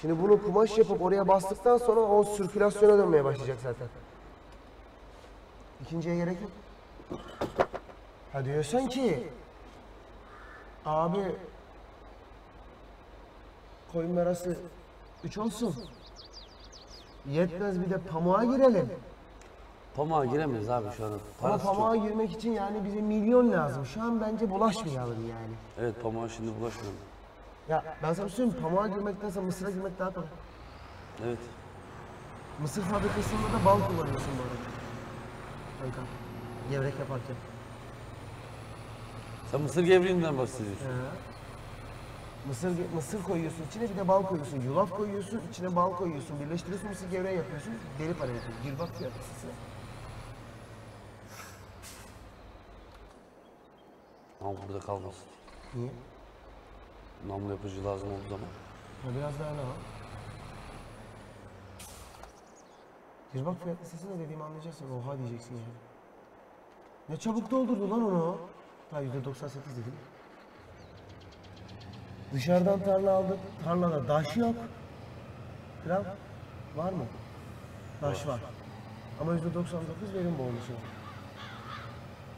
Şimdi bunu kumaş yapıp oraya bastıktan sonra o sirkülasyona dönmeye başlayacak zaten. İkinciye gerek yok. Ha diyorsan ki abi koyun merası 3 olsun. Yetmez bir de pamuğa girelim. Pamuğa giremeyiz abi şu anda. Ama Parası pamuğa çok. girmek için yani bize milyon lazım. Şu an bence bulaşmayalım yani. Evet pamuğa şimdi bulaşmayalım. Ya ben sana şey söyleyeyim? Pamuğa girmektense Mısır'a girmek daha kolay. Evet. Mısır fabrikasında da bal kullanıyorsun bu arada. Kanka. Gevrek yaparken. Sen mısır gevreğinden bahsediyorsun. He. Mısır, mısır koyuyorsun içine bir de bal koyuyorsun. Yulaf koyuyorsun içine bal koyuyorsun. Birleştiriyorsun mısır gevreği yapıyorsun. Deli para yapıyor. Gir bak fiyat listesine. Ama burada kalmasın. Niye? Namlu yapıcı lazım olduğu zaman. Ya biraz daha ne var? Gir bak fiyat listesine dediğimi anlayacaksın. Oha diyeceksin yani. Ne çabuk doldurdu lan onu. Ha yüzde 98 dedim. Dışarıdan tarla aldık. Tarlada daş yok. Kral var mı? Daş var. Ama yüzde 99 verim bonusu.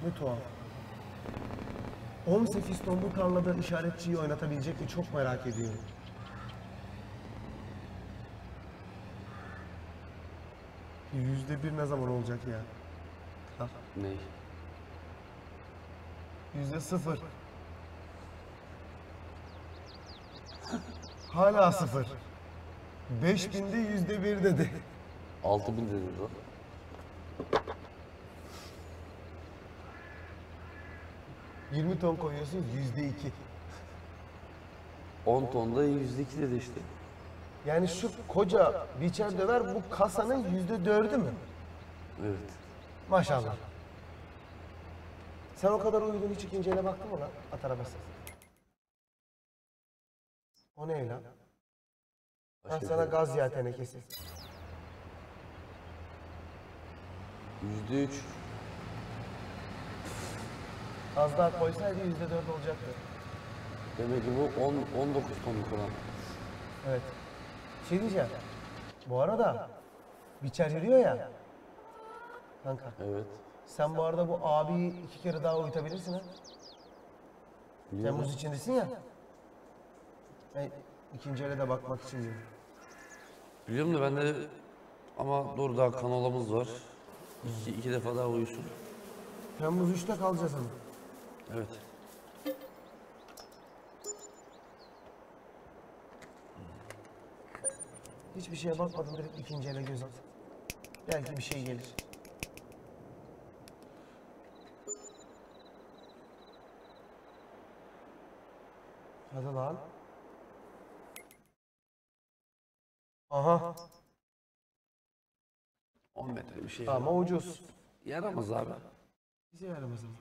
Ne tuhaf. 18 ton bu tarlada işaretçiyi oynatabilecek mi çok merak ediyorum. Yüzde bir ne zaman olacak ya? Ha, Ney? Yüzde sıfır. Hala sıfır. Beş binde yüzde bir dedi. 6000 dediniz o. Yirmi ton koyuyorsun yüzde iki. 10 tonda %2 dedi işte. Yani şu koca biçer döver bu kasanın yüzde dördü mü? Evet. Maşallah. Sen o kadar uyudun hiç ikinci ele baktın mı lan at arabası? O ne lan? Ben Başka sana bir- gaz yağı tenekesi. %3. Az daha koysaydı yüzde dört olacaktı. Demek ki bu 10, 19 tonluk olan. Evet. Şey diyeceğim. Bu arada biçer yürüyor ya. Kanka Evet. sen bu arada bu abiyi iki kere daha uyutabilirsin ha. Biliyorum. Temmuz içindesin ya. Ben ikinci ele de bakmak için diyorum. Biliyorum da ben de ama doğru daha kanolamız var. İki, iki defa daha uyusun. Temmuz 3'te kalacağız ama. Evet. Hiçbir şeye bakmadım direkt ikinci ele göz at. Belki bir şey gelir. Hadi lan. Aha. 10 metre bir şey. Ama ucuz. Yaramaz abi. Bize yaramaz ama.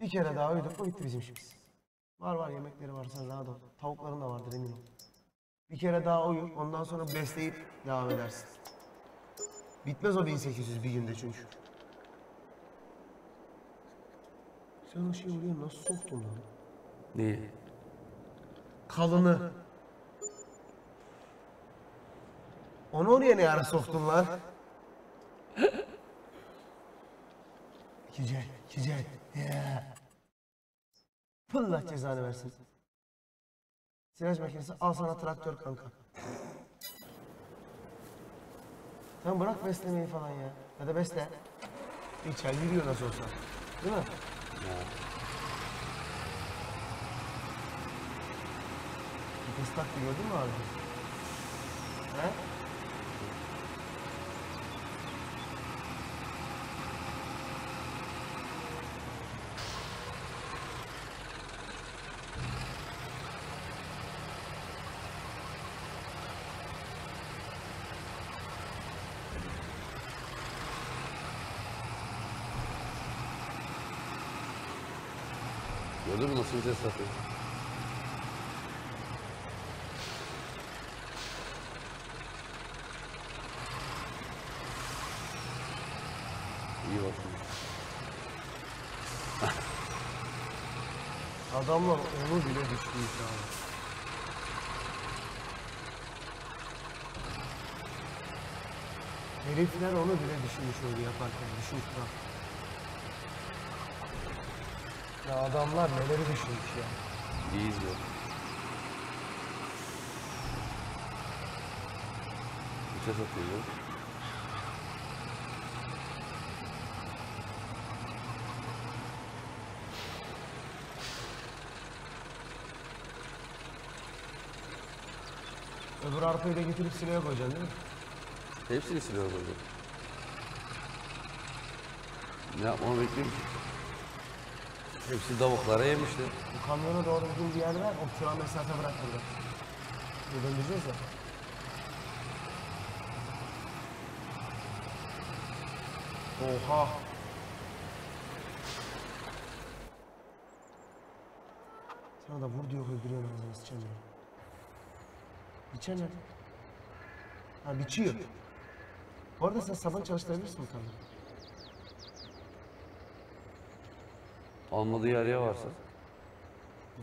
Bir kere daha uyuduk mu bitti bizim işimiz. Var var yemekleri var sen rahat ol. Tavukların da vardır emin ol. Bir kere daha uyu ondan sonra besleyip devam edersin. Bitmez o 1800 bir günde çünkü. Sen o şeyi oraya nasıl soktun lan? Neyi? Kalını. Onu oraya ne ara soktun lan? Güzel, güzel. Ya. Allah cezanı versin. Silaj makinesi al sana traktör kanka. Sen bırak beslemeyi falan ya. Ya da besle. İçer yürüyor nasıl olsa. Değil mi? Vites taktı gördün mü abi? He? Ses yapıyor? İyi bakın. Adamlar onu bile düşmüş abi. Herifler onu bile düşünmüş öyle yaparken. Düşün bak. Ya adamlar neleri düşünmüş ya. İyi izliyor. Bir ses atıyor. Öbür arpayı da getirip sileye koyacaksın değil mi? Hepsini siliyorum hocam. Ne yapmamı bekliyorum ki? Hepsi tavuklara yemişler. Bu kamyona doğru uzun bir yer ver. O tıra mesafe bırak burada. Bu döndüreceğiz ya. Oha. Sana da vur diyor öldürüyorsun ağzını sıçan ya. Biçen ya. Ha biçiyor. Bu arada sen saban çalıştırabilirsin bu tarlayı. Almadığı yer ya varsa.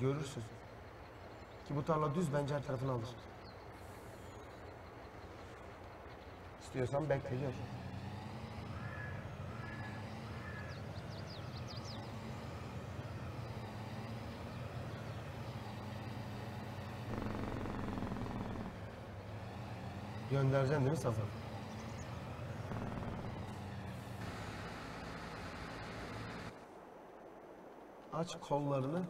Görürsün. Ki bu tarla düz bence her tarafını alır. İstiyorsan bekleyeceğim. Göndereceksin değil mi Safan? Aç kollarını.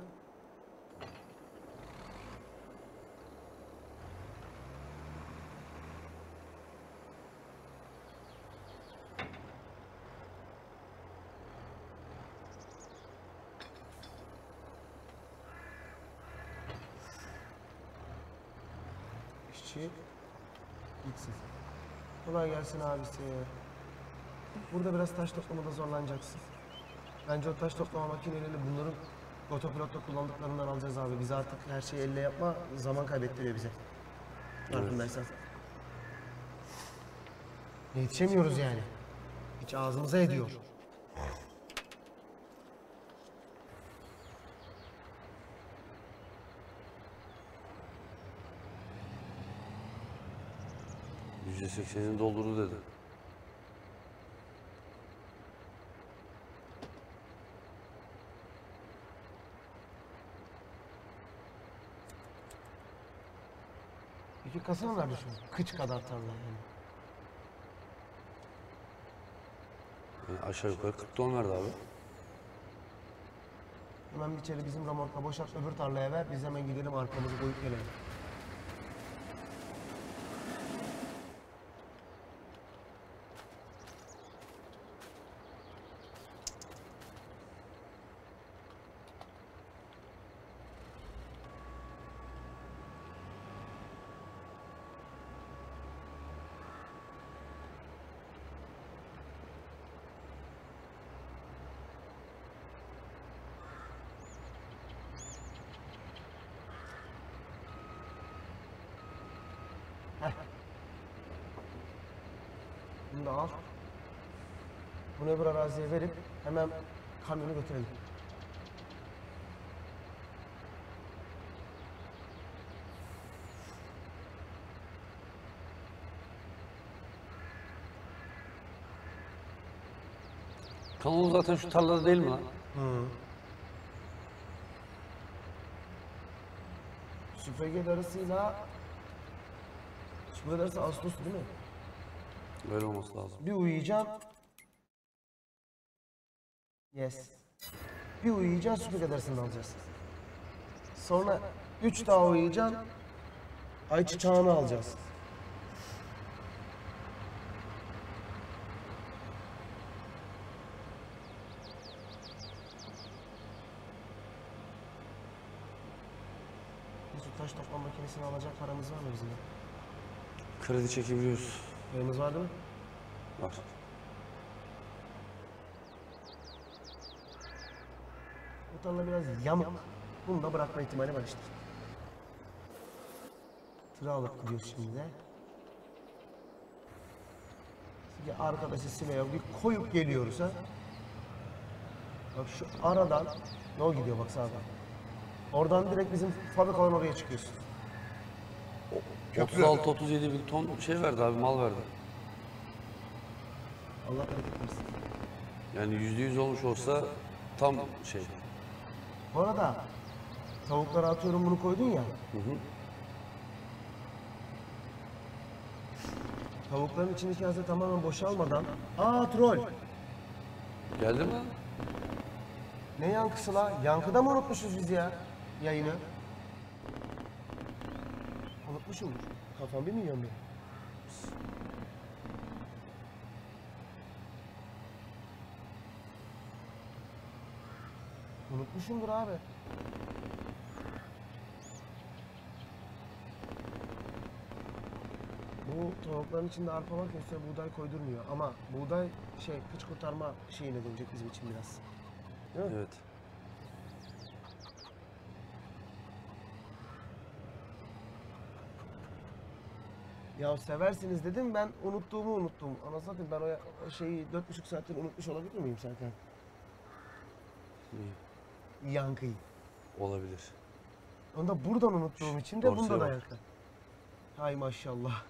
İşçi gitsin. Kolay gelsin abisi. Burada biraz taş toplamada zorlanacaksın. Bence o taş toplama makinelerini bunların otopilotta kullandıklarından alacağız abi. Biz artık her şeyi elle yapma, zaman kaybettiriyor bize. Farkındaysan. Yetişemiyoruz yani. Hiç ağzımıza ediyor. Yüzde seksenini doldurdu dedi. İki kasa mı verdi şu? Kıç kadar tarla yani. Yani aşağı yukarı 40 ton verdi abi. Hemen içeri bizim ramorka boşalt öbür tarlaya ver. Biz hemen gidelim arkamızı koyup gelelim. Bunu da al. Öbür araziye verip hemen kamyonu götürelim. Kanal zaten şu tarlada değil mi lan? Süpürge darısıyla Süpürge darısı Ağustos değil mi? Böyle olması lazım. Bir uyuyacağım. Yes. Bir uyuyacağım süpürge darısını alacağız. Sonra üç daha uyuyacağım. Ay çiçeğini alacağız. Mesut taş toplam makinesini alacak paramız var mı bizim? Kredi çekebiliyoruz. Paramız var değil mi? Var. Tarla biraz yamuk. Bunu da bırakma ihtimali var işte. Tıra alıp gidiyoruz şimdi de. Şimdi arkadaşı Sine'ye bir koyup geliyoruz ha. Bak şu aradan ne o gidiyor bak sağdan. Oradan direkt bizim fabrikadan oraya çıkıyorsun. 36-37 bin ton şey verdi abi mal verdi. Allah bereket versin. Yani yüzde yüz olmuş olsa tam şey. Bu arada tavuklara atıyorum bunu koydun ya. Tavukların içindeki hazır tamamen boşalmadan Aa troll. Geldi mi? Ne yankısı la? Yankıda mı unutmuşuz biz ya yayını? Unutmuşum. Kafam bir milyon benim. Unutmuşumdur abi. Bu tavukların içinde arpa var üstüne buğday koydurmuyor ama buğday şey kıç kurtarma şeyine dönecek bizim için biraz. Değil mi? Evet. Ya seversiniz dedim ben unuttuğumu unuttum. Anasını satayım ben o, o şeyi dört buçuk saattir unutmuş olabilir miyim Serkan? İyi. Yankıyı. Olabilir. Onu da buradan unuttuğum için de bundan bak. ayakta. Hay maşallah.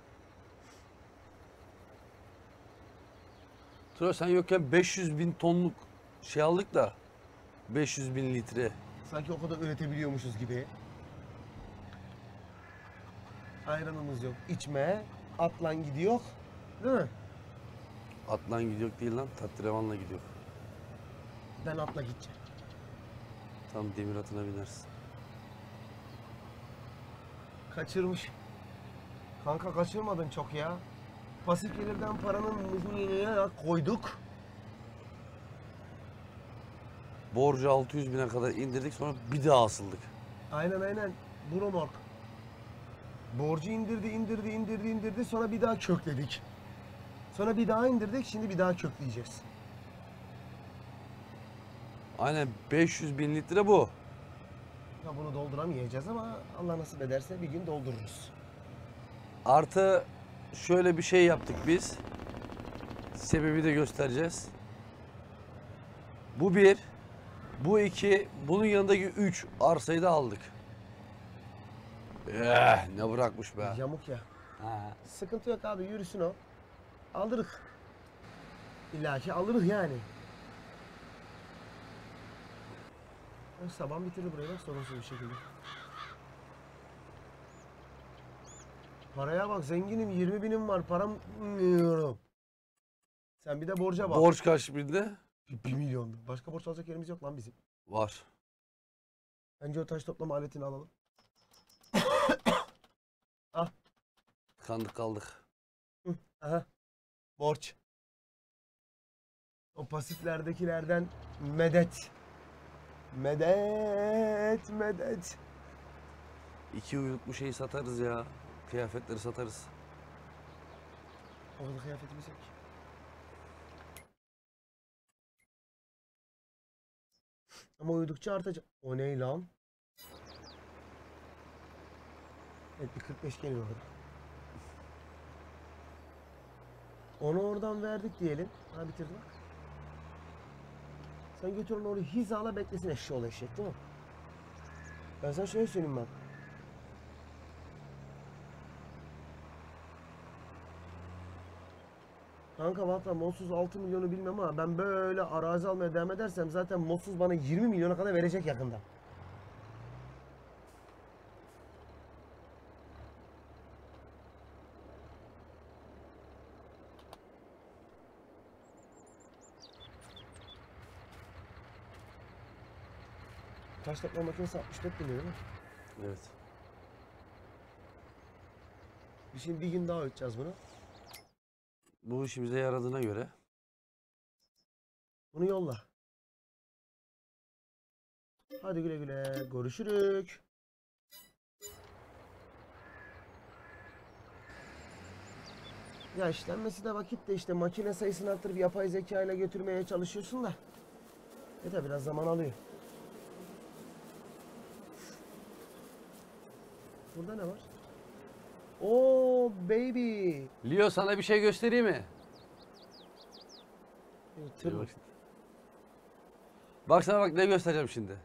Tura sen yokken 500 bin tonluk şey aldık da 500 bin litre. Sanki o kadar üretebiliyormuşuz gibi. Ayranımız yok. İçme. Atlan gidiyor. Değil mi? Atlan gidiyor değil lan. Tatrivanla gidiyor. Ben atla gideceğim. Tam demir atına binersin. Kaçırmış. Kanka kaçırmadın çok ya. Pasif gelirden paranın mühürlüğüne koyduk. Borcu 600 bine kadar indirdik sonra bir daha asıldık. Aynen aynen. Bromorg. Borcu indirdi, indirdi, indirdi, indirdi. Sonra bir daha kökledik. Sonra bir daha indirdik. Şimdi bir daha kökleyeceğiz. Aynen 500 bin litre bu. Ya bunu dolduramayacağız ama Allah nasip ederse bir gün doldururuz. Artı şöyle bir şey yaptık biz. Sebebi de göstereceğiz. Bu bir. Bu iki. Bunun yanındaki üç. Arsayı da aldık. Eh, ne bırakmış be. Yamuk ya. Ha. Sıkıntı yok abi yürüsün o. Alırık. İlla ki alırız yani. Ben sabah bitirdi burayı bak sorunsuz bir şekilde. Paraya bak zenginim 20 binim var param diyorum. Sen bir de borca bak. Borç kaç binde? 1 milyon. Başka borç alacak yerimiz yok lan bizim. Var. Bence o taş toplama aletini alalım. Kandık kaldık. Aha. Borç. O pasiflerdekilerden medet. Medet, medet. İki uyruklu şeyi satarız ya. Kıyafetleri satarız. Orada kıyafetimiz yok. ki. Ama uyudukça artacak. O ne lan? Evet bir 45 geliyor orada. Onu oradan verdik diyelim. Ha bitirdim. Sen götür onu oraya hizala beklesin eşşoğlu eşek değil mi? Ben sana şöyle söyleyeyim ben. Kanka valla Mossuz 6 milyonu bilmem ama ben böyle arazi almaya devam edersem zaten Mossuz bana 20 milyona kadar verecek yakında. Taş toplama makinesi 64 bin lira? Evet. Biz şimdi bir gün daha öteceğiz bunu. Bu işimize yaradığına göre Bunu yolla. Hadi güle güle. Görüşürük. Ya işlenmesi de vakit de işte makine sayısını arttırıp yapay zeka ile götürmeye çalışıyorsun da. E de biraz zaman alıyor. Burada ne var? Oo baby. Leo sana bir şey göstereyim mi? E, tır bak. Bak sana bak ne göstereceğim şimdi.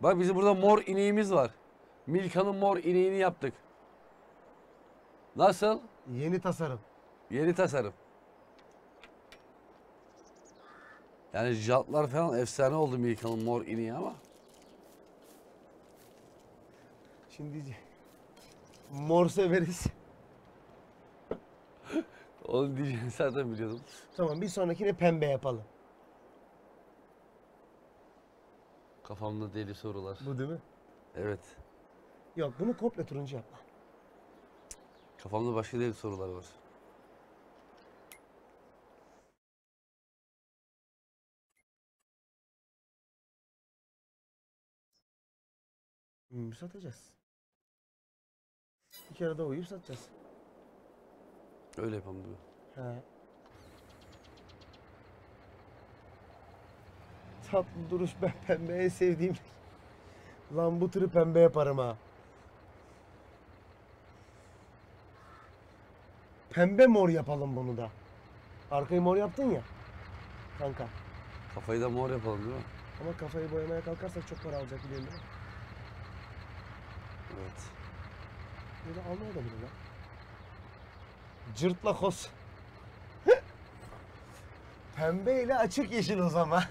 Bak bizim burada mor ineğimiz var. Milka'nın mor ineğini yaptık. Nasıl? Yeni tasarım. Yeni tasarım. Yani jantlar falan efsane oldu Milka'nın mor ineği ama. Şimdi mor severiz. Onu diyeceğini zaten biliyordum. Tamam bir sonrakini pembe yapalım. Kafamda deli sorular. Bu değil mi? Evet. Yok bunu komple turuncu yapma. Kafamda başka deli sorular var. Hmm, satacağız. Kere de uyuyup satacağız. Öyle yapalım diyor. He. Tatlı duruş ben pembe en sevdiğim. Lan bu tırı pembe yaparım ha. Pembe mor yapalım bunu da. Arkayı mor yaptın ya. Kanka. Kafayı da mor yapalım değil mi? Ama kafayı boyamaya kalkarsak çok para alacak biliyorsun değil mi? Evet. Böyle almaya da bilir lan. Cırtla kos. Pembe ile açık yeşil o zaman.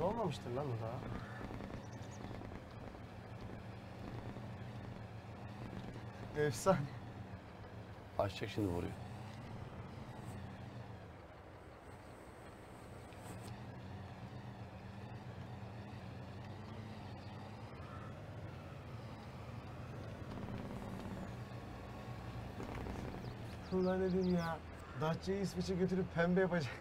Dolmamıştır lan o daha. Efsane. Açacak şimdi vuruyor. Ulan dedim ya. Datça'yı İsveç'e götürüp pembe yapacak.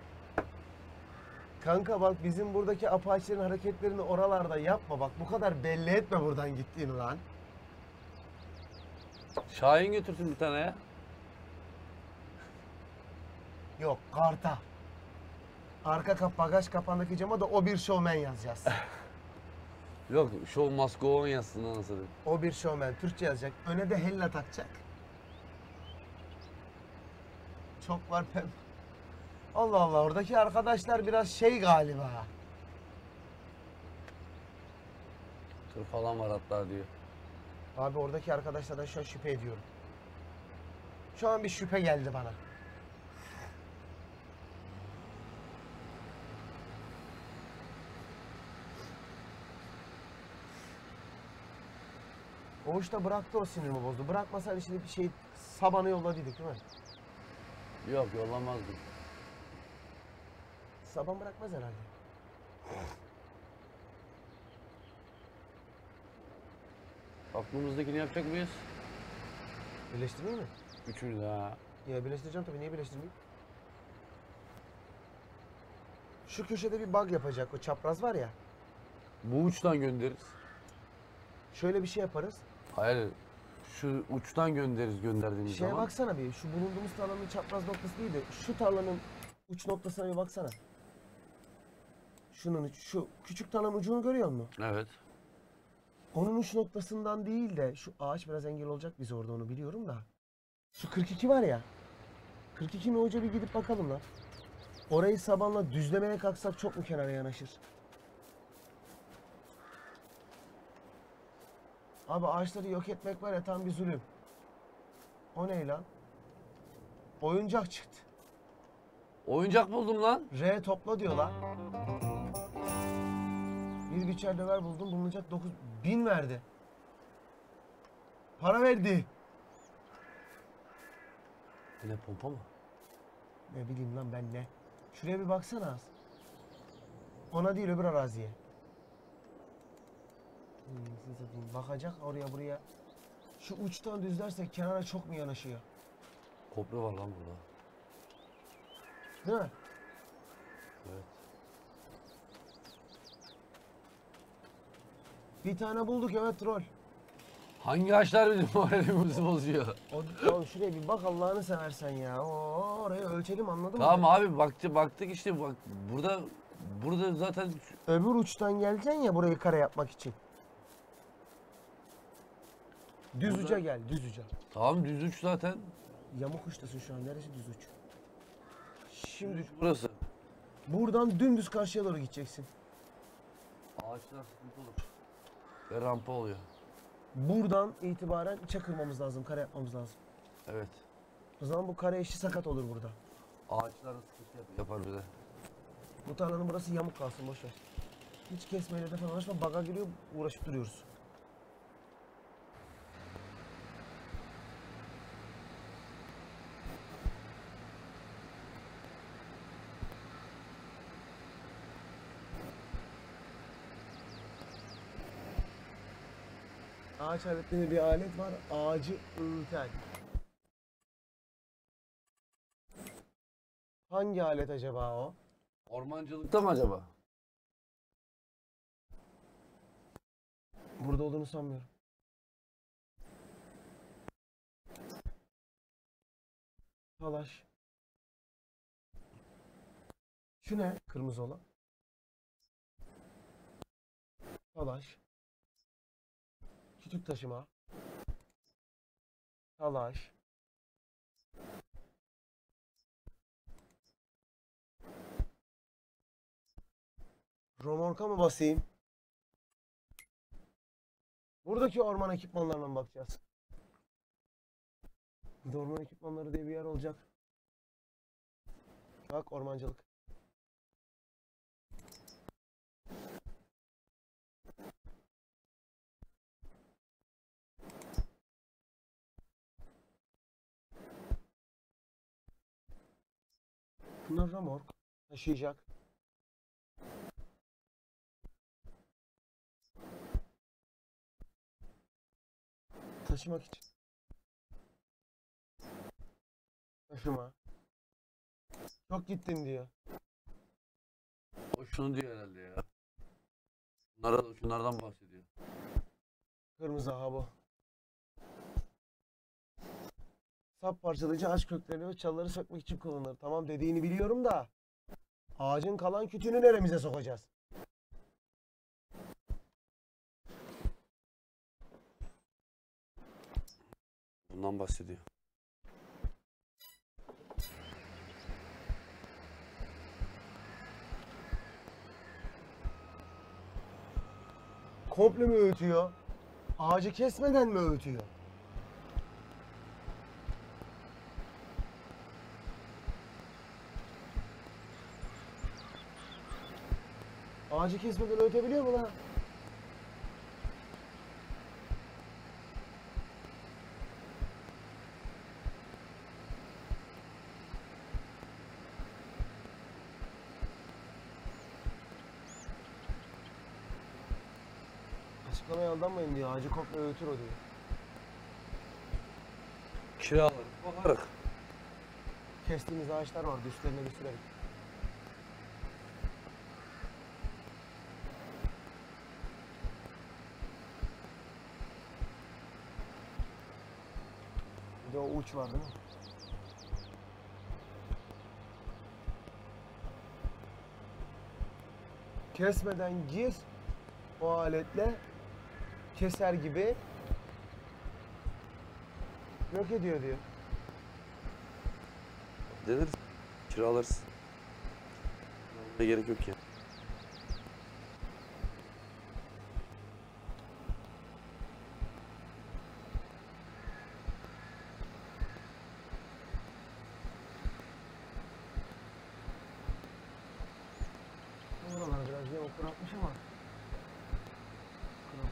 Kanka bak bizim buradaki apaçilerin hareketlerini oralarda yapma bak. Bu kadar belli etme buradan gittiğini lan. Şahin götürsün bir tane ya. Yok karta. Arka kap bagaj kapağındaki cama da o bir şovmen yazacağız. Yok show must go on yazsın anasını. o bir şovmen Türkçe yazacak. Öne de hella takacak. Çok var pembe. Allah Allah oradaki arkadaşlar biraz şey galiba. Tır falan var hatta diyor. Abi oradaki arkadaşlardan şu an şüphe ediyorum. Şu an bir şüphe geldi bana. O işte bıraktı o sinirimi bozdu. Bırakmasaydı şimdi bir şey sabanı yolladıydık değil mi? Yok yollamazdım. Saban bırakmaz herhalde. Aklımızdakini yapacak mıyız? Birleştireyim mi? Üçünü de ha. Ya birleştireceğim tabii. Niye birleştirmeyeyim? Şu köşede bir bug yapacak. O çapraz var ya. Bu uçtan göndeririz. Şöyle bir şey yaparız. Hayır. Şu uçtan göndeririz gönderdiğimiz Şeye zaman. baksana bir. Şu bulunduğumuz tarlanın çapraz noktası değil de şu tarlanın uç noktasına bir baksana. Şunun şu küçük tarlanın ucunu görüyor musun? Evet. Onun uç noktasından değil de şu ağaç biraz engel olacak biz orada onu biliyorum da. Şu 42 var ya. 42'nin hoca bir gidip bakalım lan. Orayı sabanla düzlemeye kalksak çok mu kenara yanaşır? Abi ağaçları yok etmek var ya tam bir zulüm. O ne lan? Oyuncak çıktı. Oyuncak buldum lan. R topla diyor lan. Bir biçer döver buldum bulunacak 9 bin verdi. Para verdi. Bu ne pompa mı? Ne bileyim lan ben ne. Şuraya bir baksana az. Ona değil öbür araziye. Hmm. Bakacak oraya buraya. Şu uçtan düzlersek kenara çok mu yanaşıyor? Kopya var lan burada. Değil mi? Evet. Bir tane bulduk evet troll. Hangi ağaçlar bizim moralimizi bozuyor? O, oğlum şuraya bir bak Allah'ını seversen ya. Oo, orayı ölçelim anladın mı? Tamam abi baktı baktık işte bak burada burada zaten Öbür uçtan geleceksin ya burayı kare yapmak için. Düz Burada- uca gel, düz uca. tamam düz uç zaten. Yamuk uçtasın şu an. Neresi düz uç? Şimdi Düz burası. buradan dümdüz karşıya doğru gideceksin. Ağaçlar sıkıntı olur. Ve rampa oluyor. Buradan itibaren içe kırmamız lazım, kare yapmamız lazım. Evet. O zaman bu kare eşi sakat olur burada. Ağaçlar sıkıntı yap- yapar bize. Bu tarlanın burası yamuk kalsın boş ver. Hiç kesmeyle de falan uğraşma. Baga giriyor, uğraşıp duruyoruz. Ağaç aletleri bir alet var. Ağacı öğüten. Hangi alet acaba o? Ormancılıkta mı acaba? Burada olduğunu sanmıyorum. Talaş. Şu ne? Kırmızı olan. Talaş. Küçük taşıma. Talaş. Romorka mı basayım? Buradaki orman ekipmanlarına mı bakacağız? Burada orman ekipmanları diye bir yer olacak. Bak ormancılık. Bunlar remork. Taşıyacak. Taşımak için. Taşıma. Çok gittin diyor. O şunu diyor herhalde ya. Bunlara, şunlardan bahsediyor. Kırmızı aha Sap parçalayıcı ağaç köklerini ve çalıları sökmek için kullanılır. Tamam dediğini biliyorum da ağacın kalan kütüğünü neremize sokacağız? Bundan bahsediyor. Komple mi öğütüyor? Ağacı kesmeden mi öğütüyor? Ağacı kesmeden öğütebiliyor mu lan? Açıklamaya aldanmayın diyor. Ağacı komple öğütür o diyor. Kiralarız, bakarız. Kestiğimiz ağaçlar vardı üstlerine bir sürelim. De o uç var değil mi? Kesmeden gir o aletle keser gibi yok ediyor diyor. Deneriz. Kiralarız. Ne gerek yok ya. Buralar biraz yamuk bırakmış ama. Kral.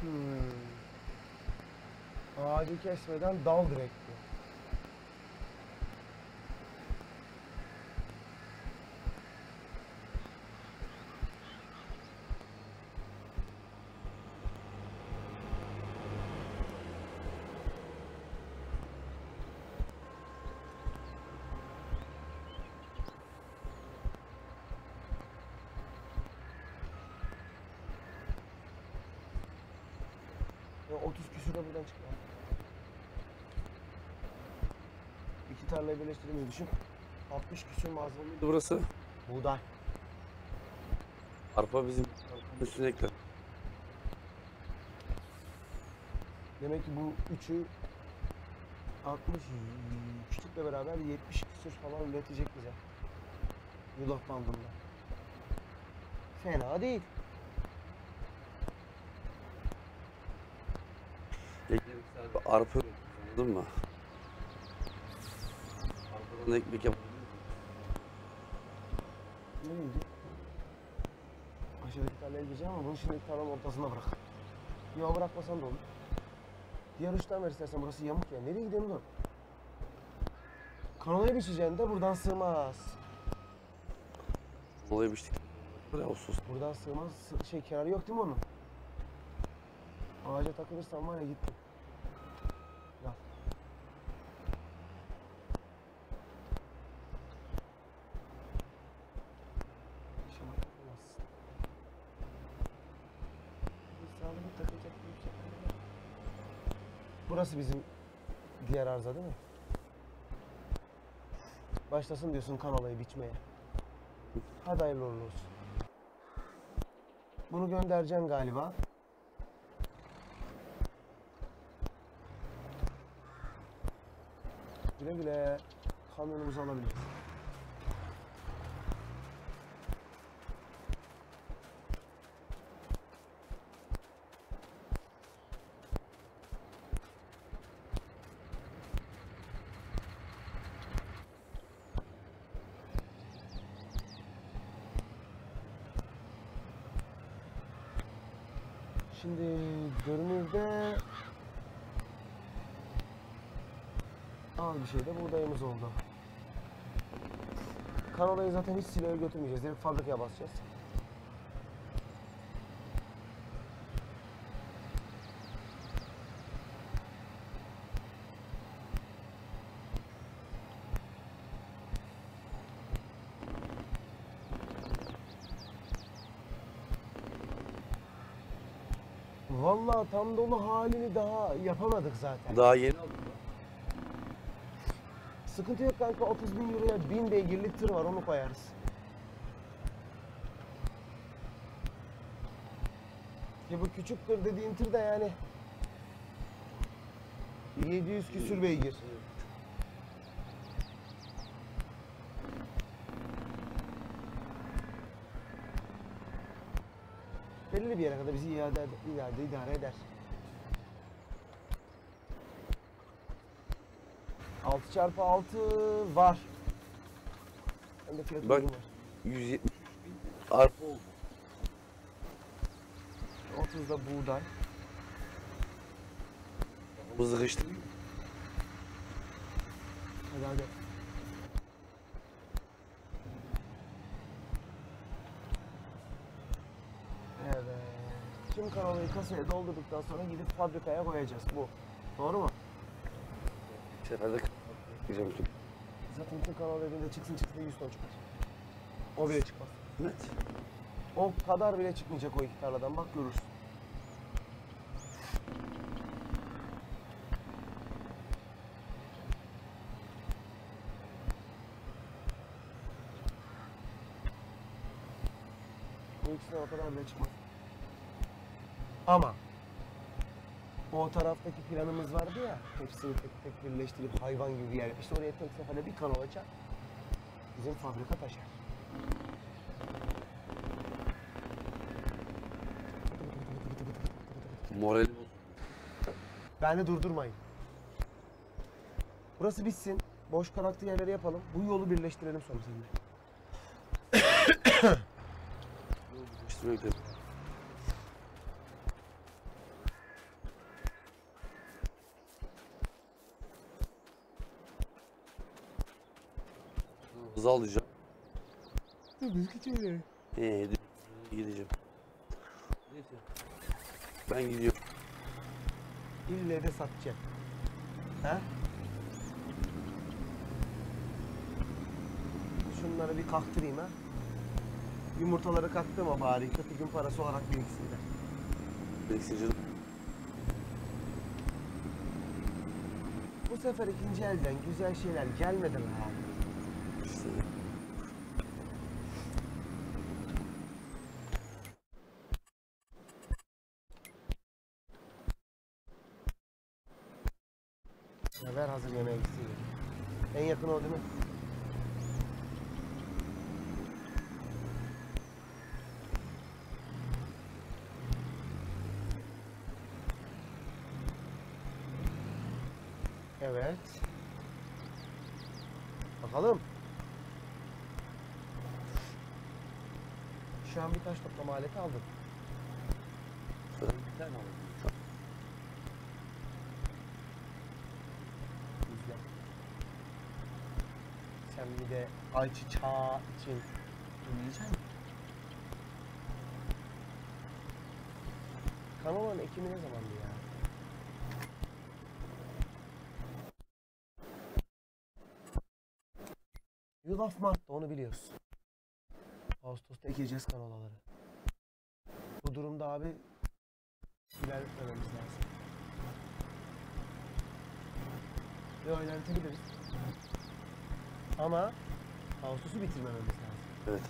Hmm. Ağacı kesmeden dal direkt bu. Ya 30 küsür de buradan çıkıyor. İki tarlayı birleştirmeyi düşün. 60 küsür malzemeli Burası buğday. arpa bizim üstüne ekler. Demek ki bu üçü 60 küçükle beraber 70 küsür falan üretecek bize. Yulaf bandında. Fena değil. Arpa anladın mı? Arpadan ekmek yap. Ne bileyim. Aşağıdaki tarlaya gireceğim ama bunu şimdi tarlanın ortasına bırak. Yo bırakmasan da olur. Diğer uçtan ver istersen burası yamuk ya. Nereye gidelim dur? Kanolayı biçeceksin de buradan sığmaz. Olayı biçtik. Buraya olsun. Buradan sığmaz. Sı- Şey kenarı yok değil mi onun? Ağaca takılırsan var ya gittin. Bak. Şuna takılmazsın. Bir sağlığı takacak bir şey yok. Burası bizim diğer arıza değil mi? Başlasın diyorsun kanalayı biçmeye. Hadi hayırlı olsun. Bunu göndereceksin galiba. Güle güle kamyonumuzu alabiliriz. Şimdi görünürde az bir şey de buğdayımız oldu. Kanolayı zaten hiç siloya götürmeyeceğiz. Direkt fabrikaya basacağız. Vallahi tam dolu halini daha yapamadık zaten. Daha yeni aldım. Sıkıntı yok kanka 30 bin euroya 1000 beygirlik tır var onu koyarız. Ya bu küçük tır dediğin tır da yani 700 küsür beygir. Belli bir yere kadar bizi iade, iade idare eder. 6 çarpı 6 var. Hem de fiyatı Bak. var. 170 bin arpa oldu. 30 da buğday. Bu sıkıştı. Hadi hadi. Evet. Tüm kanalayı kasaya doldurduktan sonra gidip fabrikaya koyacağız. Bu. Doğru mu? Seferde diyeceğim tüm. Zaten bütün kanal dediğinde çıksın çıksın 100 ton çıkar. O bile çıkmaz. Evet. O kadar bile çıkmayacak o iki tarladan bak görürsün. Bu ikisinden o kadar bile çıkmaz. Ama o taraftaki planımız vardı ya, hepsini tek tek birleştirip hayvan gibi bir yer. İşte oraya tek seferde bir kanal açar, bizim fabrika taşar. Bozuldu. Beni durdurmayın. Burası bitsin. Boş karakter yerleri yapalım. Bu yolu birleştirelim sonra seninle. Gidelim. Hızı alacağım. Biz gidiyoruz. Ee, gideceğim. Neyse. Ben gidiyorum. İlle de satacağım. He? Şunları bir kaktırayım ha. Yumurtaları kaktırma bari. Kötü gün parası olarak biriksinler. Beksici Bu sefer ikinci elden güzel şeyler gelmedi lan. işte. Ya ver hazır yemeğe gitsin. En yakın o değil mi? Evet. Bakalım. An bir taş toplama aleti aldım. Ben bir tane aldım. Rüzgar. Sen bir de ayçiçeği için dinleyecek misin? Kanamanın ekimi ne zamandı ya? Yulaf Mart'ta onu biliyoruz. Ekeceğiz kanolaları. Bu durumda abi ilerletmememiz lazım. Ve ilerletebiliriz. Ama Ağustos'u bitirmememiz lazım. Evet.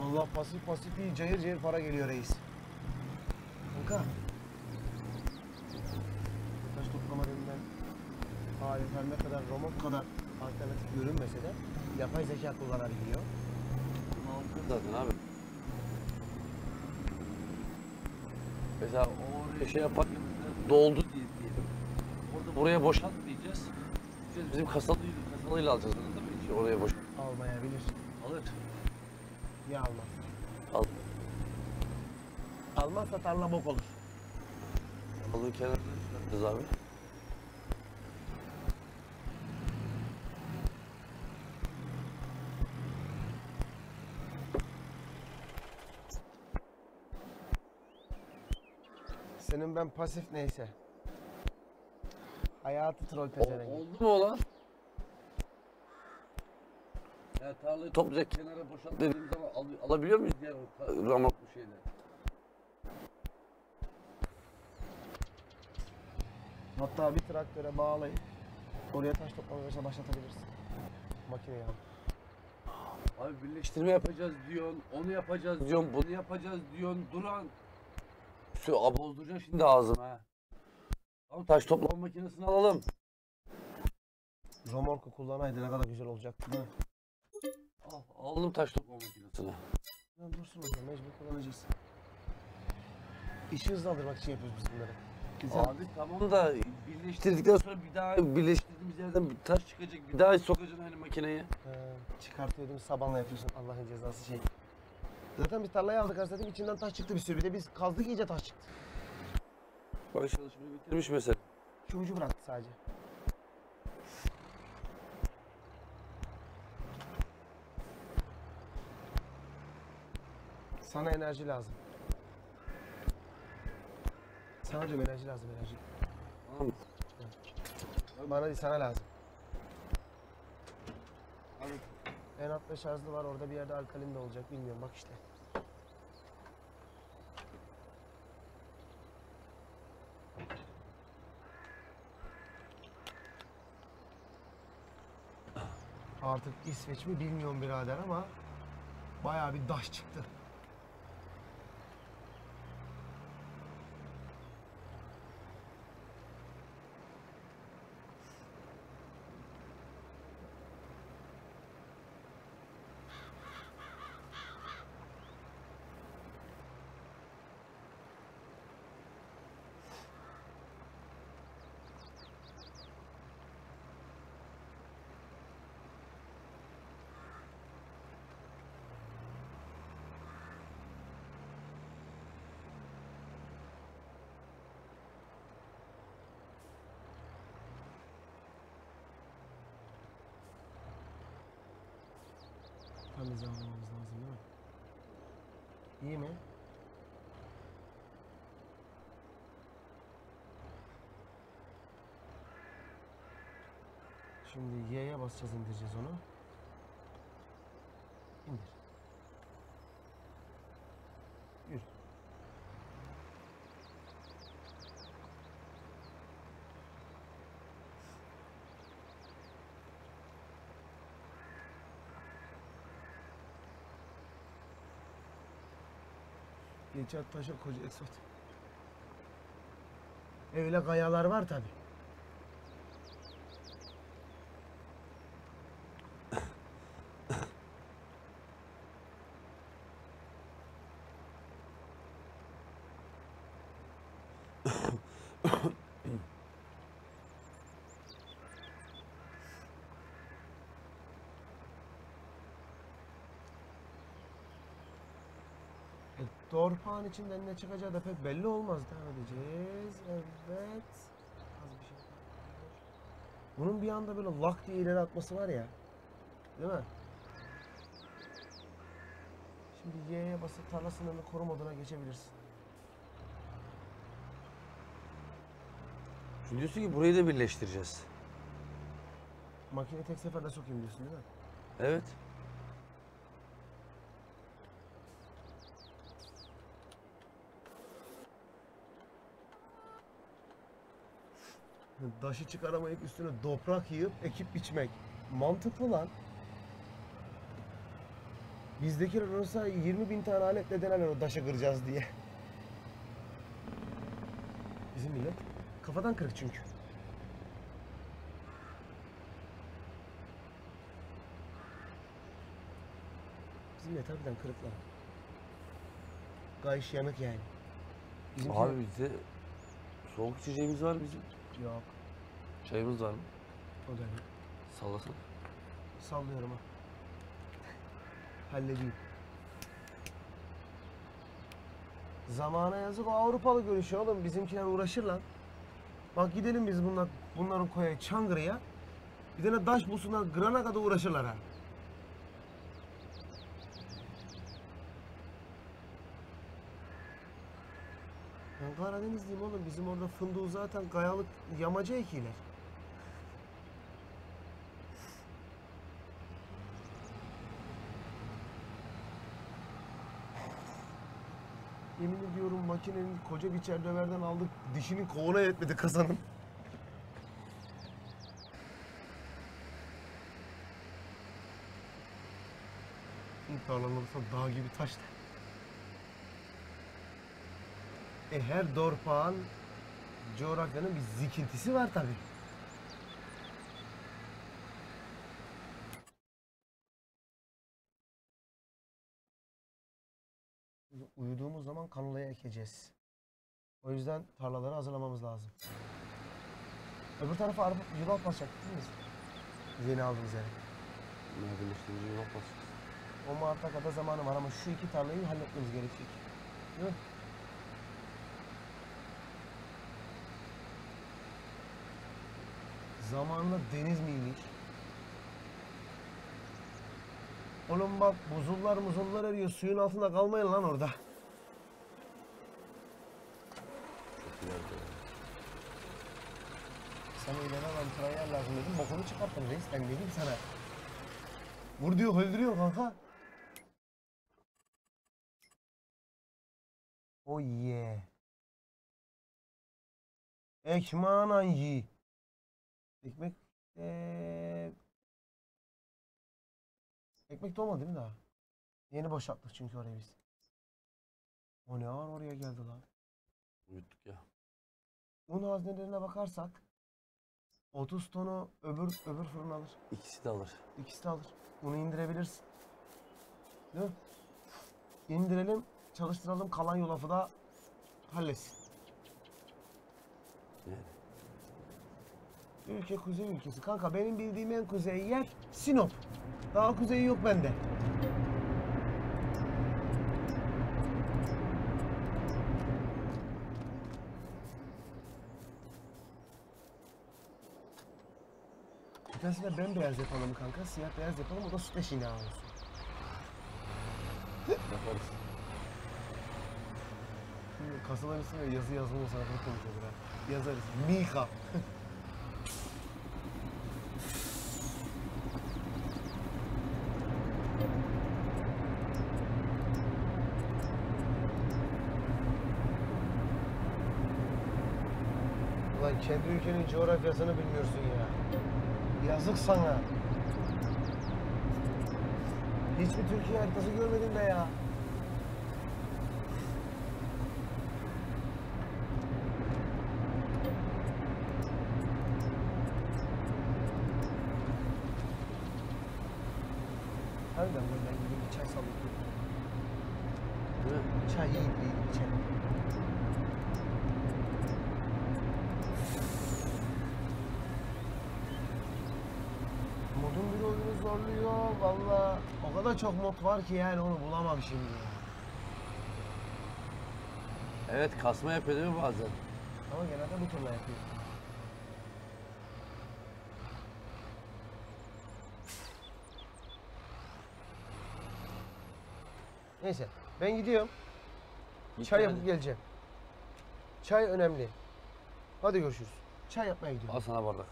Allah pasif pasif iyi cayır cayır para geliyor reis. Kanka. Taş toplama denilen alet her ne kadar robot kadar alternatif görünmese de yapay zeka kullanabiliyor. Zaten abi. Mesela oraya şey yaparken mesela doldu diye diyelim. Orada buraya boşalt diyeceğiz. Diyeceğiz bizim kasalıyla, kasalıyla alacağız anladın mı? İşte oraya boşalt. Almayabilir. Alır. Ya almaz. Al. Almazsa tarla bok olur. Balığı kenarına çıkartacağız abi. Senin ben pasif neyse. Hayatı troll pezevenk. oldu mu olan? Ya tarlayı toplayacak kenara boşalt dediğimiz zaman al- alabiliyor muyuz diğer o ta- ramoklu şeyleri? Hatta bir traktöre bağlayıp oraya taş toplama mesela başlatabilirsin. Makineyi al. Abi birleştirme yapacağız diyorsun, onu yapacağız diyorsun, bunu yapacağız diyorsun, duran. Bozduracaksın şimdi ağzını ha. Tamam taş toplama makinesini alalım. Romorku kullanaydı ne kadar güzel olacaktı mi? Al, aldım taş toplama makinesini. Ya dursun zaman mecbur kullanacağız. İşi hızlandırmak için yapıyoruz biz bunları. Güzel. Abi tamam da birleştirdikten sonra bir daha birleştirdiğimiz yerden bir taş çıkacak, bir daha sokacaksın hani makineye. Ee, çıkartıyordum sabanla yapıyorsun Allah'ın cezası şey. Zaten biz tarlayı aldık aslında içinden taş çıktı bir sürü. Bir de biz kazdık iyice taş çıktı. Bak çalışmayı bitirmiş mesela. Şu ucu bıraktı sadece. Sana enerji lazım. Sana diyorum enerji lazım enerji. Tamam? Bana değil sana lazım. Altta şarjlı var orada bir yerde alkalin de olacak bilmiyorum bak işte. Artık İsveç mi bilmiyorum birader ama bayağı bir daş çıktı. Tam hizalamamız lazım değil mi? İyi mi? Şimdi Y'ye basacağız indireceğiz onu. İndir. Yürü. Geçer taşa koca eksot. Öyle kayalar var tabi. Dorpağın içinden ne çıkacağı da pek belli olmaz. Devam edeceğiz. Evet. Az bir şey. Bunun bir anda böyle lak diye ileri atması var ya. Değil mi? Şimdi Y'ye basıp tarla sınırını koru moduna geçebilirsin. Şimdi diyorsun ki burayı da birleştireceğiz. Makine tek seferde sokayım diyorsun değil mi? Evet. Daşı çıkaramayıp üstüne toprak yığıp ekip biçmek. Mantıklı lan. Bizdekiler olsa 20 bin tane aletle denerler o daşı kıracağız diye. Bizim millet kafadan kırık çünkü. Bizim millet harbiden kırık lan. Gayış yanık yani. Bizimki Abi bizde soğuk içeceğimiz var bizim. Yok. Çayımız var mı? O da yok. Sallasana. Sallıyorum ha. Halledeyim. Zamana yazık o Avrupalı görüşü oğlum. Bizimkiler uğraşır lan. Bak gidelim biz bunlar, bunların koya Çankırı'ya. Bir tane taş bulsunlar Gran'a kadar uğraşırlar ha. Ben Karadenizliyim oğlum. Bizim orada fındığı zaten kayalık yamaca ekiler. Yemin ediyorum makinenin koca bir çerdeverden aldık. Dişinin kovuna yetmedi kazanın. Tarlalarsa dağ gibi taştı. E her dorpağın coğrafyanın bir zikintisi var tabi. Uyuduğumuz zaman kanolaya ekeceğiz. O yüzden tarlaları hazırlamamız lazım. Öbür tarafa araba yulaf basacak değil miyiz? Yeni aldığımız yere. Ne birleştirici yok bas. O Mart'a kadar zamanı var ama şu iki tarlayı halletmemiz gerekecek. Değil mi? Zamanında deniz miymiş? Oğlum bak buzullar muzullar eriyor. Suyun altında kalmayın lan orada. Sana ileri alan trayer lazım dedim. Bokunu çıkarttın reis. Ben dedim sana. Vur diyor öldürüyor kanka. Oh yeah. Ekmanan yi. Ekmek eee... Ekmek de olmadı değil mi daha? Yeni boşalttık çünkü orayı biz. O ne ağır oraya geldi lan. Uyuttuk ya. Un haznelerine bakarsak 30 tonu öbür öbür fırın alır. İkisi de alır. İkisi de alır. Bunu indirebilirsin. Değil mi? İndirelim, çalıştıralım, kalan yulafı da halletsin. Yani. Ülke kuzey ülkesi. Kanka benim bildiğim en kuzey yer Sinop. Daha kuzeyi yok bende. De bembeyaz yapalım kanka. Siyah beyaz yapalım. O da süt eşiğine olsun. Yaparız. Kasaların üstüne yazı yazmamız sana konuşuyordur ha. Yazarız. Mika. kendi ülkenin coğrafyasını bilmiyorsun ya. Yazık sana. Hiçbir Türkiye haritası görmedin be ya. Harbiden böyle ben gideyim bir çay sallayayım. Değil mi? Çay yiyip yiyip içelim. Modun bir oyunu zorluyor valla. O kadar çok mod var ki yani onu bulamam şimdi. Evet kasma yapıyor değil mi bazen? Ama genelde bu turla yapıyor. Neyse ben gidiyorum. Git Çay yapıp geleceğim. Çay önemli. Hadi görüşürüz. Çay yapmaya gidiyorum. Al sana bardak.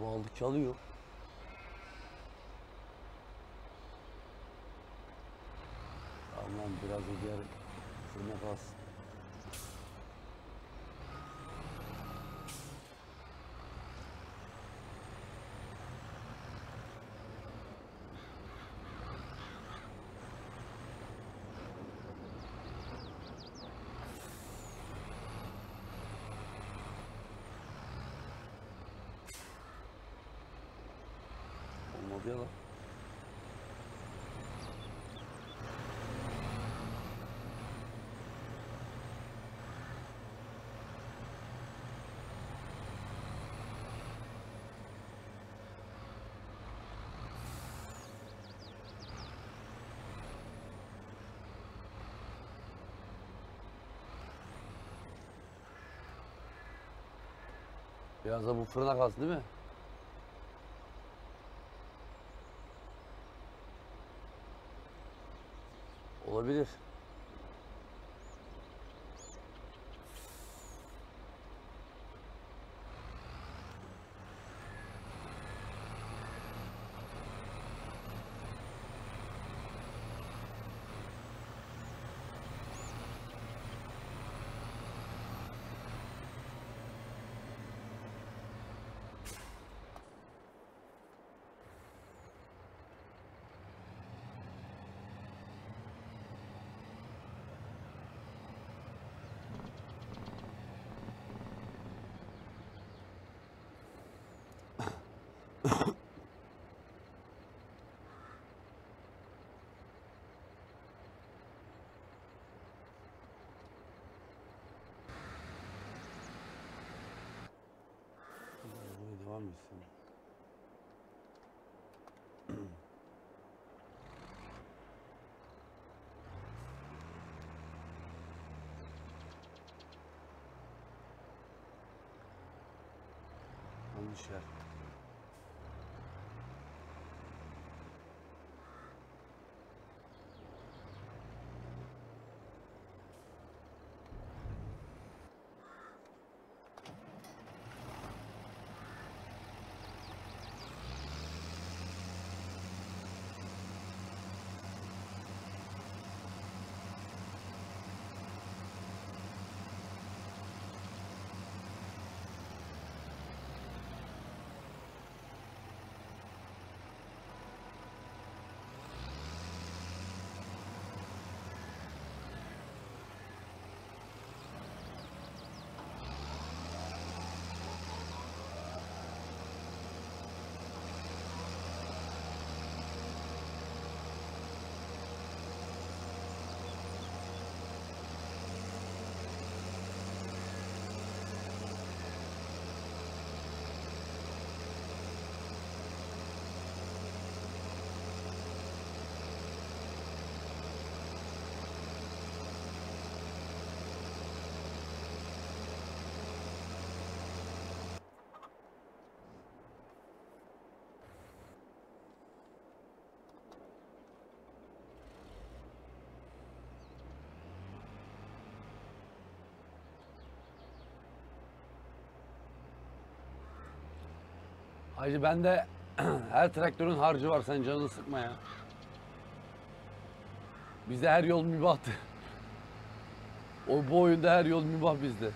Bu aldık çalıyor. Aman biraz öder fırına kalsın. Ya lan. Biraz da bu fırına kalsın değil mi? Olabilir. Böyle devam etsin. Yanlış yer. Hacı bende her traktörün harcı var sen canını sıkma ya. Bizde her yol mübahtı. O bu oyunda her yol mübah bizde.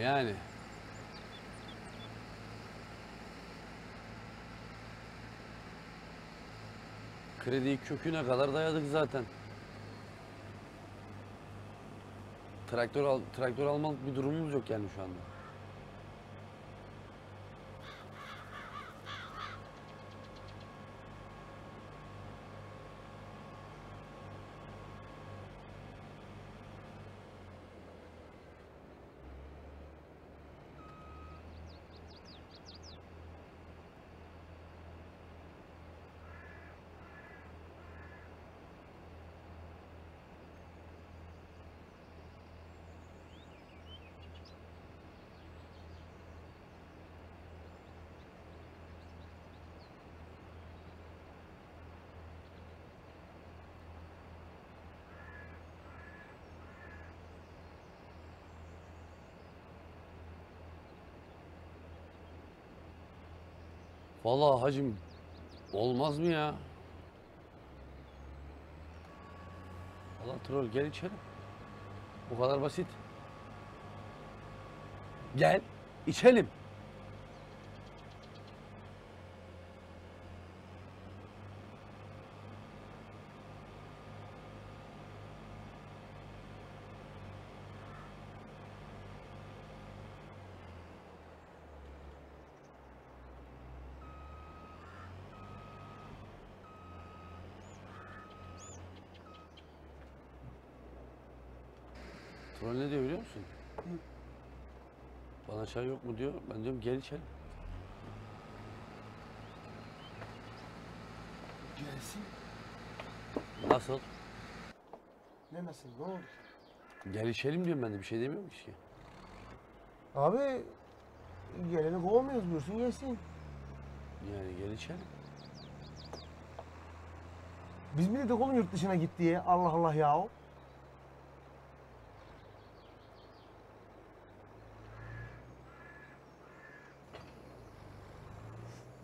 Yani. Krediyi köküne kadar dayadık zaten. Traktör al, traktör almalık bir durumumuz yok yani şu anda. Vallahi hacım olmaz mı ya? Allah troll gel içeri. Bu kadar basit. Gel içelim. Troll ne diyor biliyor musun? Çay yok mu diyor. Ben diyorum gel içelim. Gelsin. Nasıl? Ne nasıl? Ne oldu? Gel içelim diyorum ben de bir şey demiyorum ki. Abi geleni kovmuyoruz buyursun gelsin. Yani gel içelim. Biz mi dedik oğlum yurt dışına git diye? Allah Allah ya.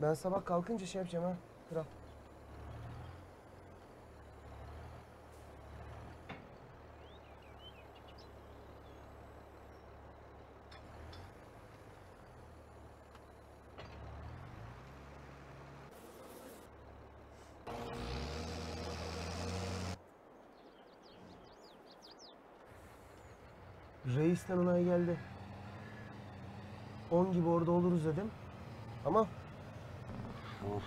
Ben sabah kalkınca şey yapacağım ha. Kral. Reis'ten onay geldi. 10 gibi orada oluruz dedim. Ama Tamam.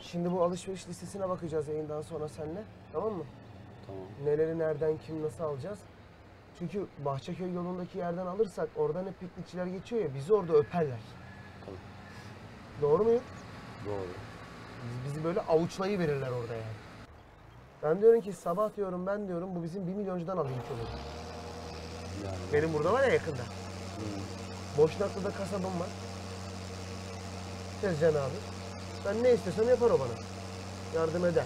şimdi bu alışveriş listesine bakacağız yayından sonra seninle. Tamam mı? Tamam. Neleri nereden kim nasıl alacağız? Çünkü Bahçeköy yolundaki yerden alırsak oradan hep piknikçiler geçiyor ya bizi orada öperler. Tabii. Doğru muyum? Doğru. Biz- Bizi böyle avuçlayı verirler orada yani. Ben diyorum ki sabah diyorum ben diyorum bu bizim 1 milyoncudan alayım olur. Yani. Benim burada var ya yakında. Hı. Boşnaklı'da kasabım var. Tezcan abi. Ben ne istesem yapar o bana. Yardım eder.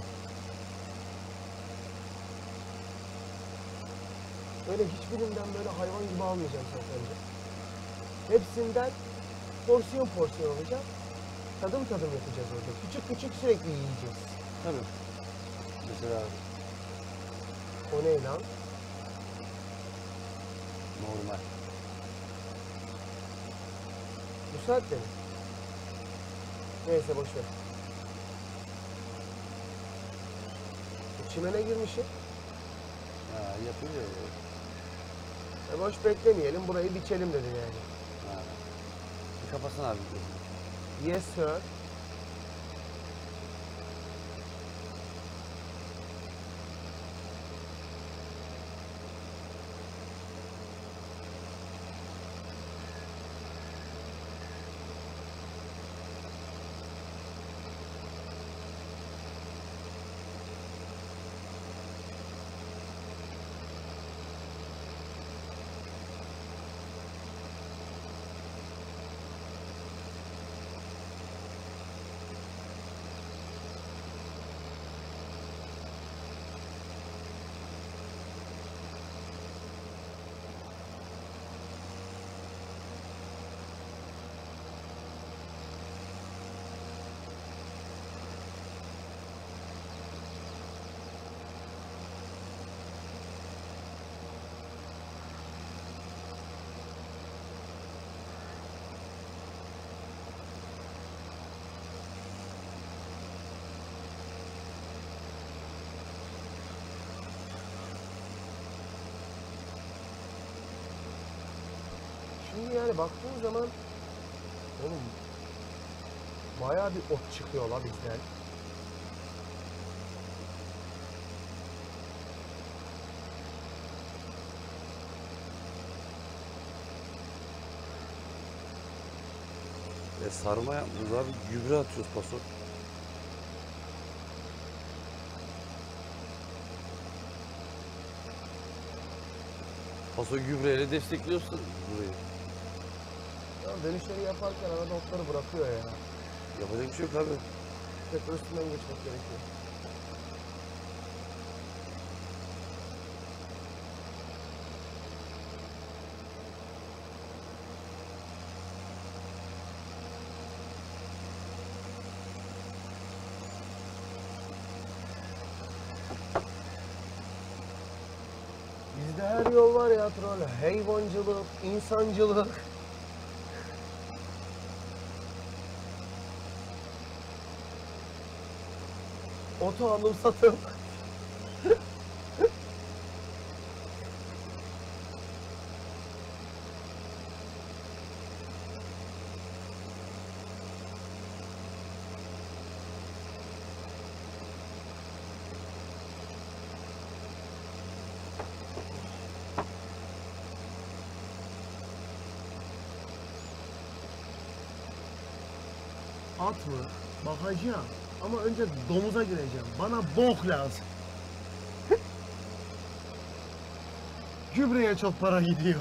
Böyle hiçbirinden böyle hayvan gibi almayacağım sen önce. Hepsinden porsiyon porsiyon alacağım. Tadım tadım yapacağız orada. Küçük küçük sürekli yiyeceğiz. Tabii. Mesela O ne lan? normal. Bu saatte mi? Neyse boş ver. Bu Çimene girmişim. Ha, yapıyor ya. E boş beklemeyelim, burayı biçelim dedi yani. Ha. Bir kapatsana abi. Yes sir. Yani baktığın zaman oğlum bayağı bir ot çıkıyor la bizden. E sarma yapmıyoruz abi. Gübre atıyoruz paso. Paso gübreyle destekliyorsun burayı. Dönüşleri yaparken arada otları bırakıyor ya. Yapacak bir şey yok abi. Tekrar üstünden geçmek gerekiyor. Bizde her yol var ya troll. Hayvancılık, insancılık. Oto alım satım. At mı? Bakacağım. Ama önce domuza gireceğim. Bana bok lazım. Gübreye çok para gidiyor.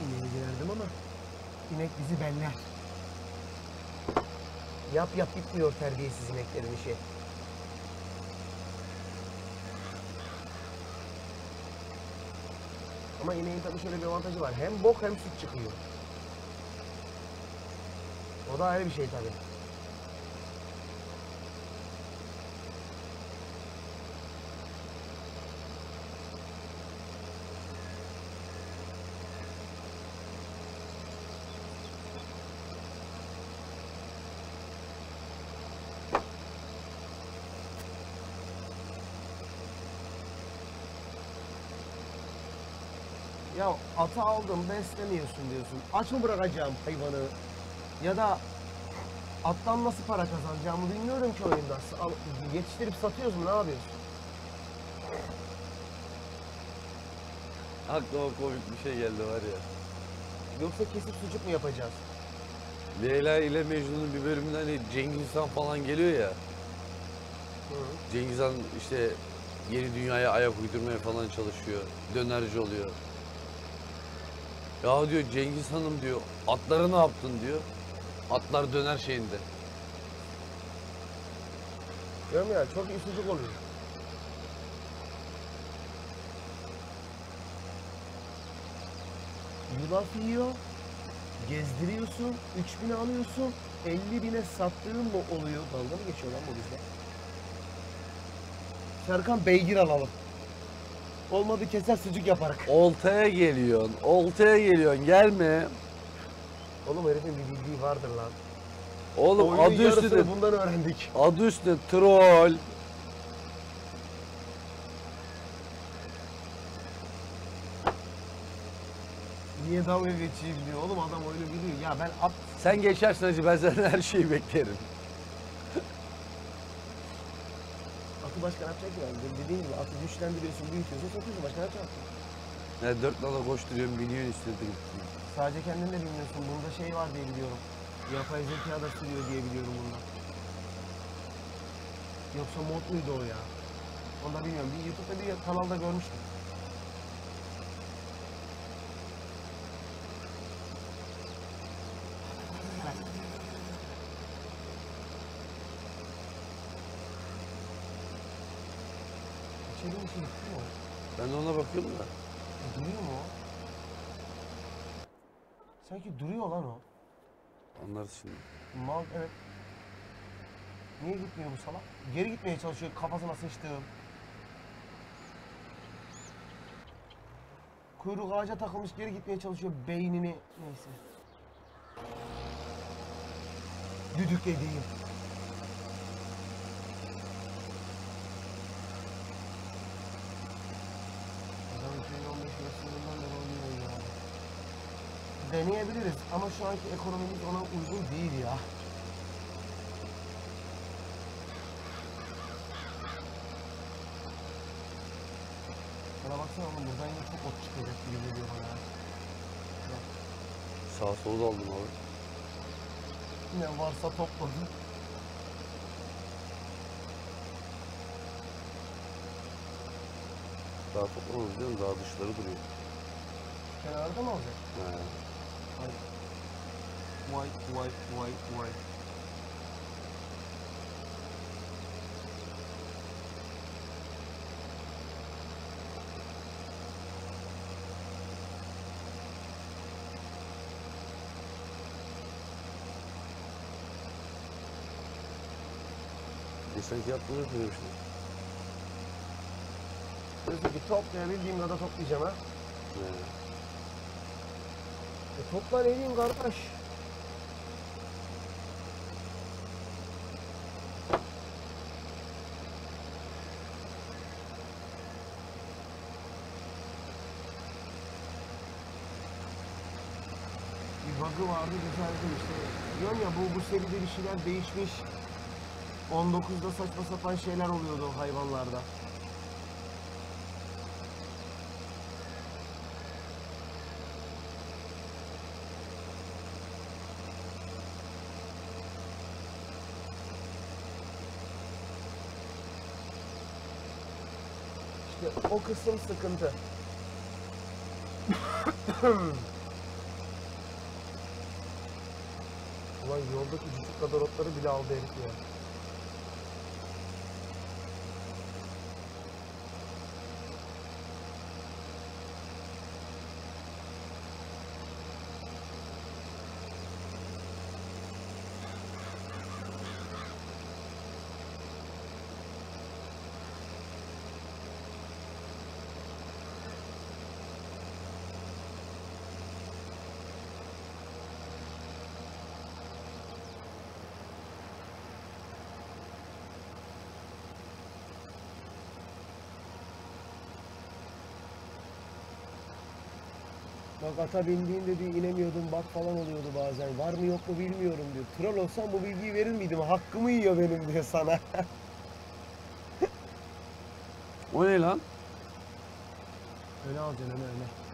İneğe girerdim ama inek bizi beller. Yap yap bitmiyor terbiyesiz ineklerin işi. Ama ineğin tabii şöyle bir avantajı var. Hem bok hem süt çıkıyor. Da ayrı bir şey tabii. Ya atı aldım beslemiyorsun diyorsun. Aç mı bırakacağım hayvanı? Ya da attan nasıl para kazanacağımı bilmiyorum ki oyunda. Al- Yetiştirip satıyorsun ne yapıyorsun? Aklıma komik bir şey geldi var ya. Yoksa kesip sucuk mu yapacağız? Leyla ile Mecnun'un bir bölümünde hani Cengiz Han falan geliyor ya. Hı. Cengiz Han işte yeni dünyaya ayak uydurmaya falan çalışıyor. Dönerci oluyor. Ya diyor Cengiz Hanım diyor atları ne yaptın diyor. Atlar döner şeyinde. Diyorum ya çok iyi sucuk oluyor. Yulaf yiyor, gezdiriyorsun, 3000 alıyorsun, 50 bine sattığın mı oluyor? Dalga mı geçiyor lan bu bizde? Serkan beygir alalım. Olmadı keser sucuk yaparak. Oltaya geliyorsun, oltaya geliyorsun gelme. Oğlum herifin bir bildiği vardır lan. Oğlum Oyunun adı üstünde, bundan öğrendik. adı üstünde troll. Niye dalga geçeyim diyor. Oğlum adam oyunu biliyor. Ya ben at Sen geçersin hacı ben senden her şeyi beklerim. Atı başka ne yapacak ki ben? Dediğin gibi atı güçlendiriyorsun, büyütüyorsun, satıyorsun. Başka ne yapacaksın? Yani dört nala koşturuyorum biniyorsun üstüne. Sadece kendin de bilmiyorsun. Bunda şey var diye biliyorum. Yapay zeka da sürüyor diye biliyorum bunda. Yoksa mod muydu o ya? Onu da bilmiyorum. Bir YouTube'da bir kanalda görmüştüm. İçeri bir şey gitti mi o? Ben de ona bakıyorum da. Duruyor mu o? Sanki duruyor lan o. Onlar şimdi. Mal evet. Niye gitmiyor bu salak? Geri gitmeye çalışıyor kafasına sıçtığım. Kuyruk ağaca takılmış geri gitmeye çalışıyor beynini. Neyse. Düdüklediğim. lirasından da olmuyor ya. Deneyebiliriz ama şu anki ekonomimiz ona uygun değil ya. Bana baksana oğlum buradan yine çok ot çıkacak gibi geliyor bana ya. Sağ solu da aldım abi. Ne varsa topladı. Daha toplamamız değil mi? Daha dışları duruyor. Kenarda mı olacak? He. Ay. Vay vay vay vay. Geçenki yaptığını yapıyormuştum. Diyorsun ki toplayabildiğim kadar toplayacağım ha. He. E topla ne diyeyim kardeş? Bir bug'ı vardı güzeldi işte. Diyorum ya bu, bu seride bir şeyler değişmiş. 19'da saçma sapan şeyler oluyordu hayvanlarda. İşte o kısım sıkıntı. Ulan yoldaki küçük kadar otları bile aldı herif ya. Bak ata bindiğinde diyor inemiyordum bak falan oluyordu bazen. Var mı yok mu bilmiyorum diyor. Troll olsam bu bilgiyi verir miydim? Hakkımı yiyor benim diyor sana. O ne lan? öne alacaksın öne öne.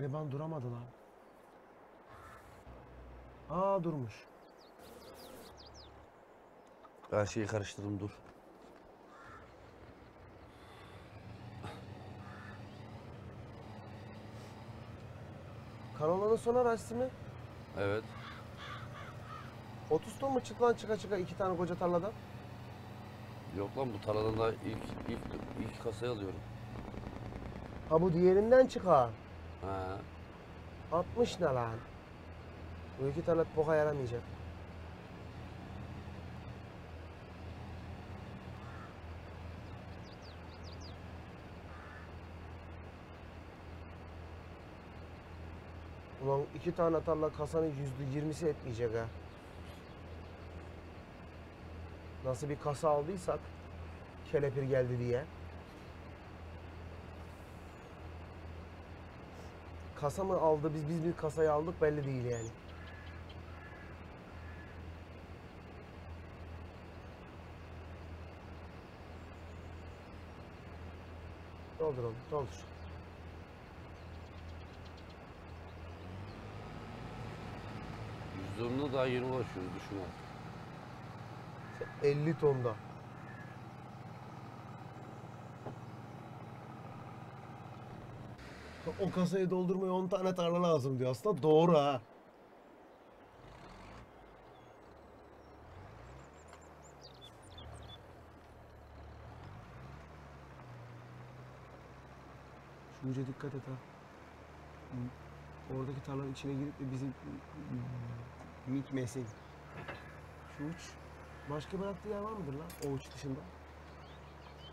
Gariban duramadı lan. Aa durmuş. Her şeyi karıştırdım dur. Kanalının son araçsı mı? Evet. 30 ton mu çıktı lan çıka çıka iki tane koca tarladan? Yok lan bu taradan da ilk ilk ilk kasayı alıyorum. Ha bu diğerinden çıka. He. 60 ne lan? Bu iki tane boka yaramayacak. Ulan iki tane tarla kasanın yüzde yirmisi etmeyecek ha. Nasıl bir kasa aldıysak kelepir geldi diye. Kasa mı aldı biz biz bir kasayı aldık belli değil yani. Doldur oğlum doldur. Yüzde onuna daha yeni ulaşıyoruz düşün abi. 50 tonda. O kasayı doldurmaya 10 tane tarla lazım diyor. Aslında doğru ha. Şunca dikkat et ha. Hmm. Oradaki tarlanın içine girip de bizi mitmesin. Şu uç. Başka bıraktığı yer var mıdır lan? O uç dışında.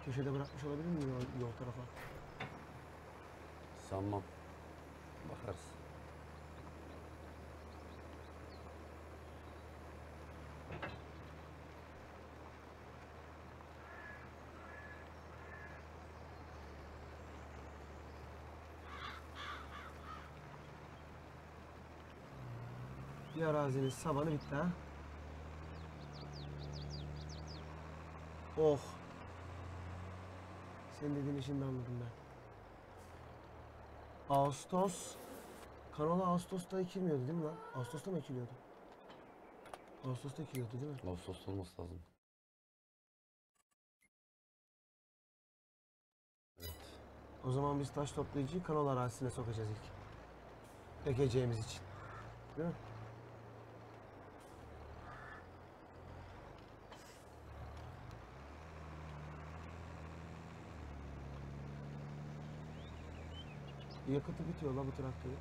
Köşede bırakmış olabilir mi yol, yol tarafa? Sanmam. Bakarız. Bir arazinin sabanı bitti ha. Oh. Senin dediğini şimdi anladım ben. Ağustos. Kanola Ağustos'ta ekilmiyordu değil mi lan? Ağustos'ta mı ekiliyordu? Ağustos'ta ekiliyordu değil mi? Ağustos olması lazım. Evet. O zaman biz taş toplayıcıyı kanola arazisine sokacağız ilk. Ekeceğimiz için. Değil mi? Yakıtı bitiyor la bu traktörün.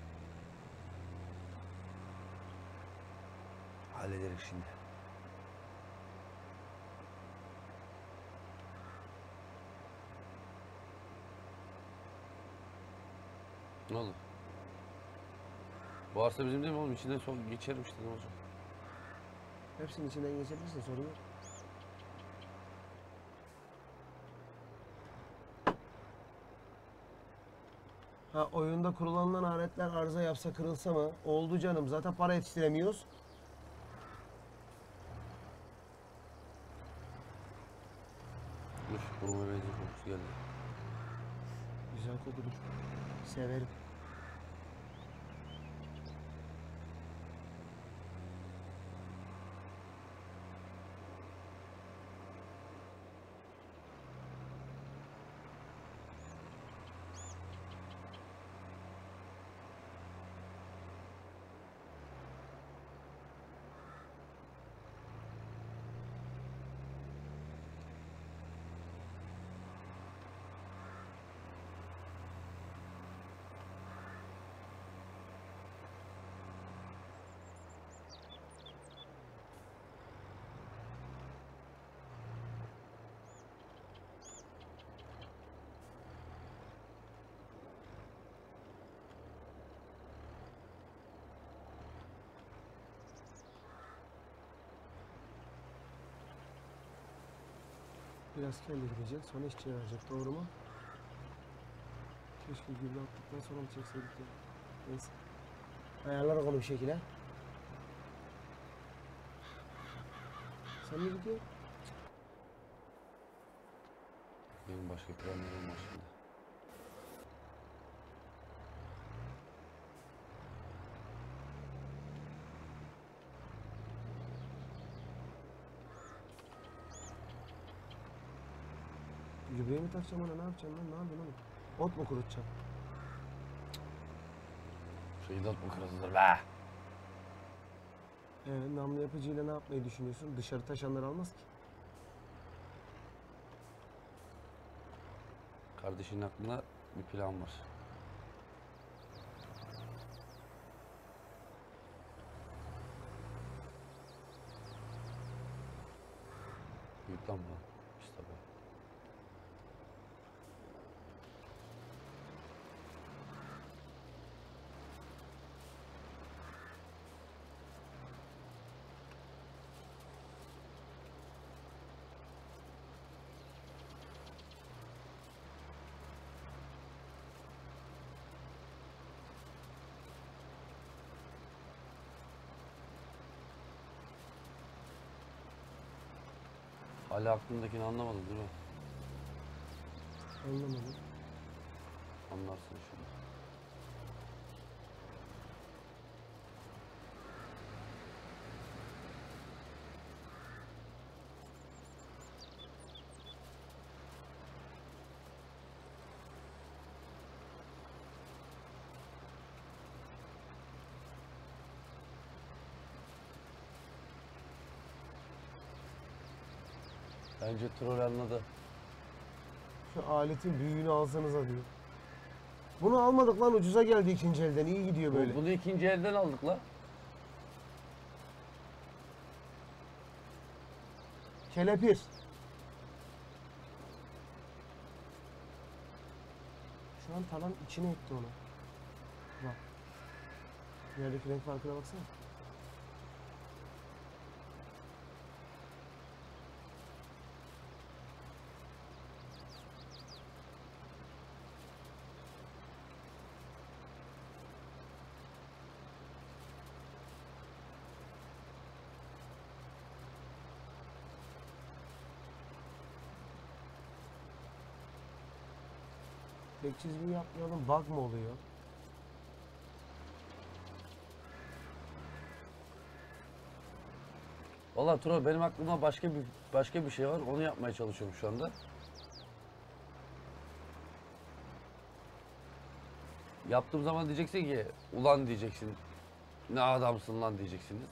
Hallederiz şimdi. Ne oldu? Bu arsa bizim değil mi oğlum? İçinden son geçerim işte ne olacak? Hepsinin içinden geçebilirsin sorun yok. Ha oyunda kullanılan aletler arıza yapsa kırılsa mı? Oldu canım zaten para yetiştiremiyoruz. Dur, buruma benzin kokusu geldi. Güzel kokudur. Severim. Biraz kendi gidecek sonra işçiye verecek doğru mu? Keşke gübre attıktan sonra mı çekseydik ya. Neyse. Ayarlarız onu bir şekilde. Sen mi gidiyorsun? Benim başka planlarım var şimdi. Gübreyi mi takacağım ona ne yapacağım lan? Ne yapayım oğlum? Ot mu kurutacağım? Şeydat mı kırılır be? Ee, namlu yapıcıyla ne yapmayı düşünüyorsun? Dışarı taşanları almaz ki. Kardeşinin aklında bir plan var. Büyük lan bu. İşte bu. Hala aklındakini anlamadın değil mi? Anlamadım. Anlarsın şimdi. Bence troll anladı. Şu aletin büyüğünü alsanıza diyor. Bunu almadık lan ucuza geldi ikinci elden. iyi gidiyor böyle. Bunu ikinci elden aldık la. Kelepir. Şu an talan içine etti onu. Bak. Yerdeki renk farkına baksana. Tek çizgi yapmayalım. Bug mı oluyor? Valla Turo benim aklımda başka bir başka bir şey var. Onu yapmaya çalışıyorum şu anda. Yaptığım zaman diyeceksin ki ulan diyeceksin. Ne adamsın lan diyeceksiniz.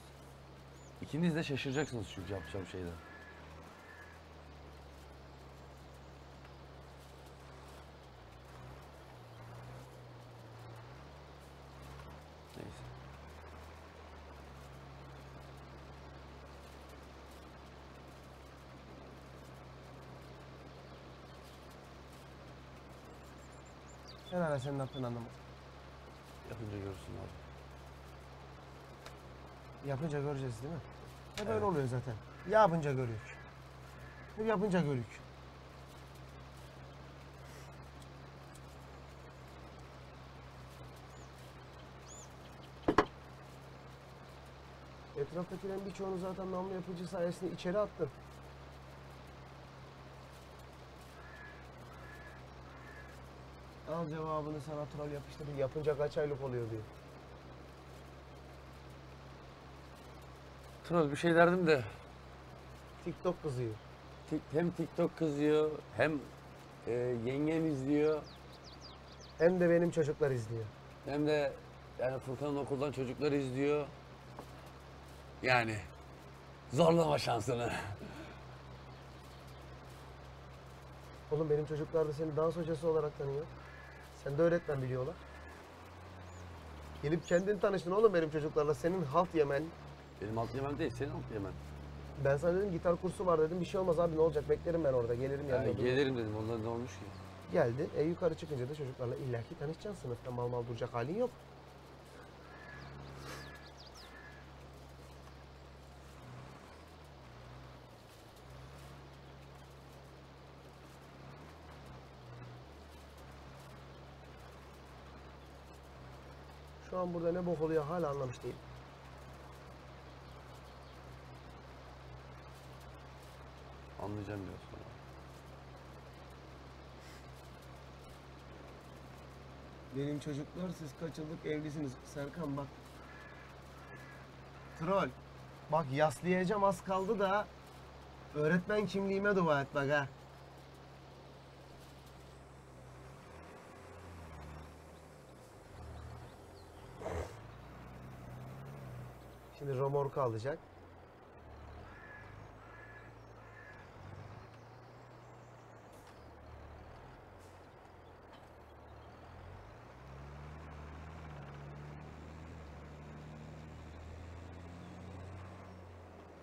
İkiniz de şaşıracaksınız çünkü yapacağım şeyden. Neyse. Ben senin aklını anlamadım. Yapınca görürsün abi. Yapınca göreceğiz değil mi? Hep Evet. öyle oluyor zaten. Yapınca görüyoruz. Hep yapınca görüyoruz. Etraftakilerin birçoğunu zaten namlu yapıcı sayesinde içeri attın. Al cevabını sana troll yapıştırdı. Yapınca kaç aylık oluyor diyor. Troll bir şey derdim de TikTok kızıyor. Tik- hem TikTok kızıyor hem e, yengem izliyor Hem de benim çocuklar izliyor. hem de yani Furkan'ın okuldan çocuklar izliyor. Yani zorlama şansını. Oğlum benim çocuklar da seni dans hocası olarak tanıyor. Sen de öğretmen biliyorlar. Gelip kendin tanıştın oğlum benim çocuklarla. Senin halt yemen. Benim alt yemem değil, senin alt yemen. Ben sana dedim gitar kursu var dedim. Bir şey olmaz abi ne olacak beklerim ben orada. Gelirim yanına. Yani gelirim dedim, ondan ne olmuş ki? Geldi. E yukarı çıkınca da çocuklarla illaki tanışacaksın. Sınıfta mal mal duracak halin yok. An burada ne bok oluyor hala anlamış değilim. Anlayacağım biraz sonra. Benim çocuklar siz kaçıldık evlisiniz. Serkan bak. Troll. Bak yaslayacağım az kaldı da öğretmen kimliğime dua et bak ha. Şimdi romorku alacak.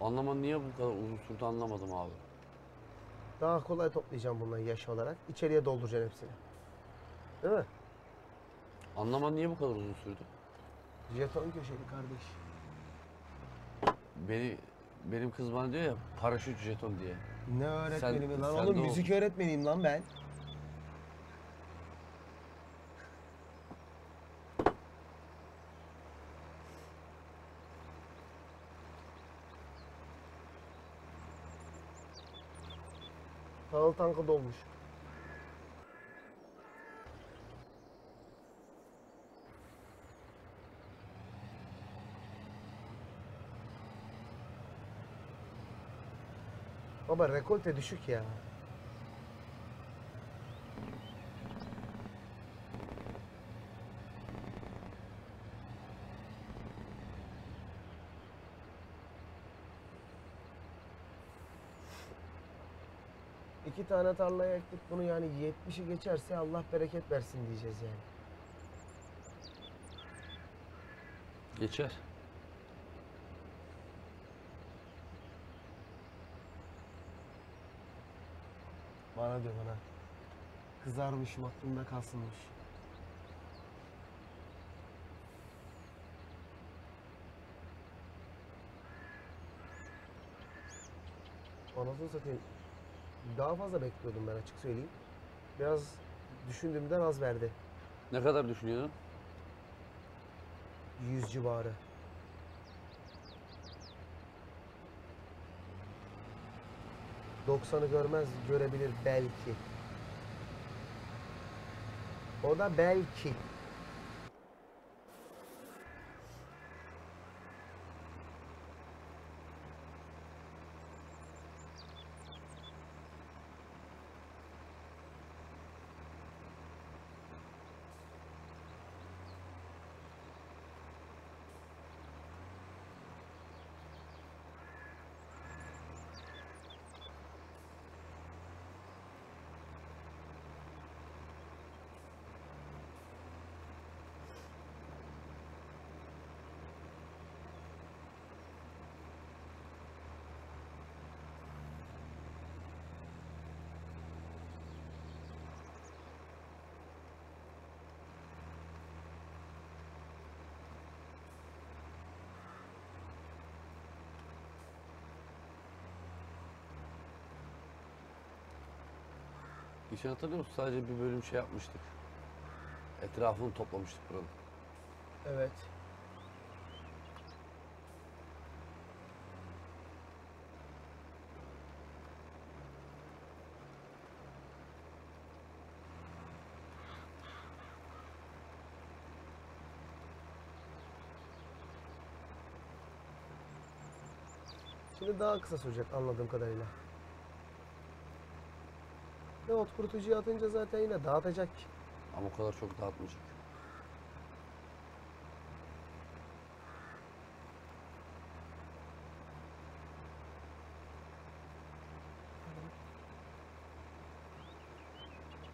Anlaman niye bu kadar uzun sürdü anlamadım abi. Daha kolay toplayacağım bunları yaş olarak. İçeriye dolduracaksın hepsini. Değil mi? Anlaman niye bu kadar uzun sürdü? Jeton köşeli kardeş. Beni benim kız bana diyor ya paraşüt jeton diye. Ne öğretmenimi Sen- lan sen oğlum de o- müzik öğretmeniyim lan ben. Tahıl tankı dolmuş. Baba rekolte düşük ya. İki tane tarlaya ektik bunu yani 70'i geçerse Allah bereket versin diyeceğiz yani. Geçer. Diyor bana. Kızarmışım aklımda kalsınmış. Anasını satayım. Daha fazla bekliyordum ben açık söyleyeyim. Biraz düşündüğümden az verdi. Ne kadar düşünüyordun? 100 civarı. ...90'ı görmez, görebilir belki. O da belki. Geçen hatırlıyor musun? Sadece bir bölüm şey yapmıştık. Etrafını toplamıştık buranın. Evet. Şimdi daha kısa sürecek anladığım kadarıyla. Ve ot kurutucuya atınca zaten yine dağıtacak. Ama o kadar çok dağıtmayacak.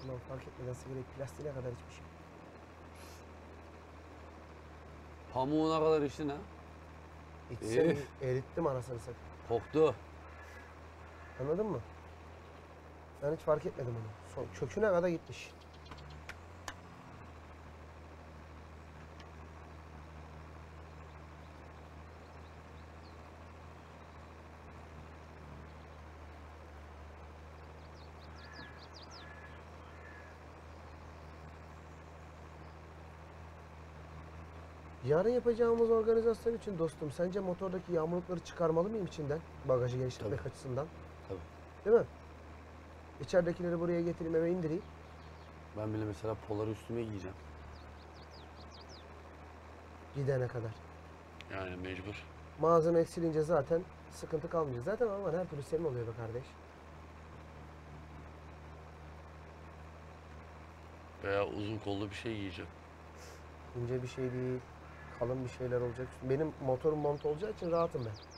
Ulan fark etmeden sigarayı plastiğine kadar içmişim. Pamuğuna kadar içtin ha? İçsem İyi. erittim anasını satayım. Koktu. Anladın mı? Ben hiç fark etmedim onu. Son köküne kadar gitmiş. Yarın yapacağımız organizasyon için dostum sence motordaki yağmurlukları çıkarmalı mıyım içinden? Bagajı genişletmek açısından. Tabii. Değil mi? İçeridekileri buraya getireyim eve indireyim. Ben bile mesela poları üstüme giyeceğim. Gidene kadar. Yani mecbur. Malzeme eksilince zaten sıkıntı kalmayacak. Zaten aman her türlü senin oluyor be kardeş. Veya uzun kollu bir şey giyeceğim. İnce bir şey değil. Kalın bir şeyler olacak. Benim motorum mont olacağı için rahatım ben.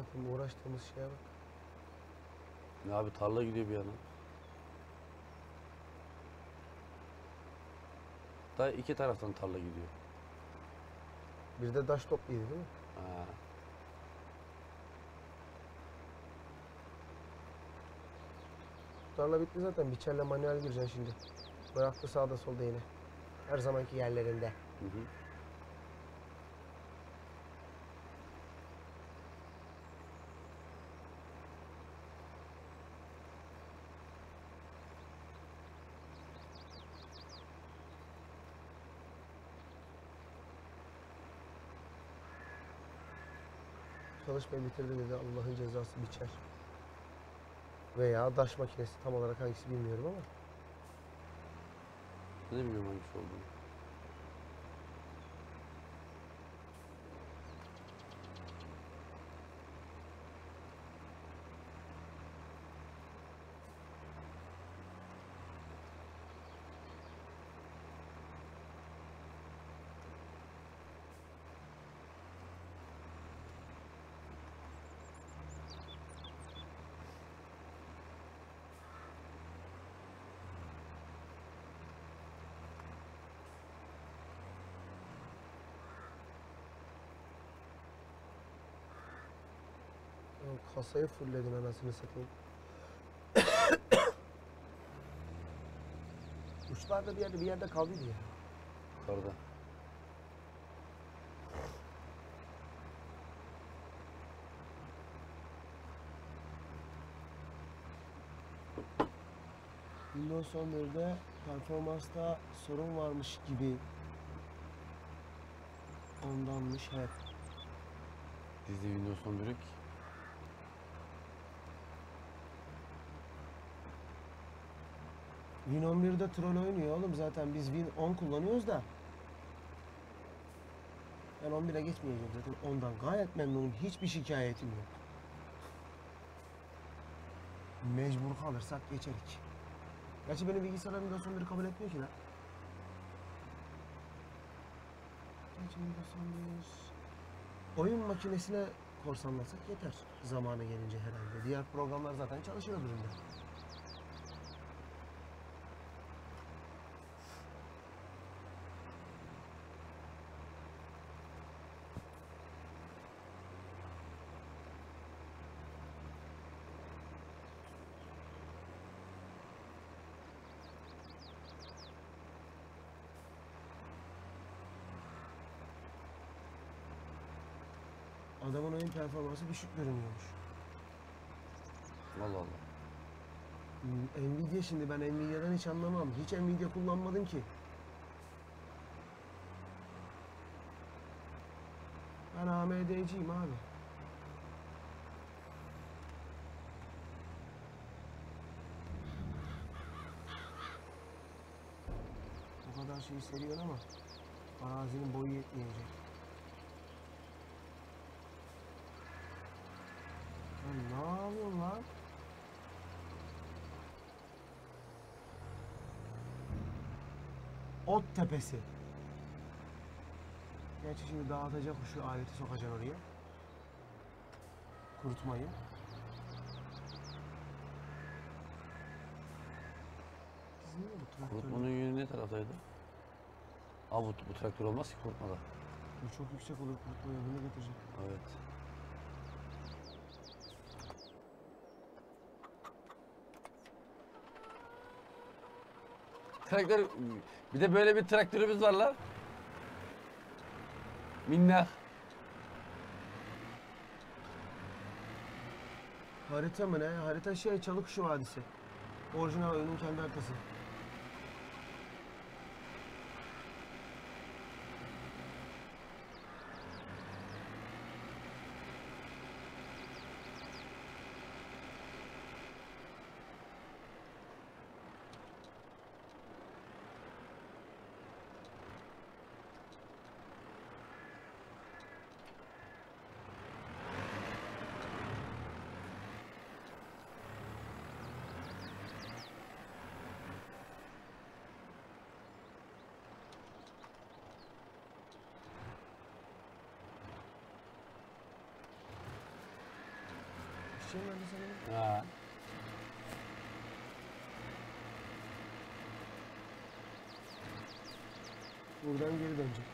Satayım uğraştığımız şeye bak. Ne abi tarla gidiyor bir yana. Da iki taraftan tarla gidiyor. Bir de daş topluydu değil mi? Ha. Tarla bitti zaten. Biçerle manuel gireceksin şimdi. Bıraktı sağda solda yine. Her zamanki yerlerinde. Hı hı. Çalışmayı bitirdi dedi. Allah'ın cezası biçer. Veya daş makinesi tam olarak hangisi bilmiyorum ama. Ne bileyim hangisi olduğunu. Kasayı fullledin anasını satayım. Uçlarda bir yerde bir yerde kaldıydı ya. Yukarıda. Windows 11'de performansta sorun varmış gibi ondanmış hep. Bizde Windows 11 yok ki. Win 11'de troll oynuyor oğlum zaten biz Win 10 kullanıyoruz da. Ben 11'e geçmeyeceğim zaten ondan gayet memnunum hiçbir şikayetim yok. Mecbur kalırsak geçerik. Gerçi benim bilgisayarım Windows 11'i kabul etmiyor ki lan. Gerçi Windows 11 oyun makinesine korsanlasak yeter zamanı gelince herhalde. Diğer programlar zaten çalışır öbüründe. Adamın oyun performansı düşük görünüyormuş. Allah Allah. Hmm, Nvidia şimdi ben Nvidia'dan hiç anlamam. Hiç Nvidia kullanmadım ki. Ben AMD'ciyim abi. O kadar şeyi seviyorsun ama arazinin boyu yetmeyecek. Ne yapıyorsun lan? Ot tepesi. Gerçi şimdi dağıtacak şu aleti sokacaksın oraya. Kurutmayı. Bu. Kurutmanın yönü ne taraftaydı? Aa bu, bu traktör olmaz ki kurutmada. Bu çok yüksek olur kurutma yönünü getirecek. Evet. Traktör, bir de böyle bir traktörümüz var lan. Minnak. Harita mı ne? Harita şey Çalıkuşu Vadisi. Orijinal oyunun kendi haritası. İşçi nerede senin? Ha. Buradan geri dönecek.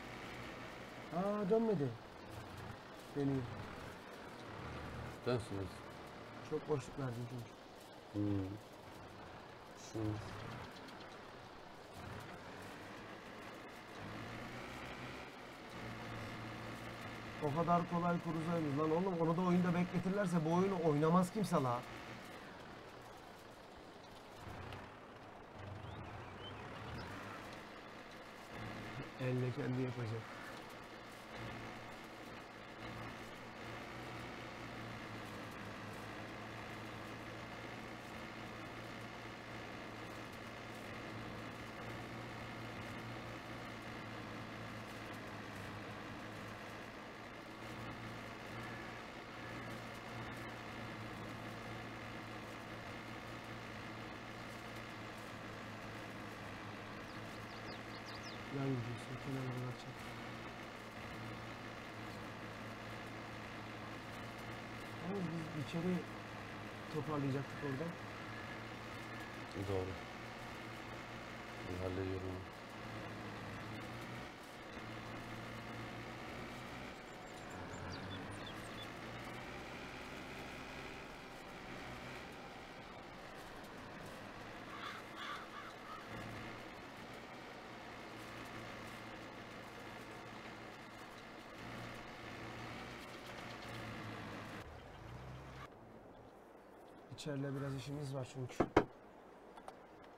Aa dönmedi. Dönüyor. Dönsünüz. Çok boşluk verdim çünkü. Hmm. Şu. O kadar kolay kuruzaymış lan oğlum onu da oyunda bekletirlerse bu oyunu oynamaz kimse la. Elle kendi yapacak. Yan Buradan. İçeride biraz işimiz var çünkü.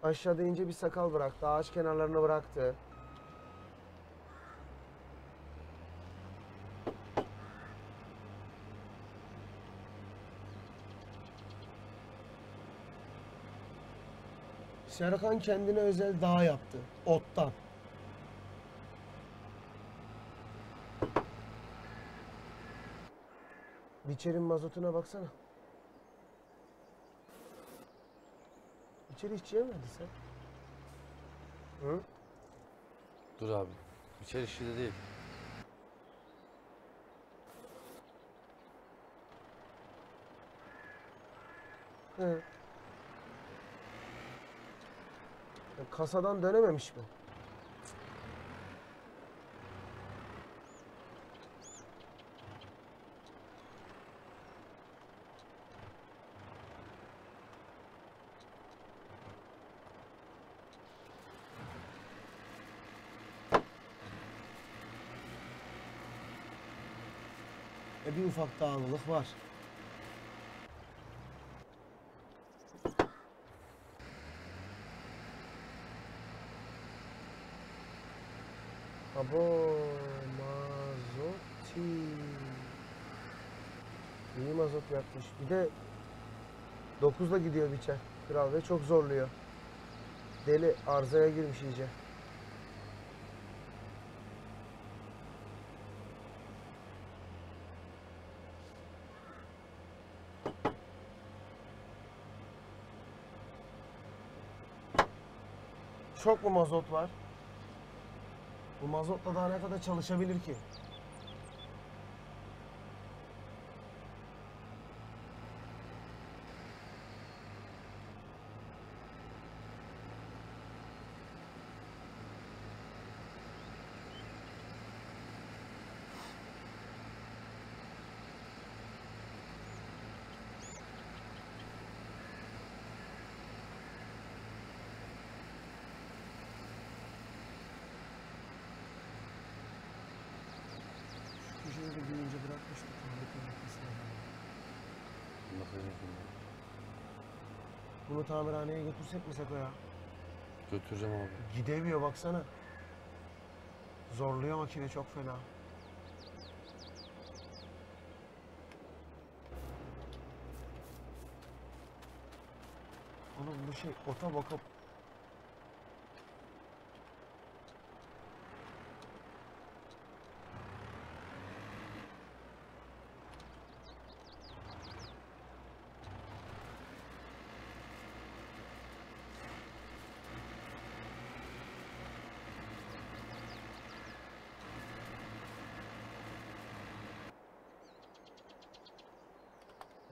Aşağıda ince bir sakal bıraktı. Ağaç kenarlarını bıraktı. Serkan kendine özel dağ yaptı. Ottan. Biçerin mazotuna baksana. İçeri hiç yemedi sen. Hı? Dur abi. İçeri şişede değil. Hı. Ya kasadan dönememiş mi? Ufak dağınılık var. Abo mazoti. İyi mazot yapmış. Bir de 9'la gidiyor biçer. Kral ve çok zorluyor. Deli arızaya girmiş iyice. Çok mu mazot var? Bu mazotla daha ne kadar çalışabilir ki? Şu köşeyi de büyüyünce bırakmıştık. Harika arkasına. Bakayım şimdi. Bunu tamirhaneye götürsek mi Seko ya? Götüreceğim abi. Gidemiyor baksana. Zorluyor makine çok fena. Oğlum bu şey ota bakıp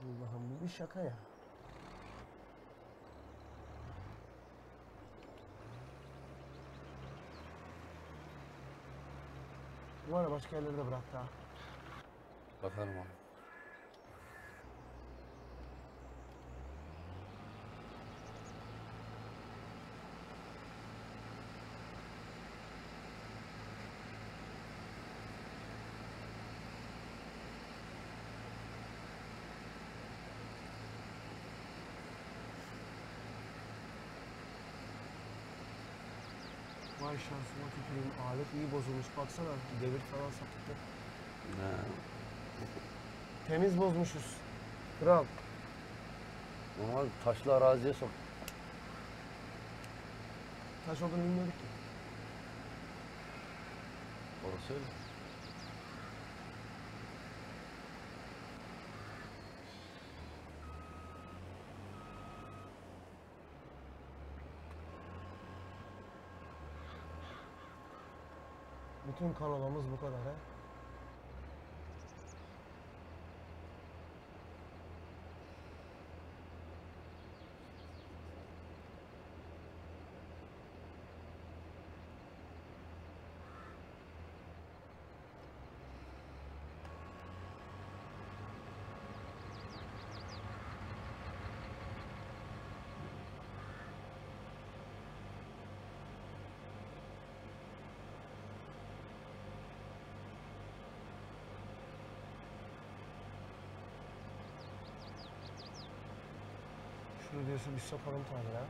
Allah'ım bu bir şaka ya. Bu ara başka yerlere de bıraktı ha. Bakarım abi. Vay şansıma tüküreyim. Alet iyi bozulmuş. Baksana devir falan sapıttı. Ha. Temiz bozmuşuz. Kral. Normal taşlı araziye sok. Taş olduğunu bilmiyorduk ki. Orası öyle. Bütün kanalımız bu kadar ha. Dur diyorsun bir sokalım tamire.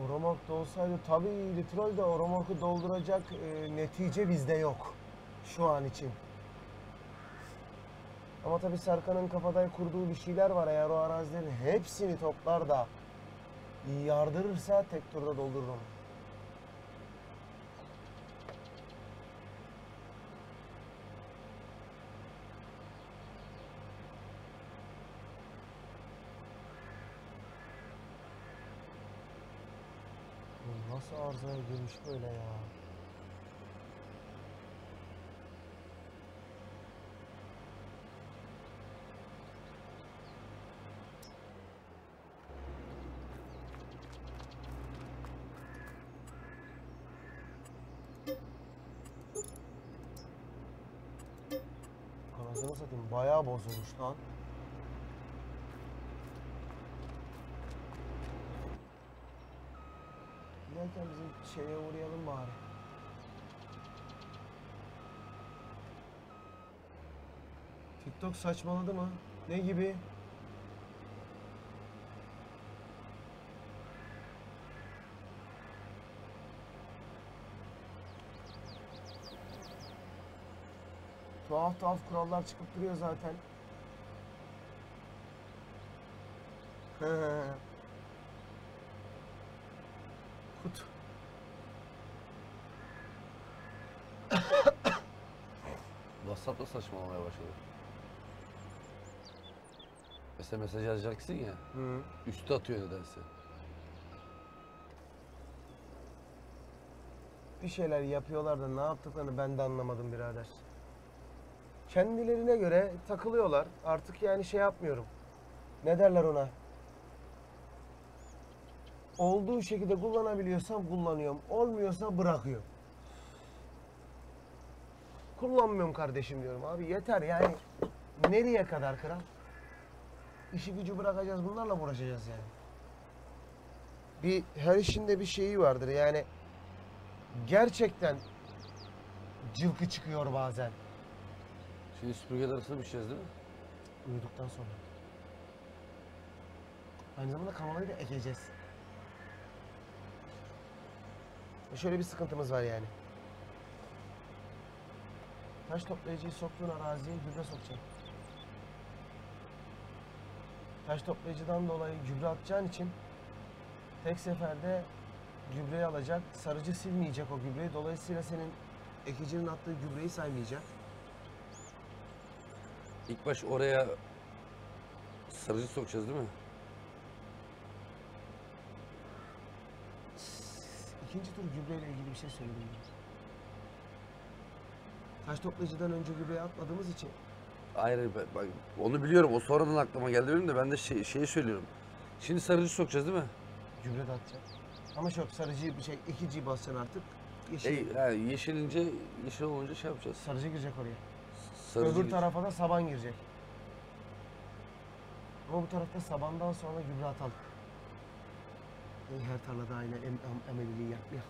O romork da olsaydı tabii litrol de o romorku dolduracak e, netice bizde yok. Şu an için. Ama tabii Serkan'ın kafada kurduğu bir şeyler var. Eğer o arazilerin hepsini toplar da yardırırsa tek turda doldurur arzaya girmiş böyle ya? Bayağı bozulmuş lan. Giderken bizim şeye uğrayalım bari. TikTok saçmaladı mı? Ne gibi? Tuhaf tuhaf kurallar çıkıp duruyor zaten. WhatsApp'ta saçmalamaya başladı. Mesela mesaj yazacaksın ya, Hı. üstü atıyor nedense. Bir şeyler yapıyorlar da ne yaptıklarını ben de anlamadım birader. Kendilerine göre takılıyorlar. Artık yani şey yapmıyorum. Ne derler ona? Olduğu şekilde kullanabiliyorsam kullanıyorum. Olmuyorsa bırakıyorum. Kullanmıyorum kardeşim diyorum abi. Yeter yani. Nereye kadar kral? İşi gücü bırakacağız. Bunlarla mı uğraşacağız yani? Bir her işinde bir şeyi vardır yani gerçekten cılkı çıkıyor bazen Şimdi süpürgeler arasında düşeceğiz değil mi? uyuduktan sonra. Aynı zamanda kamalayı da ekeceğiz. Şöyle bir sıkıntımız var yani. Taş toplayıcıyı soktuğun araziye gübre sokacaksın. Taş toplayıcıdan dolayı gübre atacağın için tek seferde gübreyi alacak, sarıcı silmeyecek o gübreyi. Dolayısıyla senin ekicinin attığı gübreyi saymayacak. İlk baş oraya sarıcı sokacağız değil mi? İkinci tur gübreyle ilgili bir şey söyledim. Taş toplayıcıdan önce gübreyi atmadığımız için ben- bak, onu biliyorum. O sonradan aklıma geldi benim de ben de şey, şeyi söylüyorum. Şimdi sarıcı sokacağız değil mi? gübre de atacak. Ama çok sarıcıyı bir şey, ikinciyi basacaksın artık. Yeşil, E, ha, yeşilince, yeşil olunca şey yapacağız. sarıcı girecek oraya. Sarıcı Öbür gidecek. tarafa da saban girecek. Ama bu tarafta sabandan sonra gübre atalım. Her tarlada aynı em, am, ameliliği yapmıyor.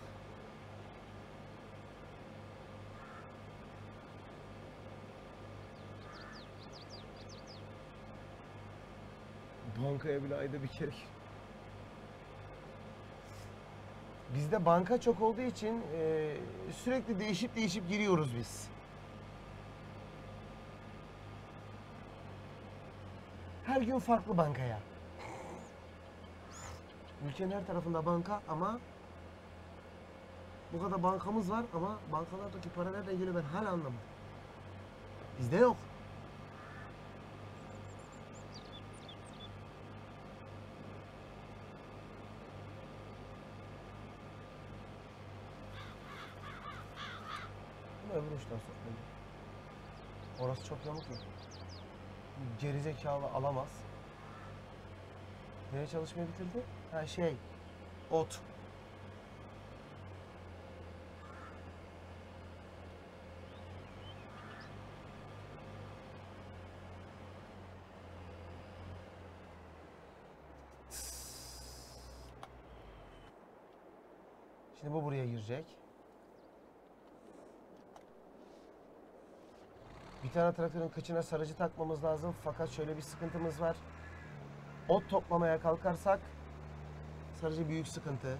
Bankaya bile ayda bir kere Bizde banka çok olduğu için e, sürekli değişip değişip giriyoruz biz. Her gün farklı bankaya. Ülkenin her tarafında banka ama bu kadar bankamız var ama bankalardaki para nereden geliyor ben hala anlamadım. Bizde yok. Uçtan sokmayın. Orası çok yamuk ya. Gerizekalı alamaz. Nereye çalışmayı bitirdi? Ha şey, ot. Şimdi bu buraya girecek. Bir tane traktörün kıçına sarıcı takmamız lazım. Fakat şöyle bir sıkıntımız var. Ot toplamaya kalkarsak sarıcı büyük sıkıntı.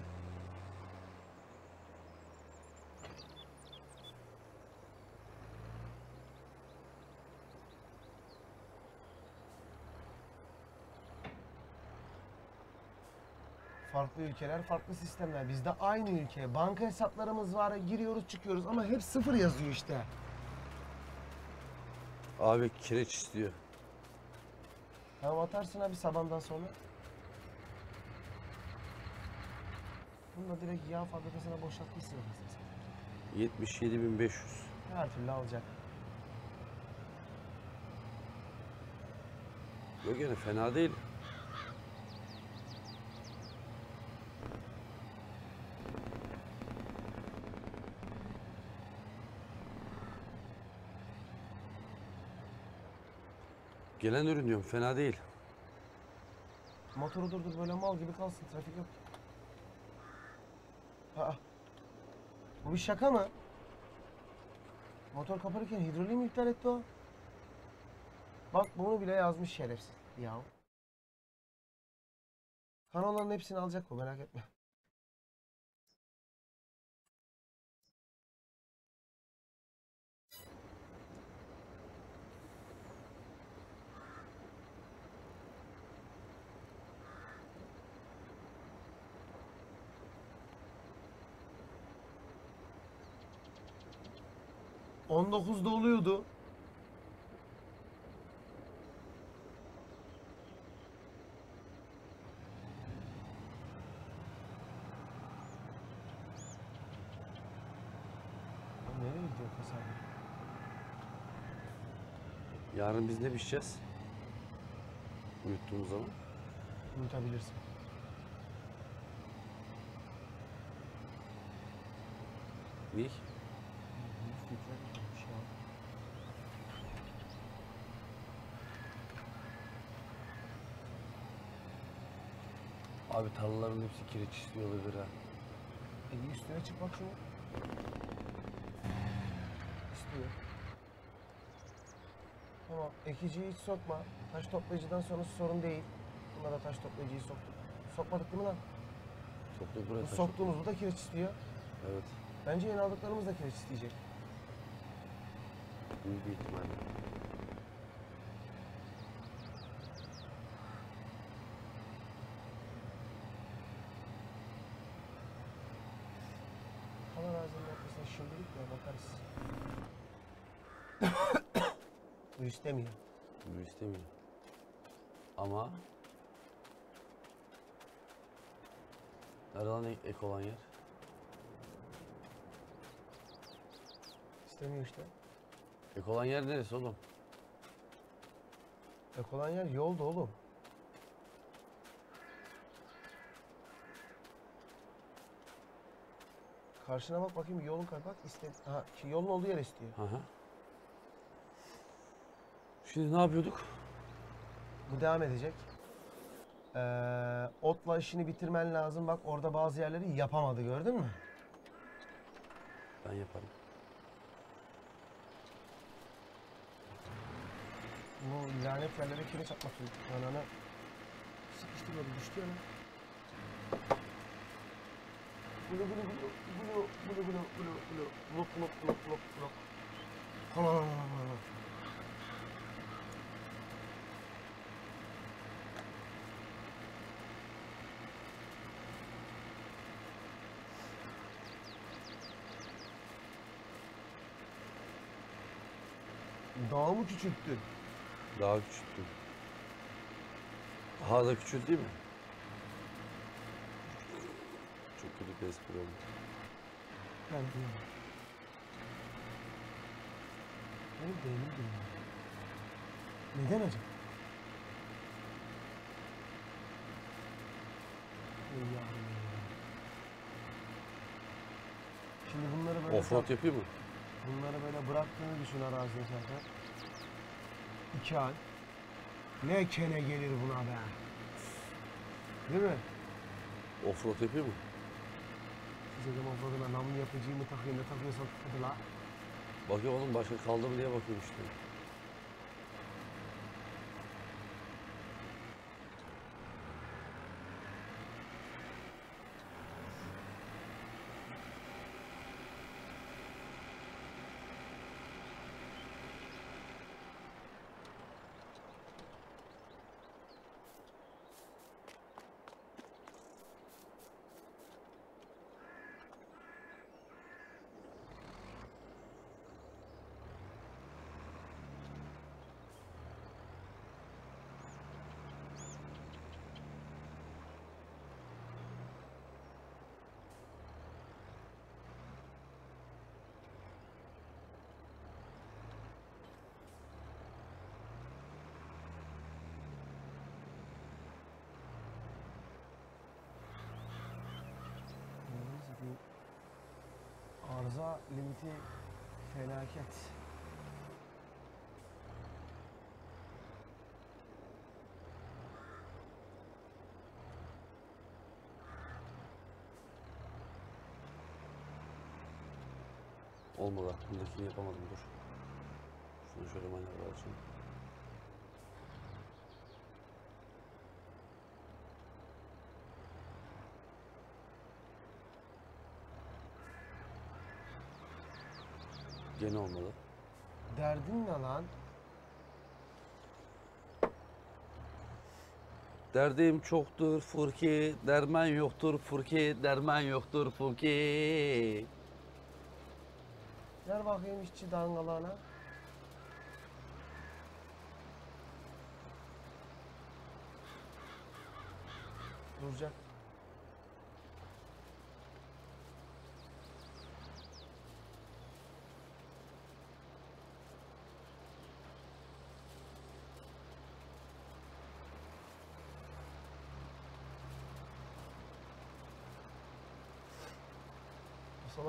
Farklı ülkeler, farklı sistemler. Bizde aynı ülke. Banka hesaplarımız var, giriyoruz çıkıyoruz ama hep sıfır yazıyor işte. Abi kireç istiyor. Tamam atarsın abi sabandan sonra. Bunu da direkt yağ fabrikasına boşaltmışsın. anasını satayım. 77.500. Her türlü alacak. Yok yani fena değil. Gelen ürün diyorum fena değil. Motoru durdur böyle mal gibi kalsın trafik yok. Aa. Bu bir şaka mı? Motor kaparken hidroliği mi iptal etti o? Bak bunu bile yazmış şerefsiz ya. Kanalların hepsini alacak bu merak etme. On dokuzda oluyordu. Lan Nereye gidiyor kasaba? Yarın biz ne biçeceğiz? Uyuttuğumuz zaman. Unutabilirsin. Ne? Abi tarlaların hepsi kireç istiyor olabilir ha. E bir üstüne çık bak şunu. İstiyor. Tamam. Ekiciyi hiç sokma. Taş toplayıcıdan sonrası sorun değil. Buna da taş toplayıcıyı soktuk. Sokmadık değil mi lan? Soktuk buraya Bu taş soktuğumuz bu da kireç istiyor. Evet. Bence yeni aldıklarımız da kireç isteyecek. Büyük bir ihtimalle. Hava arazinin ortasına şimdilik de bakarız. bu istemiyor. Bu istemiyor. Ama Nerede lan ek, ek olan yer? İstemiyor işte. Ek olan yer neresi oğlum? Ek olan yer yolda oğlum. Karşına bak bakayım yolun kay bak iste ha ki yolun olduğu yer istiyor. Hı hı. Şimdi ne yapıyorduk? Bu devam edecek. Ee, otla işini bitirmen lazım. Bak orada bazı yerleri yapamadı gördün mü? Ben yaparım. Bu lanet yerlere kireç atmak için. Ananı sıkıştırmadı düştü ya lan. Gulu gulu gulu gulu gulu gulu gulu gulu lok lok lok lok lok. Aman Dağı mı küçülttün? Daha küçülttüm. Daha da küçülteyim mi? Çok kötü bir espri oldu. Ben değilim. Benim beynim değilim. Neden acaba? Ey yavrum ya. Şimdi bunları böyle Offroad yapayım mı? bunları böyle bıraktığını düşün araziye zaten. Ay. Ne kene gelir buna be. Değil mi? Offroad yapayım mı? Size de offroad'una namlu yapıcıyı mı takıyor ne takıyorsan hadi la. Bakayım oğlum başka kaldı mı diye bakıyorum işte. Limiti felaket. Olmadı aklımdakini yapamadım dur. Şunu şöyle manevra alacağım. Gene olmadı. Derdin ne lan? Derdim çoktur Furki, derman yoktur Furki, derman yoktur Furki. Ver bakayım işçi dangalağına. Duracak.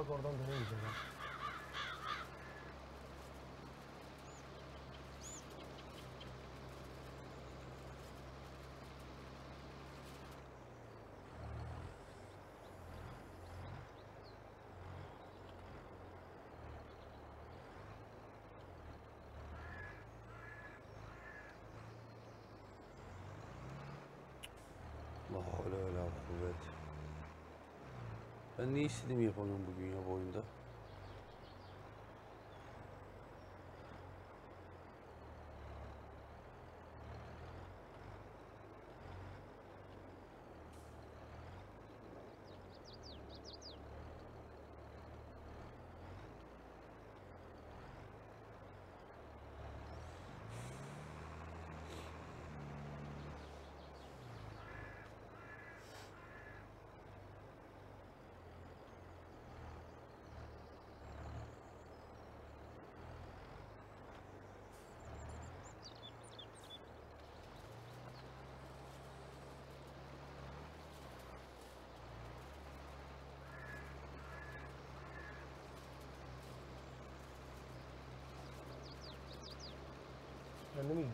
Bu salak oradan dönemeyecek ha. La havle ve la kuvvet. Ben ne istediğimi yapamıyorum bugün ya bu oyunda. Ben de mi?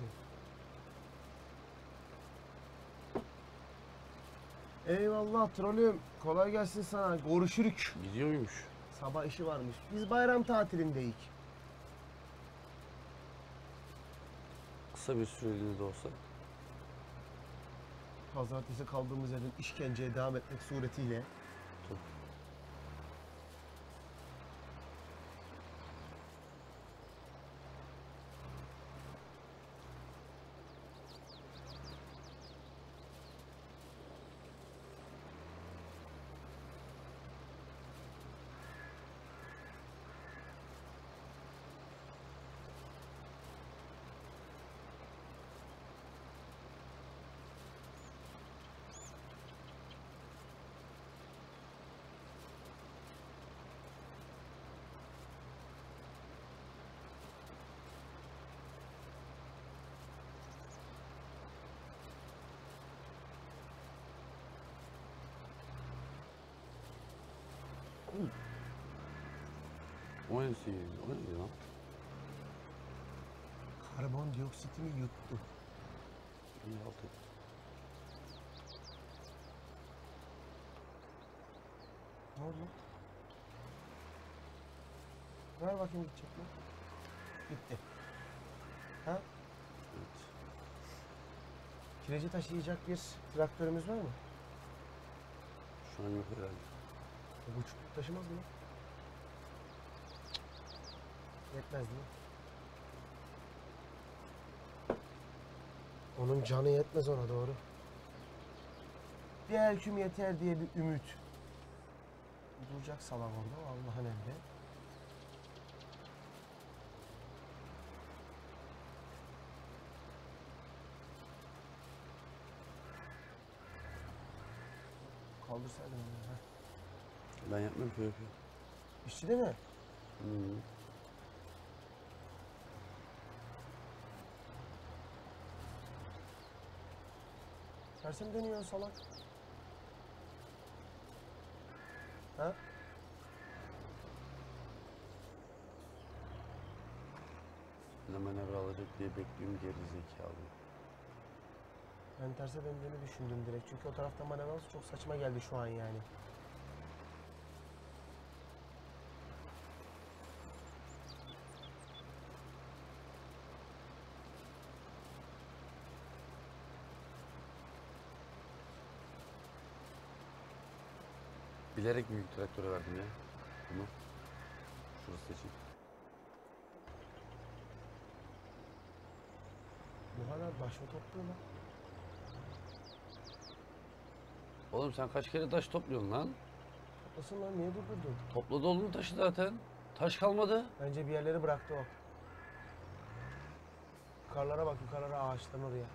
Eyvallah trolüm. Kolay gelsin sana. Görüşürük. Gidiyor muymuş? Sabah işi varmış. Biz bayram tatilindeyiz. Kısa bir süreliğine de olsa. Pazartesi kaldığımız yerden işkenceye devam etmek suretiyle. O neyse, o neydi lan? Karbondioksitini yuttu. İyi altı. Ne oldu? Ver bakayım gidecek mi? Gitti. Ha? Evet. Kireci taşıyacak bir traktörümüz var mı? Şu an yok herhalde. Bu taşımaz mı? Yetmez değil mi? Onun canı yetmez ona doğru. Bir erküm yeter diye bir ümit. Duracak salak orada Allah'ın emri. Kaldırsaydın onu. Ben yapmıyorum künefe. İşçi değil mi? Hmm. Tersim dönüyor salak. Ha? Ne manevra alacak diye bekliyorum geri zekalı. Ben terse döndüğünü düşündüm direkt. Çünkü o tarafta manevrası çok saçma geldi şu an yani. Bilerek büyük traktöre verdim ya. Bunu. Şurası için. Bu kadar baş mı topluyor lan? Oğlum sen kaç kere taş topluyorsun lan? Toplasın lan niye durdurdun? Topladı oğlum taşı zaten. Taş kalmadı. Bence bir yerleri bıraktı o. Yukarılara bak yukarılara ağaçların oraya.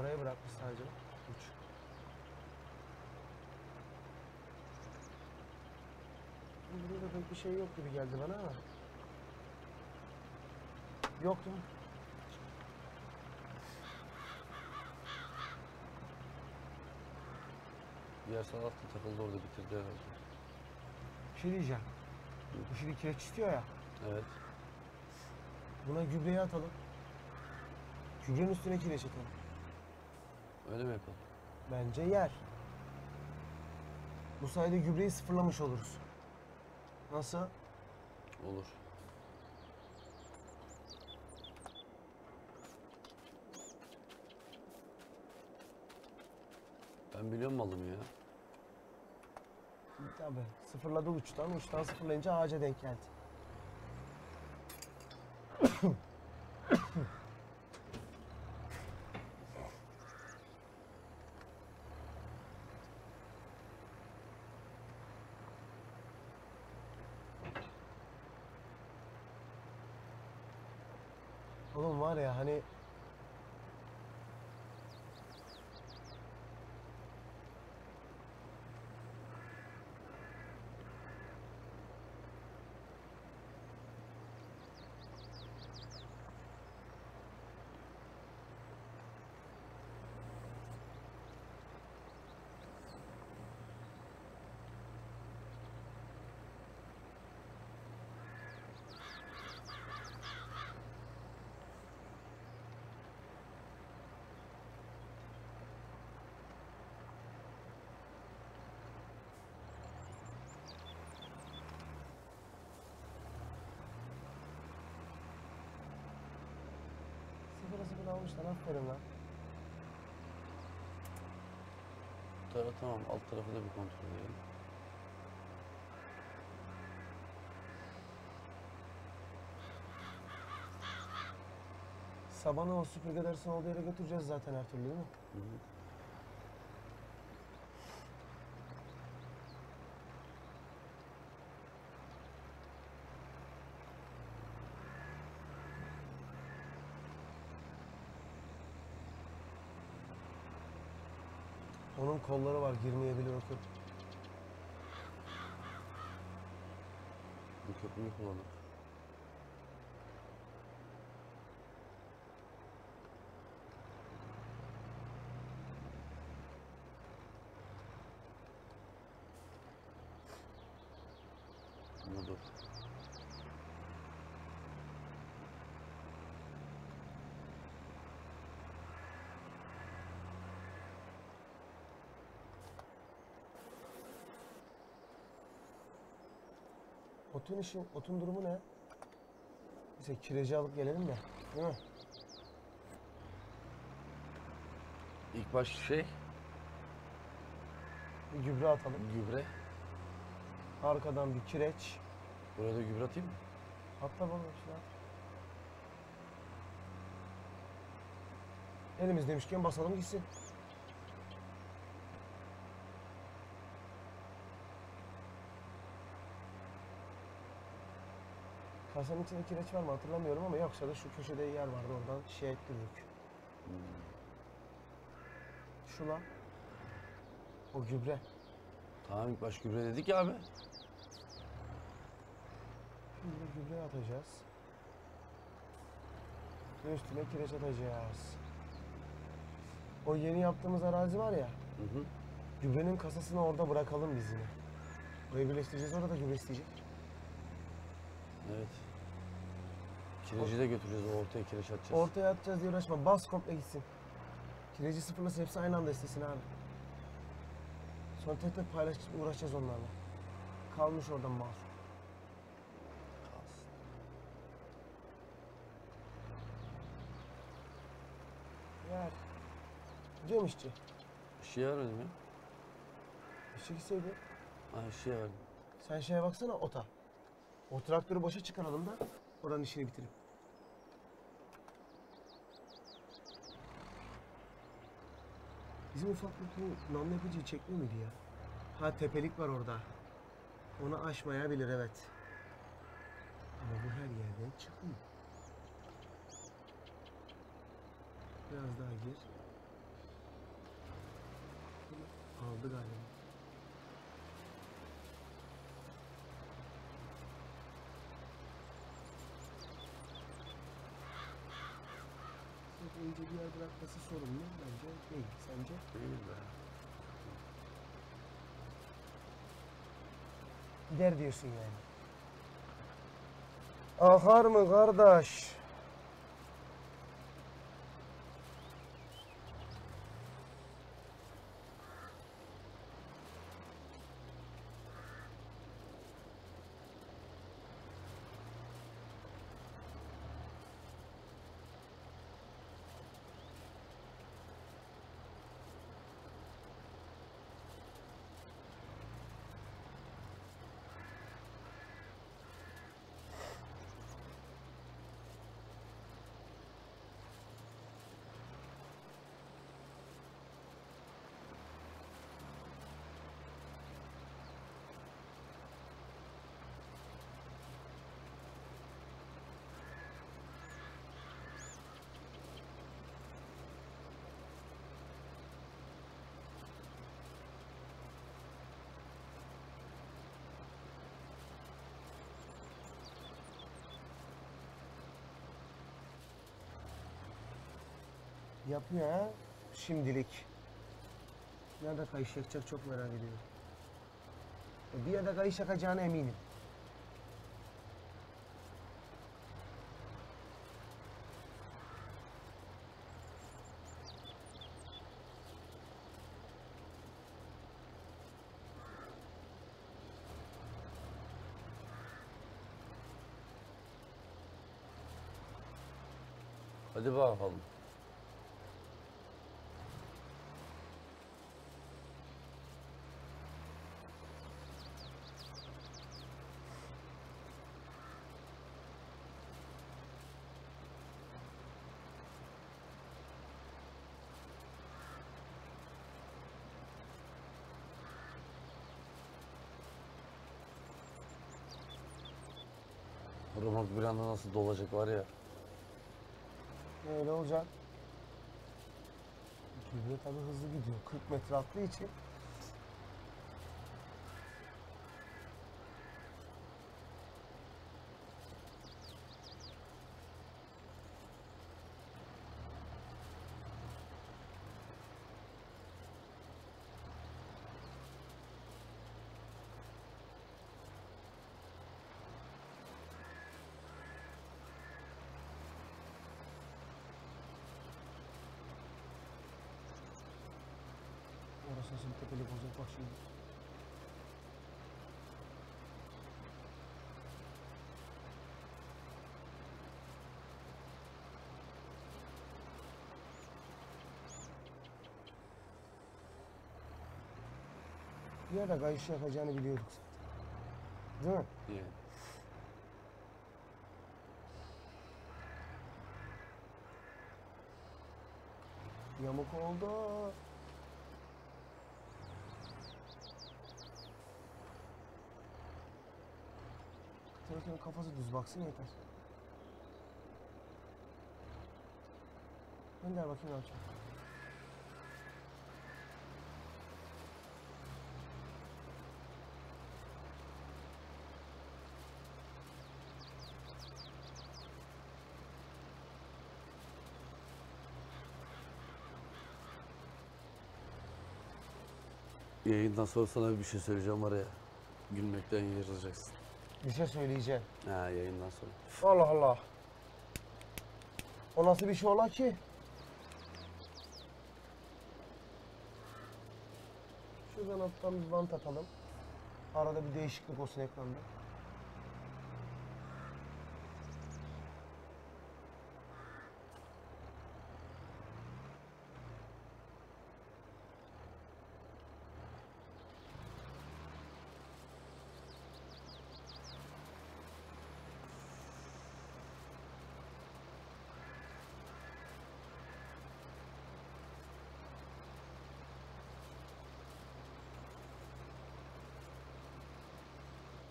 Oraya bırakmış sadece. Uç. Burada pek bir şey yok gibi geldi bana ama. Yok değil mi? Diğer salatta takıldı orada bitirdi herhalde. Bir şey diyeceğim. Bu şimdi kireç istiyor ya. Evet. Buna gübreyi atalım. Gübrenin üstüne kireç atalım. Öyle mi yapalım? Bence yer. Bu sayede gübreyi sıfırlamış oluruz. Nasıl? Olur. Ben biliyorum malımı ya. Tabii. Sıfırladı uçtan. Uçtan sıfırlayınca ağaca denk geldi. Oğlum sıfır almışlar aferin lan. Bu tarafa tamam alt tarafı da bir kontrol edelim. Sabanı o süpürge dersini olduğu yere götüreceğiz zaten her türlü değil mi? Hı hı. Onun kolları var girmeyebilir o köp. Bu köprüyü kullanıp. Budur. Otun işin, otun durumu ne? Neyse kireci alıp gelelim de. Değil mi? İlk baş şey Bir gübre atalım. gübre. Arkadan bir kireç. Buraya da gübre atayım mı? Atla bana işte. Elimiz demişken basalım gitsin. Kasanın içinde kireç var mı hatırlamıyorum ama yoksa da şu köşede yer vardı oradan şey ettirdik. Şu lan. O gübre. Tamam ilk baş gübre dedik ya abi. Şimdi gübre atacağız. Ve üstüne kireç atacağız. O yeni yaptığımız arazi var ya. Hı hı. Gübrenin kasasını orada bırakalım biz yine. Orayı birleştireceğiz orada da gübre isteyecek. Evet. Kireci de götüreceğiz o ortaya kireç atacağız. Ortaya atacağız diye uğraşma. Bas komple gitsin. Kireci sıfırlasın hepsi aynı anda istesin abi. Sonra tek tek paylaş uğraşacağız onlarla. Kalmış oradan mahsur. Yer. Cem işçi. Bir şey aradım ya. İşçi gitseydi. Ha şey aradım. Sen şeye baksana ota. O traktörü boşa çıkaralım da oranın işini bitirip. Bizim ufaklık bu namlu yapıcıyı çekmiyor muydu ya? Ha tepelik var orada. Onu aşmayabilir evet. Ama bu her yerden çıkıyor. Biraz daha gir. Aldı galiba. İnce bir yer bırakması sorun mu? Bence değil. Sence? Değil be. Gider diyorsun yani. Akar mı kardeş? Yapıyor ha? Şimdilik. Nerede kayış yakacak çok merak ediyorum. E, Bir yerde kayış yakacağına eminim. Hadi bakalım. Römork bir anda nasıl dolacak var ya. Öyle olacak. Gübre tabii hızlı gidiyor. 40 metre attığı için. Orası nasıl bir tepelik olacak bak şimdi. Bir yerde kayış yapacağını biliyorduk zaten. Değil mi? diye. Yamuk oldu. Telefonun kafası düz baksın yeter. Gönder bakayım ne yapacak. Yayından sonra sana bir şey söyleyeceğim var ya. Gülmekten yarılacaksın. Bir şey söyleyeceğim. Ha yayından sonra. Allah Allah. O nasıl bir şey ola ki? Şuradan alttan bir bant atalım. Arada bir değişiklik olsun ekranda.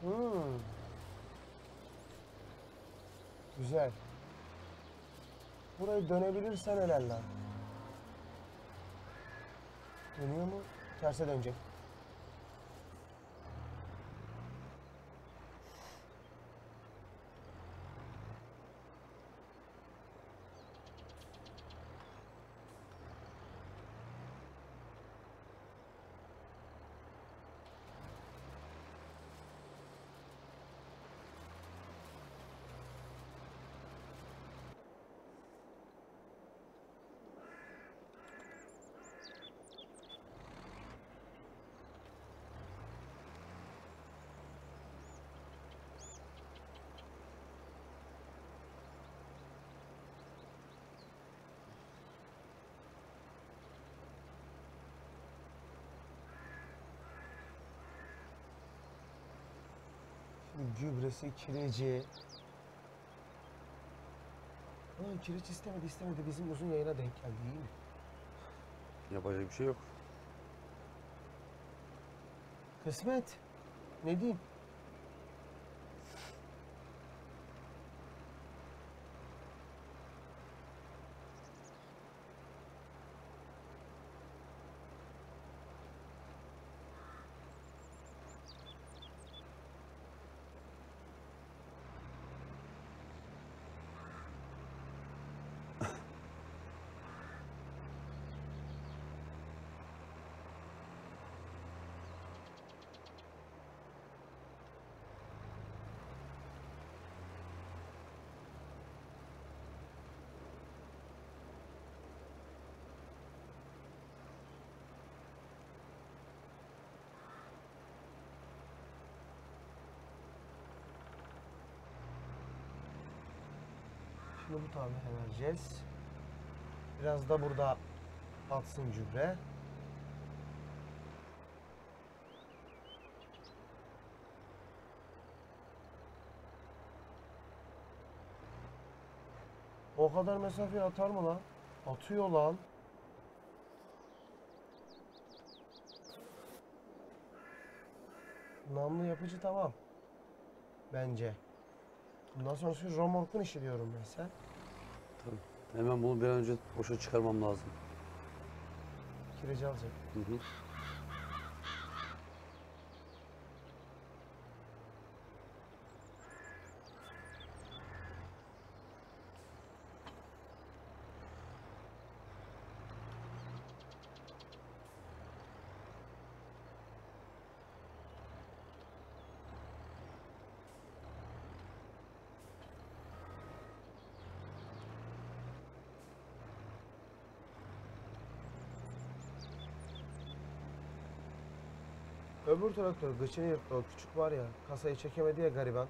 Hmm. Güzel. Burayı dönebilirsen helal lan. Dönüyor mu? Terse dönecek. Şimdi gübresi, kireci. Ulan kireç istemedi istemedi bizim uzun yayına denk geldi iyi mi? Yapacak bir şey yok. Kısmet. Ne diyeyim? Bu tarlaya vereceğiz. Biraz da burada atsın gübre. O kadar mesafeye atar mı lan? Atıyor lan. Namlu yapıcı tamam. Bence. Bundan sonrası romorkun işi diyorum ben sen. Tabii. Hemen bunu bir an önce boşa çıkarmam lazım. Kireci alacak. Hı hı. Öbür traktör gıçını yırttı o küçük var ya kasayı çekemedi ya gariban.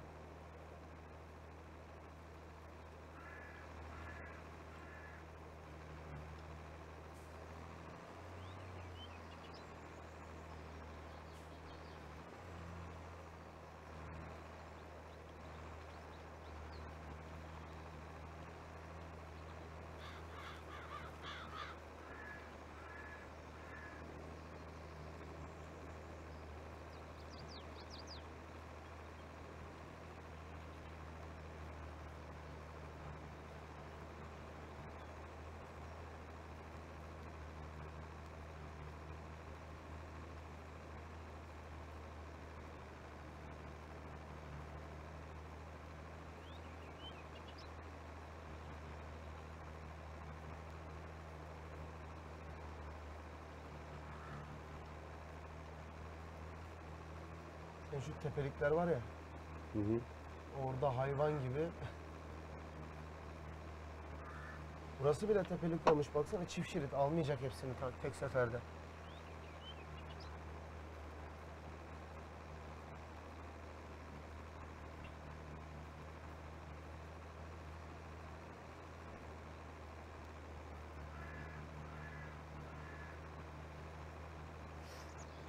Şu tepelikler var ya. Hı hı. Orada hayvan gibi. Burası bile tepelik olmuş. Baksana çift şerit almayacak hepsini tek seferde.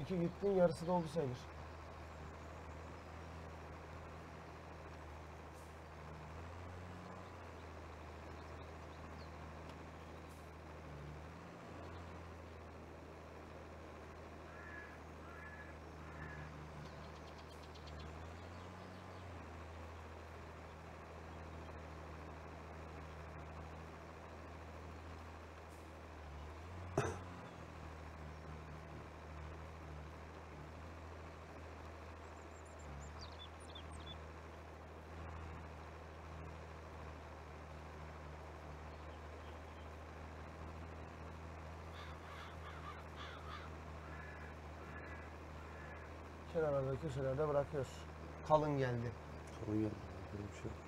İki gittin yarısı doldu sayılır. Kenarlarda köşelerde bırakıyoruz. Kalın geldi. Sorun yok. Böyle bir şey yok.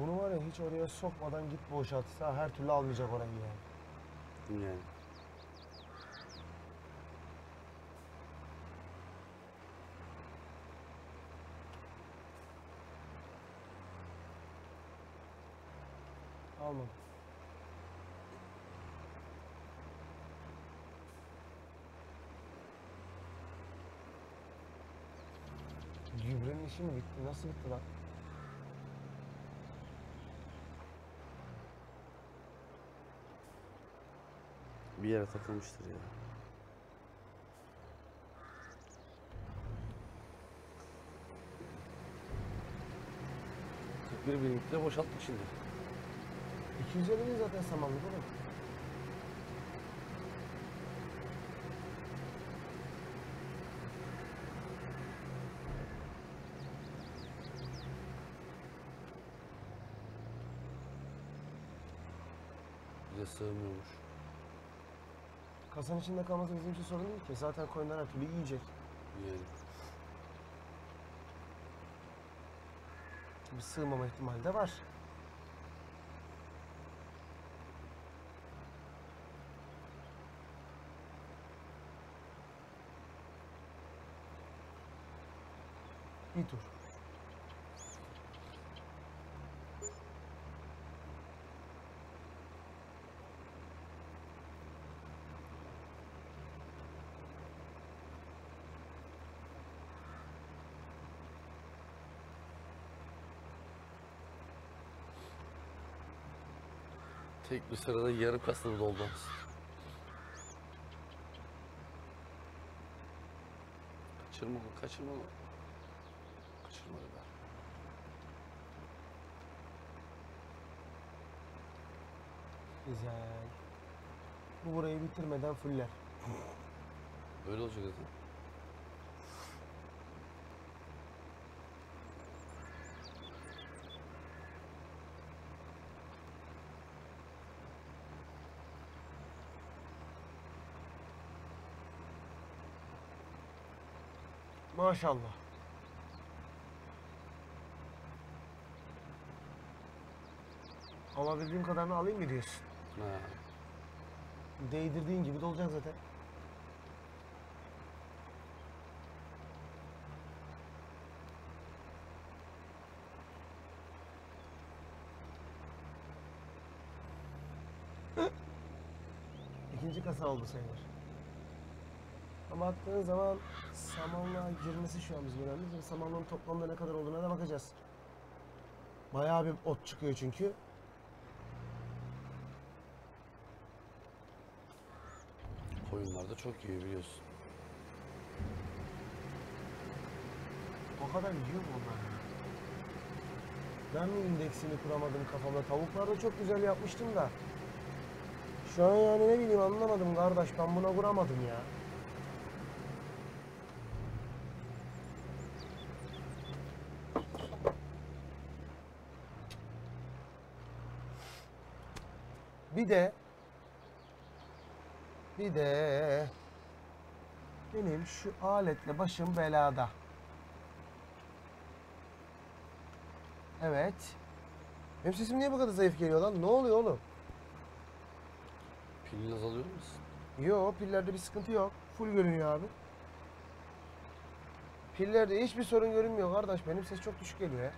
Bunu var ya hiç oraya sokmadan git boşaltsa her türlü almayacak orayı yani. Yani. Almadı. Gübrenin işi mi bitti? Nasıl bitti lan? Bir yere takılmıştır ya. Bir bin litre boşalttık şimdi. 250 bin zaten samanlık oğlum. Bize Kasanın içinde kalması bizim için sorun değil ki. Zaten koyunlar her türlü yiyecek. Yani. Bir sığmama ihtimali de var. Bir tur. Tek bir sırada yarım kasını doldurmaz. Kaçırma onu, kaçırma onu. Kaçırma be. Güzel. Bu burayı bitirmeden fuller. Öyle olacak zaten. Maşallah. Alabildiğim kadarını alayım mı diyorsun? Ha. Değdirdiğin gibi de olacak zaten. İkinci kasa oldu sayılır. Ama baktığın zaman samanlığa girmesi şu an bizim önemli. Ve samanlığın toplamda ne kadar olduğuna da bakacağız. Bayağı bir ot çıkıyor çünkü. Koyunlar da çok yiyor biliyorsun. O kadar yiyor mu onlar? Ben mi indeksini kuramadım kafamda? Tavuklarda çok güzel yapmıştım da. Şu an yani ne bileyim anlamadım kardeş. Ben buna kuramadım ya. Bir de bir de benim şu aletle başım belada. Evet. Benim sesim niye bu kadar zayıf geliyor lan? Ne oluyor oğlum? Pilin azalıyor musun? Yo pillerde bir sıkıntı yok. Full görünüyor abi. Pillerde hiçbir sorun görünmüyor kardeş. Benim ses çok düşük geliyor ya.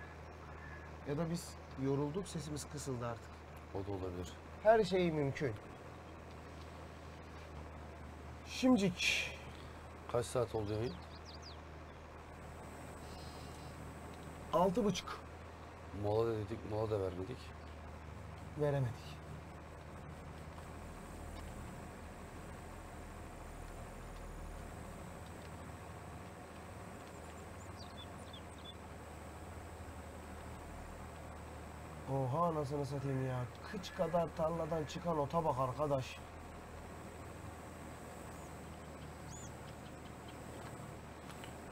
Ya da biz yorulduk sesimiz kısıldı artık. O da olabilir. Her şey mümkün. Şimdicik. Kaç saat oldu yayın? Altı buçuk. Mola da dedik, mola da vermedik. Veremedik. Oha anasını satayım ya. Kıç kadar tarladan çıkan ota bak arkadaş.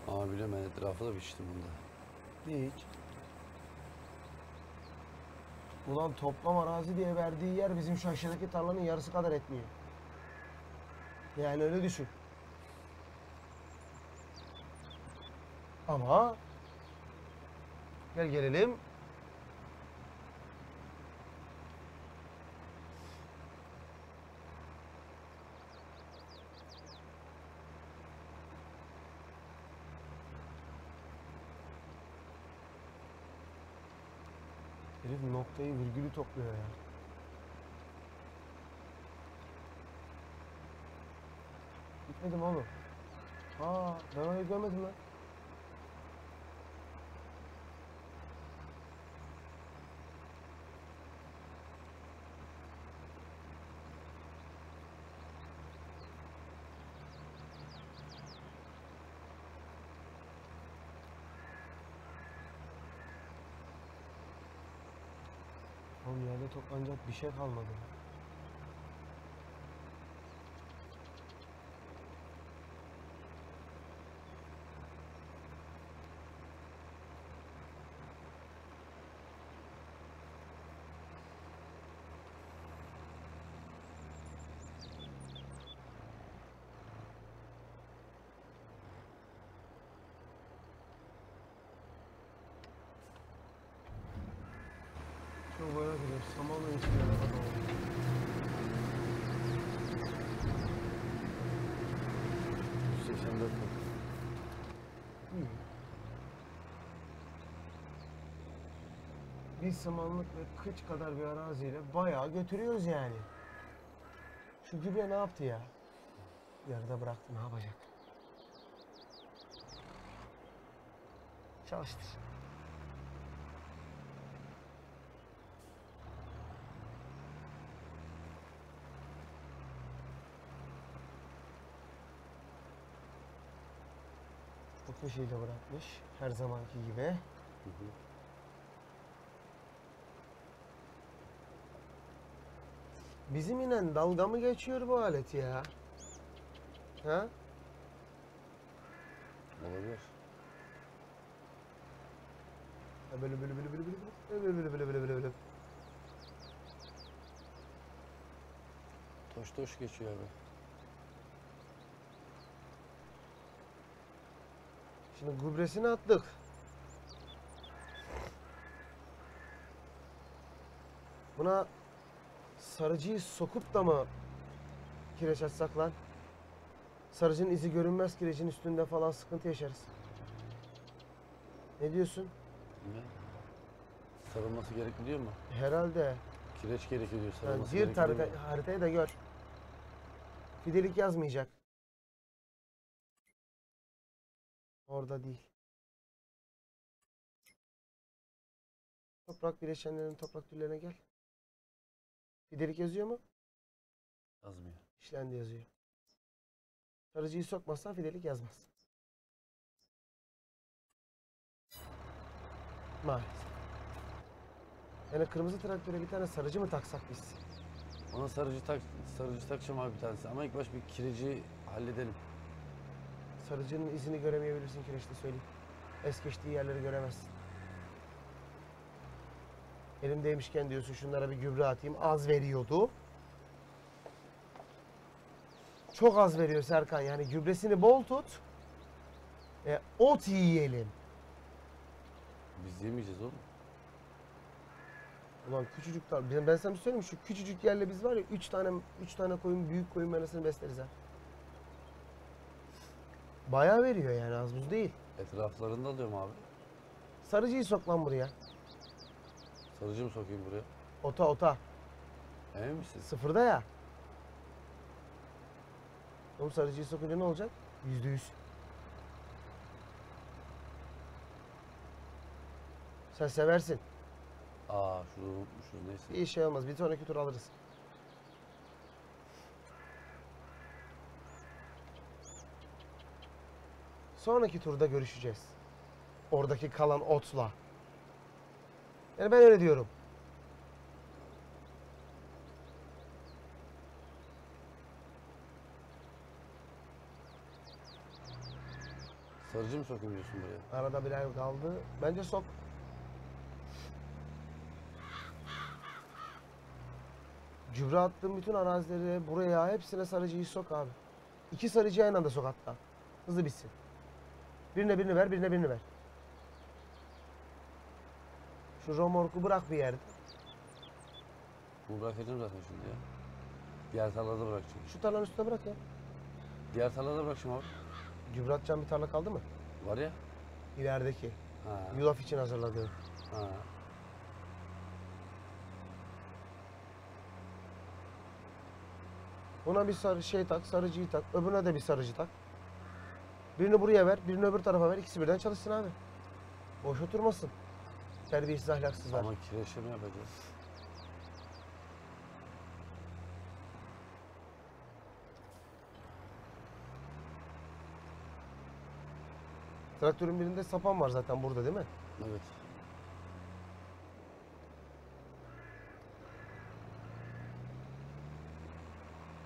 Ama biliyorum ben etrafı da biçtim bunda. Hiç. Ulan toplam arazi diye verdiği yer bizim şu aşağıdaki tarlanın yarısı kadar etmiyor. Yani öyle düşün. Ama gel gelelim. Herif noktayı virgülü topluyor ya. Gitmedim oğlum. Aa ben orayı görmedim lan. Oğlum toplanacak bir şey kalmadı. Çok merak ediyorum. Samanla içinde ne kadar oldu? 184 mi? İyi. Bir samanlık ve kıç kadar bir araziyle bayağı götürüyoruz yani. Şu gübre ne yaptı ya? Yarıda bıraktı ne yapacak? Çalıştır. Bu köşeyi de bırakmış. Her zamanki gibi. Hı hı. Bizim inen dalga mı geçiyor bu alet ya? Ha? Olabilir. Böyle böyle böyle böyle böyle böyle böyle böyle böyle böyle. Toş toş geçiyor abi. Şimdi gübresini attık. Buna sarıcıyı sokup da mı kireç atsak lan? Sarıcının izi görünmez kirecin üstünde falan sıkıntı yaşarız. Ne diyorsun? Ne? Sarılması gerekli diyor mu? Herhalde. Kireç gerekiyor diyor. Yani Sarılması harita, haritayı da gör. Fidelik yazmayacak. Orada değil. Toprak bileşenlerin toprak türlerine gel. Fidelik yazıyor mu? Yazmıyor. İşlendi yazıyor. Sarıcıyı sokmazsan fidelik yazmaz. Maalesef. Yani kırmızı traktöre bir tane sarıcı mı taksak biz? Ona sarıcı tak, sarıcı takacağım abi bir tanesi. Ama ilk baş bir kireci halledelim. Sarıcının izini göremeyebilirsin kireçte söyleyeyim. Es geçtiği yerleri göremezsin. Elimdeymişken diyorsun şunlara bir gübre atayım. Az veriyordu. Çok az veriyor Serkan. Yani gübresini bol tut. E, ot yiyelim. Biz yemeyeceğiz oğlum. Ulan küçücük tar- ben, ben sana bir şey söyleyeyim mi? Şu küçücük yerle biz var ya 3 tane 3 tane koyun büyük koyun menasını besleriz ha. Bayağı veriyor yani az buz değil. Etraflarında alıyorum abi. Sarıcıyı sok lan buraya. Sarıcı mı sokayım buraya? Ota ota. Emin misin? Sıfırda ya. Oğlum sarıcıyı sokunca ne olacak? Yüzde yüz. Sen seversin. Aa şunu unutmuşuz neyse. İyi şey olmaz. Bir sonraki tur alırız. Sonraki turda görüşeceğiz. Oradaki kalan otla. Yani ben öyle diyorum. Sarıcı mı sokayım diyorsun buraya? Arada bir ay kaldı. Bence sok. Gübre attığım bütün arazileri buraya hepsine sarıcıyı sok abi. İki sarıcıyı aynı anda sok hatta. Hızlı bitsin. Birine birini ver, birine birini ver. Şu romorku bırak bir yerde. Bunu bırakacağım zaten şimdi ya. Diğer tarlada bırakacağım. Şu tarlanın üstüne bırak ya. Diğer tarlada bırakacağım abi. Gübre atacağım bir tarla kaldı mı? Var ya. İlerideki. Ha. Yulaf için hazırladığım. Ha. Buna bir sarı şey tak, sarıcıyı tak. Öbürüne de bir sarıcı tak. Birini buraya ver, birini öbür tarafa ver. İkisi birden çalışsın abi. Boş oturmasın. Terbiyesiz ahlaksızlar. Ama kireçleme yapacağız. Traktörün birinde sapan var zaten burada değil mi? Evet.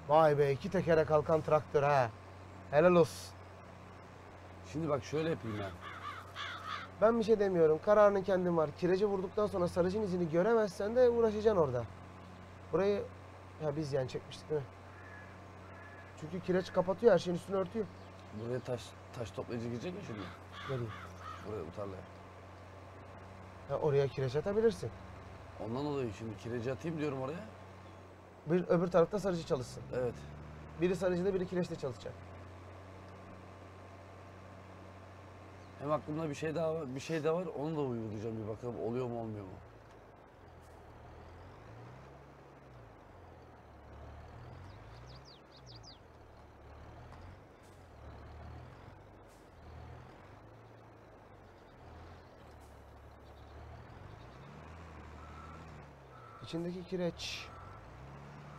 Vay be iki tekere kalkan traktör ha. Helal olsun. Şimdi bak şöyle yapayım ben. Ben bir şey demiyorum. Kararının kendin var. Kireci vurduktan sonra sarıcın izini göremezsen de uğraşacaksın orada. Burayı ya biz yani çekmiştik değil mi? Çünkü kireç kapatıyor her şeyin üstünü örtüyor. Buraya taş taş toplayıcı girecek mi şimdi? Nereye? Buraya bu tarlaya. Ha, oraya kireç atabilirsin. Ondan dolayı şimdi kireci atayım diyorum oraya. Bir öbür tarafta sarıcı çalışsın. Evet. Biri sarıcıda biri kireçte çalışacak. Hem aklımda bir şey daha bir şey de var. Onu da uygulayacağım bir bakalım oluyor mu olmuyor mu? İçindeki kireç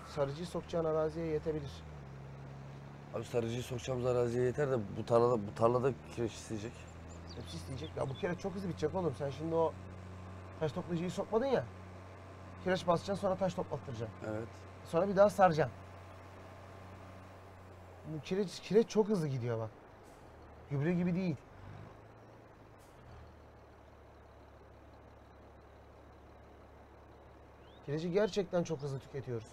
sarıcıyı sokacağın araziye yetebilir. Abi sarıcıyı sokacağımız araziye yeter de bu tarlada bu tarlada kireç isteyecek. Hepsi isteyecek. Ya bu kireç çok hızlı bitecek oğlum. Sen şimdi o taş toplayıcıyı sokmadın ya. Kireç basacaksın sonra taş toplattıracaksın. Evet. Sonra bir daha saracaksın. Bu kireç, kireç çok hızlı gidiyor bak. Gübre gibi değil. Kireci gerçekten çok hızlı tüketiyoruz.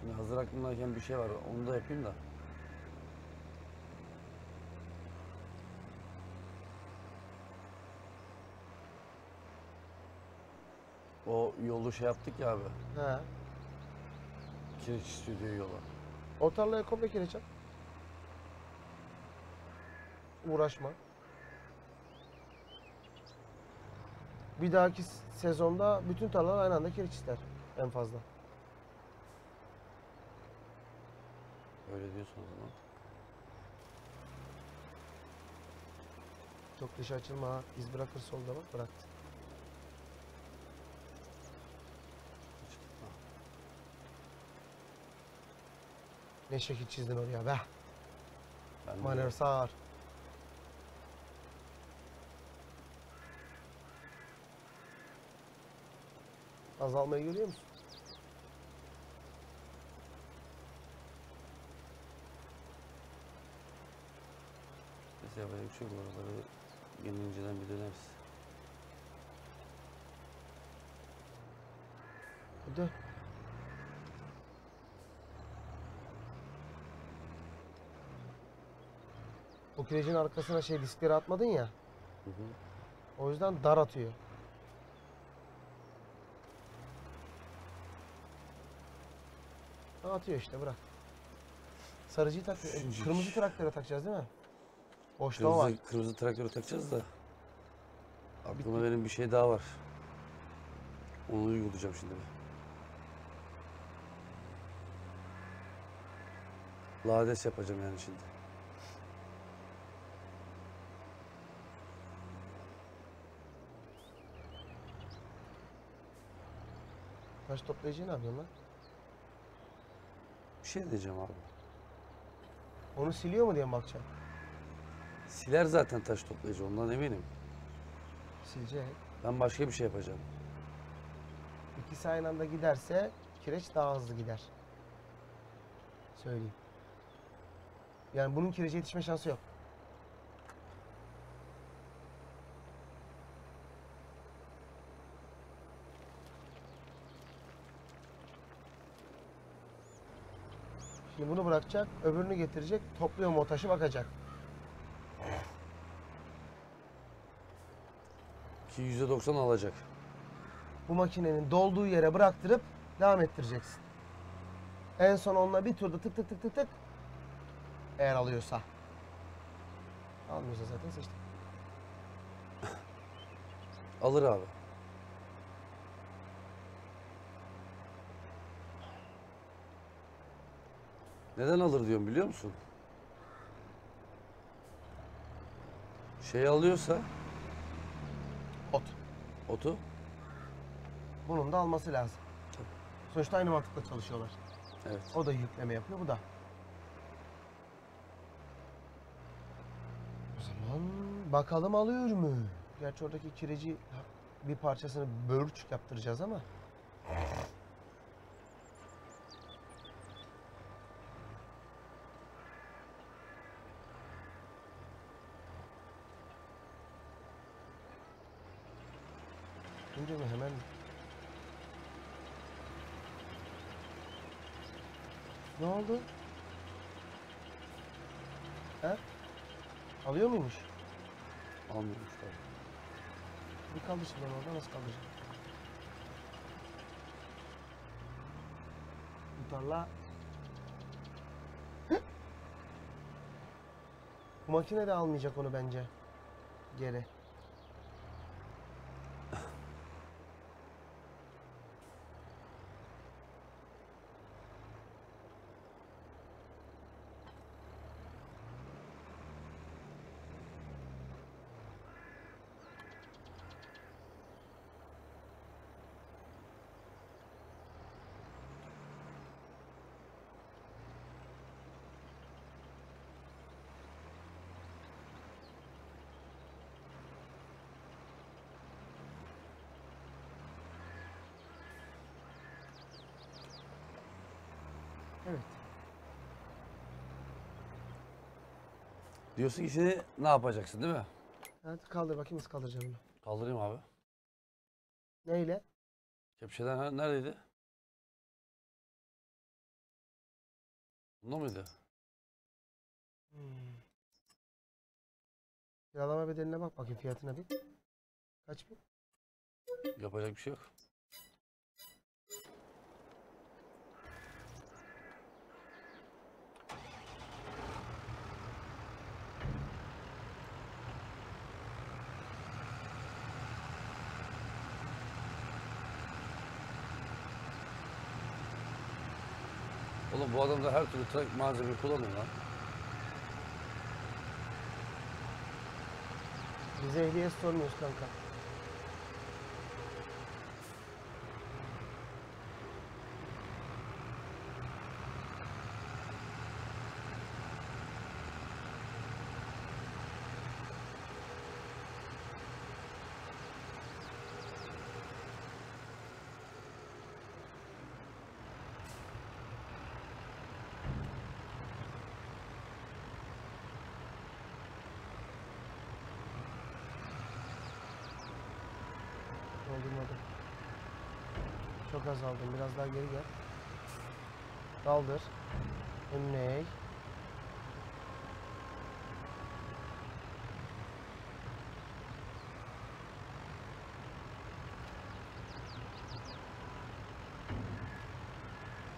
Şimdi hazır aklımdayken bir şey var. Onu da yapayım da. O yolu şey yaptık ya abi. He. Kireç istiyor diyor yola. O tarlaya komple kireç at. Uğraşma. Bir dahaki sezonda bütün tarlalar aynı anda kireç ister en fazla. Öyle diyorsun o zaman. Çok dışa açılma ha. İz bırakır solda bak bıraktı. Ne şekil çizdin oraya be. Ben Maner sağır. Azalmayı görüyor musun? Neyse yapacak bir şey yok. Oraları yeni inceden bir döneriz. Hadi. O kirecin arkasına şey diskleri atmadın ya. Hı hı. O yüzden dar atıyor. Atıyor işte bırak. Sarıcıyı tak. Kırmızı traktöre takacağız değil mi? Boşluğa var. Kırmızı, kırmızı traktörü takacağız da. Aklıma benim bir şey daha var. Onu uygulayacağım şimdi. Lades yapacağım yani şimdi. Taş toplayıcı ne yapıyorsun lan? Bir şey diyeceğim abi. Onu siliyor mu diye mi bakacaksın? Siler zaten taş toplayıcı ondan eminim. Silecek. Ben başka bir şey yapacağım. İkisi aynı anda giderse kireç daha hızlı gider. Söyleyeyim. Yani bunun kirece yetişme şansı yok. Şimdi bunu bırakacak, öbürünü getirecek, topluyor mu o taşı bakacak. Ki %90 alacak. bu makinenin dolduğu yere bıraktırıp devam ettireceksin. En son onunla bir turda tık tık tık tık tık eğer alıyorsa. Almıyorsa zaten seçtik. Alır abi. Neden alır diyorum biliyor musun? Şey alıyorsa. Otu Bunun da alması lazım. Sonuçta aynı mantıkla çalışıyorlar. evet. O da yükleme yapıyor, bu da. O zaman bakalım alıyor mu? Gerçi oradaki kireci bir parçasını bölüç yaptıracağız ama. Önce mi hemen Ne oldu? He? Alıyor muymuş? Almıyormuş tabii. Bir kaldı şimdi orada nasıl kalacak? Bu tarla... Bu makine de almayacak onu bence. Geri. Evet. Diyorsun ki şimdi ne yapacaksın değil mi? Hadi kaldır bakayım nasıl kaldıracağım bunu. Kaldırayım abi. Neyle? Kepçeden neredeydi? Bunda mıydı? Hmm. Kiralama bedeline bak bakayım fiyatına bir. Kaç bin? Yapacak bir şey yok. Bu adam da her türlü trak malzeme kullanıyor lan. Biz ehliyet sormuyoruz kanka. Çok az aldım. Biraz daha geri gel. Kaldır. Önüne.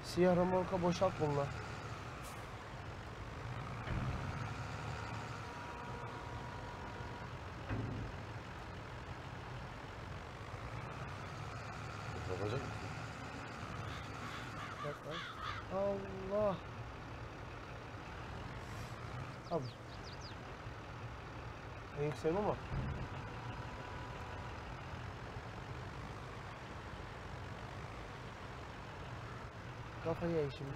Siyah remorka boşalt bununla. Yapacak mısın? Yaklaş. Allah. Abi. Yükseğim ama. Kafayı eğ şimdi.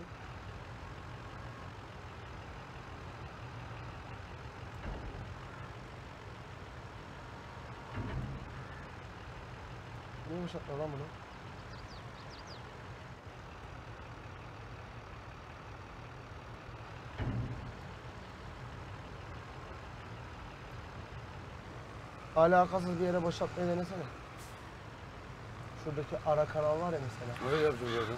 Niye boşaltma lan bunu? Alakasız bir yere boşaltmayı denesene. Şuradaki ara kanal var ya mesela. Öyle yapacağız zaten.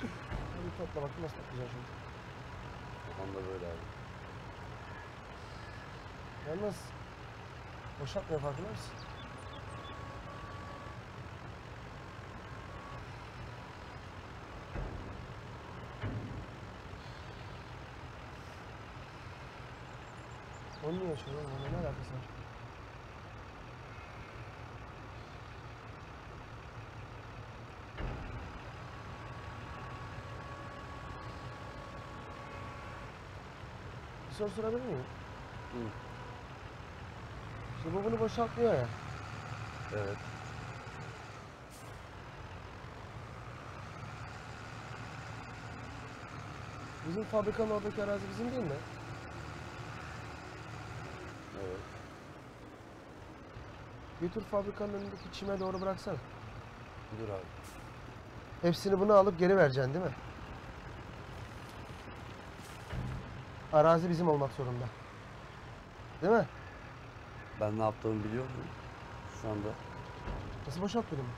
Hadi topla bakayım nasıl toplayacaksın şimdi. Kafam da böyle abi. Yalnız boşaltmıyor farkında mısın? Onu niye yaşıyor oğlum? Onunla ne alakası var? Bir soru sorabilir miyim? Bunu boşaltmıyor ya. Evet. Bizim fabrikanın oradaki arazi bizim değil mi? Evet. Götür fabrikanın önündeki çime doğru bıraksana. Dur abi. Hepsini bunu alıp geri vereceksin değil mi? Arazi bizim olmak zorunda. Değil mi? Ben ne yaptığımı biliyor musun? Şu anda Nasıl boşaltmadın mı?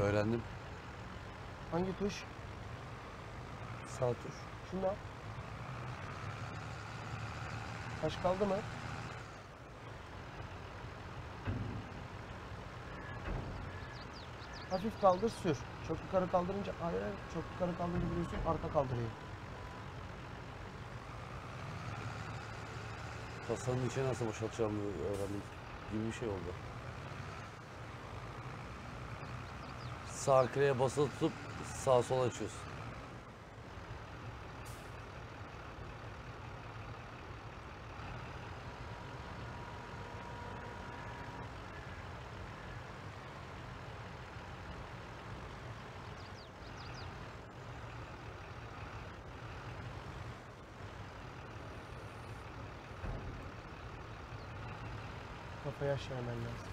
öğrendim. Hangi tuş? Sağ tuş. Şunu al. Taş kaldı mı? Hafif kaldır sür. Çok yukarı kaldırınca hayır hayır çok yukarı kaldırınca biliyorsun arka kaldırıyor. Kasanın içine nasıl boşaltacağımı öğrendim gibi bir şey oldu. Sağ kreye basılı tutup sağ sola açıyorsun. Aşağı hemen lazım.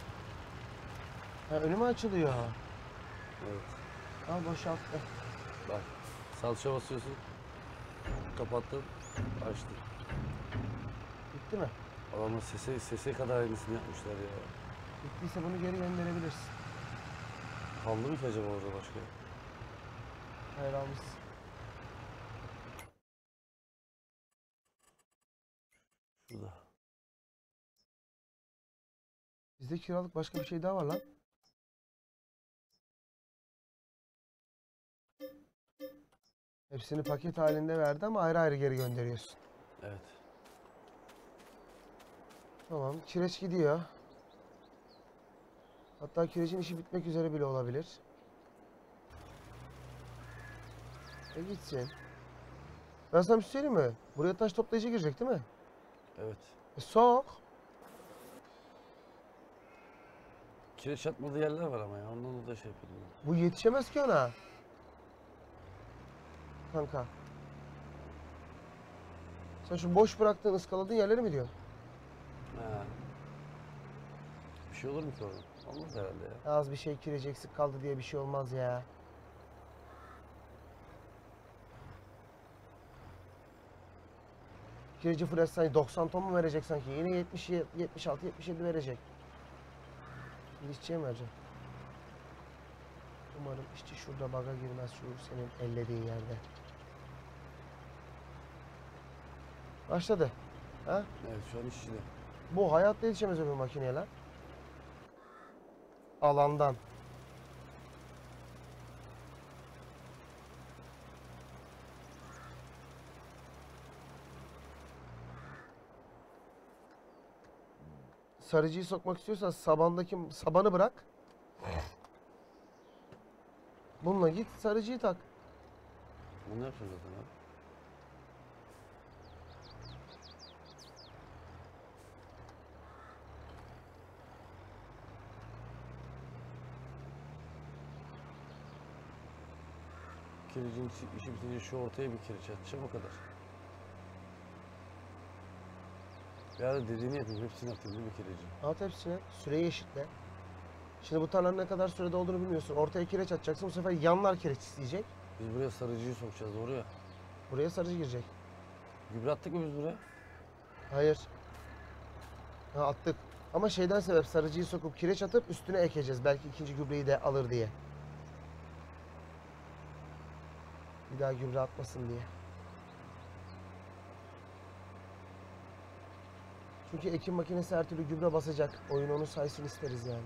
Ha önüme açılıyor. Evet. Al boşalt. Eh, Bak. Tuşa basıyorsun. Kapattın. Açtın. Bitti mi? Adamlar sese, sese kadar aynısını yapmışlar ya. Bittiyse bunu geri gönderebilirsin. Kaldı mı ki acaba orada başka? Hayır almışsın. Şurada. Bizde kiralık başka bir şey daha var lan. Hepsini paket halinde verdi ama ayrı ayrı geri gönderiyorsun. Evet. Tamam. Kireç gidiyor. Hatta kirecin işi bitmek üzere bile olabilir. E gitsin. Ben sana bir şey söyleyeyim mi? Buraya taş toplayıcı girecek değil mi? Evet. E sok. Kireç atmadığı yerler var ama ya. Ondan da şey yapıyordum. Bu yetişemez ki ona. Kanka. Sen şu boş bıraktığın ıskaladığın yerleri mi diyorsun? Ha. Bir şey olur mu ki orada? Olmaz herhalde ya. Az bir şey kireç eksik kaldı diye bir şey olmaz ya. Kireci Fres sanki 90 ton mu verecek sanki? Yine 70, 76, 77 verecek. Şimdi işçiye mi verecek? Umarım işçi şurada baga girmez şu senin ellediğin yerde. Başladı. Ha? Evet şu an işçide. Bu hayatta yetişemez öbür makineye lan. Alandan. Sarıcıyı sokmak istiyorsan sabandaki sabanı bırak. Bununla git sarıcıyı tak. Bunu yapacağız zaten abi. Kirecin işi, bitince şu ortaya bir kireç atacağım o kadar. Bir ara dediğini yapayım, hepsini atayım değil mi kirecin? At hepsine. Süreyi eşitle. Şimdi bu tarlanın ne kadar sürede olduğunu bilmiyorsun. Ortaya kireç atacaksın. Bu sefer yanlar kireç isteyecek. Biz buraya sarıcıyı sokacağız doğru ya. Buraya sarıcı girecek. Gübre attık mı biz buraya? Hayır. Ha attık. Ama şeyden sebep sarıcıyı sokup kireç atıp üstüne ekeceğiz. Belki ikinci gübreyi de alır diye. Bir daha gübre atmasın diye. Çünkü ekim makinesi her türlü gübre basacak. Oyun onun sayısını isteriz yani.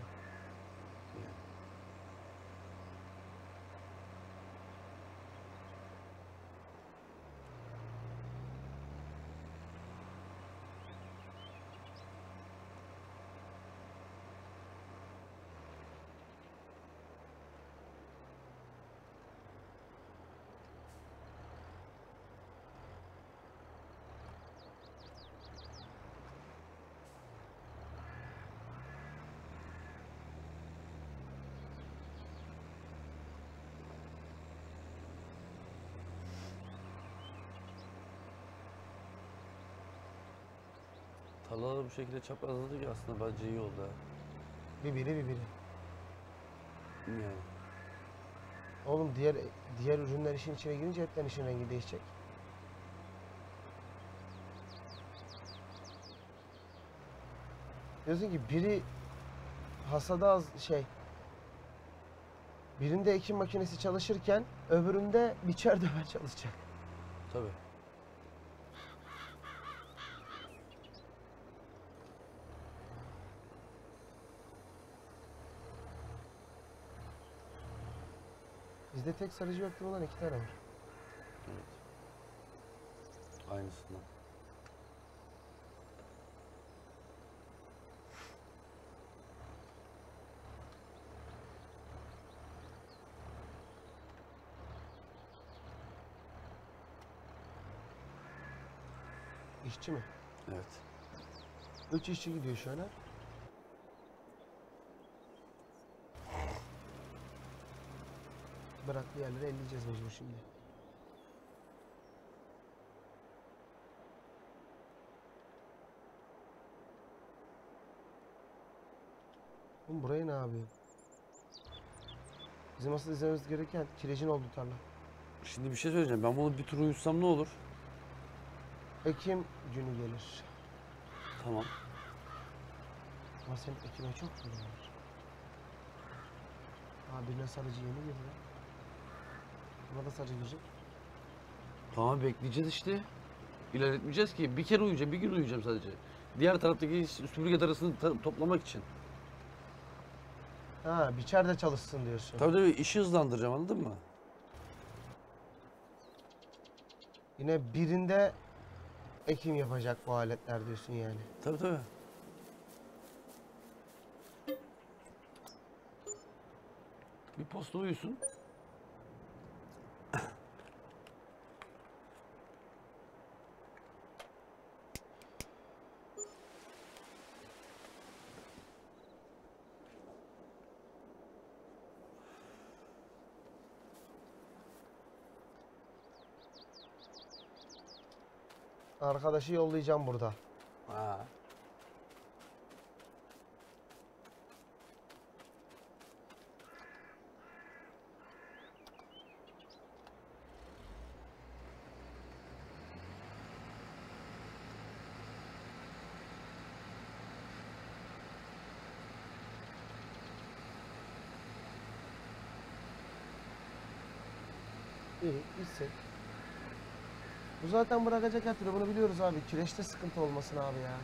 Tarlaları bu şekilde çaprazladık aslında bence iyi oldu ha. Bir biri bir biri. Yani. Oğlum diğer diğer ürünler işin içine girince hepten işin rengi değişecek. Diyorsun ki biri hasada az şey birinde ekim makinesi çalışırken öbüründe biçer döver çalışacak. Tabii. Bizde tek sarıcı yoktur olan iki tane var. Evet. Aynısından. İşçi mi? Evet. Üç işçi gidiyor şu an Bıraktığı yerleri elleyeceğiz mecbur şimdi. Oğlum burayı ne yapıyor? Bizim asıl izlememiz gereken kirecin olduğu tarla. Şimdi bir şey söyleyeceğim. Ben bunu bir tur uyutsam ne olur? Ekim günü gelir. Tamam. Ama senin Ekim'e çok gün var. Aa birine sarıcı yeni girdi. Buna da sarıcı girecek. Tamam bekleyeceğiz işte. İlerletmeyeceğiz ki. Bir kere uyuyacağım, bir gün uyuyacağım sadece. Diğer taraftaki süpürge darasını ta- toplamak için. Ha biçer de çalışsın diyorsun. Tabii tabii işi hızlandıracağım anladın mı? Yine birinde ekim yapacak bu aletler diyorsun yani. Tabii tabii. Bir posta uyusun. Arkadaşı yollayacağım burada. Ha. İyi, gitsin. Bu zaten bırakacak her türlü bunu biliyoruz abi. Kireçte sıkıntı olmasın abi ya.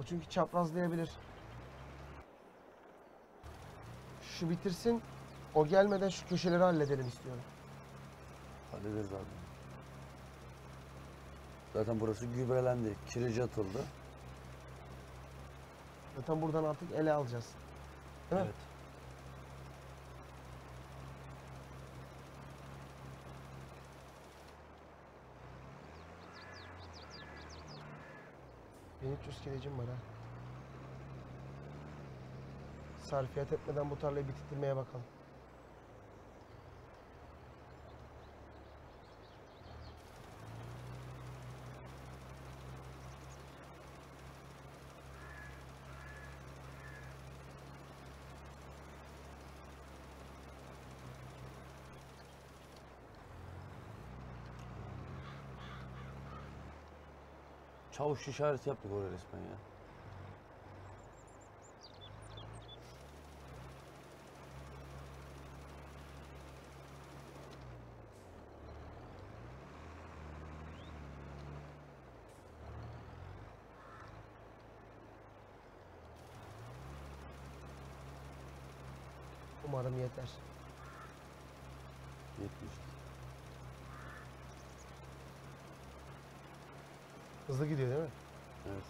O çünkü çaprazlayabilir. Şu bitirsin. O gelmeden şu köşeleri halledelim istiyorum. Hallederiz abi. Zaten burası gübrelendi. Kireci atıldı. Zaten buradan artık ele alacağız. Değil mi? Evet. Benim 300 kirecim var ha. Sarfiyat etmeden bu tarlayı bitirmeye bakalım. Çavuş işareti yaptık oraya resmen ya. Umarım yeter. Yetmişti. Hızlı gidiyor değil mi? Evet.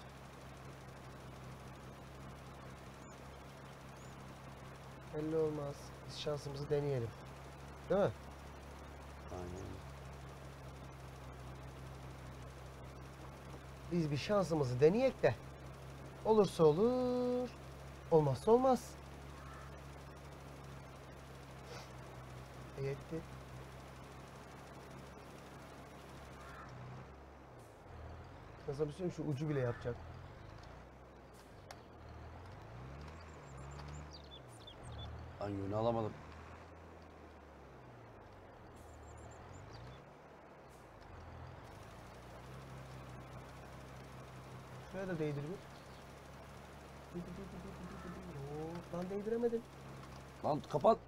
Belli olmaz. Biz şansımızı deneyelim. Değil mi? Aynen. Biz bir şansımızı deneyek de. Olursa olur. Olmazsa olmaz. Yetti. Nasıl bir şey şu ucu bile yapacak. Yönü alamadım. Şuraya da değdir bir. Oo, lan değdiremedim. Lan kapat.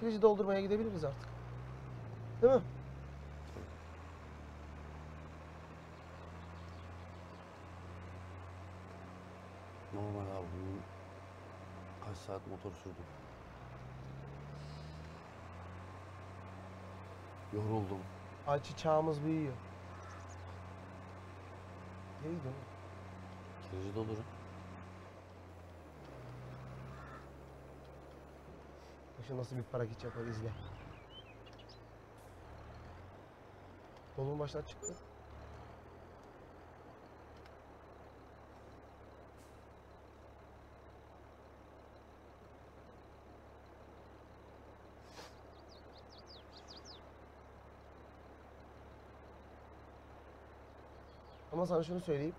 Kireci doldurmaya gidebiliriz artık. Değil mi? Normal abi bunun kaç saat motor sürdü. Yoruldum. Ayçi çağımız büyüyor. Nereye gidiyorsun? Kireci dolurum. Şu nasıl bir para geç yapar izle. Dolun başına çıktı. Ama sana şunu söyleyeyim.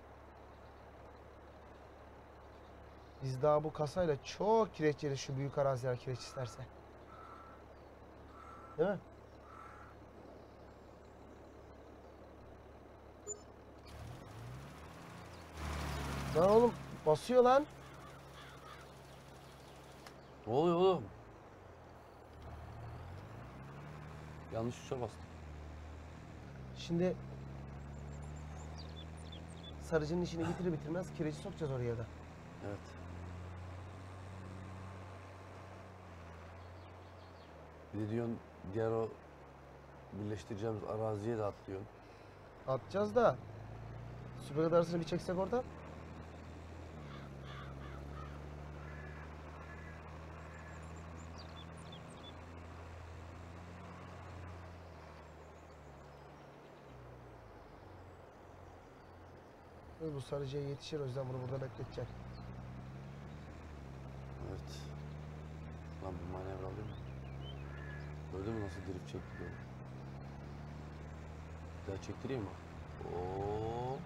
Biz daha bu kasayla çok kireç yeriz şu büyük araziler kireç isterse. Değil mi? Lan oğlum basıyor lan. Ne oluyor oğlum? Yanlış tuşa bastım. Şimdi sarıcının işini bitirir bitirmez kireci sokacağız oraya da. Evet. Bir de diyorsun diğer o birleştireceğimiz araziye de atlıyorsun. Atacağız da. Süper arasını bir çeksek oradan. Bu sarıcıya yetişir o yüzden bunu burada bekleteceğim. Evet. Lan bu manevra alıyor mu? Gördün mü nasıl drift çekti böyle? Bir daha çektireyim mi? Oo.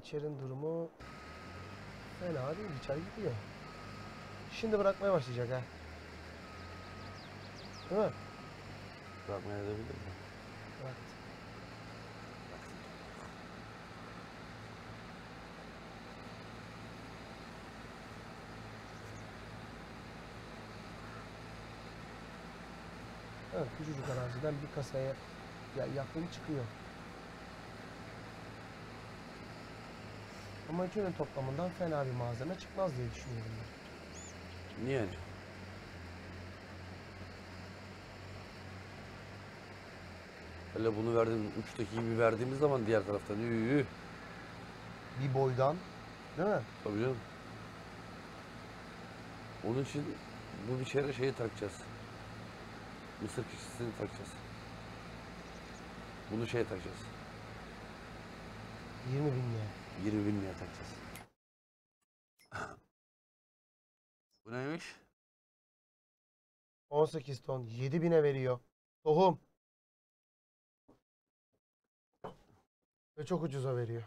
İçerinin durumu fena değil. İçeri gidiyor. Şimdi bırakmaya başlayacak ha. Değil mi? Bırakmaya edebilir mi? Bıraktı. Evet, küçücük araziden bir kasaya ya yakın çıkıyor. Ama iki ürün toplamından fena bir malzeme çıkmaz diye düşünüyorum ben. Niye? Hele bunu verdim, uçtaki gibi verdiğimiz zaman diğer taraftan üü, Bir boydan, değil mi? tabii canım. Onun için bu bir kere şeyi takacağız. Mısır kişisini takacağız. Bunu şeye takacağız. 20 bin lira. 20 bin liraya takacağız. Bu neymiş? 18 ton 7 bine veriyor. Tohum. Ve çok ucuza veriyor.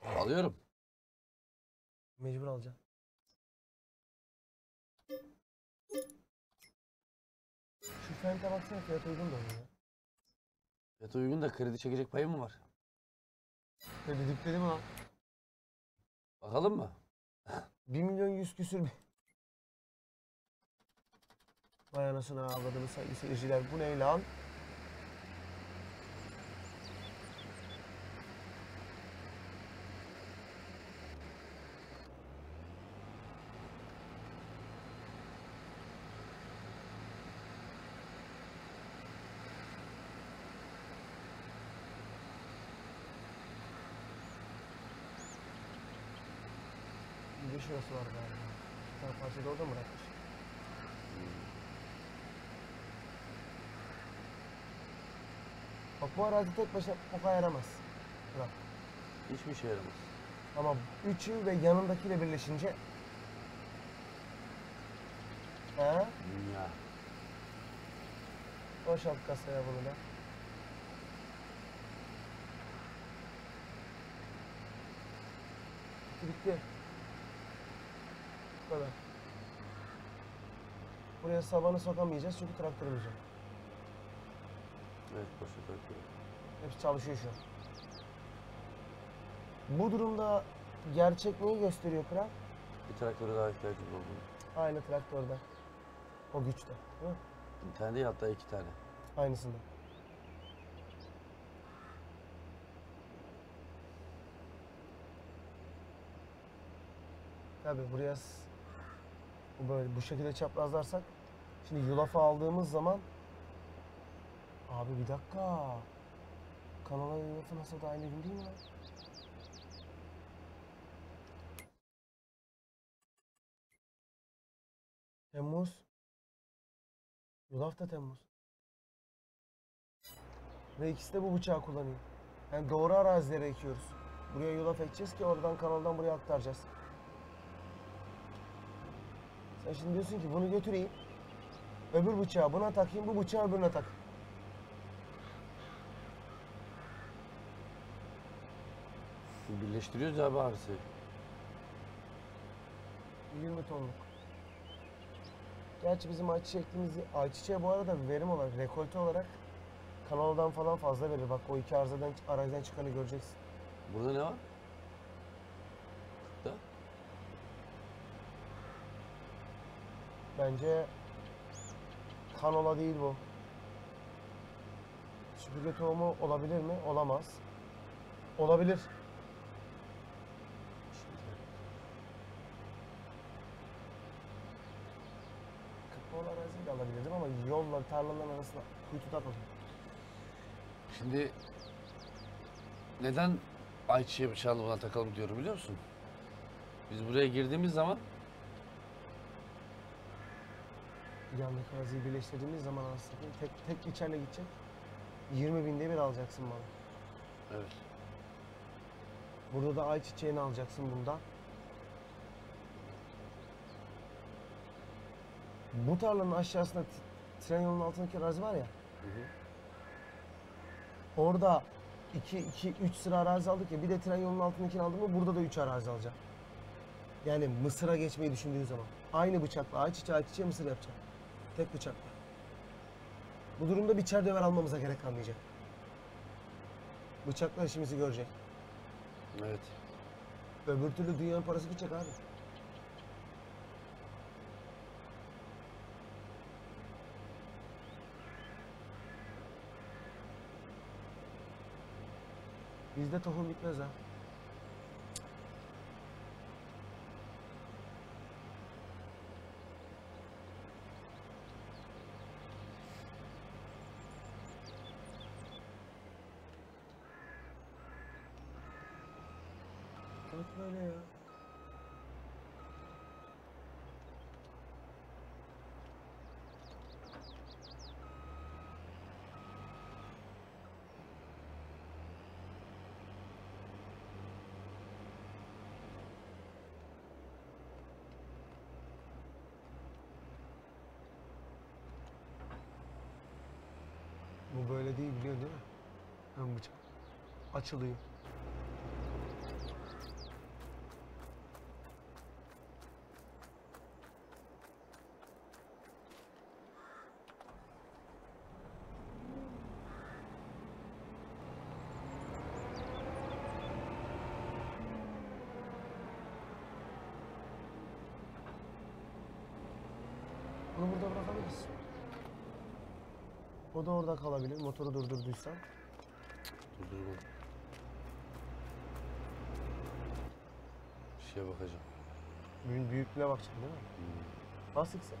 Alıyorum. Mecbur alacağım. Şu fente baksana fiyat uygun da ya. Fiyat uygun da kredi çekecek payı mı var? Dedik dedim ha. Bakalım mı? 1 milyon 100 küsür bir. Vay anasını ağladığını sayın seyirciler. Bu ne lan? Şurası var galiba. Bir tane parça da orada mı bırakmış? Bak bu arazi tek başına oka yaramaz. Bırak. Hiçbir şey yaramaz. Ama üçü ve yanındakiyle birleşince He? Dünya. Boşalt kasaya bunu da. Bitti. Bu kadar. Buraya sabanı sokamayacağız çünkü traktörümüz yok. Evet boşa bırakıyorum. Hepsi çalışıyor şu an. Bu durumda gerçek neyi gösteriyor kral? Bir traktöre daha ihtiyacımız oldu. Aynı traktörde. O güçte. Değil mi? Bir tane değil hatta iki tane. Aynısında. Tabi buraya böyle bu şekilde çaprazlarsak şimdi yulafı aldığımız zaman abi bir dakika kanala yulafı nasıl da aynı gün mi? Temmuz Yulaf da Temmuz. Ve ikisi de bu bıçağı kullanıyor. Yani doğru arazilere ekiyoruz. Buraya yulaf ekeceğiz ki oradan kanaldan buraya aktaracağız. Sen şimdi diyorsun ki bunu götüreyim. Öbür bıçağı buna takayım, bu bıçağı öbürüne tak. Birleştiriyoruz ya abi arası. 20 tonluk. Gerçi bizim ayçiçeği ektiğimiz ayçiçeği bu arada verim olarak, rekolte olarak kanaldan falan fazla verir. Bak o iki arızadan, araziden çıkanı göreceksin. Burada ne var? Bence kanola değil bu. Süpürge tohumu olabilir mi? Olamaz. Olabilir. Kırklı araziyi de alabilirdim ama yolla tarlaların arasına kuytu takmadım. Şimdi neden ayçiçeği bıçağını buna takalım diyorum biliyor musun? Biz buraya girdiğimiz zaman Yandaki araziyi birleştirdiğimiz zaman aslında tek, tek biçerle gidecek. 20 binde bir alacaksın malı. evet Burada da ayçiçeğini alacaksın bundan. Bu tarlanın aşağısında tren yolunun altındaki arazi var ya. Orada 2 2 3 sıra arazi aldık ya. Bir de tren yolunun altındakini aldım mı burada da 3 arazi alacağım. Yani Mısır'a geçmeyi düşündüğün zaman aynı bıçakla ayçiçeği ayçiçeği mısır yapacağım. Tek bıçakla. Bu durumda bir çer döver almamıza gerek kalmayacak. Bıçakla işimizi görecek. evet Öbür türlü dünyanın parası gidecek abi. Bizde tohum bitmez ha. Bak böyle ya. Bu böyle değil biliyorsun değil mi? Ön bıçak. Açılıyor. Bunu burada bırakabiliriz. O da orada kalabilir. Motoru durdurduysan. durdurma. Bir şeye bakacağım. Büyük, büyüklüğüne bakacaksın değil mi? Bas X'e.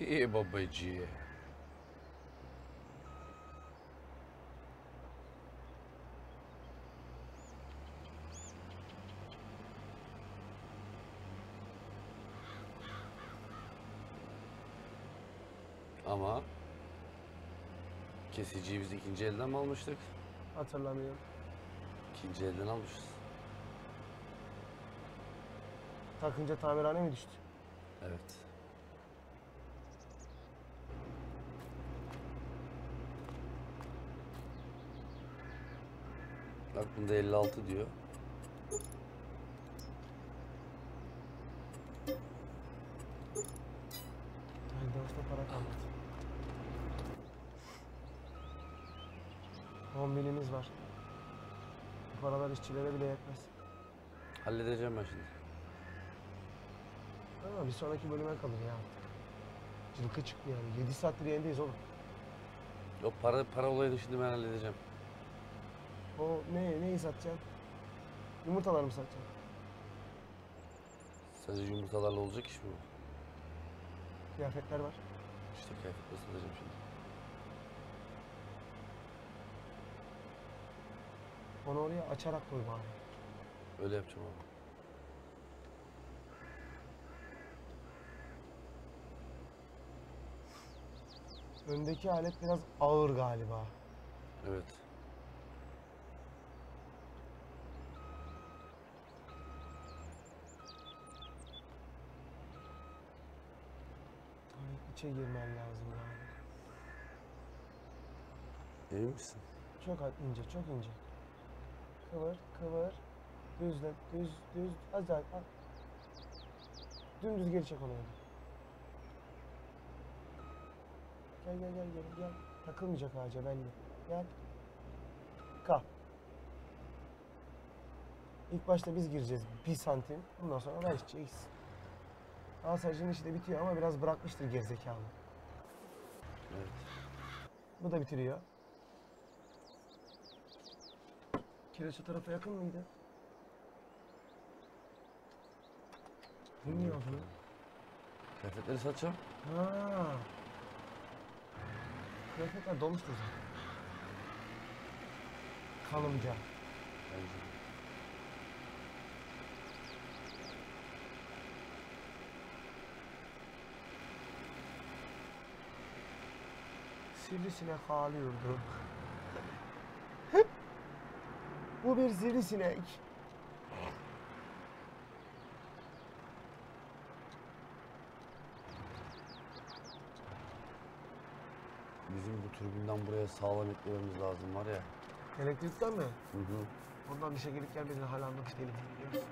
İyi babacı. Ama kesiciyi biz ikinci elden mi almıştık? Hatırlamıyorum. İkinci elden almışız. Takınca tamirhane mi düştü? Evet. Bak bunda 56 diyor. Elde avuçta para kalmadı. 10 binimiz var. Bu paralar işçilere bile yetmez. Halledeceğim ben şimdi. Ama bir sonraki bölüme kalır ya artık. Cılkı çıktı yani. 7 saattir yayındayız oğlum. O para para olayını şimdi ben halledeceğim. O ne, neyi satacaksın? Yumurtalar mı satacaksın? Sadece yumurtalarla olacak iş mi bu? Kıyafetler var. İşte kıyafet nasıl şimdi? Onu oraya açarak koy bari. Öyle yapacağım abi. Öndeki alet biraz ağır galiba. Evet. Hani içe girmen lazım yani. Emin misin? Çok ince, çok ince. Kıvır, kıvır. Düzle, düz, düz. Az daha. al. Dümdüz geri çek onu. öyle. Gel gel gel gel gel. Takılmayacak ağaca belli. Gel. dakika. İlk başta biz gireceğiz bir santim. Bundan sonra ver içeceğiz. Asajın işi de bitiyor ama biraz bırakmıştır gerizekalı. Evet. Bu da bitiriyor. Kireç o tarafa yakın mıydı? Bilmiyor bunu. Kıyafetleri satacağım. Ha. Kıyafetler dolmuştur zaten. Bence. Sivrisinek ağlıyordu. Bu bir sivrisinek. Bizim bu türbünden buraya sağlam eklememiz lazım var ya. Elektrikten mi? Hı hı. Ondan bir şey gelip gelmediğini hala anlamış değilim. biliyorsun.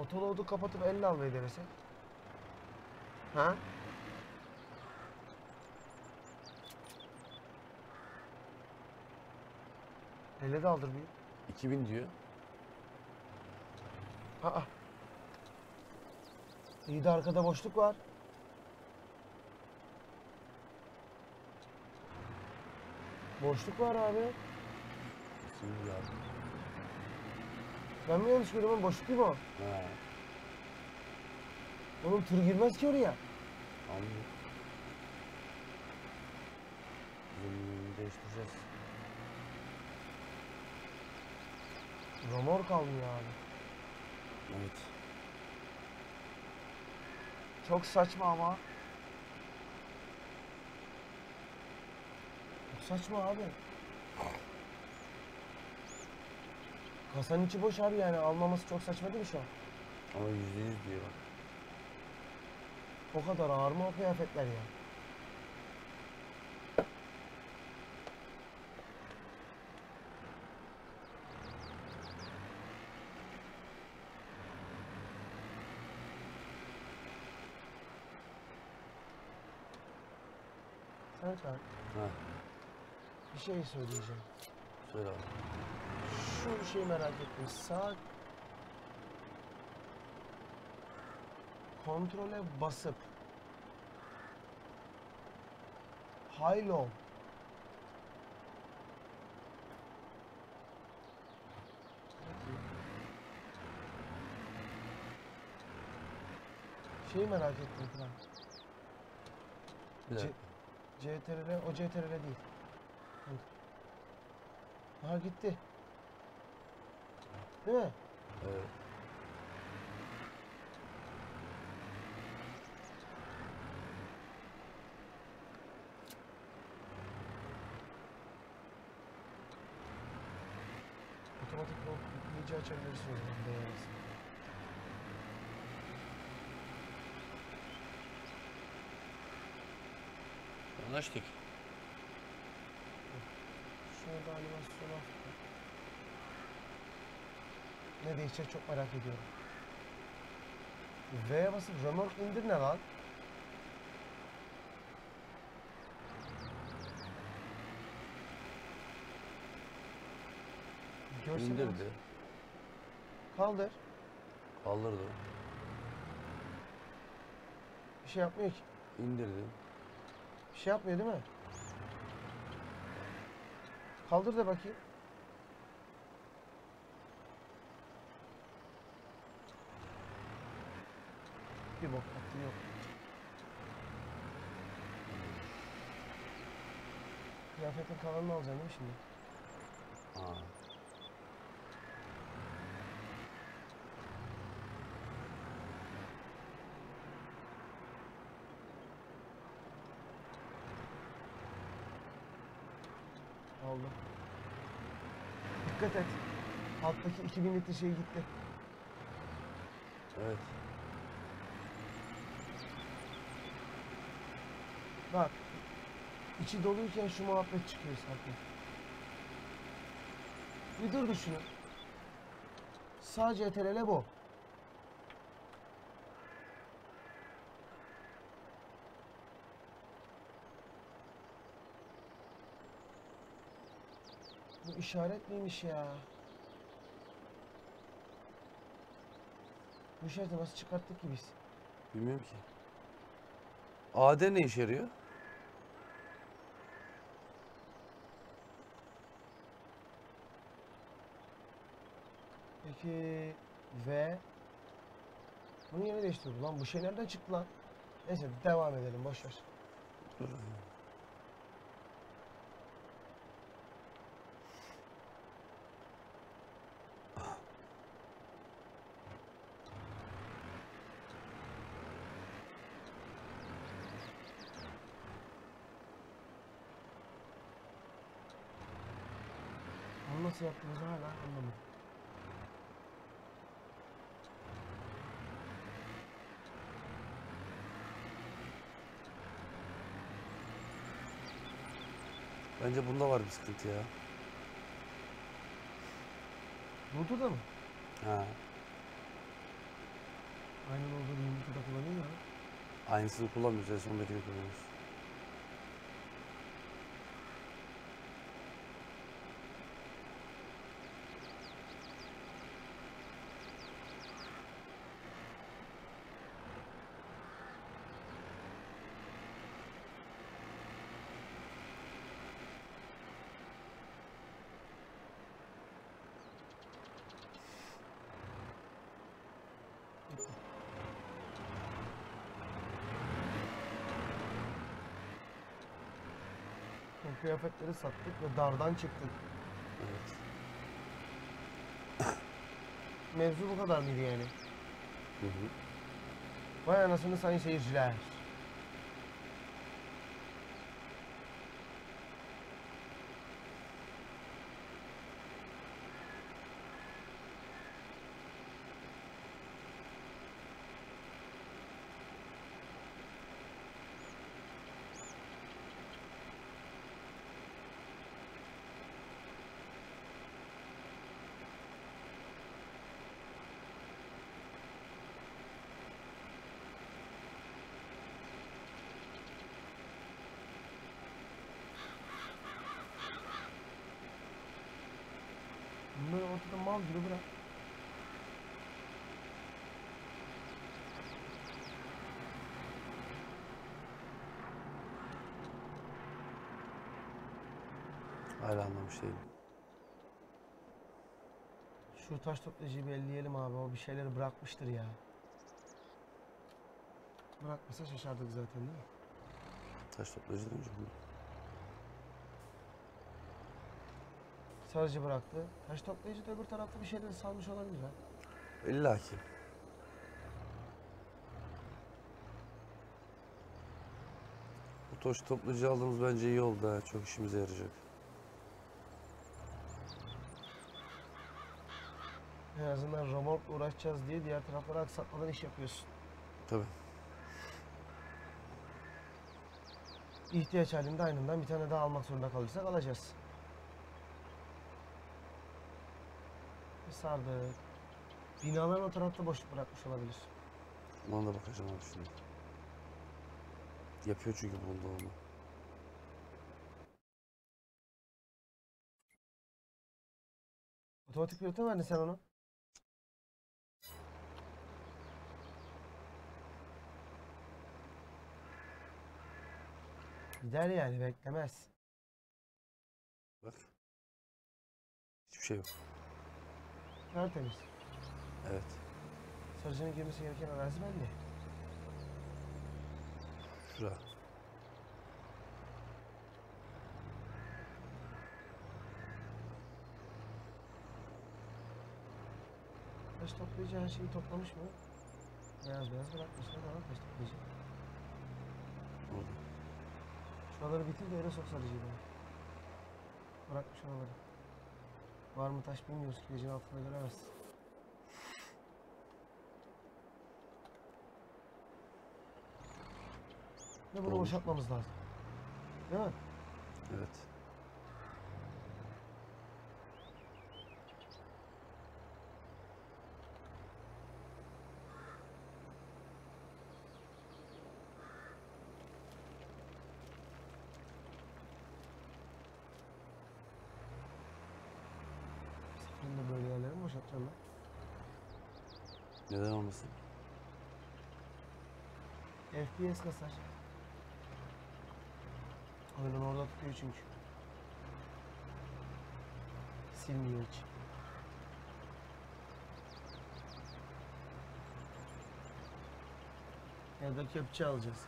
Otoloğdu kapatıp elle almayı denesek. Ha? Elle de aldırmayayım. 2000 diyor. Aa. İyi de arkada boşluk var. Boşluk var abi. 2000 diyor abi. Ben mi yanlış görüyorum? Boşluk mi o? Ha, Oğlum tır girmez ki oraya. anladım. Zeminini değiştireceğiz. Romor kalmıyor abi. Evet. Çok saçma ama. Çok saçma abi. Kasanın içi boş abi yani almaması çok saçma değil mi şu an? Ama %100 diyor. O kadar ağır mı o kıyafetler ya? Serkan, Ha, bir şey söyleyeceğim. söyle abi. Şu şeyi merak ettim. Sağ kontrole basıp high low Şeyi merak ettim falan. Bir dakika. CTRL, o CTRL değil. Ha gitti. Değil mi? Evet. Otomatik lock iyice açabilirsin o zaman beğenirsin. Anlaştık. Ne değişecek çok merak ediyorum. V'ye basıp remork indir ne lan? Görsel İndirdi. Kaldır. Kaldırdı. Bir şey yapmıyor ki. İndirdi. Bir şey yapmıyor değil mi? Kaldır da bakayım. Bir bok yaptın yok. Kıyafetin kalanını alacaksın değil mi şimdi? Aa. Aldı. Dikkat et. Alttaki 2000 litre şey gitti. Evet. Bak. içi doluyken şu muhabbet çıkıyor zaten. Bir dur düşünün. Sadece etelele bu. Bu işaret miymiş ya? Bu işareti nasıl çıkarttık ki biz? Bilmiyorum ki. AD ne işe yarıyor? Peki ve bunu yeni değiştirdi lan. Bu şey nereden çıktı lan? Neyse devam edelim boş ver. Nasıl yaptığımızı hala anlamadım. Bence bunda var bir sıkıntı ya. Burada da mı? Ha. Aynen olduğu gibi yumurtada kullanıyor ya. Aynısını kullanmıyoruz. En sondakini kullanıyoruz. O kıyafetleri sattık ve dardan çıktık. Evet. Mevzu bu kadar mıydı yani? Hı hı. Vay anasını sayın seyirciler. Bunları ortada mal gibi bırak. Hala anlamış değilim. Şu taş toplayıcıyı bir elleyelim abi. O bir şeyleri bırakmıştır ya. Bırakmasa şaşardık zaten değil mi? Taş toplayıcıdan önce bunu. Sarıcı bıraktı. Taş toplayıcı da öbür tarafta bir şeyleri salmış olabilir ha. İlla ki. Bu taş toplayıcı aldığımız bence iyi oldu ha. Çok işimize yarayacak. En azından remorkla uğraşacağız diye diğer tarafları aksatmadan iş yapıyorsun. Tabii. İhtiyaç halinde aynından bir tane daha almak zorunda kalırsak alacağız. Bir sardık. Binaların o tarafta boşluk bırakmış olabilir. Ona da bakacağım abi şimdi. Yapıyor çünkü bunda onu. Otomatik pilota verdin sen onu? Gider yani beklemez. Bak. Hiçbir şey yok. Tertemiz. Evet. Sarıcının girmesi gereken arazi bende. Şura. Taş toplayıcı her şeyi toplamış mı? Beyaz beyaz bırakmışlar ama taş toplayıcı. Orada. Şuraları bitir de öyle sok sarıcıyı bana. Bırakmış oraları. Var mı taş bilmiyoruz kirecin altında göremezsin. Ve bunu boşaltmamız lazım. Değil mi? Evet. Seferinde böyle yerleri mi boşaltacağım ben? Neden olmasın? FPS kasar. Oyunun orada tutuyor çünkü. Silmiyor hiç. Ya da kepçe alacağız.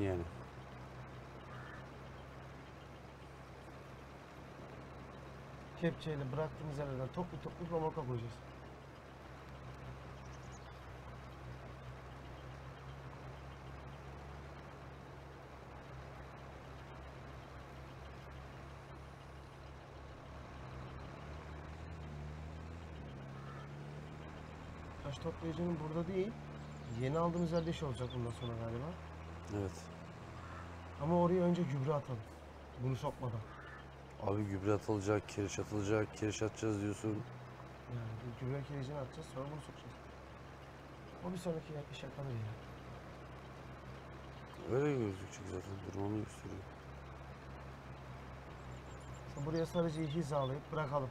Yani. Kepçeyle bıraktığımız yerlerden toplu toplu romoka koyacağız. Toplayıcının burada değil. Yeni aldığımız yerde iş olacak bundan sonra galiba. Evet. Ama oraya önce gübre atalım. Bunu sokmadan. Abi gübre atılacak, kiriş atılacak, kiriş atacağız diyorsun. Yani gübre kirecini atacağız sonra bunu sokacağız. O bir sonraki iş kalır ya. Öyle gözükecek zaten. Durmamı gösteriyor. Buraya sarıcıyı hizalayıp bırakalım.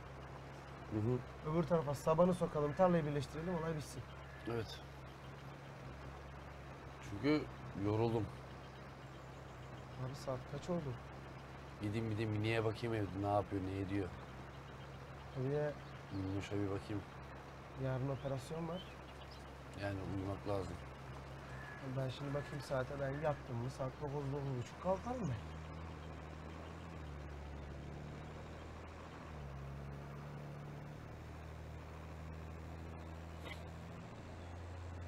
Hı hı. Öbür tarafa sabanı sokalım, tarlayı birleştirelim, olay bitsin. Evet. Çünkü yoruldum. Abi saat kaç oldu? Gideyim bir de Mini'ye bakayım evde ne yapıyor, ne ediyor. Bir de Minnoş'a bir bakayım. yarın operasyon var. Yani uyumak lazım. Ben şimdi bakayım saate, ben yattım mı saat 9 buçuk kalkarım ben.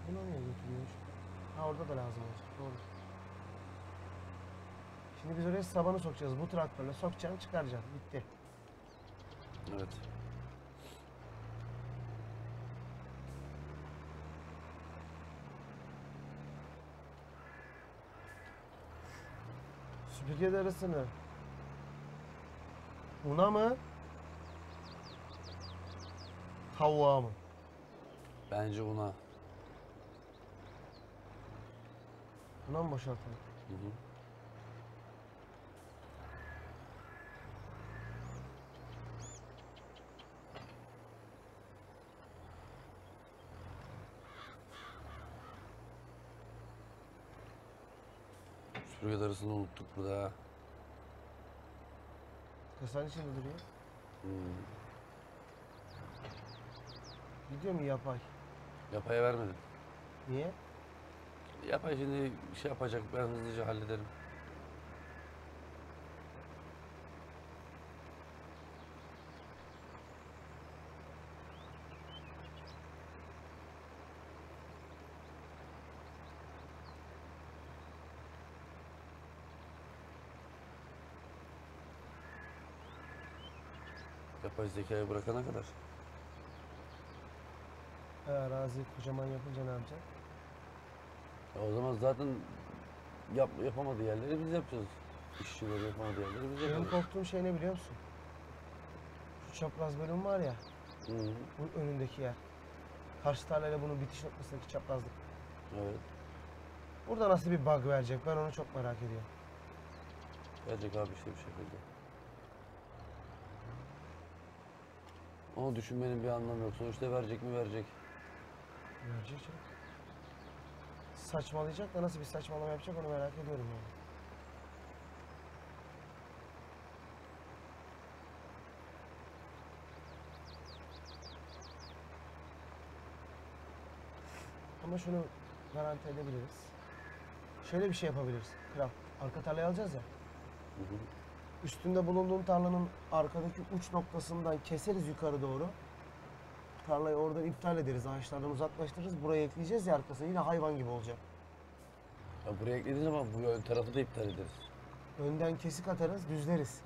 Buna niye götürüyormuş? Ha orada da lazım olacak, doğru. Şimdi biz oraya sabanı sokacağız. Bu traktörle sokacaksın, çıkaracaksın. Bitti. Evet. Süpürge arasını una mı? Tavuğa mı? Bence una. Una mı boşaltalım? Hı hı. Süpürge darısını unuttuk burada. Kasanın içinde duruyor. Hmm. Gidiyor mu yapay? Yapaya vermedim. Niye? Yapay şimdi şey yapacak ben hızlıca hallederim. Yapay zekayı bırakana kadar. Arazi kocaman yapınca ne yapacaksın? Ya o zaman zaten yap, yapamadığı yerleri biz yapacağız. İşçileri yapamadığı yerleri biz Benim yapacağız. korktuğum şey ne biliyor musun? Şu çapraz bölüm var ya, Hı hı. bu önündeki yer. Karşı tarlayla bunun bitiş noktasındaki çaprazlık. Evet. Burada nasıl bir bug verecek? Ben onu çok merak ediyorum. Gelecek abi işte bir şekilde. Onu düşünmenin bir anlamı yok. Sonuçta verecek mi verecek. Verecek canım saçmalayacak da nasıl bir saçmalama yapacak onu merak ediyorum yani. Ama şunu garanti edebiliriz. Şöyle bir şey yapabiliriz. Kral, arka tarlayı alacağız ya. Hı hı. Üstünde bulunduğun tarlanın arkadaki uç noktasından keseriz yukarı doğru. Tarlayı oradan iptal ederiz, ağaçlardan uzaklaştırırız. Buraya ekleyeceğiz ya arkasına yine hayvan gibi olacak. Ya buraya eklediğin zaman bu ön tarafı da iptal ederiz. Önden kesik atarız, düzleriz.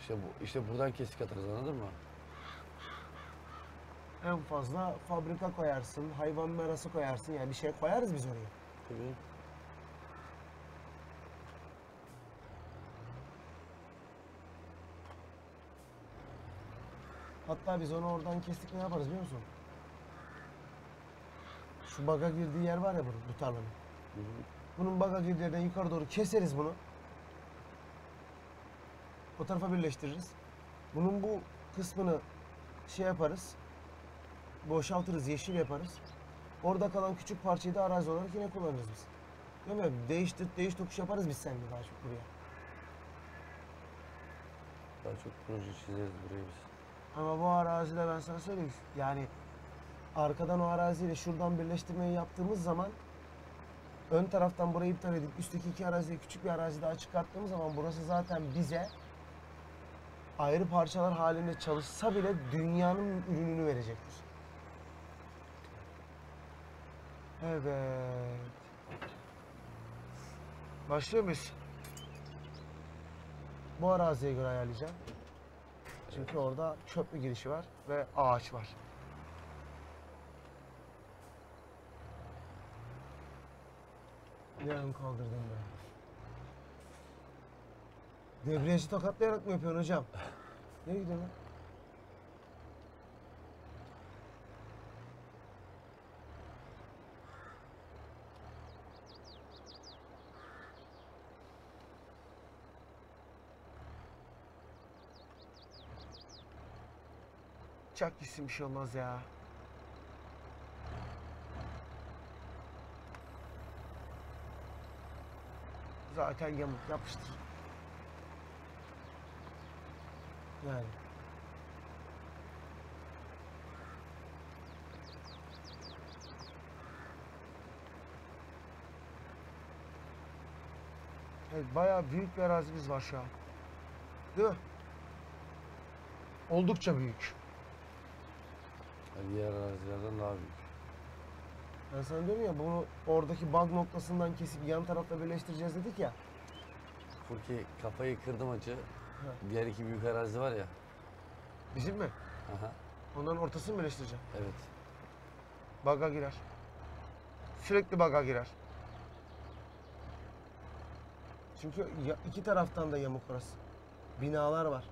İşte bu, işte buradan kesik atarız anladın mı? En fazla fabrika koyarsın, hayvan merası koyarsın. Yani bir şey koyarız biz oraya. Tabii. Hatta biz onu oradan kestik ne yaparız biliyor musun? Şu baga girdiği yer var ya bunun, bu tarlanın. Bunun baga girdiği yerden yukarı doğru keseriz bunu. O tarafa birleştiririz. Bunun bu kısmını şey yaparız. Boşaltırız, yeşil yaparız. Orada kalan küçük parçayı da arazi olarak yine kullanırız biz. Değil mi? Değiştir, değiş tokuş yaparız biz seninle daha çok buraya. Daha çok proje çizeriz buraya biz. Ama bu arazide ben sana söyleyeyim. Yani arkadan o araziyle şuradan birleştirmeyi yaptığımız zaman ön taraftan burayı iptal edip üstteki iki araziyi küçük bir arazi daha çıkarttığımız zaman burası zaten bize ayrı parçalar halinde çalışsa bile dünyanın ürününü verecektir. Evet. Başlıyor muyuz? Bu araziye göre ayarlayacağım. Çünkü orada köprü girişi var ve ağaç var. Ne ön kaldırdın be. Debriyajı tokatlayarak mı yapıyorsun hocam? Nereye gidiyorsun lan? Çak gitsin bir şey olmaz ya. Zaten yamuk yapıştır. Yani. Evet, bayağı büyük bir arazimiz var şu an. Değil mi? Oldukça büyük. Yani diğer arazilerden daha büyük. Ben sana diyorum ya bunu oradaki bug noktasından kesip yan tarafta birleştireceğiz dedik ya. Furki kafayı kırdım acı. Diğer iki büyük arazi var ya. Bizim mi? Aha. Onların ortasını mı birleştireceğim? Evet. Baga girer. Sürekli baga girer. Çünkü ya- iki taraftan da yamuk orası. Binalar var.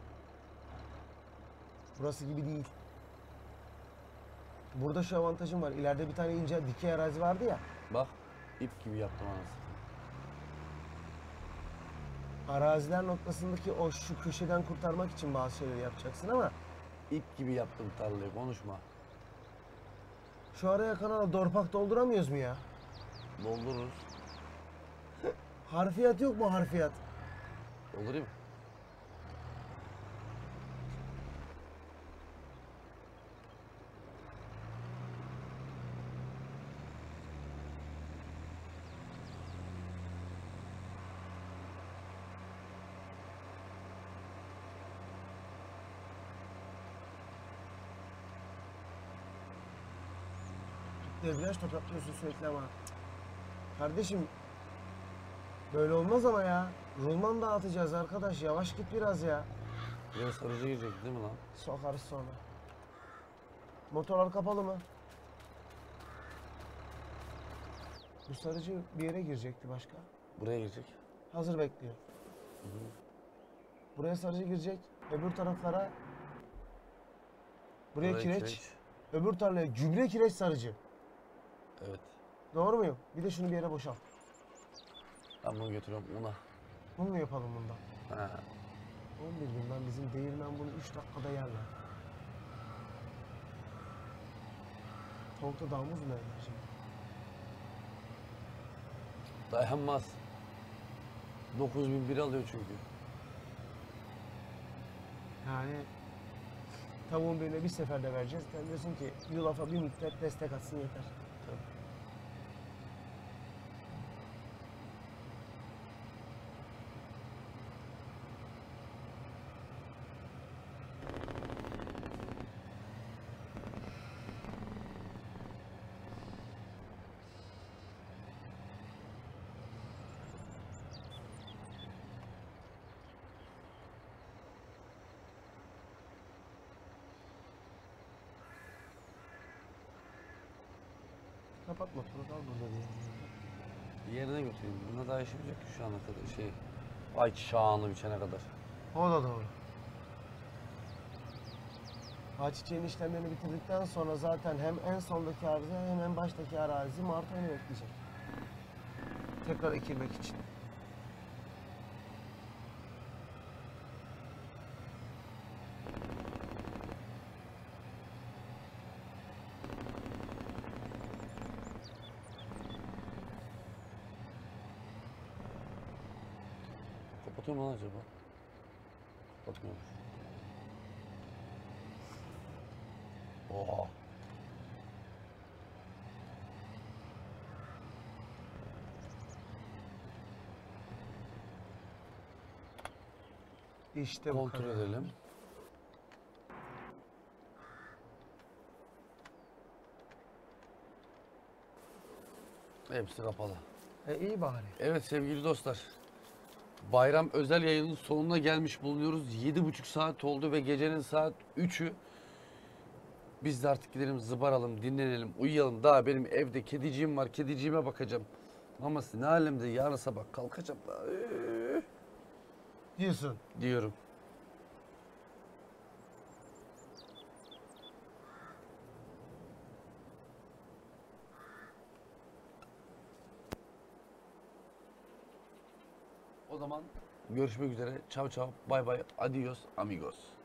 Burası gibi değil. Burada şu avantajım var. İleride bir tane ince dikey arazi vardı ya. Bak ip gibi yaptım anasını. Araziler noktasındaki o şu köşeden kurtarmak için bazı şeyleri yapacaksın ama İp gibi yaptım tarlayı konuşma. şu araya kanala dorpak dolduramıyoruz mu ya? Doldururuz. Harfiyat yok mu harfiyat? Doldurayım mı? Debriyaj tokatlıyorsun sürekli ama. Kardeşim böyle olmaz ama ya. Rulman dağıtacağız arkadaş. Yavaş git biraz ya. Buraya sarıcı girecek değil mi lan? Sokarız sonra. Motorlar kapalı mı? Bu sarıcı bir yere girecekti başka. Buraya girecek. Hazır bekliyor. Buraya sarıcı girecek. Öbür taraflara buraya Buraya kireç, Öbür tarlaya gübre kireç sarıcı. Evet. Doğru muyum? Bir de şunu bir yere boşalt. Ben bunu götürüyorum una. Bunu mu yapalım bundan? Ha. 11 günden bizim değirmen bunu 3 dakikada yerler. Tavukta damız mı yerler şimdi? Dayanmaz. 9001 alıyor çünkü. Yani tavuğun birine bir seferde vereceğiz. Sen diyorsun ki yulafa bir miktar destek atsın yeter. kapat motoru kal burada diye. Yerine götüreyim. Buna daha işim yok ki şu ana kadar şey. Ay şanlı biçene kadar. O da doğru. Ayçiçeğin işlemlerini bitirdikten sonra zaten hem en sondaki arazi hem en baştaki arazi Mart ayını bekleyecek. Tekrar ekilmek için. Kapatıyor mu lan acaba? Kapatmıyormuş. Oha. İşte bu Kontrol kadar. edelim. Hepsi kapalı. E iyi bari. Evet sevgili dostlar. Bayram özel yayının sonuna gelmiş bulunuyoruz. Yedi buçuk saat oldu ve gecenin saat 3'ü. Biz de artık gidelim zıbaralım, dinlenelim, uyuyalım. Daha benim evde kediciğim var, kediciğime bakacağım. Maması ne alemde yarın sabah kalkacağım Diyorsun. diyorum. Zaman görüşmek üzere. Çav çav, bay bay, adios, amigos.